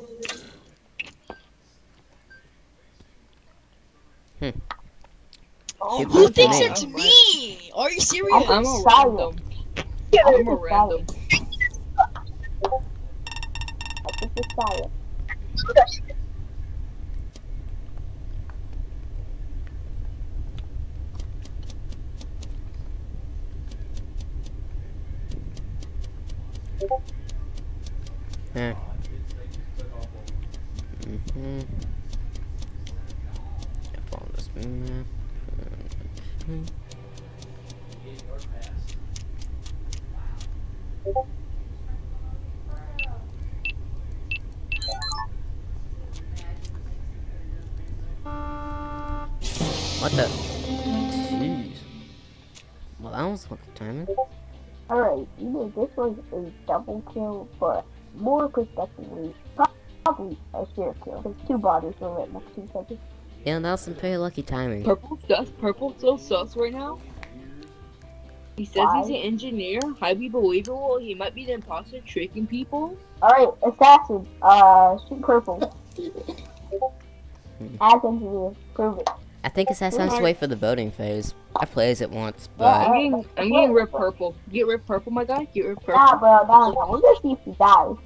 Oh, Give Who them to thinks me. it's me? Are you serious? I'm a Skyrim. random. I I'm think a it's random. I think it's Yeah. Mm-hmm. Follow this map. What the? Jeez. Well, that was lucky timing. Alright, either this was a double kill, but more prospectively, probably a share kill, because two bodies were right next to each other. Yeah, that was some pretty lucky timing. Purple sus. Purple so sus right now. He says he's an engineer, highly believable. He might be the imposter tricking people. Alright, assassin. Uh, shoot purple. As engineer. Prove it. I think Assassin's wait for the voting phase. I played it once, I'm but getting, I'm getting red purple. Get rid purple, my guy. Get rid purple. Nah, bro, nah, we just see if he dies.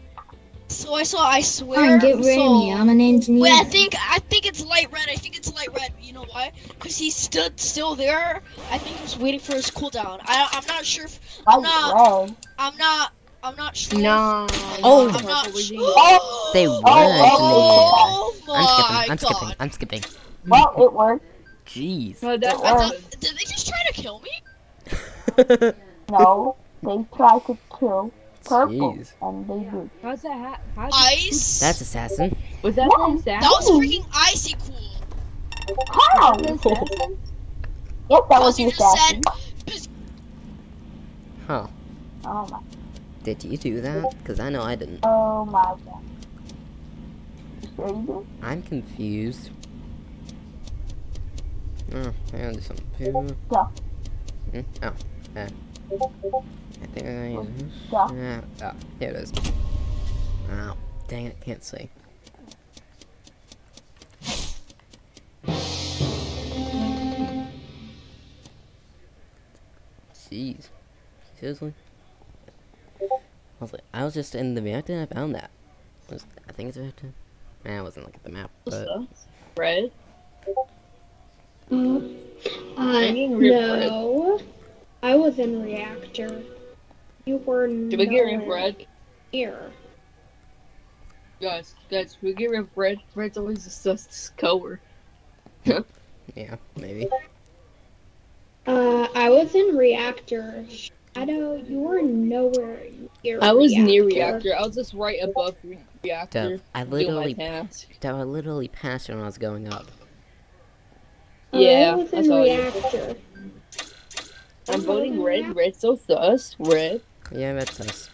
So I saw. I swear. Fine, get rid so, of me. I'm an engineer. Wait, I think I think it's light red. I think it's light red. You know why? Because he stood still there. I think he was waiting for his cooldown. I I'm not sure. If, I'm not. I'm not. I'm not sure. No. Oh. I'm not sure. Oh, they oh, were oh, oh I'm my skipping. I'm god. skipping. I'm skipping. Well, it worked. Jeez. No, that, I thought, did they just try to kill me? No, they tried to kill purple, Jeez. and they did. How's that? Ha- how's Ice. That's assassin. Was that Yeah, an assassin? That was freaking icy cool. How? Was that an that was Because the you assassin. said. Huh. Oh my. Did you do that? Because I know I didn't. Oh my god. Sure? I'm confused. Oh, I gotta do something too. Go. Hmm? Oh, yeah. I think I'm gonna use this. Yeah. Oh, here it is. Oh, dang it, can't see. Jeez. Seriously? I was, like, I was just in the reactor and I found that. Was, I think it's a reactor. Man, I wasn't looking at the map, but Red. Uh, getting rid of red. no. I was in reactor. You were Should we get rid of nowhere red? Here. Guys, guys, should we get rid of red? Red's always a sus color. yeah, maybe. Uh, I was in reactor. Shadow, you were nowhere near I was reactor. near reactor. I was just right above reactor. Dev, I literally, task. Dev, I literally passed when I was going up. Yeah, I was I in saw you. reactor. I'm voting red. Red's so sus. Red. Yeah, that's us.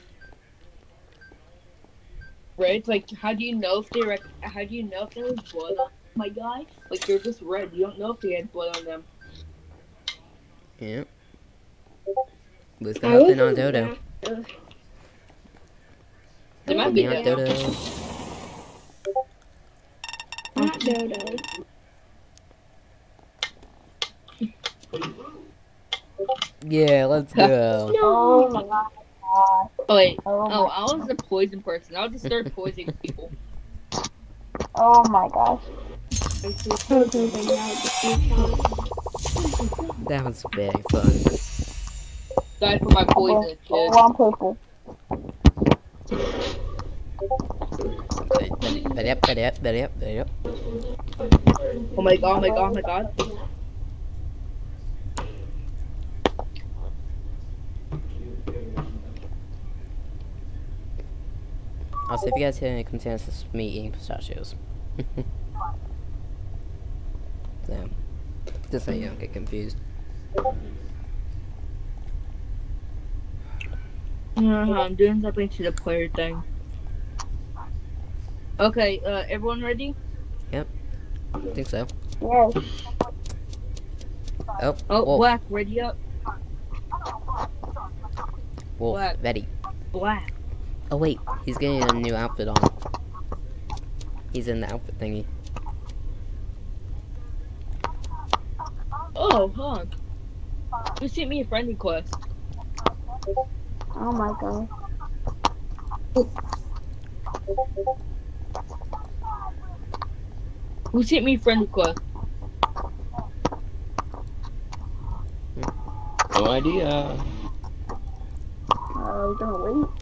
Red, like, how do you know if they rec- how do you know if there was blood on my guy? Like they're just red. You don't know if they had blood on them. Yeah. Who's I gonna was on Dodo? reactor. They might Hop be Dodo. Dodo. Not Dodo. Yeah, let's go. Oh my god. Oh wait. Oh Oh, I was the poison person. I'll just start poisoning people. Oh my gosh. That was very fun. Die for my poison, Oh, kid. I'm purple. Oh my god, oh my god, oh my god. I'll if you guys hear any consensus me eating pistachios. so, just so you don't get confused. Uh, I'm doing something to the player thing. Okay, uh, everyone ready? Yep. I think so. Yes. Oh, Oh, wolf, black, ready up. wolf, black. ready. Black. Oh wait, he's getting a new outfit on. He's in the outfit thingy. Oh, huh. Who sent me a friend request? Oh my god. Who sent me a friend request? No idea. Uh, we're gonna wait.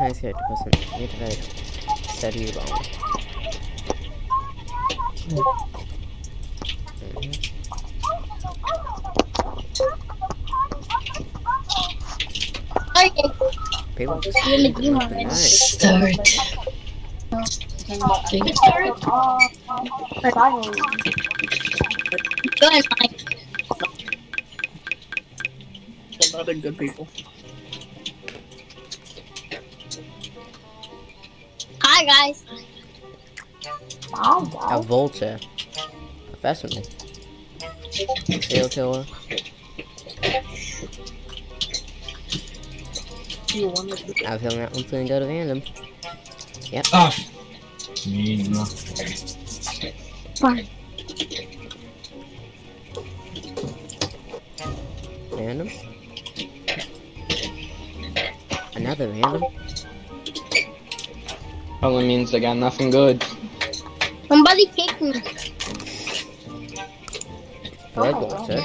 Character person, you to. Start. Get started. Finally. Go Mike. Good people. Hi, guys. A vulture. A Professional. Serial killer. I have feeling that one's gonna go to random. Yep. Ah. Fine. Random. Another random. Probably means they got nothing good. Somebody kick me. Red oh, vulture.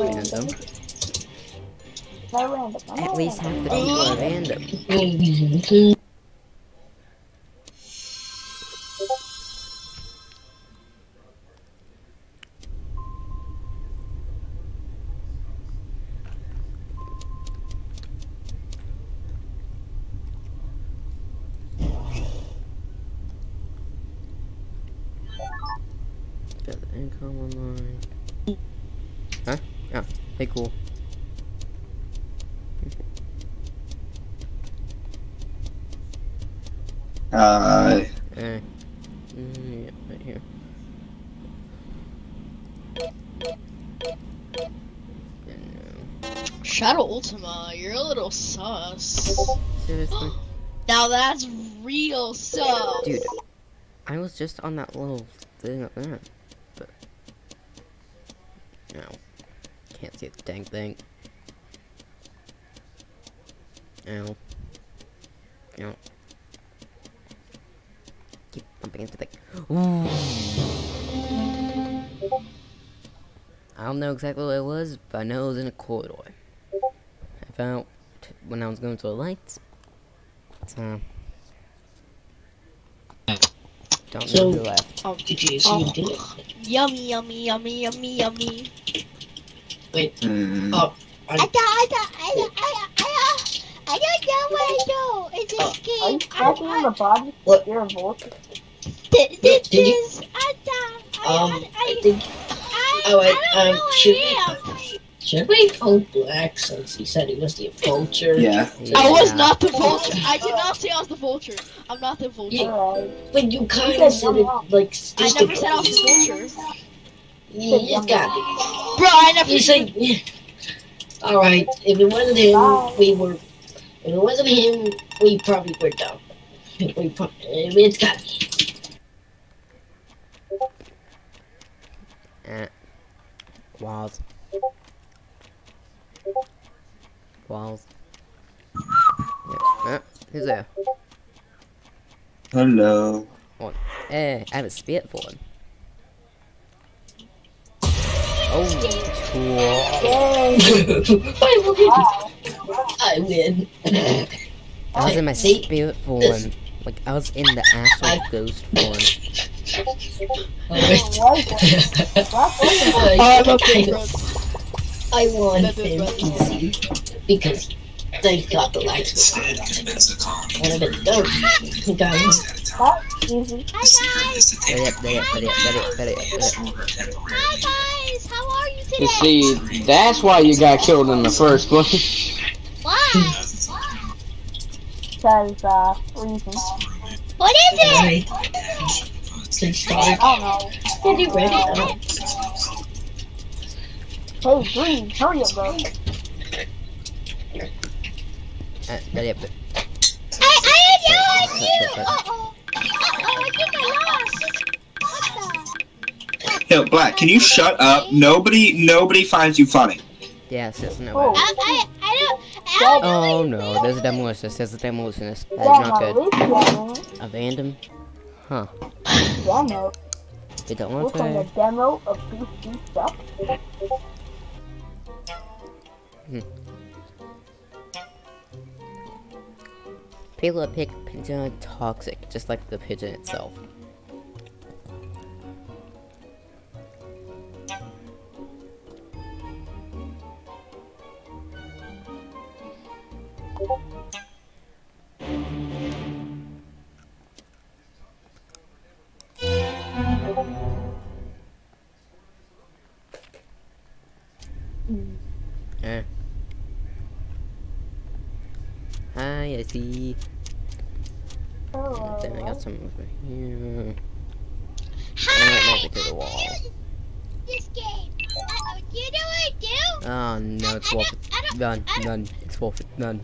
Random. They're random. I'm At least half the people are random. That's real sus. Dude, I was just on that little thing up there. But. No. Can't see the dang thing. Ow. Ow. Keep bumping into the. Ooh. I don't know exactly what it was, but I know it was in a corridor. I found when I was going to the lights. So. Don't know So- who left. Oh, Did you see you did it? Yummy, yummy, yummy, yummy, yummy. Wait. mm, Oh, I, I, I, I, I, I, I don't know what I do. It's Are a you game. talking on the body? What? You're a vulture. This Did you- is. I, I, Um, I, I think. I, Alright, I don't um, know should I am. We, should we vote Black since he said he was the vulture? yeah. I was not the vulture. I did not say I was the vulture. I'm not the vulture. Yeah. But you kind of said it like I never said I was the vulture. Yeah, it's got to Bro, I never You said. All right. If it wasn't him, we were. If it wasn't him, we probably were dumb. We pro- it's got. Eh. Walls. Walls. Yeah. Who's there? Hello. One. Eh, I have a spit for him. Oh, I win. I was in my See? spirit form. Like, I was in the actual ghost form. I, Oh, okay, I won him easy because they got the lights. Would have been dope. Guys, Easy. Ready up, ready up, ready up, ready up, ready up, ready up. Hi guys, how are you today? You see, that's why you got killed in the first place. Why? Because, uh, reasons. What is it? alright. They. I don't know. Get you ready now. Hey, Green, hurry up, bro. Uh, ready up. I I didn't know you. Uh oh. Uh oh, I think I lost. What the? Yo, Black, can you shut up? Nobody, nobody finds you funny. Yes, yes, no Oh. I I I don't. I don't Oh what no, there's a demolitionist, there's a demolitionist. That is Yeah, not no, good. this demo. A random? Huh. Demo. You don't want Look on the demo of PC stuff. Hmm. People pick pigeon toxic, just like the pigeon itself. Hmm. Eh. I see. Hello. Then I got some over here. And that magic to the wall. This game. Uh-oh, you know what I do? Oh no, it's wolf. None, none. It's wolf. None.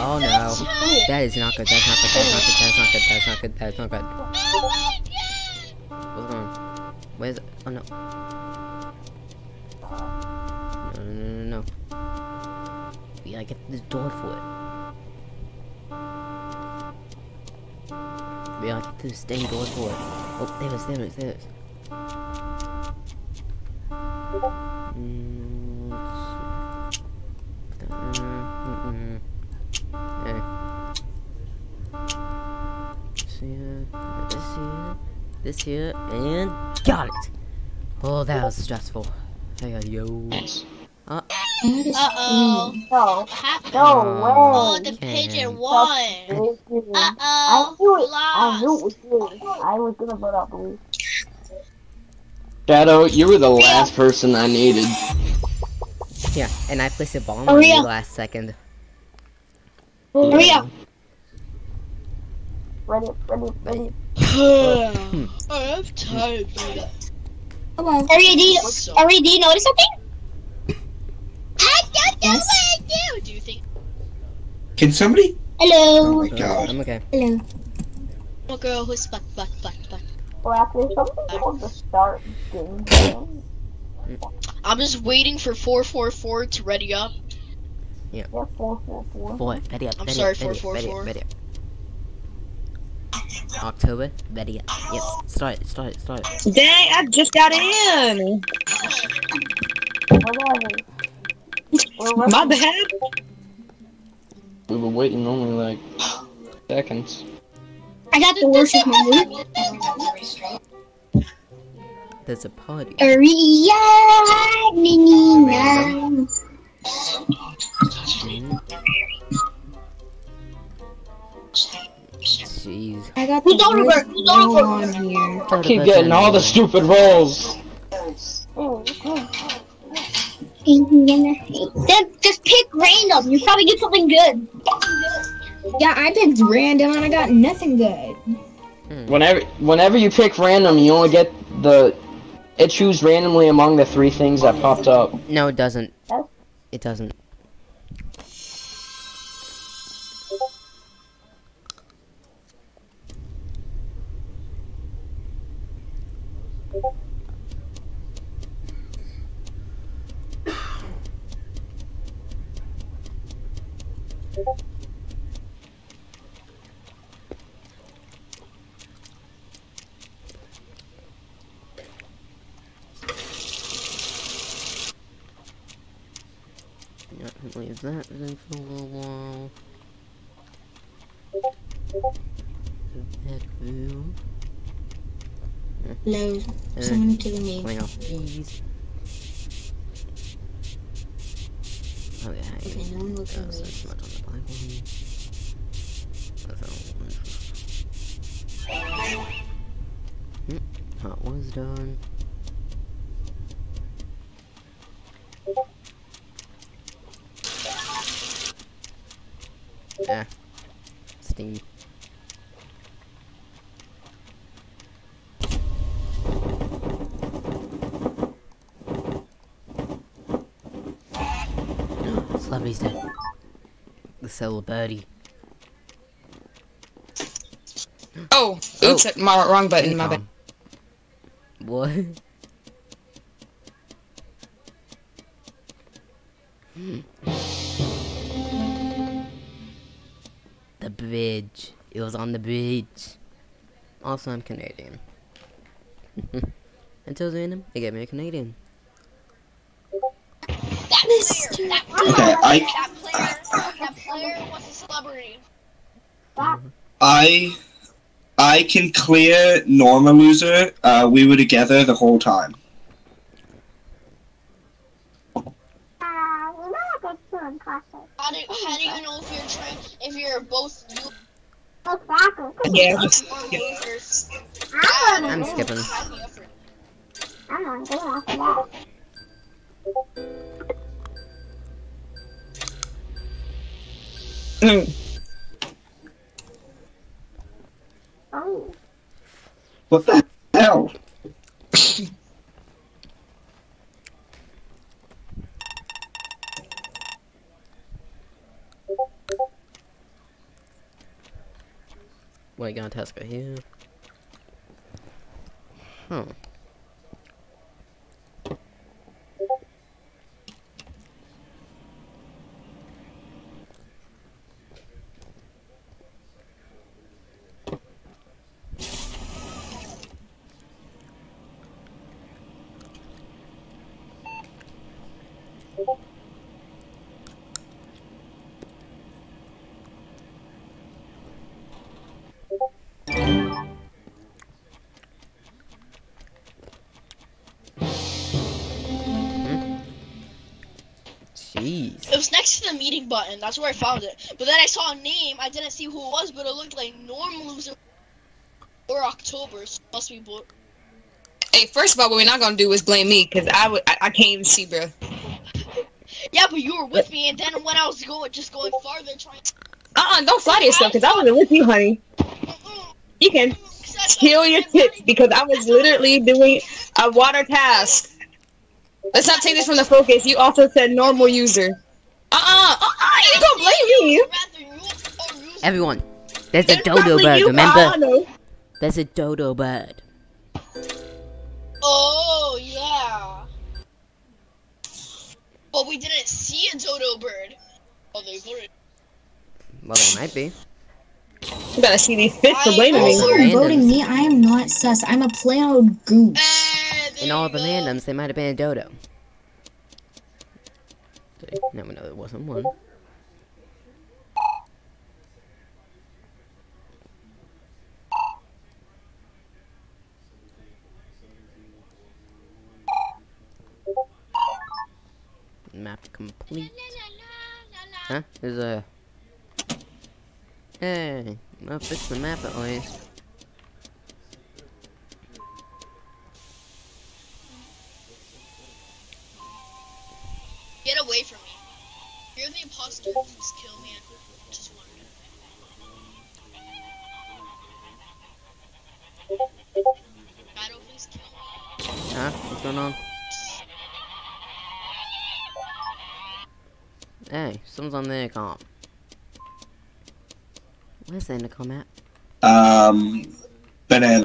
Oh no. That is not good. That's not good. That's not good. That's not good. That's not good. That's not good. What's going on? Where's oh no. No no no no. We gotta get this door for it. We gotta get this dang door for it. Oh there it is, there it is, there it is. Mm, in. Mm-mm. There. This here, this here, this here, and got it! Oh, that was stressful. I got yo. Uh, Uh-oh. No. What happened? No Oh, way. the pigeon won. Uh-oh. knew it. I knew it was you. I was gonna vote out blue. Shadow, you were the last person I needed. yeah, and I placed a bomb on Hurry you up. last second. Hurry up. Ready, ready, ready. I have time for that. Come on. Ari, do you, Ari, do you notice something? I don't know Yes. what I do. Do you think Can somebody? Hello. Oh my god. I'm okay. Hello. I'm a girl who's butt, butt, butt, butt. Well, after something called the start game. game. I'm just waiting for 444 to ready up. Yeah, four, four, four. Boy, ready up, I'm ready sorry, up, ready up, ready up, 444. ready up. October, ready up. Yes, start it, start it, start it. Dang, I just got in. Whatever. We're My bad. We were waiting only like seconds. I got the worship move. There's a party. Aria, Nina. Jeez. I got Who's the over? worst Who's over? on here. I keep getting all the stupid roles. Oh, Then just pick random. You probably get something good. Yeah, I picked random and I got nothing good. Hmm. Whenever whenever you pick random, you only get the it chooses randomly among the three things that popped up. No, it doesn't. It doesn't. Leave that then for a little while. Will. Hello. Uh, Someone killing me. Clean off these. Oh yeah, I Okay, no one looks at so much on the Bible. That's all. Hmm, That was done. Yeah. Steam. Slubby's dead. The cell birdie. Oh, oops, oh. my wrong button. My bad. What? the bridge. It was on the bridge. Also, I'm Canadian. Until random, it gave me a Canadian. That player, that player, Okay, I- that player, that player was a celebrity. I I can clear Norma loser. Uh, we were together the whole time. How do, how do you know if you're trying, if you're both you Yeah. or losers? I'm skipping. I'm not good after that. Oh. What the hell? Wait, got Tesco here. Huh. Was next to the meeting button. That's where I found it. But then I saw a name. I didn't see who it was, but it looked like Norm Loser or October. So must be bo- Hey, first of all, what we're not gonna do is blame me, cause I would, I, I can't even see, bro. Yeah, but you were with me, and then when I was going, just going farther, trying. Uh-uh, don't flatter yourself, cause I wasn't with you, honey. You can kill your tits because I was literally doing a water task. Let's not take this from the focus. You also said normal user. Uh-uh, uh-uh, you gonna blame me. Everyone, there's a It's dodo bird, you, remember? Paolo. There's a dodo bird. Oh yeah. But we didn't see a dodo bird. Oh, they put it. Well, there might be. You gotta see these fits for blaming me. If you're voting me, I am not sus. I'm a plain old goose. In all the randoms, they might have been a dodo. See, now we know there wasn't one. Map complete. Huh? There's a. Hey, I'll fix the map at least. Get away from me. You're the imposter, please kill me. I just want to. Shadow, please kill me. Huh? What's going on? Hey, someone's on the intercom. Where's the intercom at? Um, banana.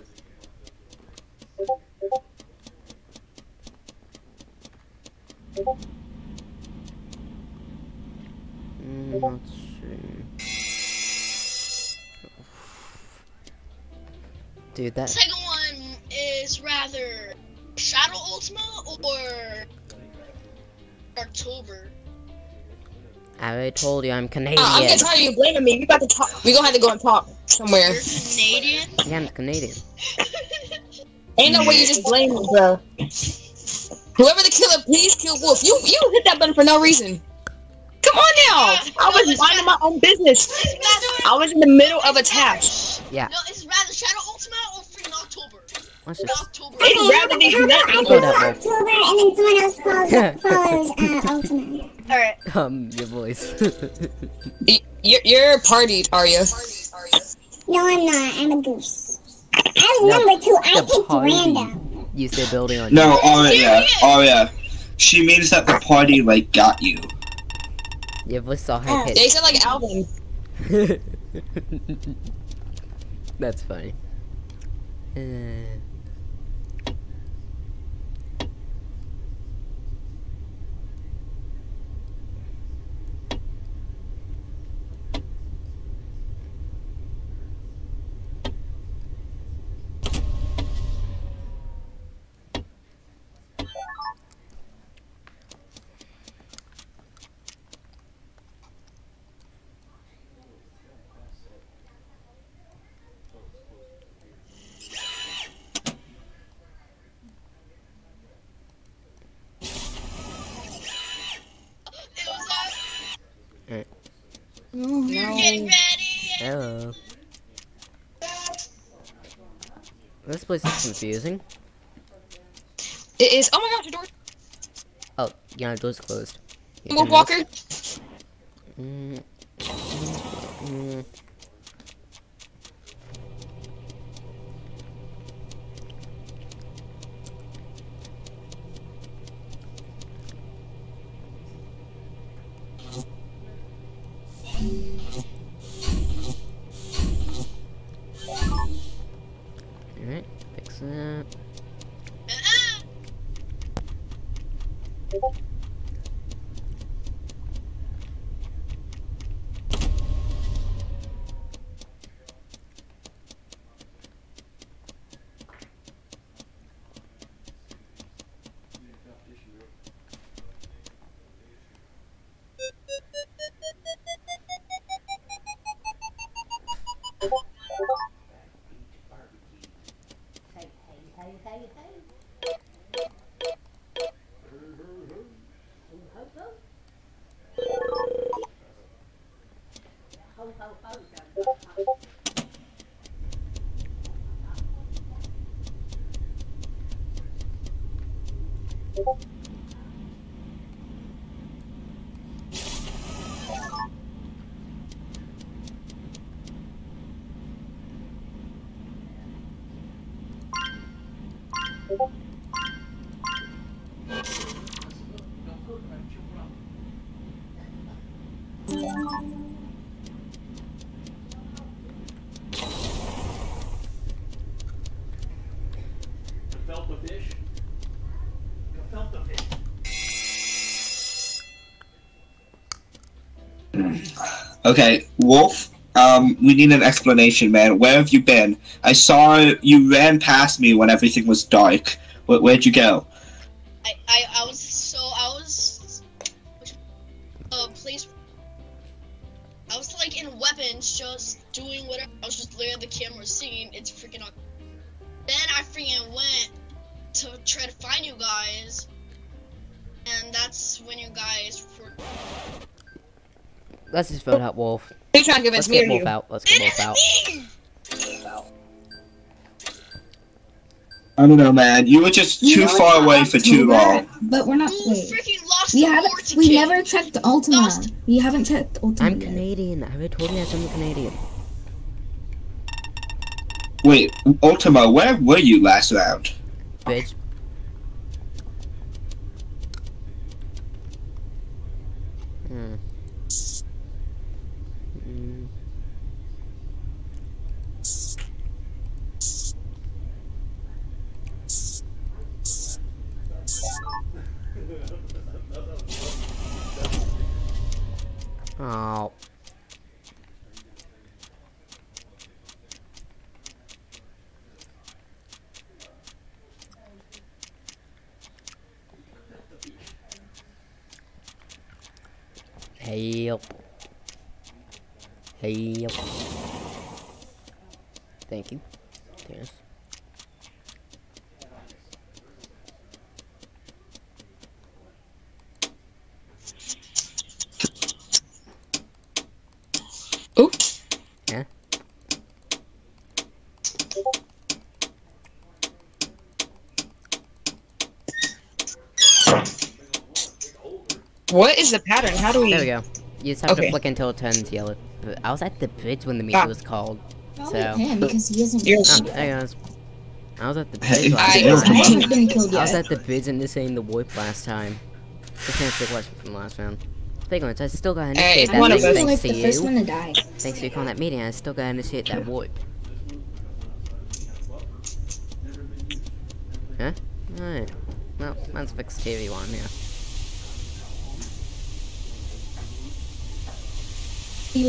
Mm, let's see. Dude, that Second one is rather Shadow Ultima or October. I already told you I'm Canadian. Uh, I'm getting tired of you blaming me. We got to talk. We gonna have to go and talk somewhere. You're Canadian? Yeah, I'm Canadian. Ain't no way you just blame me, bro. Whoever the killer, please kill Wolf. You you hit that button for no reason. Come on now. I was minding my own business. I was in the middle of a task. Yeah. No, it's rather Shadow Ultima or freaking October. Let's just October. It's rather these nuts. Hold. October, and then someone else follows, follows uh, Ultimate. Alright. Um, your voice. Y- You're, you're partied, are you? No, I'm not. I'm a goose. I was number two. I picked random. Use their building on No, you. oh yeah, oh yeah. She means that the party like got you. Your voice so high pitched. They sound like Alvin. That's funny. Uh, Alright. No. Getting ready. Hello. This place is confusing. It is. Oh my gosh, the door. Oh, yeah, the door's closed. Walker. Mm, mm, mm. Okay, Wolf. Um, we need an explanation, man. Where have you been? I saw you ran past me when everything was dark. Where, where'd you go? He's trying to Let's me get or Wolf you. out. Let's get Wolf out. I don't know, man. You were just too know far away for too October, long. But we're not. Wait. freaking lost We haven't. We kid. never checked Ultima. We haven't checked Ultima I'm yet. Canadian. I already told you guys I'm Canadian. Wait, Ultima, where were you last round? Bitch. Hmm. Mm. Oh. Help. Help. Thank you. Yes. Ooh. Yeah. What is the? How do we? There we go. You just have Okay. to flick until it turns yellow. But I was at the bridge when the meter Ah. was called. Probably So. him because he isn't. You're- Oh, there goes. I was at the Hey, bridge last I- I time. haven't been killed I was at the bridge and this ain't the warp last time. Just answer the question from last round. Speaking of I still got to Hey, initiate I'm that one of meeting us. Like thanks to the first you. one to die. Thanks for calling that meeting, I still got to initiate that warp. Huh? Alright. Well, let's fix TV one, yeah. Fix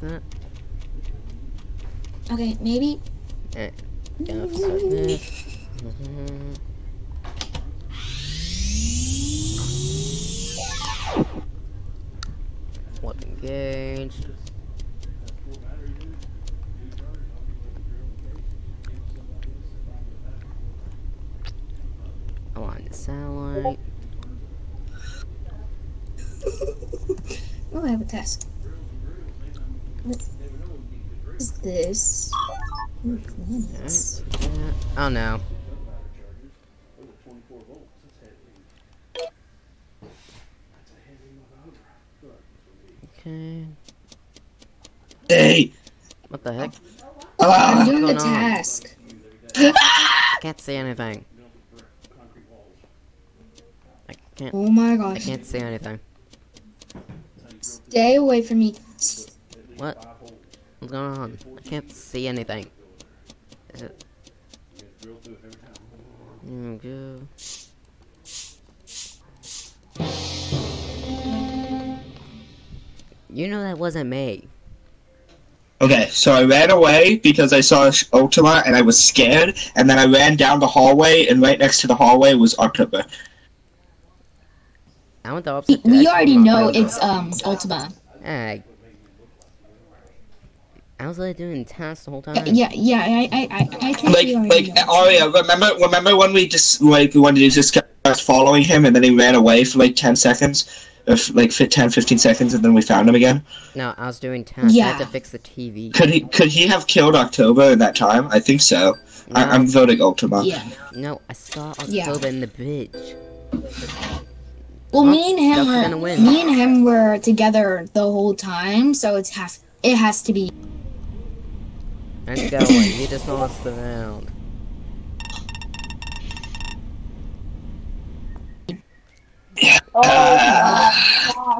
that. Okay, maybe. Eh, gonna start this. What engaged? satellite. Oh, I have a task. What is this? Ooh, planets. Oh no. Okay. Hey. What the heck? Ah. I'm doing the What's going on? task. I can't see anything. I can't. Oh my gosh. I can't see anything. Stay away from me. What? What's going on? I can't see anything. Is it? We go. You know that wasn't me. Okay, so I ran away because I saw Ultima and I was scared, and then I ran down the hallway, and right next to the hallway was October. I went the opposite We direction already know it's um Ultima. Hey. I was like doing tasks the whole uh, time. Yeah, yeah, I, I, I, I can Like, see already like know. Aria, remember, remember when we just like when you just kept following him, and then he ran away for like ten seconds, or f- like fi- 10, 15 seconds, and then we found him again. No, I was doing tasks. I had Yeah. to fix the TV. Could he, could he have killed October in that time? I think so. I, No. I'm voting Ultima. Yeah. No, I saw Yeah. October in the bridge. Well, me and him were me and him were together the whole time, so it's has it has to be. Nice going. he just lost the round.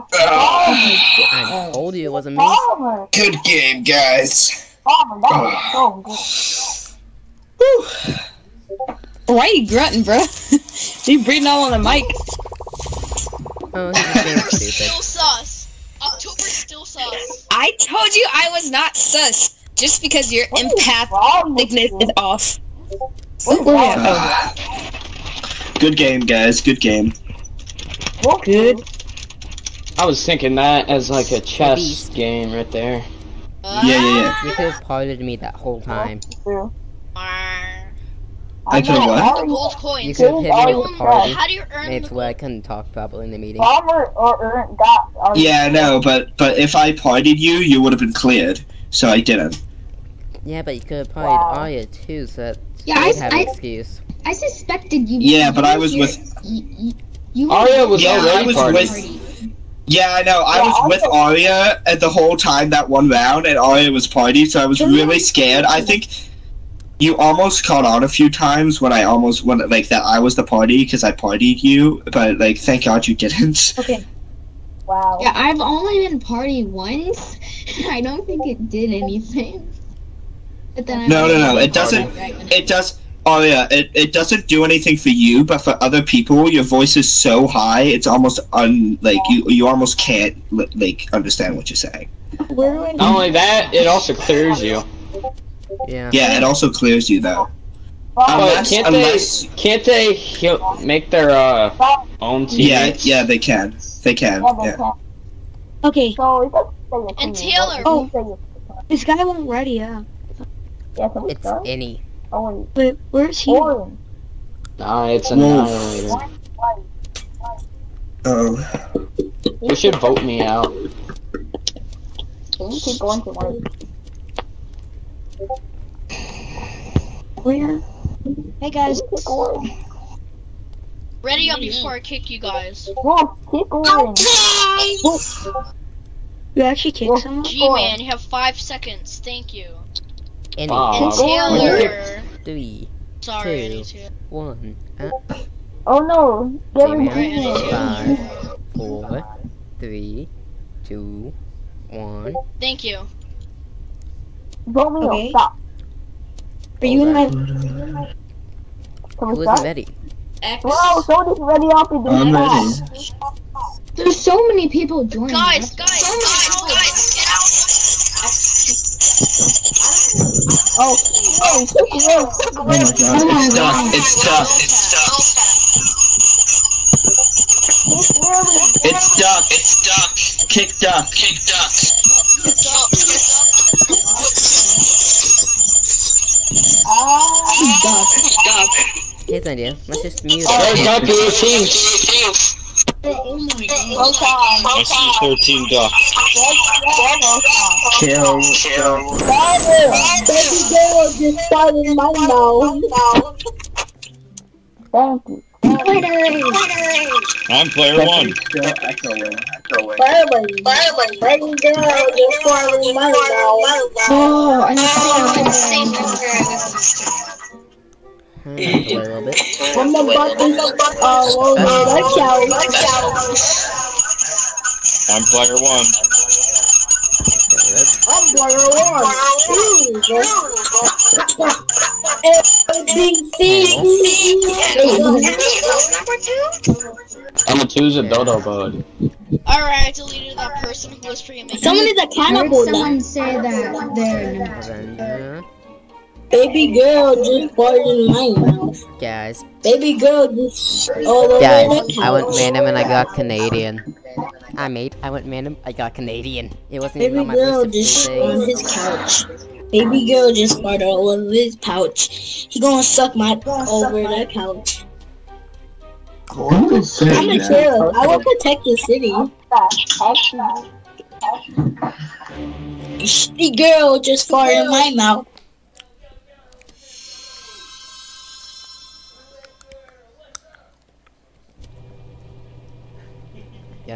I told you it wasn't me. Good game, guys. Palmer, that was so good. Why are you grunting, bro? you breathing all on the mic. Oh, he's Still sus. October's still sus. I told you I was not sus. Just because your What is empath wrong thickness is off. What is wrong at? with Oh, Good game, guys. Good game. you? good. I was thinking that as like a chess beast. game right there. Yeah, yeah, yeah. You could have parted me that whole time. True. I could've know, what? The You could have hit me with the party. How do you earn It's the where I couldn't talk properly in the meeting. Palmer or Ern got. Ari- Yeah, no, but but if I partied you, you would have been cleared. So I didn't. Yeah, but you could have partied Wow. Arya too, so that Yeah, I- you'd have an I- excuse. I suspected you. Yeah, you but I was here- with- You, you, you were Arya was Yeah, I was party. with- Yeah, I know. I Yeah, was I with thought- Arya at the whole time that one round, and Arya was party, so I was really scared. I think you almost caught on a few times when I almost when like that I was the party because I partied you, but like thank God you didn't. Okay. Wow. Yeah, I've only been party once. I don't think it did anything. But then I No, no, no. It doesn't. It does. Oh yeah, it, it doesn't do anything for you, but for other people, your voice is so high, it's almost un like you you almost can't like understand what you're saying. Not only that, it also clears you. Yeah. Yeah, it also clears you though. But Unless, can't unless, they? Can't they heal, make their uh own yeah, teammates? yeah, they can, they can, Yeah, they yeah. can. Okay. So it doesn't say your And Taylor. but you say your- This guy won't ready up. Yeah, can we It's start? any. Oh wait. Wait, where's he? Orange. Nah, it's Wolf. annihilator. White, white. Oh, You should vote me out. Can you keep going to white? Where? Hey guys. Ready up before I kick you guys. Wolf, keep going. You actually kicked someone? G-Man, you have five seconds. Thank you. Any. Wow. And Taylor. Three, Sorry, I Two. one. Uh, Oh no. Gary G-Man. G. Five, four, three, two, one. Thank you. Romeo, Okay. stop. Are you in my? Can Who we isn't start? ready? Wow, somebody's ready off the I'm ready. There's so many people joining. Guys, guys, guys, guys, get out. Oh, oh, keep going. Keep Oh my god, it's stuck, it's stuck, it's stuck, it's stuck. Kick duck, kick duck. Ah, Stop. Here's an idea. Let's just mute it. Duck, team. Oh my god. I see 13 ducks. Kill. Kill. Just started my mouth. Thank you. I'm player one. Need a little bit. From the button all over the couch. I'm player one. I'm player one. I'm a two's a dodo bud. Alright, I deleted that person who was pretty amazing. Someone is a I heard cannibal someone say that they're Avenger. Baby girl just farted in my mouth. Guys, Baby girl just all over guys, I went random and I got Canadian. I made, I went random, I got Canadian. It wasn't even Baby on my girl list of just on his couch. Baby girl just farted all over his pouch. He gonna suck my over the couch. I'm a chill. I will protect the city. The girl just farted in my mouth.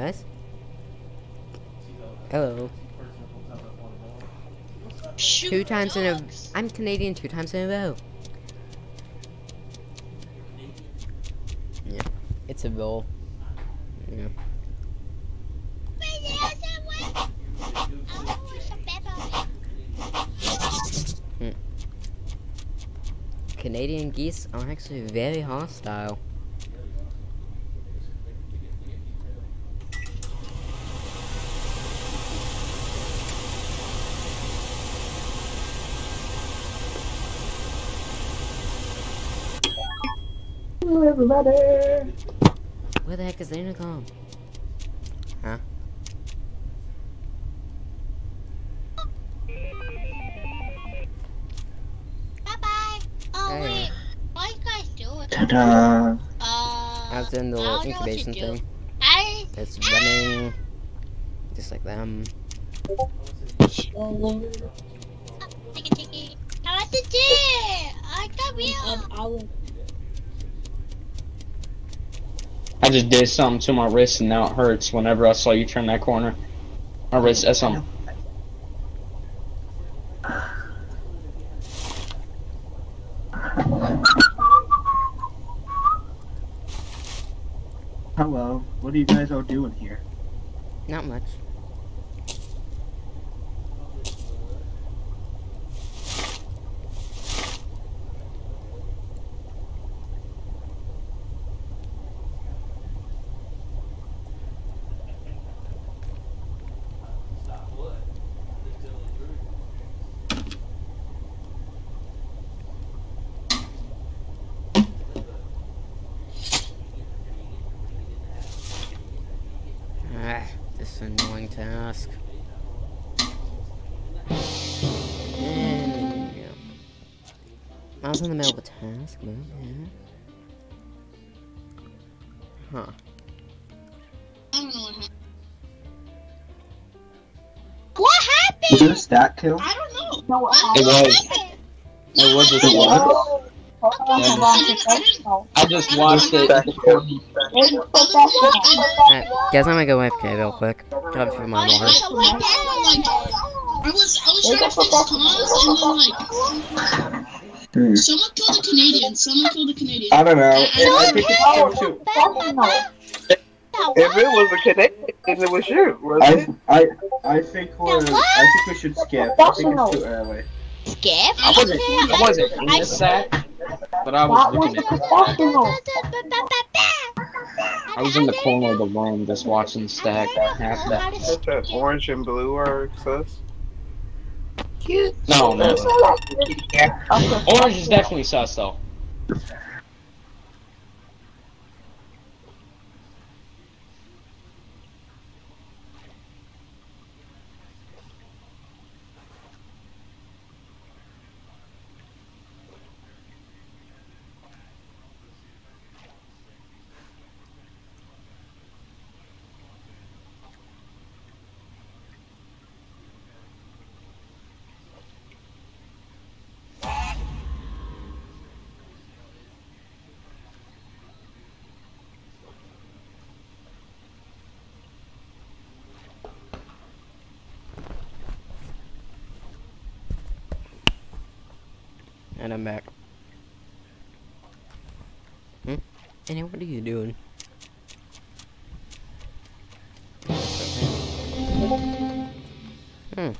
Guys? Hello. Two times in a, I'm Canadian two times in a row. Yeah, it's a roll. Yeah. Hmm. Canadian geese are actually very hostile. Everybody. Where the heck is the intercom? Huh? Oh Hey. wait, what you guys doing? Ta-da. Uh, I was doing the little don't know what to incubation thing. I It's ah! running. Just like them. tiki tiki. How to do? I got um, real. I just did something to my wrist and now it hurts whenever I saw you turn that corner. My wrist does something. Hello. What are you guys all doing here? Not much. Was in the middle of a task, but yeah. Huh. I don't know what happened. What happened? Was it a stack kill? I don't know. It was. It was just It I just watched it. Alright, guys, I'm gonna go AFK real quick. Grab for my water. I was I was trying to fix cons and then like Hmm. someone killed a Canadian. Someone killed a Canadian. I don't know. I- I, I think it's him too. If it was a Canadian, then it was you, was I, it? I, I think we're. I think we should skip. I think it's too early. Skip? I wasn't. I wasn't in this sack, but I was looking at. I was in the corner of the room just watching stack half that. Orange and blue are No, no. Orange is definitely sus though. And I'm back. Hmm? Annie, what are you doing? Hmm.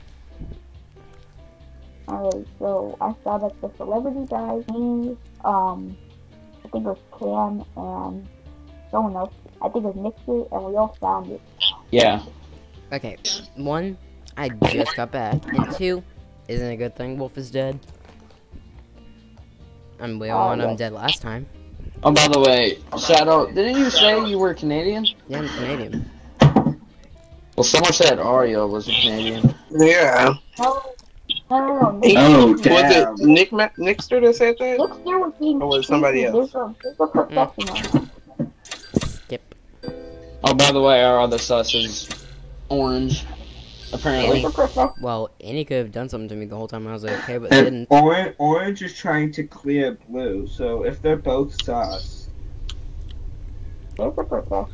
Alright, so I saw that the celebrity guys, me, um, I think it was Cam and someone else. I think it was Nixie, and we all found it. Yeah. Okay, one, I just got back, and two, isn't it a good thing Wolf is dead? I mean, we all Oh, want him dead last time. Oh, by the way, Shadow, didn't you say you were Canadian? Yeah, I'm Canadian. Well, someone said Ario was a Canadian. Yeah. No, no, no, Oh, Was it Nick Ma- Nixter that said that? Nixie was being Or was it somebody else? There's a, there's a professional. Skip. Oh, by the way, our other sus is orange, apparently. Annie, well, Annie could have done something to me the whole time I was like, okay, but And didn't. orange, orange is trying to clear blue, so if they're both sus. There's a professional.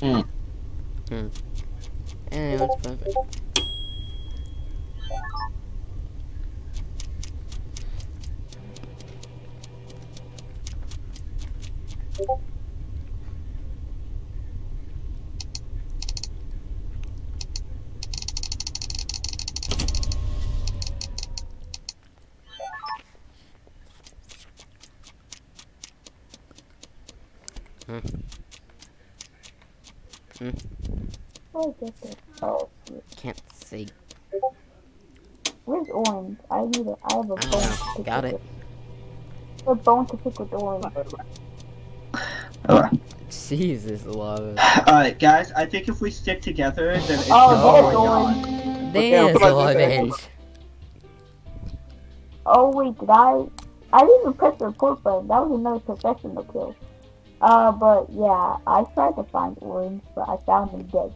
Hmm. Hmm. And that's perfect. Hmm. Where's this thing? Oh, Can't see. where's orange? I need it. I have a I bone don't to know. pick Got with it. A bone to pick with orange. Jesus, love. Alright, guys, I think if we stick together, then it's Oh, going there's on. There's put on love this inch. Oh wait, did I? I didn't even press the report button. That was another professional kill. Uh, but yeah, I tried to find orange, but I found him dead.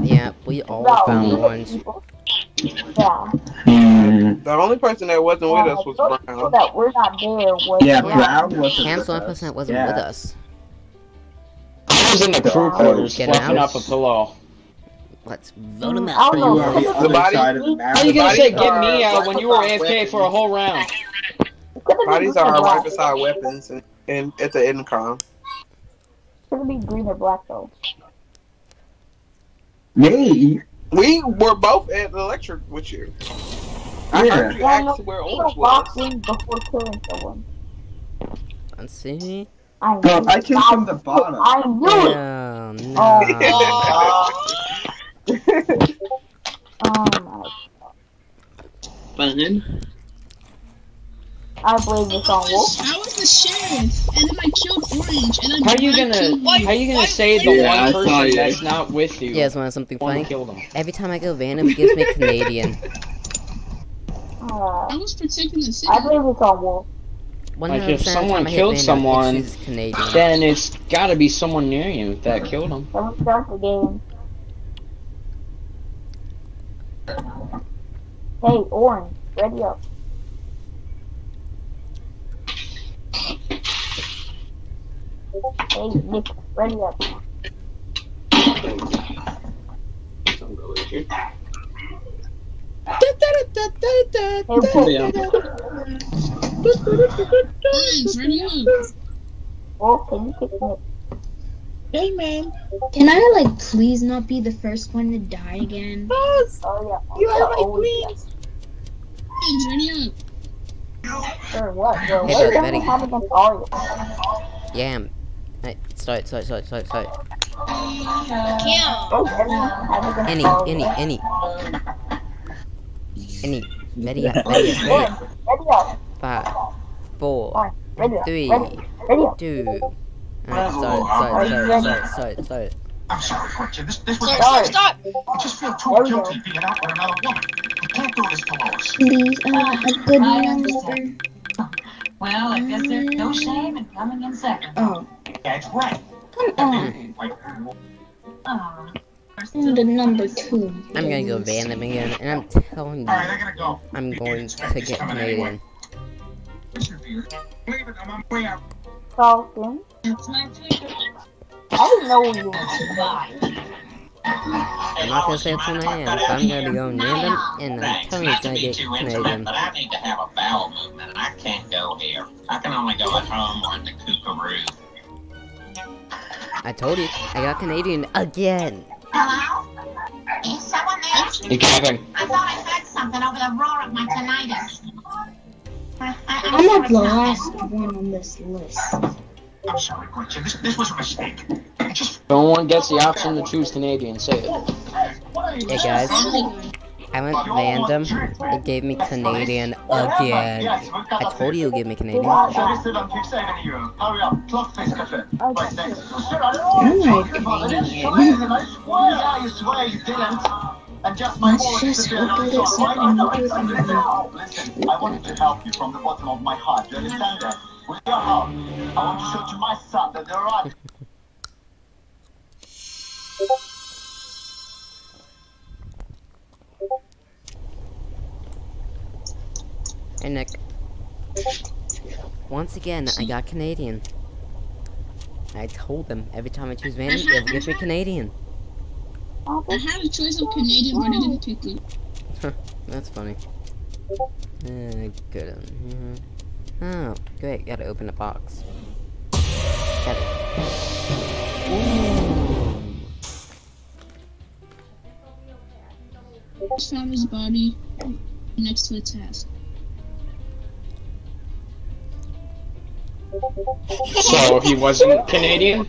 Yeah, we all No, found these are orange. people- Yeah. The only person that wasn't with us was those people Brown. that were not there was Yeah, Brown. Brown wasn't Cam's with the only us. person that wasn't Yeah. with us. I was in the crew quarters, Get fluffing up a pillow. Let's vote him Mm, out. don't. You are the The other body- side of the map. How you gonna say get me out when you were right AFK for a whole round? Bodies are right beside weapons and, and at the income. Should be green or black though. Me? We were both at the lecture with you. I Yeah. heard you Yeah, no, ask where you orange was. before killing someone. Let's see. I No, I came from the bottom. I knew it. Oh, no. Oh my. I blame this on Wolf. I was the sheriff, and then I killed Orange, and then How are you gonna killed how are you gonna say the played- one person you. that's not with you? You guys want something One funny? killed him. Every time I go random, it gives me Canadian. I was protecting the city. I blame this on Wolf. 100% Like if someone time I hit killed random, it someone, chooses Canadian. then it's gotta be someone near you that killed him. Let me start the game. Hey, Orange, ready up. Hey, Nick, ready up. Hey, Wolf. Orange, ready up. Wolf, can you kick Nick? Hey, man. Can I like please not be the first one to die again? Oh yeah. You yeah, are my always queen. Orange, ready up. Sure, what? Bro, Hey, what does Betty. that have against Aria? Yeah. Hey, start, start, start, start, start. Yeah. What does everyone have against Any, any, any. Any. Ready up, ready up, ready up. ready up. Five, four, Orange, ready up. three, Ready, ready up. two. Alright, start, start, start, start, start, start. I'm sorry, Fortune. This, this Start, start, start. I just feel too There we go. guilty being out with another woman. We can't do this to Lois. Please, uh, a good number. Well, I guess there's no mm. shame in coming in second. Oh, That's right. come on. Like, Oh, I'm the number two. I'm gonna go random again, and I'm telling Alright, I you, gotta go. I'm going to get Canadian. Listen, it. I'm on my way out. Falcon. it's my turn. I didn't know you were I'm not gonna say it's an I am, so I'm gonna be going random, and I'm telling you it's gonna get Canadian. But I need to have a bowel movement, and I can't go here. I can only go at home or in the kookaroo. I told you, I got Canadian again. Hello? Is someone there? Hey, Kevin. I thought I heard something over the roar of my tinnitus. I, I, I'm not the last one on this list. I'm sorry, Gretchen. This, this was a mistake. If no one gets the option to choose Canadian, say it. Hey guys, I went random, it gave me Canadian again. I told you it would give me Canadian. And just my Let's just to hope that it's something not we to do. now? Listen, I want to help you from the bottom of my heart. Do you understand that? With your help, I want to show to my son that there are Hey Nick. Once again, I got Canadian. I told them every time I choose random, it'll give me Canadian. I had a choice of Canadian, but I didn't pick it. That's funny. Uh, good. Mhm. Oh, great. Gotta open the box. Got it. Just found his body next to a task. So he wasn't Canadian?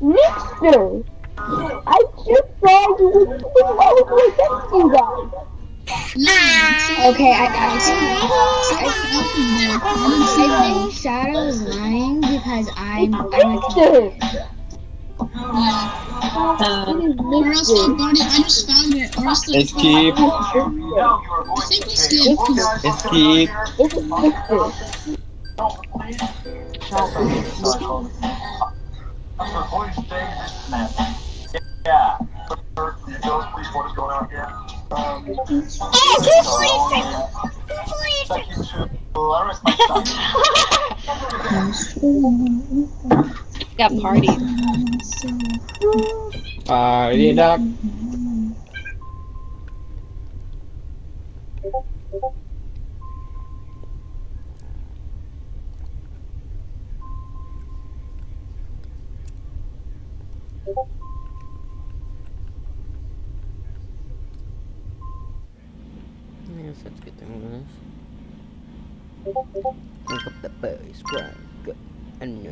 Mister! I just saw you with I was against you guys! Okay, I, I, I, I think Shadow is lying because I'm, I'm a Canadian. Uh, or else my body, I just found it. Or else the, Escape. I think we skipped. 'cause- Escape. This is Yeah. Thank you. Got party. Party duck. Yes, that's. Look up the grind, go, and you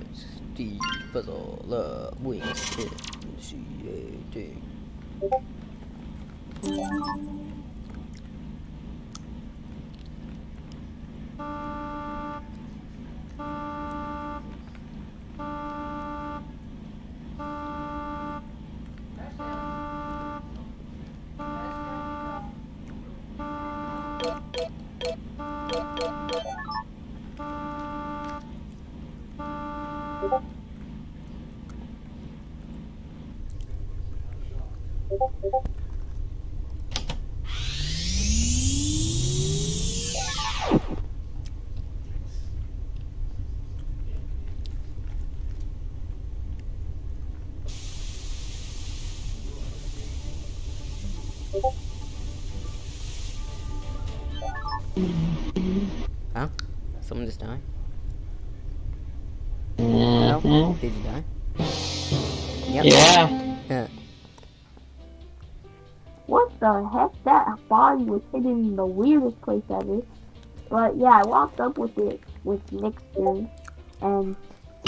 just Steve Puzzle, love, wings, C A D. Huh? Someone just died? Mm-hmm. Hello? Did you die? Yep. Yeah. Yeah. What the heck? That body was hidden in the weirdest place ever. But yeah, I walked up with it with Nixon and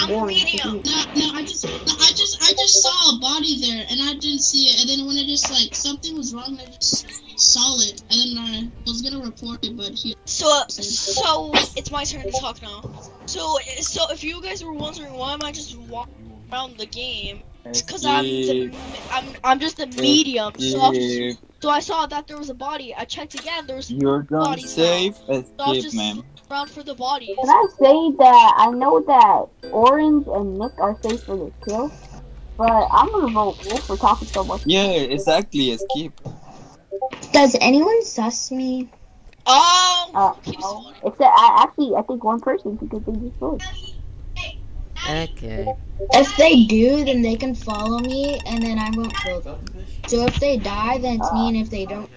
Warren. No, no, I just, I just, I just saw a body there, and I didn't see it. And then when I just like something was wrong, I just saw it, and then I was gonna report it, but he. So, uh, so it's my turn to talk now. So, so if you guys were wondering why am I just walking around the game, it's because I'm, the, I'm, I'm just a medium. So, I'm just, so I saw that there was a body. I checked again. There was You're done bodies safe. So I'm Escape, just man. Around for the bodies. Can I say that I know that Orange and Nick are safe for this kill, but I'm gonna vote Wolf for talking so much. Yeah, exactly. Escape. Does anyone sus me? Oh, Uh, except I actually I think one person because they just voted. Okay. If they do, then they can follow me, and then I won't kill them. So if they die, then it's me, and if they don't,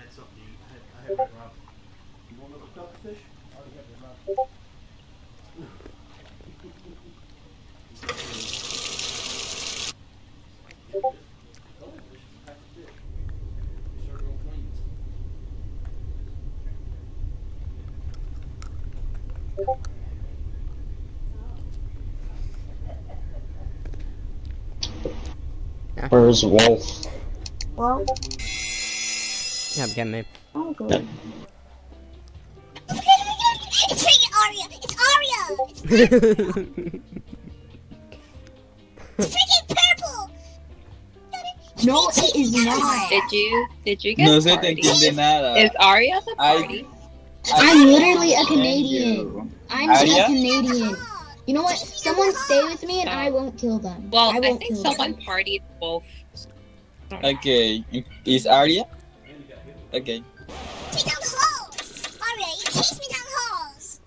Where's Wolf? Well, Yeah, get oh, me. okay. It's freaking Aria! It's Aria! It's freaking purple! no, it is not. Did you did you get No se te party? entiende nada. Is Aria the I- party? I'm literally a Canadian. I'm a Canadian. You know what? Someone stay with me, and I won't kill them. Well, I I, won't think kill someone them. partied both. Okay, is Aria? Okay. Take me down the halls! Aria, you chased me down the halls!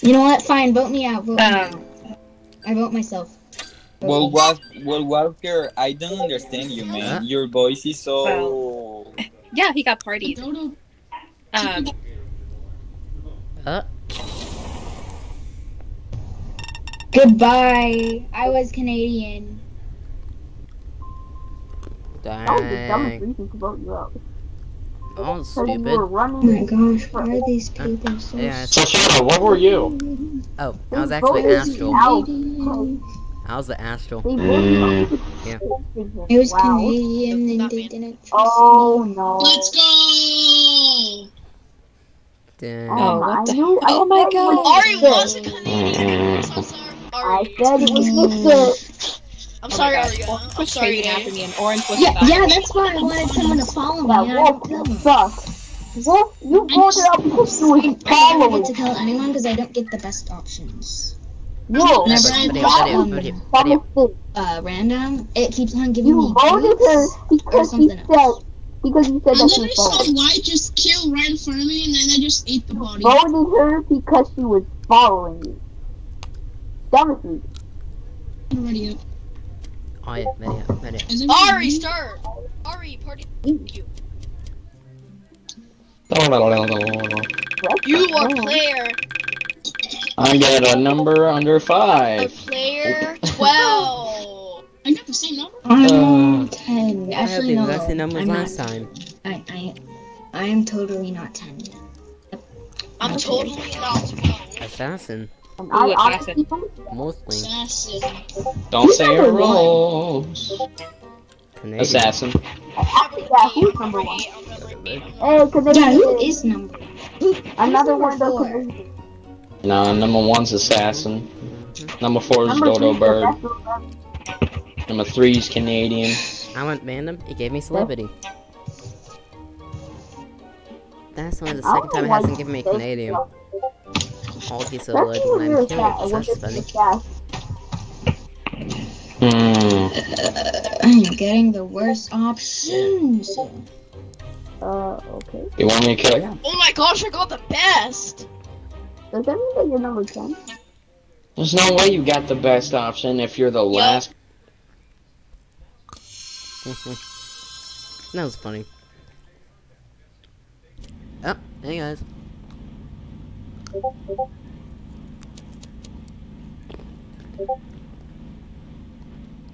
You know what? Fine, vote me out. Vote me Um, out. I vote myself. Vote Well, me. Well, Walker, I don't understand you, man. Your voice is so. Yeah, he got partied. Dodo. Um, Uh, Goodbye. I was Canadian. That was the dumbest dang. reason to vote you out. That was Because you stupid. were Oh my gosh, why are these people so Yeah, So Shadow, what were you? Oh, I was actually voted Astral. You out. Because I was the Astral. Mm. They voted you. Yeah. It was Wow. Canadian and they didn't trust Oh me. no. Let's go! Dang. Oh, oh what the- knew. Oh my God. Ari was a Canadian. I'm so sorry. I said it was Victor. I'm sorry, oh my I'm sorry, chasing after me, and Orange was Yeah, about yeah, that's why I wanted someone to follow me. That and I didn't kill wolf them. sucks. Wolf, you I voted just- out because you I, were I don't get to following. kill anyone because I don't get the best options. Yo, Yeah, Whenever but I video, drop video, video, that video. mistake. uh, random, it keeps on giving You me voted her gifts or because you something said else. because you I said that she literally was saw following. White just kill right in front of me, and then I just ate the body. Voted her because she was following you. Dumbest reason. Already up. Oh yeah, video, video. Is it Ari, start. Ari, party. Thank you. You are player. I get a number under A five. player 12. I got the same number. I'm Uh, 10. I have Actually, the no. exact same numbers I'm last not. time. I, I, I am totally not 10. I'm Okay. totally not 12. Assassin, I assassin. mostly Assassin. don't say Who's your number one? roles. Canadian. Assassin. yeah, who's number one? Hey, cause Yeah, who is number? Who, another one of those four? Canadians. No, number one's assassin. Number four is Dodo three, Bird. Professor- Number three's Canadian. I went random. It gave me celebrity. That's only the second time it hasn't given me you Canadian. so. All he's so Let's loaded when when I'm you're killing fat. it. When That's funny. fat. Hmm. I'm getting the worst options. Uh, okay. You want me to kill you? Oh my gosh, I got the best. Does that mean that you're number 10? There's no way you got the best option if you're the last. that was funny. Oh, hey guys.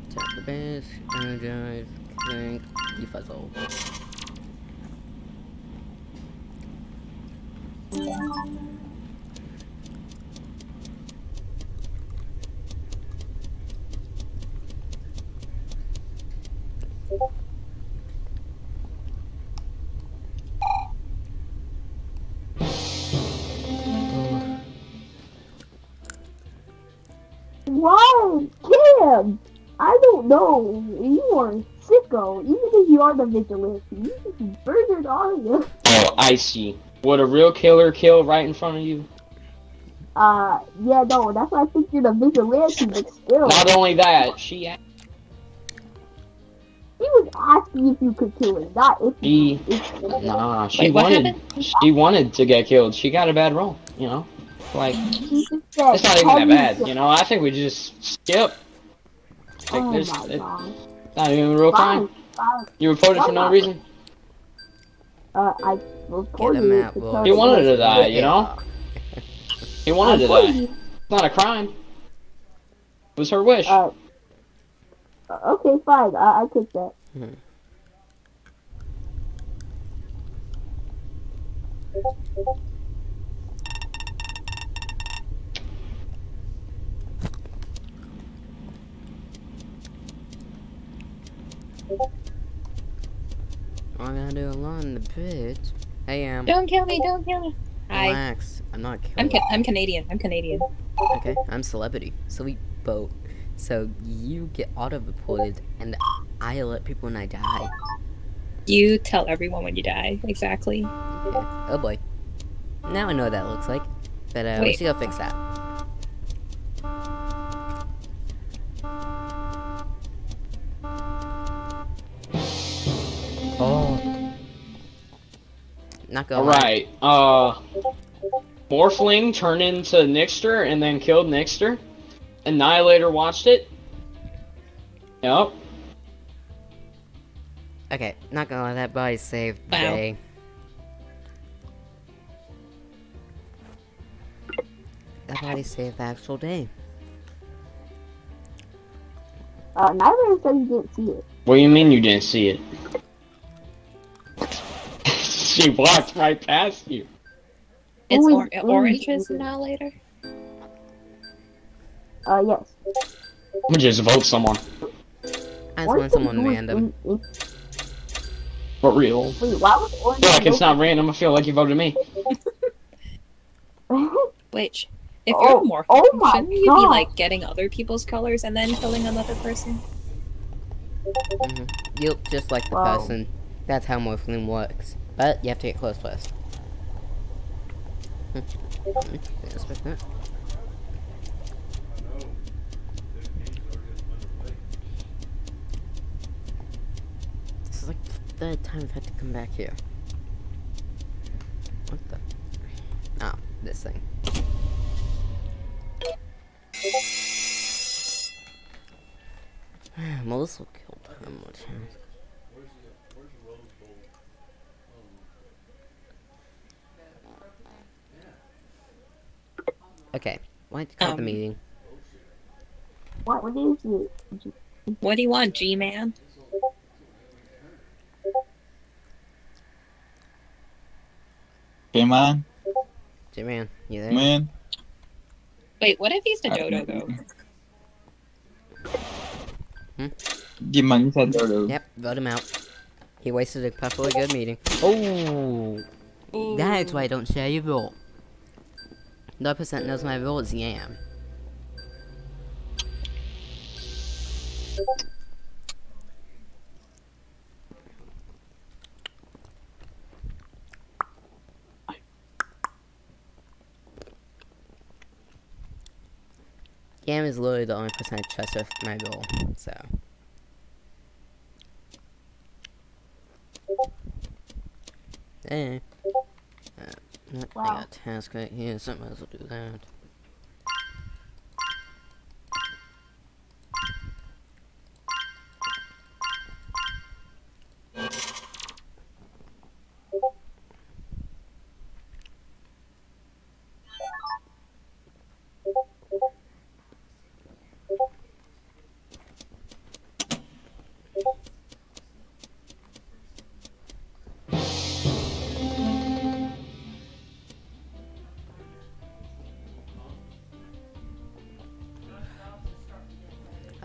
Tap the base, energize, crank, defuzzle. Wow, Kim! I don't know. You are a sicko. Even if you are the vigilante, you just murdered Aria. Oh, I see. Would a real killer kill right in front of you? Uh, yeah, no, that's why I think you're the vigilante, but still. Not only that, she He was asking if you could kill her, not if she if nah, she Wait, wanted she wanted to get killed. She got a bad role, you know. Like, it's not even that bad, you know. I think we just skip. Like, Oh there's, my it- god. not even real Fine, crime. fine. You reported for no Fine. reason. Uh, I reported him out, because. He wanted to die, you know. He wanted to die. It's not a crime. It was her wish. Uh, okay, fine. I, I take that. I'm gonna do a lot in the pit. Hey, um, Don't kill me, don't kill me. Hi. relax. I'm not I'm ca- I'm Canadian. I'm Canadian. Okay, I'm celebrity, so we boat. So you get auto reported, and I let people when I die. You tell everyone when you die. Exactly. Yeah. Oh boy. Now I know what that looks like. But uh, we Wait. should go fix that. Oh. Not gonna. Alright, uh. Morphling turned into Nixter and then killed Nixter. Annihilator watched it. Yep. Okay, not gonna lie, that body saved the Wow. day. That body saved the actual day. Uh, neither said he didn't see it. What do you mean you didn't see it? she walked right past you. It's Who or- is- orange who is- is now later. Uh, yes. I'm gonna just vote someone. I just Orange want someone random. in- in- For real. Wait, why was Orange? feel like it's not random. I feel like you voted me. Which, if Oh, you're more, oh my shouldn't you be like getting other people's colors and then killing another person? hmm You look just like the Wow. person. That's how Morphling works. But you have to get close first. Hmm. Didn't expect that. This is like the third time I've had to come back here. What the? Oh, this thing. well, this will kill him much. Okay, why did you call the Um, meeting? What? What is it? What do you want, G-Man? Okay, man. J-Man, you there? Man. Wait, what if he's the dodo though? Hmm? Di man sa dodo. Yep, vote him out. He wasted a perfectly good meeting. Oh, that's why I don't share your role. No percent knows my role is Yam. Yam is literally the only person I trust with my goal, so. Eh. Uh, not, I got a task right here, so I might as well do that.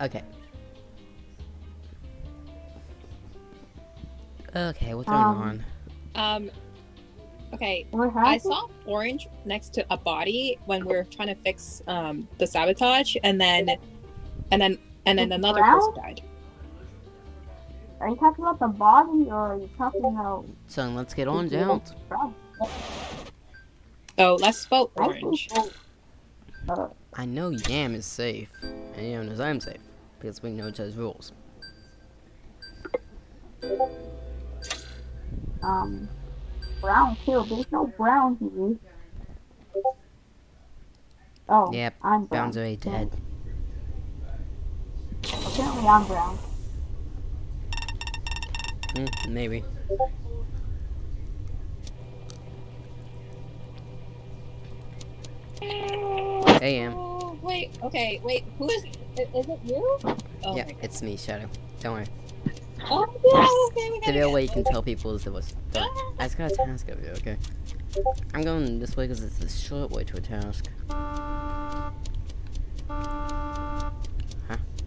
Okay. Okay, what's going Um, on? Um. Okay, What I saw orange next to a body when we are trying to fix um the sabotage, and then, and then, and then another brown? person died. Are you talking about the body or are you talking about? So let's get on down. Oh, let's vote I orange. uh, I know Yam is safe, and Yam knows I'm safe, because we know those rules. um, brown too. There's no brown here. Oh, Yep, I'm brown. Brown's already dead. Apparently I'm brown. Hmm, maybe. Hey, Am. Wait. Okay. Wait. Who is? i- Is it you? Oh yeah, it's me, Shadow. Don't worry. Oh yeah. Okay. We The gotta real get- way you can tell people is the was. I just got a task over here, okay? I'm going this way because it's the short way to a task. Huh?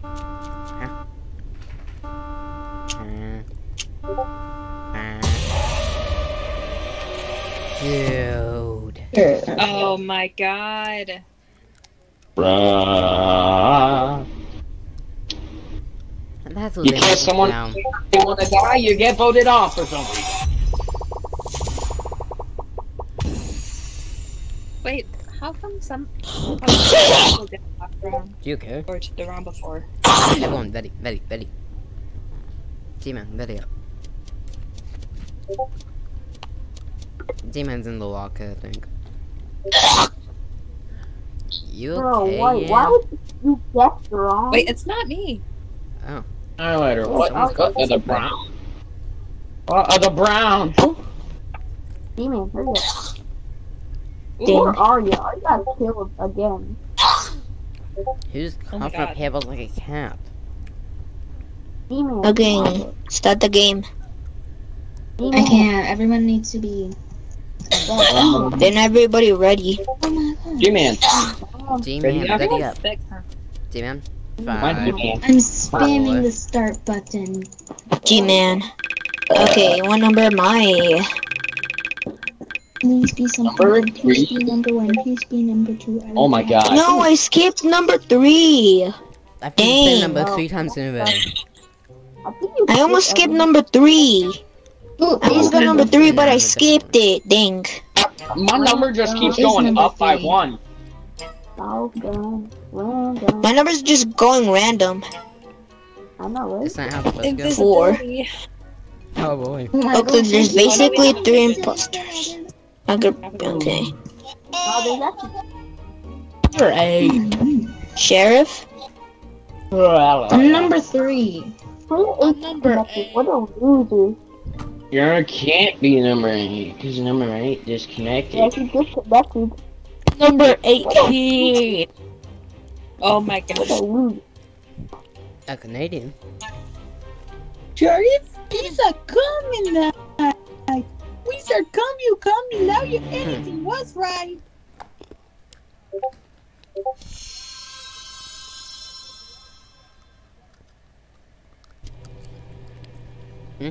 Huh? Uh, Dude. Oh my god. Bruh. That's You kill someone, down. they want to die, you get voted off for some reason. Wait. How come some? How people get last round Do you care? or to the round before? Everyone, ready, ready, ready. G-Man, ready up. G-Man's in the locker, I think. You Bro, okay? why, yeah? why would you guess wrong? Wait, it's not me. Oh. Highlighter, what Someone's got the brown? What are the brown? Oh. Demon, hurry up. Dang. Where are you? I got killed again. Who's Oh my coughing up pebbles like a cat? Demon. Okay, start the game. Demon. I can't. Everyone needs to be. Oh. Then everybody ready. Oh G-Man. G-Man, Ready up? ready up. Sick, huh? G-Man, Mine five, G-Man. I'm spamming Four. the start button. G-Man. Okay, what number am I? Please be something. Number good. Please three. be number one. Please be number two. Oh my god. No, I skipped number three. I've been the same number three times in a row. I think you I almost skipped skipped number three. Ooh, I almost got is number three, but I skipped it. Dang. My number just keeps It's going number up by three. one. Falcon. Random. My number's just going random. I know, right? It's not how it's supposed to go. Four. Oh boy. Oh my Okay, there's basically three imposters. Okay. okay. Oh, there's actually Sheriff? I'm uh, number three. I'm number eight. What a loser. Yarn can't be number 8, because number 8 disconnected. disconnected. Number 18! oh my gosh. A Canadian. Jerry, he's a coming now. We should come you, come We Now you hmm. anything was right. Hmm?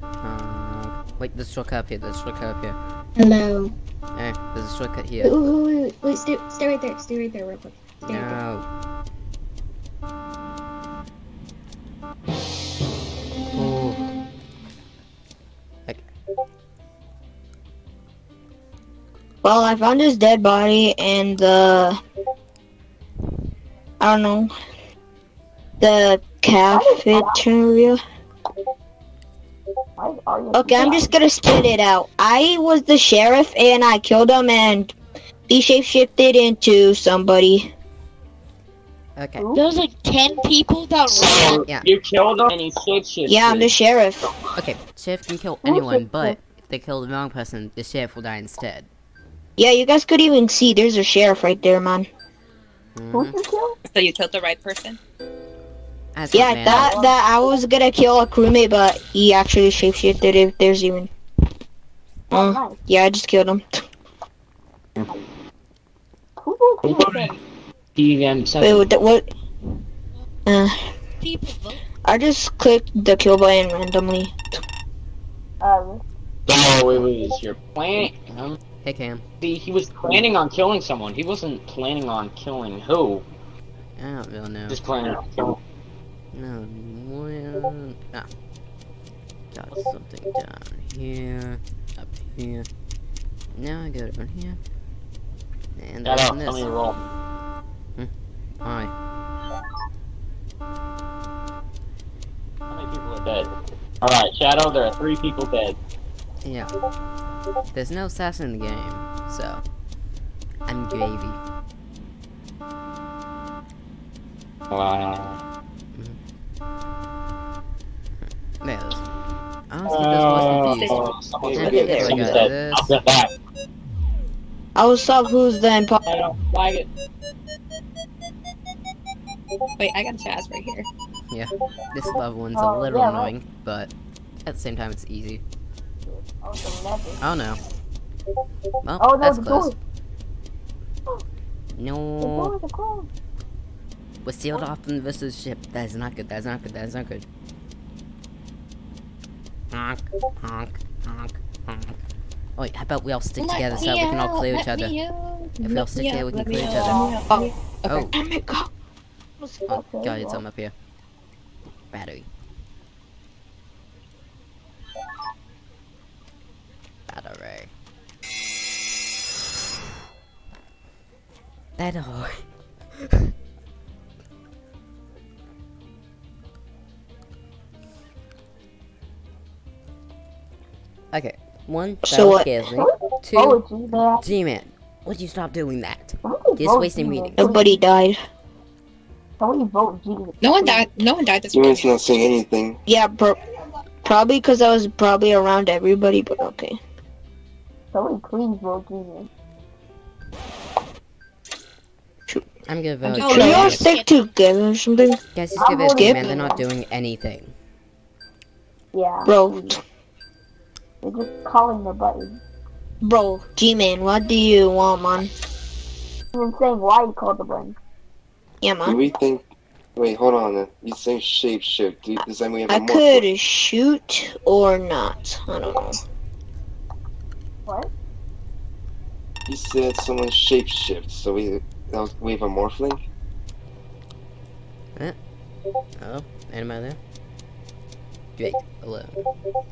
Conk. Wait, there's a shortcut up here. There's a shortcut up here. Hello. Hey, there's a shortcut here. wait, wait, wait, wait, stay, stay right there. Stay right there, real quick. Stay right there. Ooh. Like, Well, I found his dead body and the. I don't know. The cafeteria. Why? Okay, I'm just gonna spit it out. I was the sheriff and I killed him and he shapeshifted into somebody. okay. There was like 10 people that ran. Yeah. You killed him and he shapeshifted. Yeah, I'm the sheriff. Okay, sheriff can kill anyone, but if they kill the wrong person, the sheriff will die instead. Yeah, you guys could even see there's a sheriff right there, man. Mhm. So you killed the right person? That's Yeah, not man. that that I was gonna kill a crewmate, but he actually shapeshifted. If there's even. Uh, yeah, I just killed him. Wait, what? the- what? Uh, I just clicked the kill button randomly. Um, Oh wait, wait, is your plan? Um, Hey Cam. see, he was planning on killing someone. He wasn't planning on killing who. I don't really know. Just playing. No, well, ah. Got something down here, up here. Now I go down here. And down up, this. tell me role. Hmm. Hi. How many people are dead? Alright, Shadow, there are three people dead. Yeah. There's no assassin in the game, so I'm gravy. Wow. There it is. Honestly, this was confused. Uh, I think if I got this. I'll get back. I will stop who's the imposter. I don't like it. Wait, I got a Chaz right here. Yeah, this level one's Oh, a little yeah, annoying, but at the same time it's easy. Oh, the lever. Oh no. Well, Oh, no, that's the close. door. The No. doors are We're sealed off from this is ship. That is not good. That is not good. That is not good. Honk, honk, honk, honk. Oh, wait, how about we all stick Let together so that we can all out, clear let each other? out, If we all stick together, we can clear me each out, other. Oh, oh. out. Oh, Okay. Damn it, go. oh, God, it's something up here. Battery. Battery. Battery. okay, one, that So what? scares me. Oh, Two, G-Man. G-Man, would you stop doing that? Oh, Somebody Just wasting G-Man. meetings. Nobody died. Somebody vote G-Man. No one died. No one died this Human's morning. not saying anything. Yeah, bro. Probably because I was probably around everybody, but okay. Somebody please vote G-Man. I'm gonna vote. Oh, Should no, we all stick together or something? Guys, just give it a G-Man. They're not doing anything. Yeah. Bro, They're just calling the button. bro, G-Man, what do you want, man? I'm saying why you called the button. Yeah, man. Do man. we think? Wait, hold on. You saying shape shift? Do, does that mean we have I a more? could shoot or not. I don't know. What? You said someone shape shift, so we that was, we have a morphling. Eh. Oh, anybody there? Great, hello. Hmm,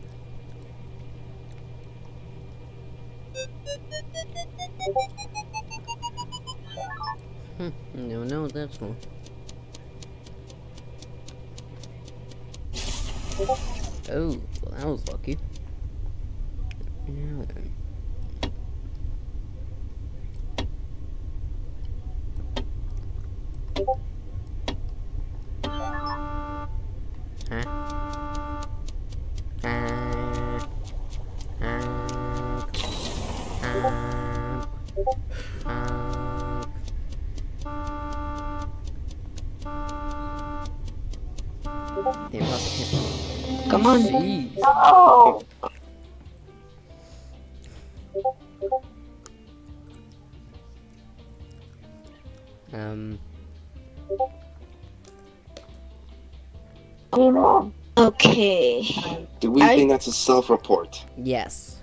no, no, that's one. Oh, well, that was lucky. Now then. Huh? Uh, uh, The Come on. Jeez. Oh! Um, Okay. Do we I- think that's a self-report? yes.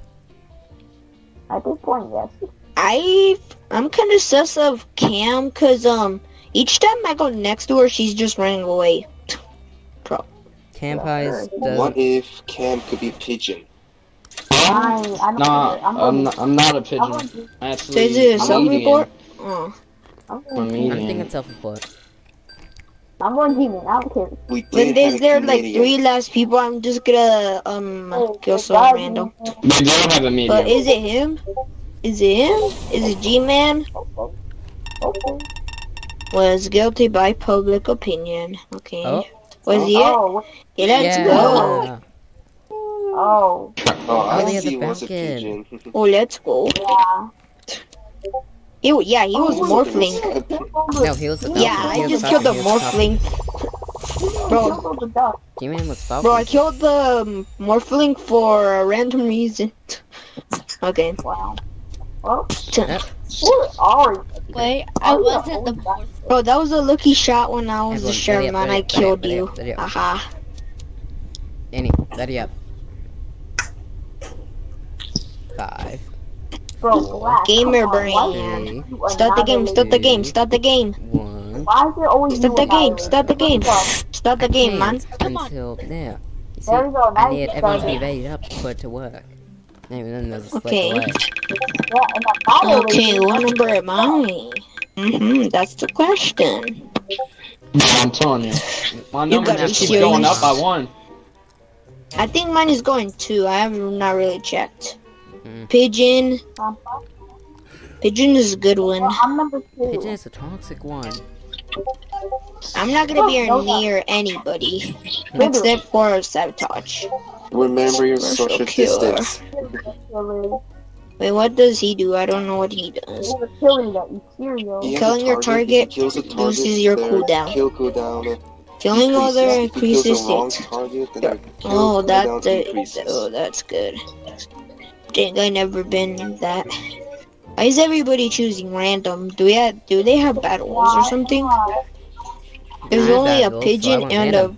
At this point, yes. I I'm kind of sus of Cam because um each time I go next to her, she's just running away. Campies What does if Cam could be pigeon? I, I'm Nah, I'm I'm going- not, I'm not a I'm pigeon. going- Actually, Is it a I'm self-report? medium. Oh. I'm I'm going I'm medium. Thinking self-report. I'm going G-Man. I don't care. We When there's there like three last people, I'm just gonna um Hey, kill hey, some random. We do have a medium. But is it him? Is it him? Is it G-Man? Was guilty by public opinion. Okay. Oh. Was he it? Oh, Yeah, let's yeah. go. oh, Oh, I Oh, they had see. the Was a pigeon. Oh, let's go. yeah. He, yeah, he was Oh, morphling. No, he was the Falcon. Yeah, he I just killed the Falcon, he was morphling. Bro, the duck. G-Man was Falcon. bro, I killed the um, morphling for a random reason. Okay. Wow. Well, Yep. who are you? Wait, I wasn't the morphling. Bro, that was a lucky shot when I was the Everyone, sheriff, ready man. I killed you. up, ready up. Aha. Annie, ready up. Five. Bro, relax. Gamer on, brain. you Three. are Start the game, start the game, start the game. One. Why is there always Stop you the game. Tyler? Stop the game. Stop the game, man. Until there. You see, There we go, now I you need everyone to be ready up to put it to work. Maybe then there's a slip Okay. away. Yeah, and Okay, what number am I? Mm-hmm, that's the question. I'm telling you, my number gotta just be keeps going up by one. I think mine is going two. I have not really checked. Pigeon. Pigeon is a good one. I'm number two. Pigeon is a toxic one. I'm not gonna be oh, near anybody except for sabotage. Remember your Commercial social killer. distance. Wait, what does he do? I don't know what he does. There's a that eats cereal. He has Killing your target kills a target, reduces your their cooldown. Kill cooldown. Killing decreases. other If increases it. target, then their kill Oh, cooldown that, that oh, that's good. Think I never been that. Why is everybody choosing random? Do we have, do they have battles or something? There's I only a battles, so pigeon went and a. random.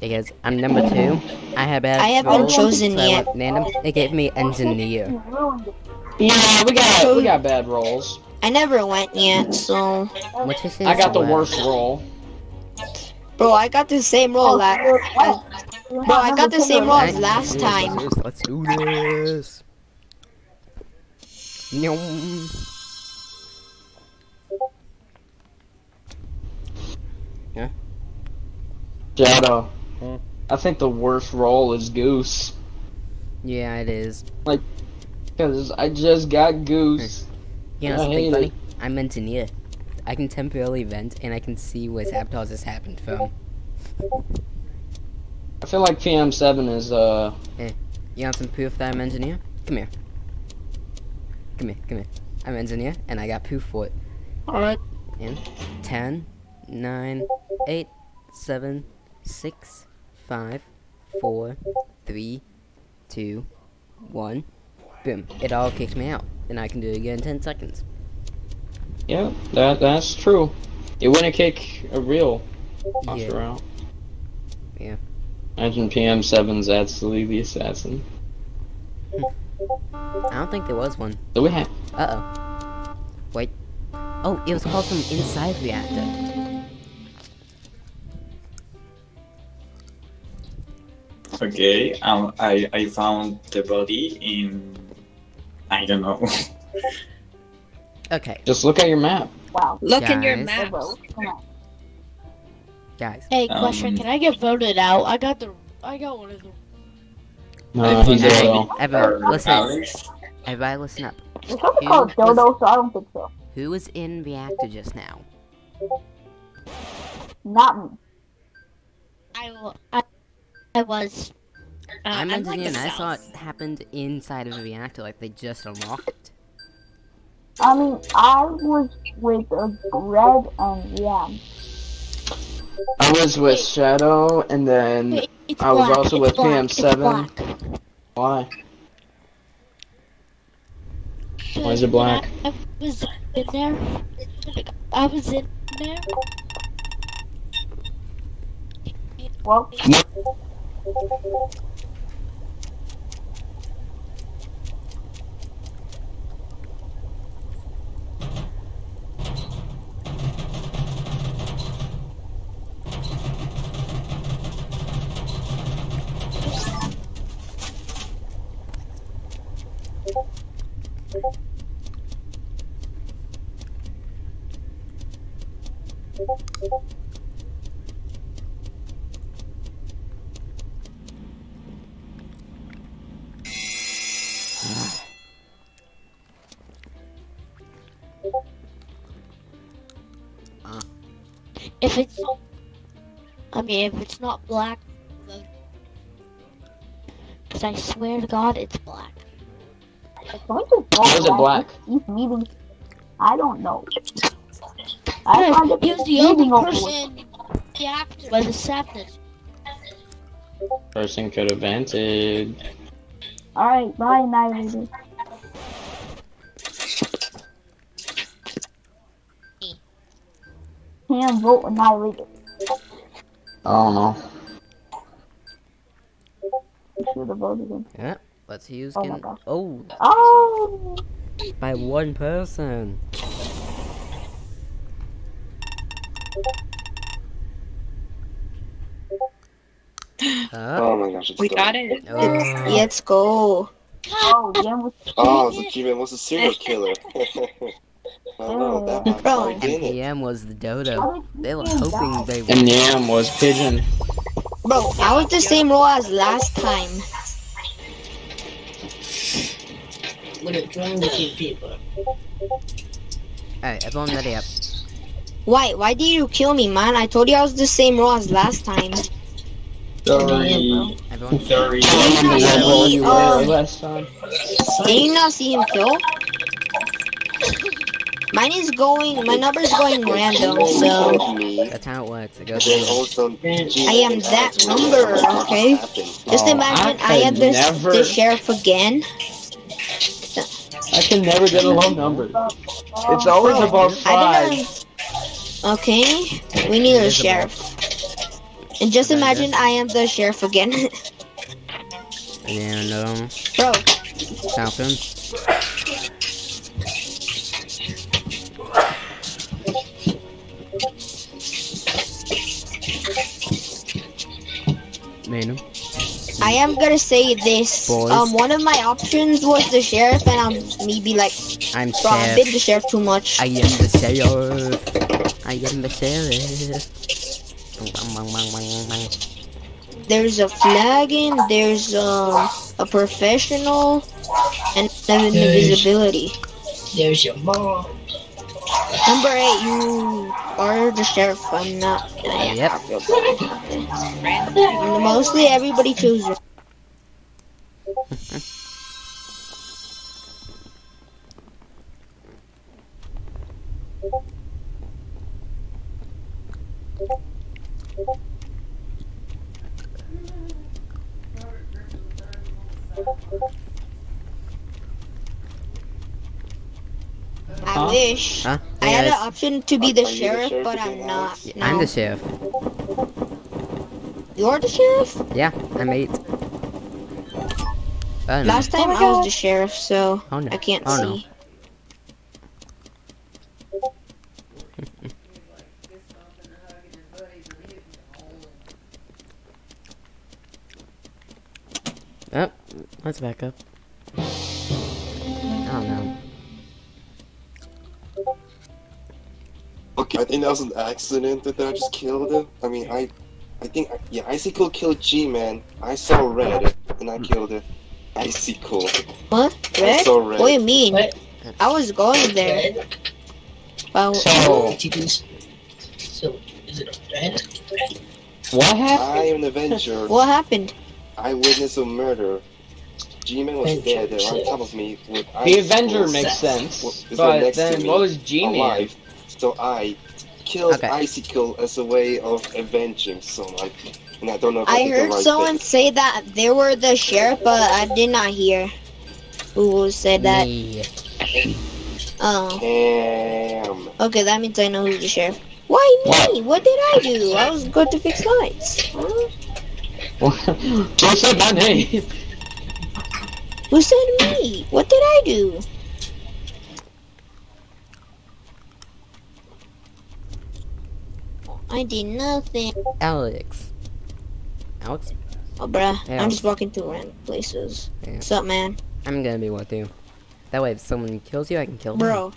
Because I'm number two. I had bad I haven't roles, chosen so I yet. Random. It gave me engineer. Yeah, we got we got bad roles. I never went yet, so. Which is I got the worst role. Bro, I got the same role that. Oh, as- Bro, I got the same role as last time. Let's do this. Nyom. Yeah. Shadow. Hmm. I think the worst role is Goose. Yeah, it is. Like, because I just got Goose. You know I something hate funny? it. I'm engineer. I can temporarily vent and I can see where sabotage has happened from. I feel like PM7 is, uh, Hey, you want some proof that I'm engineer? Come here. Come here, come here. I'm engineer and I got proof for it. Alright. In 10, 9, 8, 7, 6, 5, 4, 3, 2, 1. Boom. It all kicked me out. And I can do it again in 10 seconds. yeah, that that's true. It wouldn't kick a real monster Yeah. out. Yeah. Imagine PM7's absolutely the assassin. I don't think there was one. So we have. Uh oh. Wait. Oh, it was called from inside the reactor. Okay, um, I I found the body in I don't know. Okay, Just look at your map. Wow. Look in your map. Guys. Hey, question: Um, Can I get voted out? I got the, I got one of them. No, I he's think a I- real. Everyone, listen. Everybody, listen up. It's supposed to Who call it was- Dodo, so I don't think so. Who was in reactor just now? Not me. I, I, I was. Uh, I'm I'm like engineer and a I saw it happened inside of the reactor, like they just unlocked it. I mean, I was with uh, Greg and yeah. I was with Shadow, and then Wait, it's I was black, also it's with black, PM7. Why? Why is it black? I was in there. I was in there. Well, If it's, I mean, if it's not black, because I swear to God, it's black. It's going to go Why it black? He's meeting. I don't know. I oh, find it He was the meeting only over person reactor by the sadness. Person could have vented. Alright, bye, Annihilator. Can't vote Annihilator. I don't know. Should have voted him. Yep. Let's see who's Oh my getting. Oh, Oh! by one person. Oh my gosh, it's We done. got it. Oh. Let's go. Oh, Jen was Oh, so G-Man was a serial killer. oh no, that had Bro. Party in it. PM was the dodo. They were hoping they would. And Yam was Pigeon. Bro, I was the same role as last time. Alright, everyone ready up. Why? Why did you kill me, man? I told you I was the same role as last time. Sorry. Everyone. Sorry. Well, you were last time. Did you not see him kill? Mine is going, my number is going random, so That's how it works. It goes random. I am that number, okay? happened. just Oh, imagine I I, am could the, never- the sheriff again. I can never get a low number. It's always above I five. didn't. Okay, we need a sheriff. And just imagine I am the sheriff again, And um, bro. Falcon. Venom. I am gonna say this. Boys. Um, one of my options was the sheriff, and I'm maybe like, I'm bro, I've been the sheriff. sheriff too much. I am the sheriff. I am the sheriff. Bang, bang, bang, bang, bang. There's a flagging, there's um, a professional, and an invisibility. There's your mom. Number eight, you are the sheriff. I'm not. I am. Uh, yep. Mostly everybody chooses. I Huh? wish. Huh? I had an option to be the Are you the sheriff, sheriff but I'm not. No. I'm the sheriff. You're the sheriff? Yeah, I'm eight. Oh. Last time I was the sheriff, so Oh, no. I can't Oh, no. see. Oh, let's back up. Okay, I think that was an accident that I just killed him. I mean, I, I think, yeah, Icicle killed G-Man. I saw red, and I killed it. Icicle. What? I Red? saw red. What do you mean? I was going there. Well, So, So, is it red? what happened? I am an Avenger. what happened? I witnessed a murder. G-Man was dead on top of me with The Avenger makes sense. But then what was G-Man? Alive. So I killed Okay. Icicle as a way of avenging someone. And I don't know if I, I heard right someone thing. say that they were the sheriff, but I did not hear who said that. Me. Oh, Damn. okay, that means I know who's the sheriff. Why me? What did I do? I was going to fix lights. Huh? Who said my name? Who said me? What did I do? I did nothing. Alex. Alex? Oh, bruh, Yeah. I'm just walking through random places. Yeah. What's up, man? I'm gonna be with you. That way, if someone kills you, I can kill them. Bro.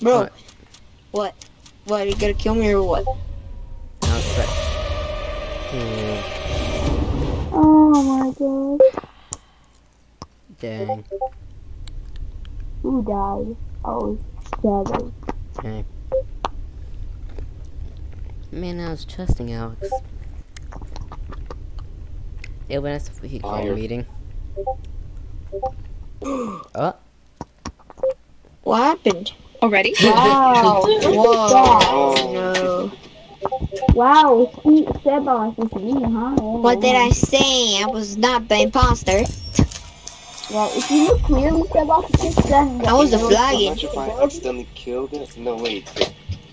Bro. What? What? What? Are you gonna kill me or what? No, it's. Hmm, Oh my god. dang. Who died? Oh, Shadow. Okay. Man, I was trusting Alex. Yeah, when if we could call a Fire. meeting. oh, What happened? Already? Wow. Whoa. No. Wow, Steve Sebas is me, huh? What did I say? I was not the imposter. Yeah, if you look clearly, Sebas is then I was a How flagging. much if I accidentally killed it? No, wait.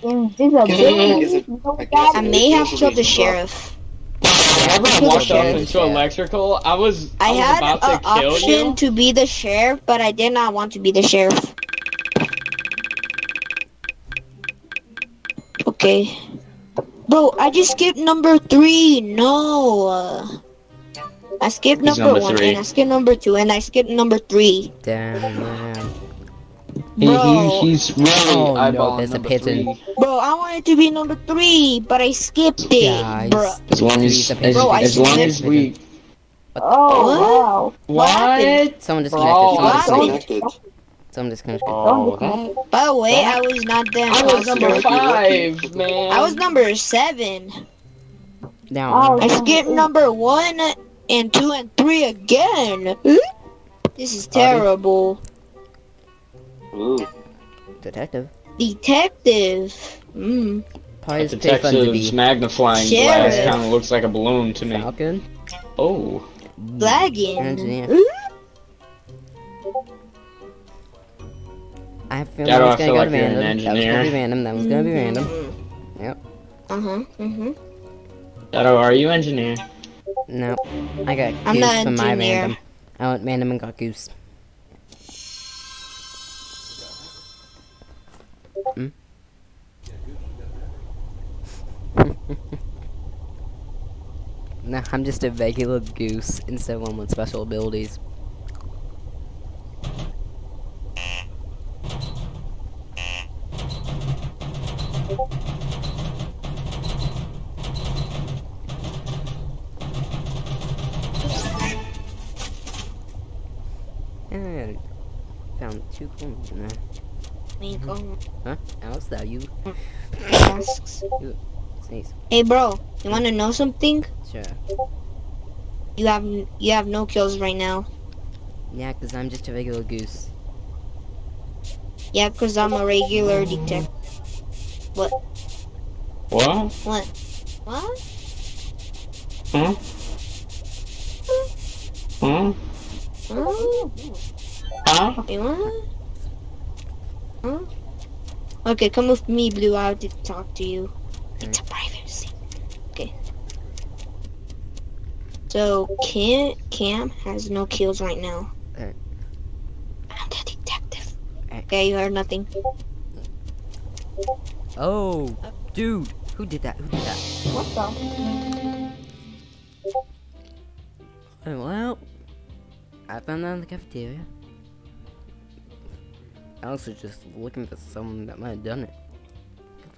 Invisibility. Is it- No, I I may have killed the sheriff. Whenever I Kill the walked up sheriff. into electrical, I was I, I was had about an to kill option you. to be the sheriff, but I did not want to be the sheriff. Okay. Bro, I just skipped number three. No. Uh, I skipped number, number one, three? and I skipped number two, and I skipped number three. Damn, man. He, Bro. he, he's really Oh, no, eyeballing there's a number pigeon. three. Bro, I wanted to be number three, but I skipped it. Guys. Bro. As long as, He's a as. Bro, I as long as we. Oh, wow. What? Someone disconnected. Bro, Someone disconnected. Someone disconnected. Oh, oh that. By the way, I was not there. I was number Lucky, lucky. five, man. I was number seven. Now, Oh, I skipped number one and two and three again. This is terrible. Ooh. detective. Detective. Mm. Probably is pretty Detective's magnifying Sheriff. glass kind of looks like a balloon to me. Falcon. Oh. Lagging. Engineer. Ooh. I have a feeling Shadow, that was I gonna feel go like to you're an random. That was gonna be engineer. random. That was gonna be random. Yep. Uh huh. Mm-hmm. Shadow, are you engineer? No. I got I'm goose not for my engineer. random. I went random and got goose. No, I'm just a regular goose instead of one with special abilities. Yeah, found two coins in there. Me go. Huh? Alex, that you? Asks. You sneeze. Hey, bro. You want to know something? Sure. You have you have no kills right now. Yeah, because I'm just a regular goose. Yeah, cause I'm a regular detective. What? What? What? What? Hmm? Hmm? Huh? Huh? Huh? Huh? You what? Huh? Okay, come with me, Blue. I have to talk to you. It's a privacy. Okay. So Cam Cam has no kills right now. Alright. I'm the detective. Alright. Okay, you heard nothing. Oh, dude, who did that? Who did that? What the? Oh, well, I found that in the cafeteria. Alex was just looking for someone that might have done it.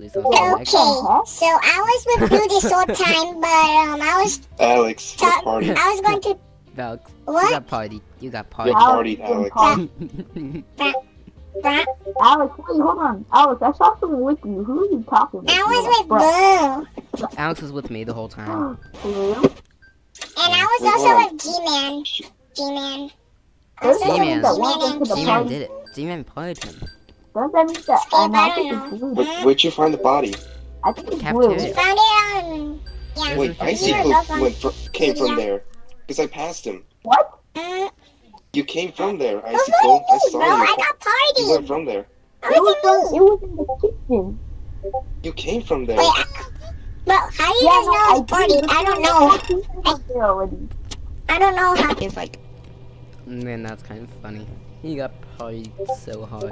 Please don't Okay, that. so I was with Blue this whole time, but um, I was Alex, Ta- party? I was going to Alex, What? you got party. You got party. You partied, Alex. Alex, wait, hold on. Alex, I saw someone with you. Who are you talking about? I was with Bro. Blue, Alex was with me the whole time. Blue? and I was also on. with G-Man. G-Man. I There's was also G-Man. G-Man went and into the G-Man did it. G-Man partied him. Does that mean that? Yeah, And I I think don't it's know. Blue. Where'd you find the body? I think it's Blue. Cafeteria. Found it on. Yeah. Wait, we Icy were Cook both on went fr- came from media. there. Because I passed him. What? Mm, You came from there, but Icy what I do you saw mean, bro? I you. got You went from there. What It was, do you it was in the kitchen. You came from there. Wait, I, bro, how do you Yeah, guys no, know I it's partied? I don't know. know. there already. I don't know how. It's like Man, that's kind of funny. He got partied so hard.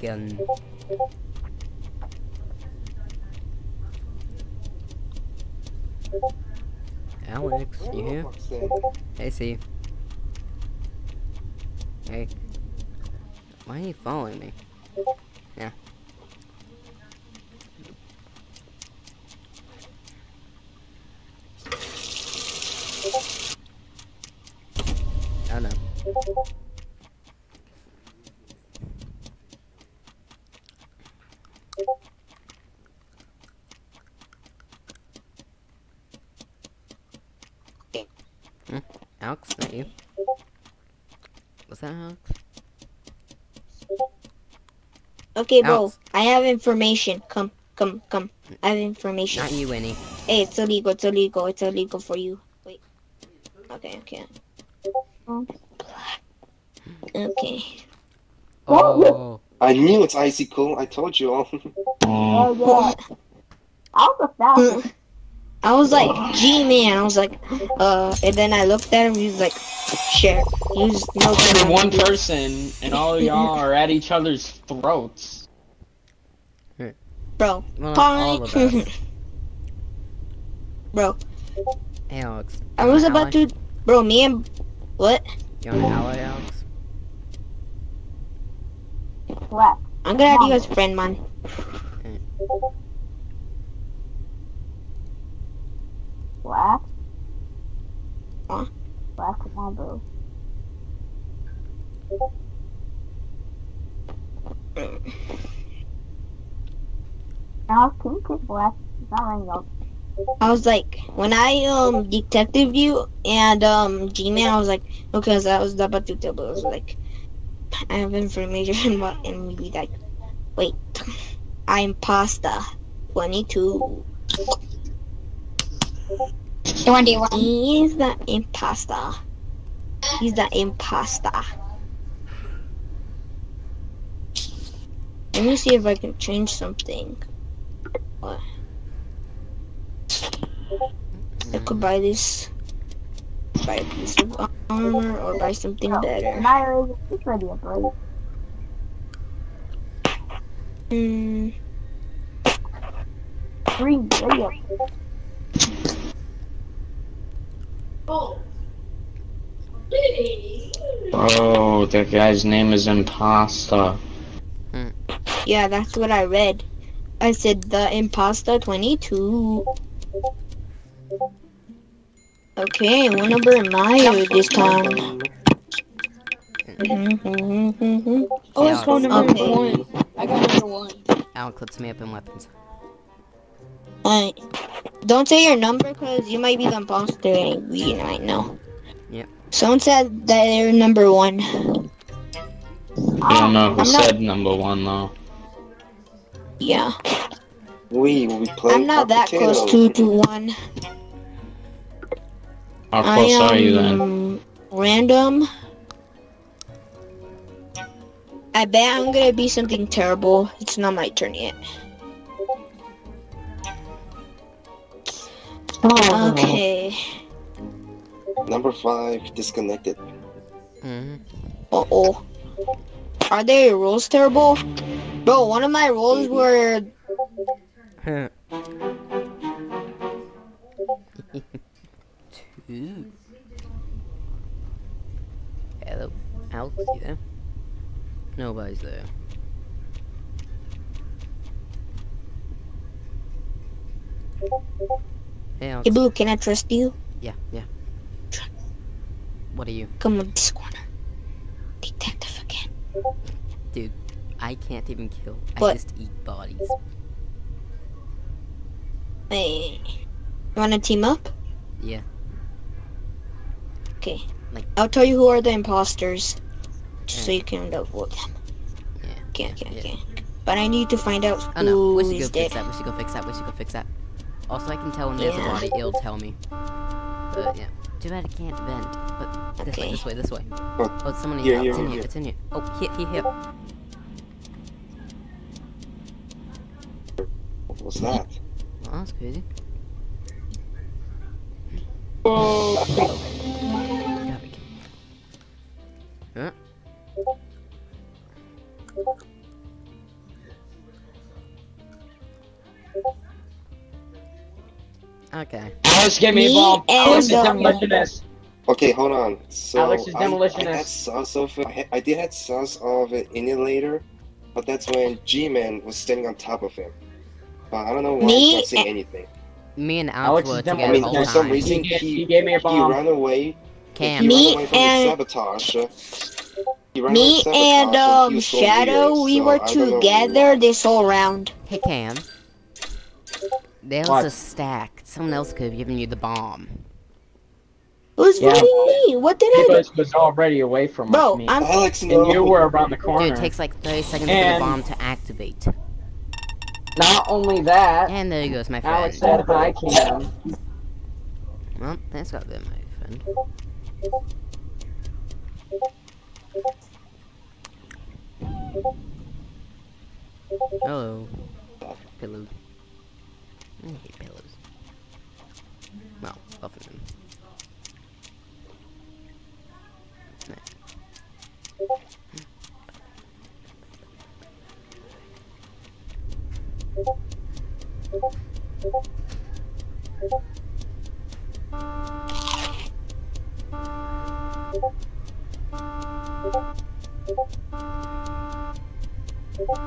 Gun. Alex, you here? Hey, see. Hey. Why are you following me? Yeah. Oh no. Hmm? Alex, not you. Was that Alex? Okay, bro. Alex. I have information. Come, come, come. I have information. Not you, Winnie. Hey, it's illegal. It's illegal. It's illegal for you. Wait. Okay, okay. Okay. Oh. I knew it's Icy Cool. I told you all. Oh, yeah. I was a fast. I was like, G man. I was like, uh, and then I looked at him. He was like, share. He was no. You're one person, and all y'all are at each other's throats. Bro, Well, not fine. all of us. bro, Hey, Alex. I was want an about to, bro. Me and what? You want an ally, Alex? What? I'm gonna add you as friend, man. Black. Huh? Black, come on, bro. Now, you kick black? Not raining though. I was like, when I um detective you and um G-Man, I was like, okay, 'cause I was about to tell, but I was like, I have information about, and maybe like, wait, I'm pasta, twenty two. He's the imposter. He's the imposter. Let me see if I can change something. What? I could buy this, buy a piece of armor, or buy something better. Annihilate, it's ready up, right? Hmm. Green, ready up. Oh, that guy's name is Impasta. Hmm. Yeah, that's what I read. I said the imposter 22. Okay, what number am I this time? Hmm. Oh, it's phone number Okay. one. I got number one. Alan let's me up in weapons. Alright. Don't say your number because you might be the imposter and we might know. Yep. Someone said that they're number one. I don't know who I'm not- said number one though. Yeah. We will be playing I'm not that potato. close to, to one. How I close are you then? am random. I bet I'm gonna be something terrible. It's not my turn yet. Oh. Okay. Number five, disconnected. Mm-hmm. Uh oh. Are their roles terrible? Bro, one of my roles were Two. Hello, Alex, you there? Nobody's there. Hey, Alex. Hey Blue, can I trust you? Yeah, yeah. What are you? Come on this corner. Detective again. Dude, I can't even kill. I just eat bodies. Hey. You wanna team up? Yeah. Okay. Like- I'll tell you who are the imposters. Just so you can avoid them. Yeah. Okay, okay, okay. But I need to find out Oh no, we who should go is fix dead. that. We should go fix that. We should go fix that. Also, I can tell when there's a body. It'll tell me. But yeah. Too bad I can't vent. But this way, this way, this way. Oh, Oh, it's someone in here, here. here, It's in here, here. here. It's in here. Oh, here, here, here. What's that? Oh, that's crazy. Huh? Okay. Alex, give me a bomb. Alex is and, demolitionist. Okay, hold on. So Alex is I, I demolitionist. had sauce of it. I, had, I did have sauce of it in later, but that's when G-Man was standing on top of him. But I don't know why Me he's not saying anything. Me and Alex Alex were is together I mean, for some time. reason He- he he gave me a bomb. He ran away. Cam. He Me ran away from and- the sabotage. He ran away Me and um was so Shadow, we were I don't know together this whole round. Hey, Cam. There was What? a stack. Someone else could have given you the bomb. Who's Yeah. voting me? What did I He do? was, was already away from Bro, me. I'm Alex, and no. you were around the corner. Dude, it takes like 30 seconds for the And- bomb to activate. Not only that, And there goes my friend. Alex said hi, Cam. Well, that's got good, my friend. Hello. Pillow. I hate pillows. buffing him. Come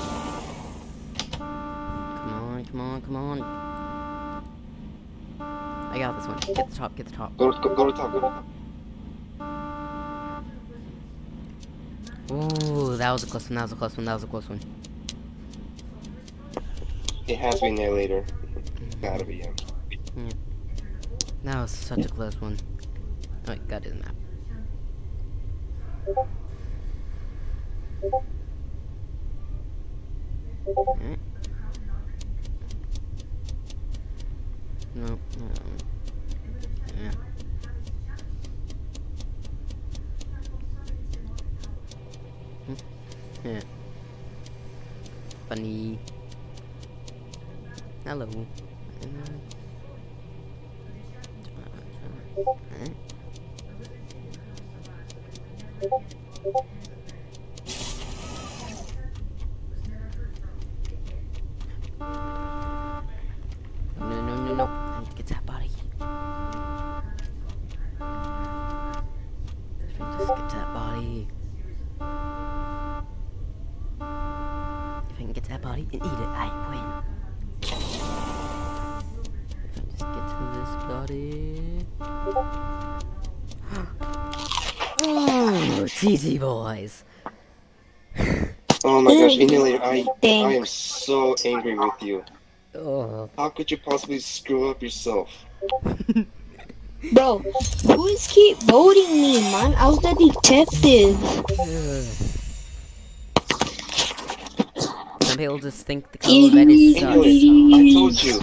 come on, come on. I got this one. Get the top, get the top. Go, go, go to top, go to top. Ooh, that was a close one, that was a close one, that was a close one. It has been there later. Mm-hmm. Gotta be him. Yeah. That was such a close one. Oh, wait, got it in that. Alright. My gosh, I, I am so angry with you. Oh. How could you possibly screw up yourself? Bro, who's keep voting me, man? I was the detective. Some people just think the color red is sus. I told you.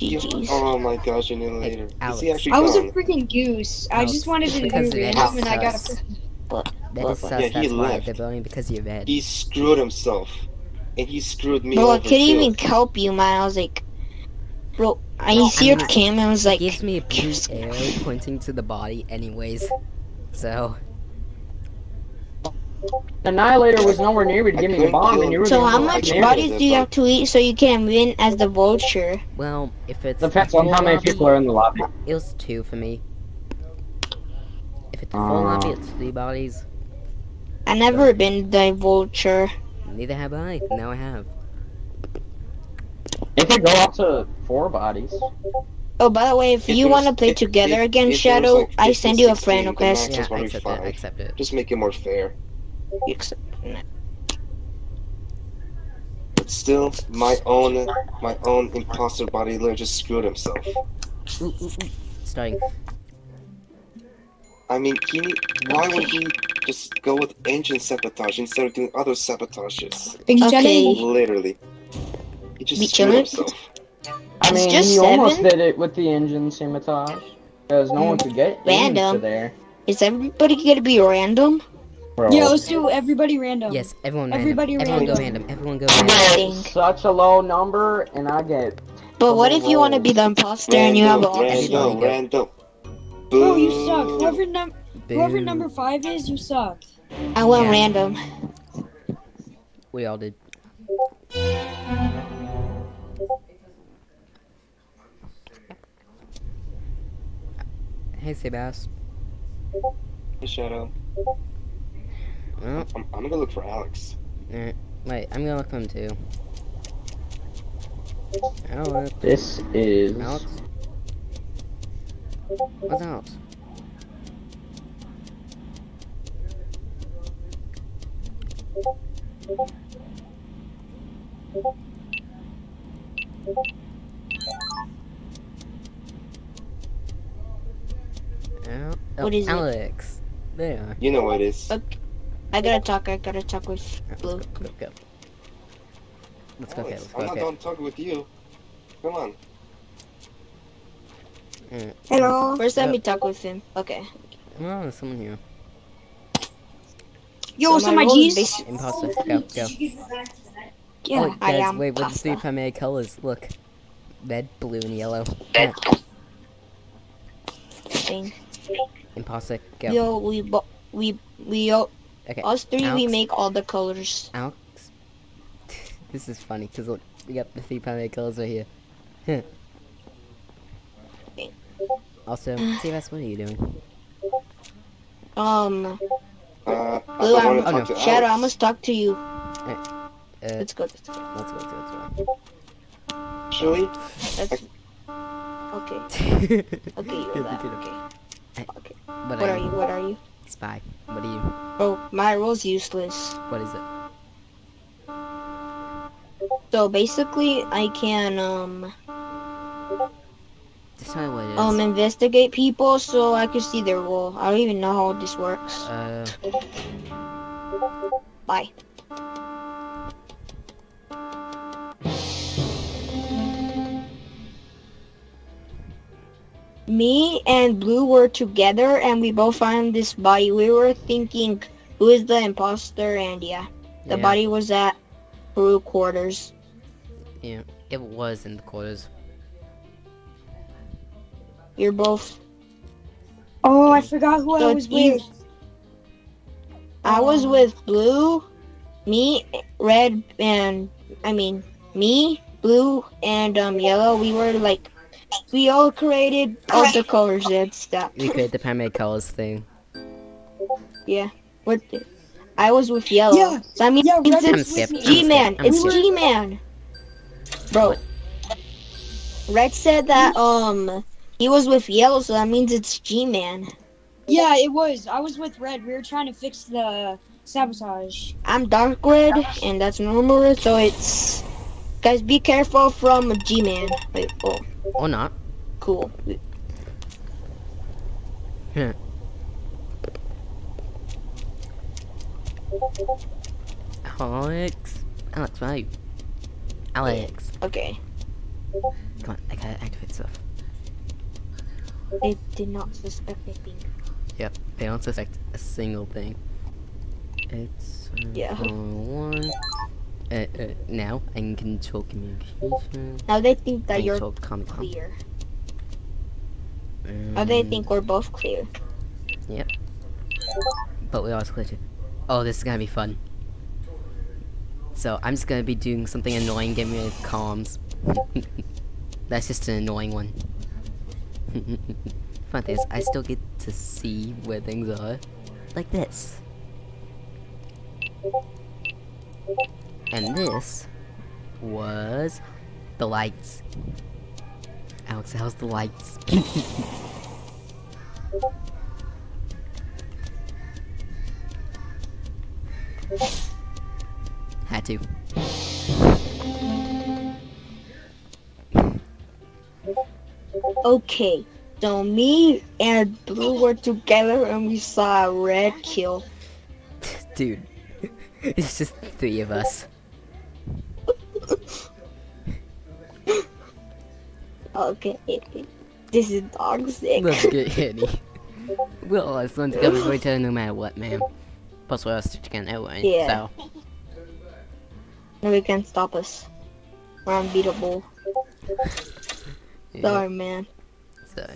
You- Oh my gosh, Annihilator. Is he actually I was a freaking goose. I Alex, just wanted to do because red is random and I got a sus. freaking. Red is sus, Yeah, he that's why left. they're voting because you're red. He screwed himself. And he screwed me Bro, I couldn't too. even help you, man. I was like, bro, I see your cam I was like, It gives me a blue arrow pointing to the body anyways. So, Annihilator was nowhere near me to give me the bomb, and you were so the how much bodies do you have to eat so you can win as the vulture? well, if it's Depends a on how many lobby, people are in the lobby. It was two for me. If it's a full Uh. lobby, it's three bodies. I never been the vulture. Neither have I. Now I have. It could go up to four bodies. Oh, by the way, if If you want to play if- together if- again, if Shadow, like, I send you a friend the request. Yeah, I accept it, I accept it. Just make it more fair. You accept- But still, my own, my own imposter body literally just screwed himself. Ooh, ooh, ooh. Starting. I mean, he, why would he just go with engine sabotage instead of doing other sabotages? Big Okay. Jenny. Literally. He just Be screwed chillin'? himself. I mean, just he almost did it with the engine sabotage. Because no one mm. could get Random. into there. Is everybody gonna be random? Bro. Yeah, let's do everybody random. Yes, everyone Everybody random. Everyone go random. random. Everyone go random. such a low number, and I get. But what if you want to be the imposter and you have Random, all random, random. Bro, you suck. Whoever num whoever number five is, you suck. I went Yeah. random. We all did. Hey, Sebas. Hey, Shadow. Well, I'm, I'm gonna look for Alex. alright. Wait, I'm gonna look for him too. Alex. This is. Alex? What's Alex? Oh, What is it? Alex. There. You know what it is. I gotta talk. I gotta talk with Blue. Go, go. Let's go, okay, let's go, I'm not okay. done talking with you. Come on. Hello. First, let Yep. me talk with him. Okay. Oh, there's someone here. Yo, what's up, my G's? Imposter, go, go. Yeah, oh, wait, I guys, am wait, what's the pasta. three primary colors? Look. Red, blue, and yellow. Thing. Imposter, go. Yo, we bo- we we all Okay. us three we make all the colors. Alex. this is funny, because look, we got the three primary colors right here. Huh. also, CBS, what are you doing? Um, Uh, Blue, I I'm, want to talk to Shadow, I must talk to you. Uh, Let's go. Let's go. Let's go, let's go, let's go. Actually, Let's. Okay. Okay, you're that. Okay. Okay. What are you? What are you? Spy. What are you? Oh, my role's useless. What is it? So basically, I can um Just tell me what it is. um investigate people so I can see their role. I don't even know how this works. Uh, Bye. Me and Blue were together and we both found this body. We were thinking who is the imposter and yeah. The Yeah. body was at Peru quarters. yeah, it was in the quarters. You're both Oh, I forgot who So I was you. with. I was with Blue, me, Red, and I mean me, Blue, and um Yellow. We were like, we all created all the colors and stuff. We created the primary colors thing. Yeah. What? The, I was with Yellow. Yeah, So I mean, yeah, it's Red was. G-Man. It's. G-Man. Bro. Red said that um he was with Yellow, so that means it's G-Man. Yeah, it was. I was with Red. We were trying to fix the sabotage. I'm dark red, and that's normal so it's. Guys, be careful from G-Man. Wait, oh, Or not. cool. Huh. Alex. Alex, where are you? Alex. Okay. Come on, I gotta activate stuff. They did not suspect anything. Yep, they don't suspect a single thing. It's uh, Yeah. one. Uh, uh, now I can control communication. Now they think that you're control comic con. clear. Now they Um, think we're both clear. Yep. But we always clear too. Oh, this is gonna be fun. So I'm just gonna be doing something annoying, getting rid of comms. That's just an annoying one. Fun thing is, I still get to see where things are, like this. And this was the lights. Alex, how's the lights? Had to. Okay. So me and Blue were together and we saw a red kill. Dude. it's just three of us. Okay. This is toxic. Let's get hitty. We'll always learn to come with each other no matter what, man. Plus, we're all stick together anyway, Yeah. so. Nobody can stop us. We're unbeatable. Yeah, Sorry, man. so.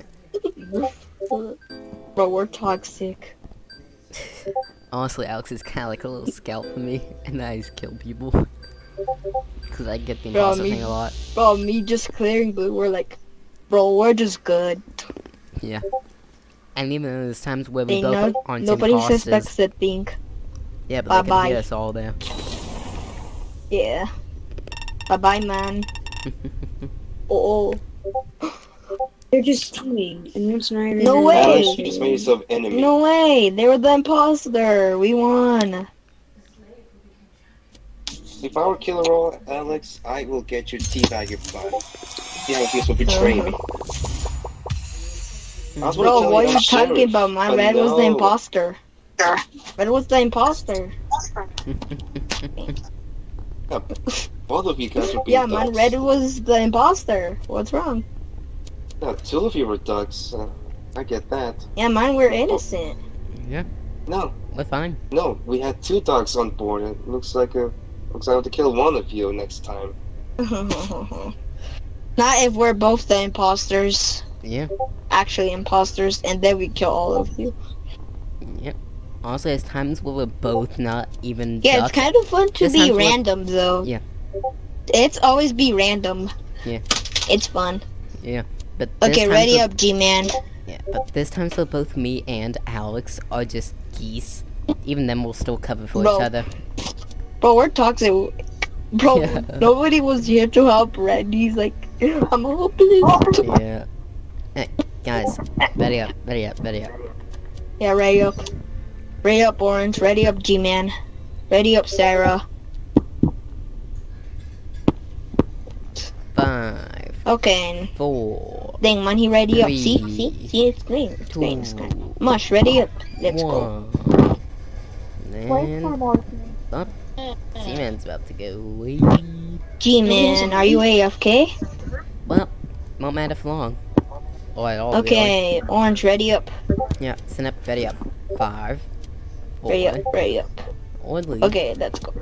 Bro, we're toxic. Honestly, Alex is kind of like a little scout for me, and I just kill people. Because I get the Bro, imposter me, thing a lot. bro, me just clearing blue, we're like, bro, we're just good. Yeah. And even though there's times where we They both know, aren't nobody imposters. suspects a thing. Yeah, but they can Bye-bye. hear us all there. Yeah. Bye bye, man. oh. oh. They're just teaming, and it's not even. No way. Alex, imposter. just made yourself enemy. No way! They were the imposter! We won! If I were Killer Roll, Alex, I will get your teeth out of your body. See how this will betray me. That's what I'm Bro, what are I'm you talking sheriff, about? My but red was the no. imposter. Red was the imposter. Both of you guys were being Yeah, my ducks. red was the imposter. What's wrong? Yeah, two of you were ducks. Uh, I get that. Yeah, mine were innocent. Yeah. No. We're fine. No, we had two dogs on board. It looks like a looks like I have to kill one of you next time. Not if we're both the imposters. Yeah. Actually imposters, and then we kill all of you. Also, there's times where we're both not even. Yeah, ducks. it's kind of fun to There's be random though. Yeah. It's always be random. Yeah. It's fun. Yeah. But Okay, ready up, G-Man. Yeah, but this times where both me and Alex are just geese. Even then, we'll still cover for Bro. each other. Bro, we're toxic. Bro, Yeah. nobody was here to help Red. He's like, I'm hopeless. Yeah. Hey, guys, ready up, ready up, ready up. Yeah, ready up. Ready up, Orange. Ready up, G-Man. Ready up, Sarah. Five, Okay. four, Dang, man, he ready up. See, see, see, it's green. It's green, it's green. Mush, ready up. Let's go. one. Wait for Then, more. up. Seaman's about to go. Wee. G-Man, are you AFK? Well, won't matter for long. Or at all. Okay, Orange, ready up. Yeah, Snap, ready up. Five, four, Ready up, ready up. Okay, let's go.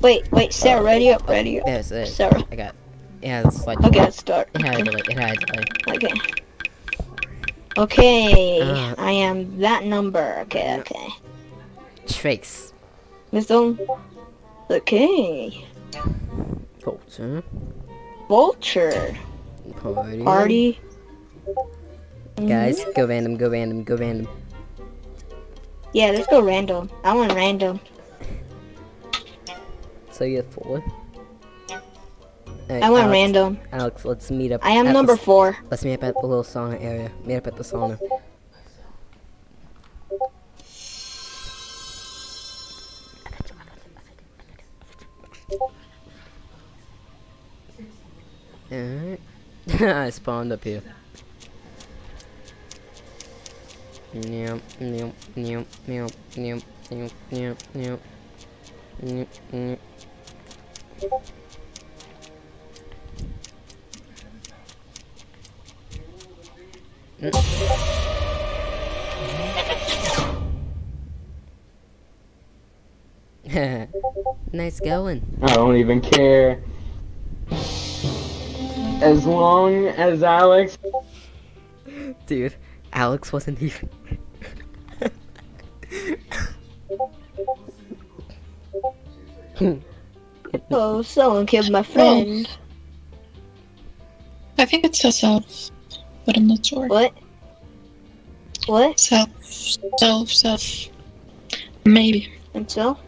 Wait, wait, Sarah, ready up, ready up. There's it. Sarah. I got. It has like. Okay, let's start. It had a delay. It had delay. Okay. Okay, Uh. I am that number. Okay, okay. Trace. Mr. Okay. Vulture. Vulture. Party. Party. Guys, Mhm. go random, go random, go random. Yeah, let's go random. I want random. So you have four. Alright, I want Alex- random. Alex, let's meet up. I am the number s- four. Let's meet up at the little sauna area. Meet up at the sauna. Alright. I spawned up here. Meow, meow, meow, meow, meow. Meow, meow. nice going. I don't even care. As long as Alex. Dude, Alex wasn't even. Oh, someone killed my friend. Oh. I think it's herself, but I'm not sure. What? What? Self, self, self. Maybe. And so?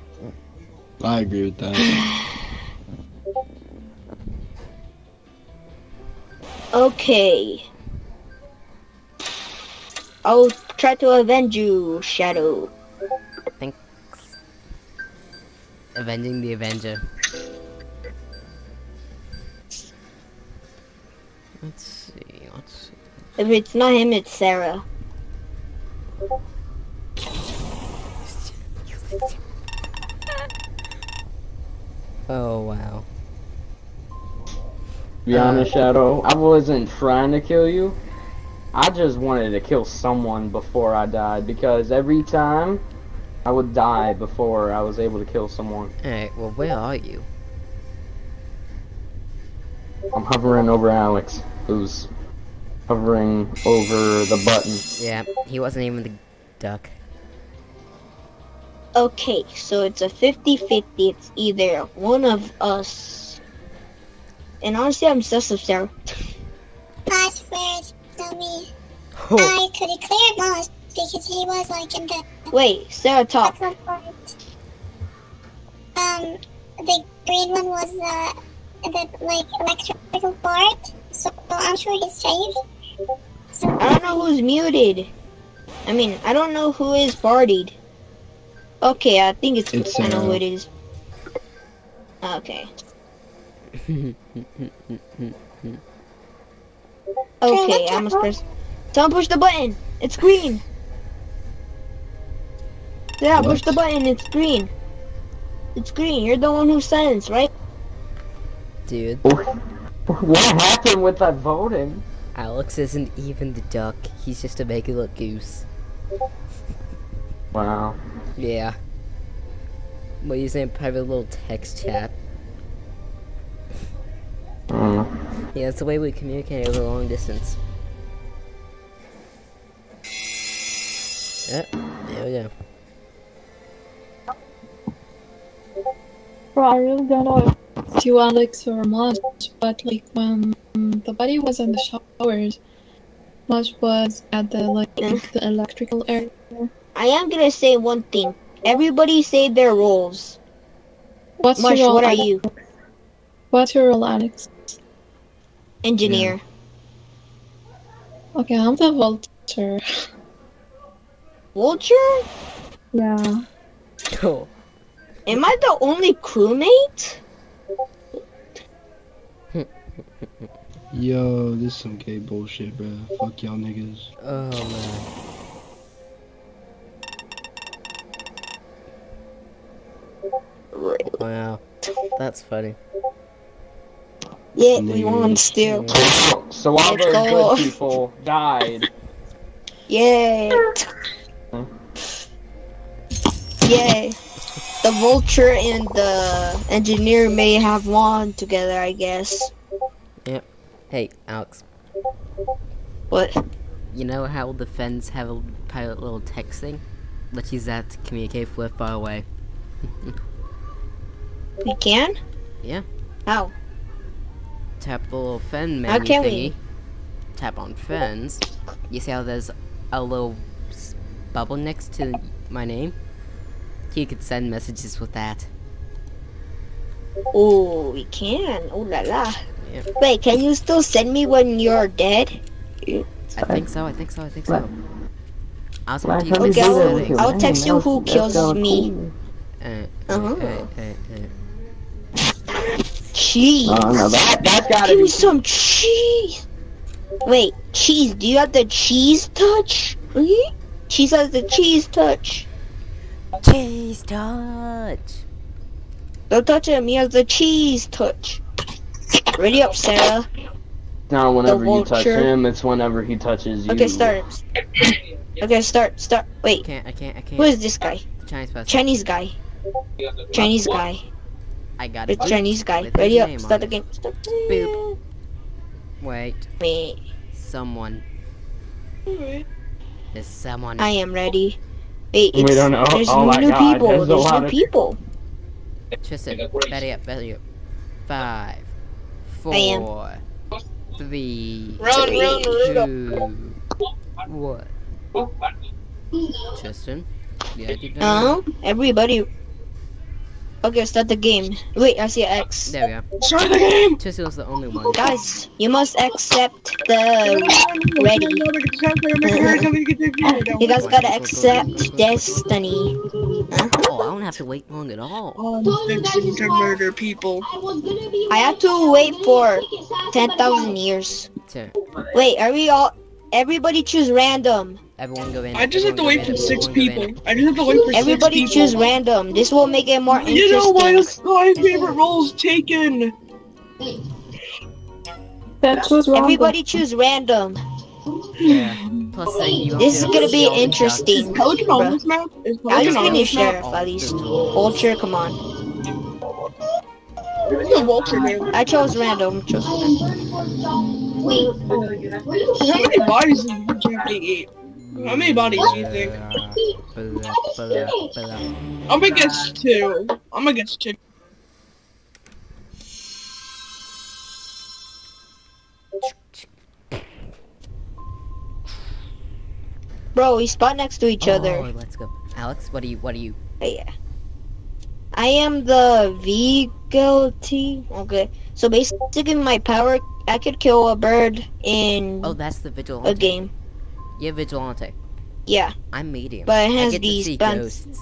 I agree with that. Okay. I'll try to avenge you, Shadow. Thanks. Avenging the Avenger. Let's see, let's see. If it's not him, it's Sarah. Oh wow. Be honest, uh, Shadow. I wasn't trying to kill you. I just wanted to kill someone before I died because every time I would die before I was able to kill someone. Alright, well where are you? I'm hovering over Alex, who's hovering over the button. Yeah, he wasn't even the duck. Okay, so it's a 50-50. It's either one of us. And honestly, I'm sus of Sarah. Moss first, so me. I could have cleared Moss because he was like in the. Wait, Sarah, talk. That's one point. Um, the green one was uh, the like electrical part, so I'm sure he's safe. So I don't know who's muted. I mean, I don't know who is partied. Okay, I think it's, It's, I know who it is. Okay. Okay, I must press. Someone push the button. It's green. Yeah, push the button. It's green. It's green. You're the one who sends, right? Dude, What happened with that voting? Alex isn't even the duck. He's just a regular goose. Wow. Yeah. We're using a private little text chat. Mm. Yeah, it's the way we communicate over long distance. Yep, there we go. Bro, I really don't know if you, Alex, or Mosh, but like when the body was in the showers, Mosh was at the like the electrical area. I am gonna say one thing. Everybody say their roles. What's Mush, your role, what are Alex? you? What's your role, Alex? Engineer. Okay, I'm the vulture. Vulture? Yeah. Cool. Am I the only crewmate? Yo, this is some gay bullshit, bro. Fuck y'all niggas. Oh man. Wow. That's funny. Yeah, we won still. So all Let's those go. good people died. Yay. Hmm? Yay. The vulture and the engineer may have won together, I guess. Yep. Hey, Alex. What? You know how the fens have a pilot little text thing? Let's use that to communicate if we're far away. We can? Yeah. How? Tap the little fen How menu can thingy. we? Tap on fens. You see how there's a little bubble next to my name? You could send messages with that. Oh, we can. Oh la la. Yep. Wait, can you still send me when you're dead? I think so, I think so, I think so. I'll send you can't we the do that with settings. you? I'll text you who kills me. cool. Uh, Uh-huh. uh, uh, uh. Cheese. Oh, no, that, that's gotta Give be me some cheese. Wait, cheese. Do you have the cheese touch? Mhm. Cheese has the cheese touch. Cheese touch. Don't touch him. He has the cheese touch. Ready up, Sarah. No, whenever you touch him, it's whenever he touches you. Okay, start. Okay, start. Start. Wait. Can't, I can't, I can't. Who is this guy? The Chinese person. Chinese guy. Chinese guy. I got It's. Chinese guy. Ready up. Start the game. Start. Boop. Wait. Wait. Someone. There's someone. I am ready. Wait, We don't know. there's Oh my new God, people. there's a There's lot new of- people. Tristan, better up, better up. Five, I am. four, three, Run, run, two, one. Tristan, yeah, I did Uh huh. Everybody. Okay, start the game. Wait, I see an X. Oh, there we go. Start the game. Tristan was the only one. Guys, you must accept the ready. you guys gotta accept destiny. Oh, I don't have to wait long at all. to murder people. I have to wait for 10,000 years. Wait, are we all. Everybody choose random. Everyone go in. I just have to wait for six everyone go in. people. I just have to wait for Everybody six choose random. This will make it more interesting. You know my my favorite role is taken. That was wrong. Everybody choose random. Yeah. Plus, then you This is gonna be see all the interesting. Is Pelican on this map? Is I'll Pelican just on finish this map? sheriff at least. Vulture, come on. Vulture. I chose random. Chose random. How many bodies did you think they ate? How many bodies do you think? I'm gonna guess two. I'm gonna guess two. Bro, we spot next to each other. Oh, let's go. Alex, what are you? What are you? Oh, yeah. I am the Vigilante. Okay. So basically, my power, I could kill a bird in Oh, that's the vigilante. a game. You're vigilante. Yeah. I'm medium. But it I has get to these see ghosts.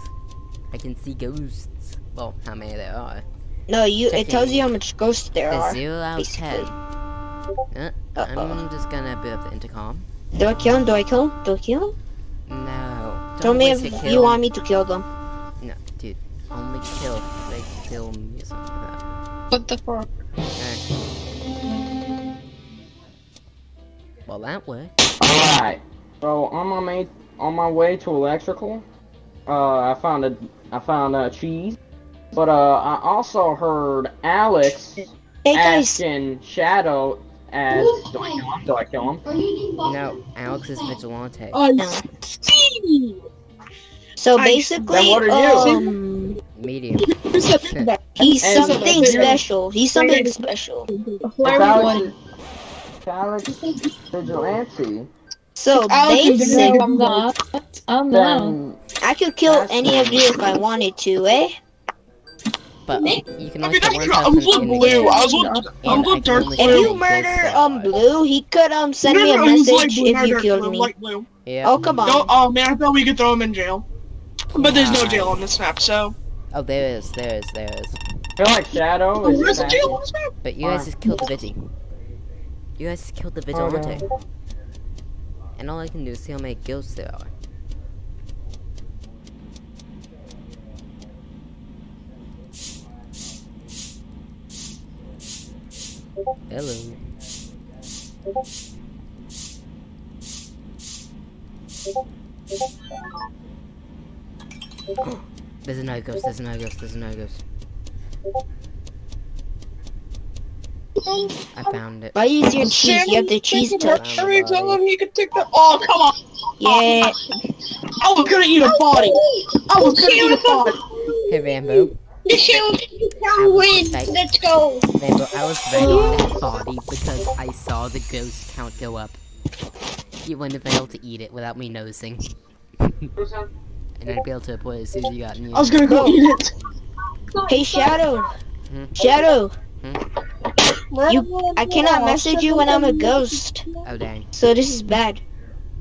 I can see ghosts. Well, how many there are? No, you. It tells you how much ghosts there There's are. zero out of basically. ten. Uh, Uh-oh. I'm just gonna boot up the intercom. Do I kill him? Do I kill him? Do I kill him? No. Tell don't me if you want me to kill them. No, dude. Only kill if they kill me or something like that. What the fuck? Okay. Well, that worked. Alright. So on my way on my way to electrical, uh, I found a I found a cheese, but uh, I also heard Alex guys. asking Shadow as do I kill him? Do I kill him? No, Alex is vigilante. So basically, Then what are you? um, Medium. he's something special. He's something special. Alex, Alex Vigilante. So Alex is basic. I'm not. I'm not. I could kill any of you if I wanted to, eh? But you can I only mean, put I was person in the blue. I was look- I was I dark only If you murder um blue, he could um send me a no, he's light message if not you dark killed me. Yeah. Oh come on. No, oh man, I thought we could throw him in jail. But there's no jail on this map, so. Oh, there is, there is, there is. I feel like Shadow Oh, is there's a jail on this map? But you guys just killed the Vigi. You guys killed the oh, vigilante. Okay. And all I can do is see how many ghosts there are. Hello. There's a no ghost, there's a no ghost, there's a no ghost. I found it. Why use your cheese? You have the cheese touch. Hurry, tell him he could take the. Oh, come on. Yeah. I was gonna eat a body. I was gonna eat a body. Hey Rambo. Michelle, I was win. Let's go. Rambo, I was ready on that body because I saw the ghost count go up. You wouldn't have been able to eat it without me nosing. and I'd be able to report it as soon as you got near. I was gonna go eat it. Hey Shadow. Hmm? Shadow. Hmm? You, I cannot message you when I'm a ghost. Oh dang. So this is bad.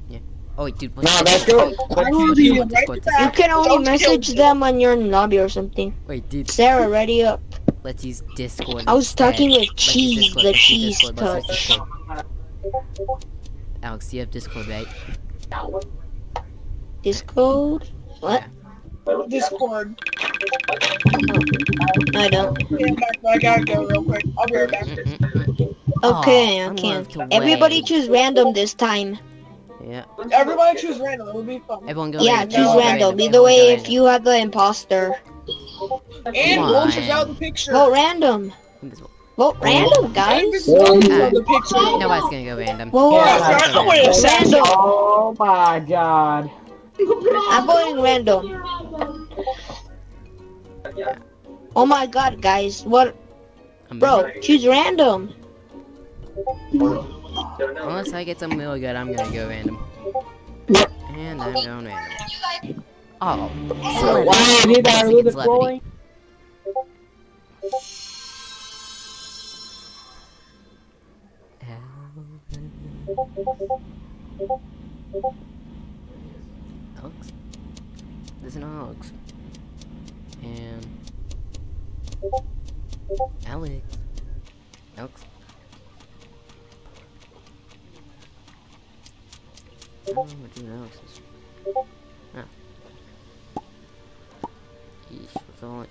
Yeah. Oh wait, dude. What's No, that's good. I will be right Discord, You can only Don't message them when you're in lobby or something. Wait, dude. Sarah, ready up. Let's use Discord. I was talking with Let's cheese, the cheese Discord, let's use touch. Discord. Alex, you have Discord, right? Discord? What? Discord. I don't. I gotta go real quick. I'll be right back. Okay, Aw, I I'm can. left away. Everybody choose random this time. Yeah. Everybody choose random. It'll be fun. Everyone go Yeah, random. choose everyone random. Either everyone way, if you have the imposter. And Come Wolf is on. out of the picture. Vote random. Invisible. Vote random, guys. Wolf is out the picture. Nobody's gonna go random. Vote Yeah, start- wait a second. random. Oh my god. I'm voting random. Oh my god, guys. What? Bro, choose random. Unless I get something really good, I'm gonna go random. And I'm going random. Oh, celebrity. Why did I Basic lose the celebrity. Alex? There's an. And... Alex. Alex? I don't know what doing Alex is. Ah. Yeesh, what's all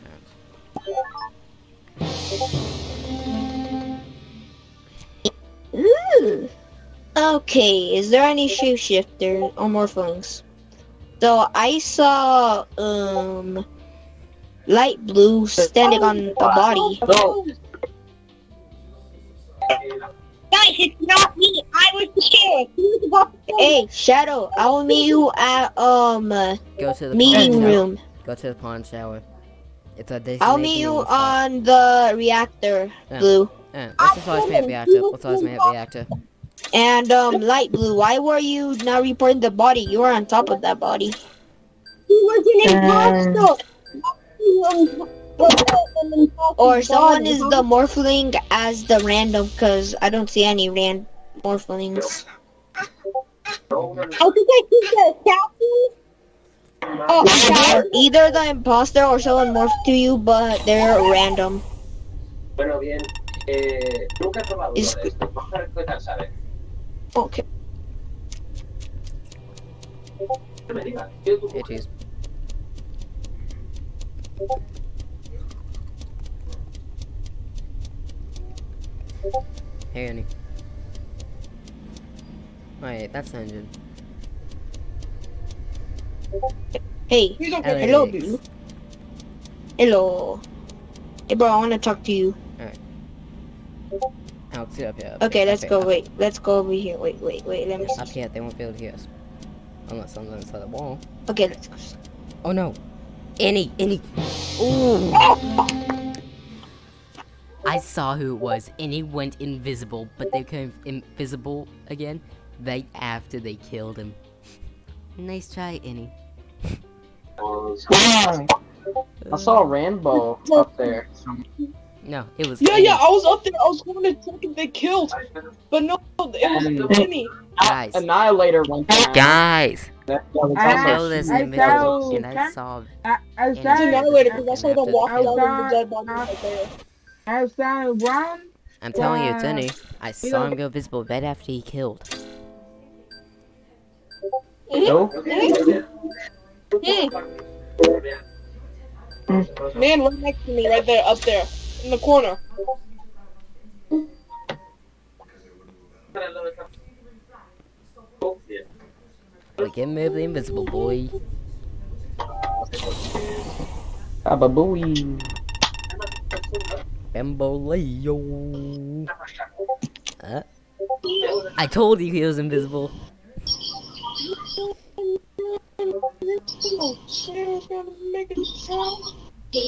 cats. Ooh. Okay, is there any shapeshifter or morphlings? So I saw um light blue standing on a body. So, Guys, it's not me. I was the sheriff. He was about to. Hey, Shadow, I will meet you at um Go to the meeting pond shower. room. Go to the pond shower. It's a destination. I'll meet you spot. on the reactor, Yeah. blue. Yeah, let's just always make reactor. Let's always make reactor. And um light blue. Why were you not reporting the body? You were on top of that body. He was an imposter. He was an imposter Or someone is the morphling as the random, cause I don't see any ran morphlings. I think I see the assassin. Oh, or either the imposter or someone morphed to you, but they're random. Bueno, bien. Eh, nunca he probado Es- de estos. Vamos a ver qué tal sabe. Okay. Hey, cheese. Hey, Annie. Wait, that's the engine. Hey. okay. Hello, Alex. Blue. Hello. Hey, bro, I want to talk to you. Alex, get up here. up Okay, here, let's up go. here, Wait, let's go over here. Wait, wait, wait. Let me Up see. here, they won't be able to hear us. Unless someone's inside the wall. Okay, let's go. Oh no. any, any. Ooh. I saw who it was. Annie went invisible, but they became invisible again right after they killed him. nice try, Annie. I saw Rambo up there. No, it was. Yeah, Annie. yeah, I was up there. I was going to check if they killed. But no, it was um, Annie. Guys. Annihilator went down. Guys. That, that was I also- know this I invisible, saw- and I saw. I, I saw annihilator because I saw them walking I out of the dead body right there. I saw one. I'm telling you, it's Annie. I saw him go visible right after he killed. No? Man, right next to me, right there, up there, in the corner. Like, get move the invisible boy. Ababooey. Bamboleo. Uh, I told you he was invisible. Bro,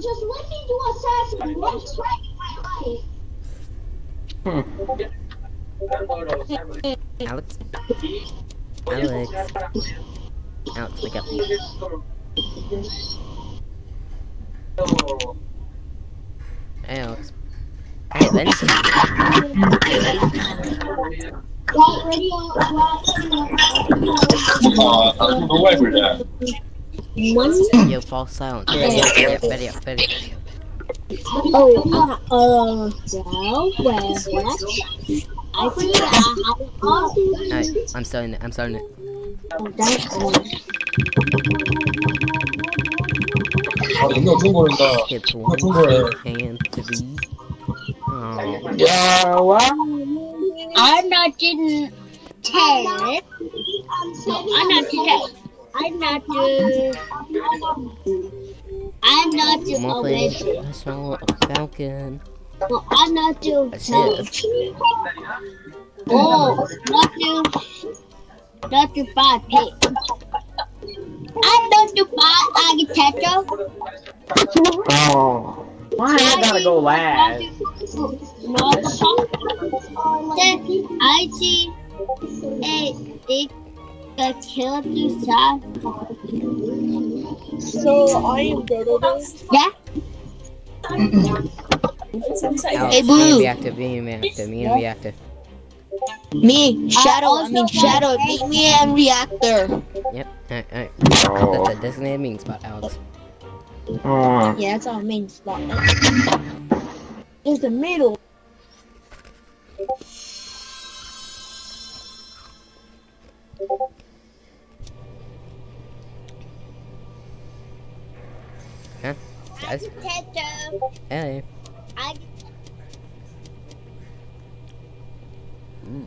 just let me do assassin in my life. Alex. Alex. Alex, wake up. Alex. I why. Yo, fall silent. Ready up, ready up. Oh, uh, uh, so, well. I think I have Alright, I'm starting it, I'm starting it. Skip one, two, and three. Oh. Yeah, what? I'm not in ten. No, I'm not today. I'm not the. I'm not the I'm gonna play already. professional Falcon. No, I'm not the. That's No. it. Oh, not the. Not the bad pig. I'm not the bad architecture. Oh. Why I gotta go last? No, then I see a big a killed you So, I am Dodo. Yeah. Alex, Hey, Blue. and reactor, me and reactor, me and reactor. Me, Shadow, I mean Shadow, meet me and Reactor. Yep, alright, alright. Oh. That's a designated meeting spot, Alex. Oh. Yeah, that's our main spot. It's the middle. Huh? Guys? Architecture. Hey. I Mm.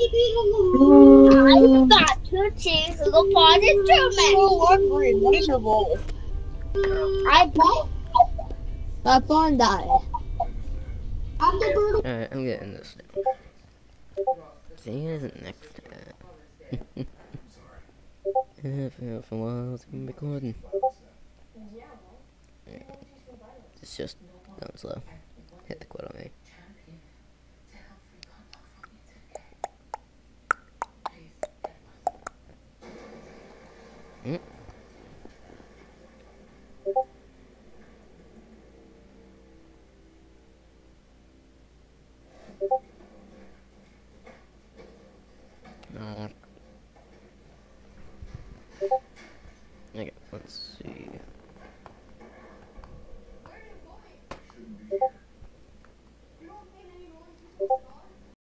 I got to go party too, man. So hungry. Your goal? I. My phone died. I'm the bird. Alright, I'm getting this. See you guys next time. if if a while, been recording. It's just going slow. Hit the quit on me. Mm. Uh, okay, let's see.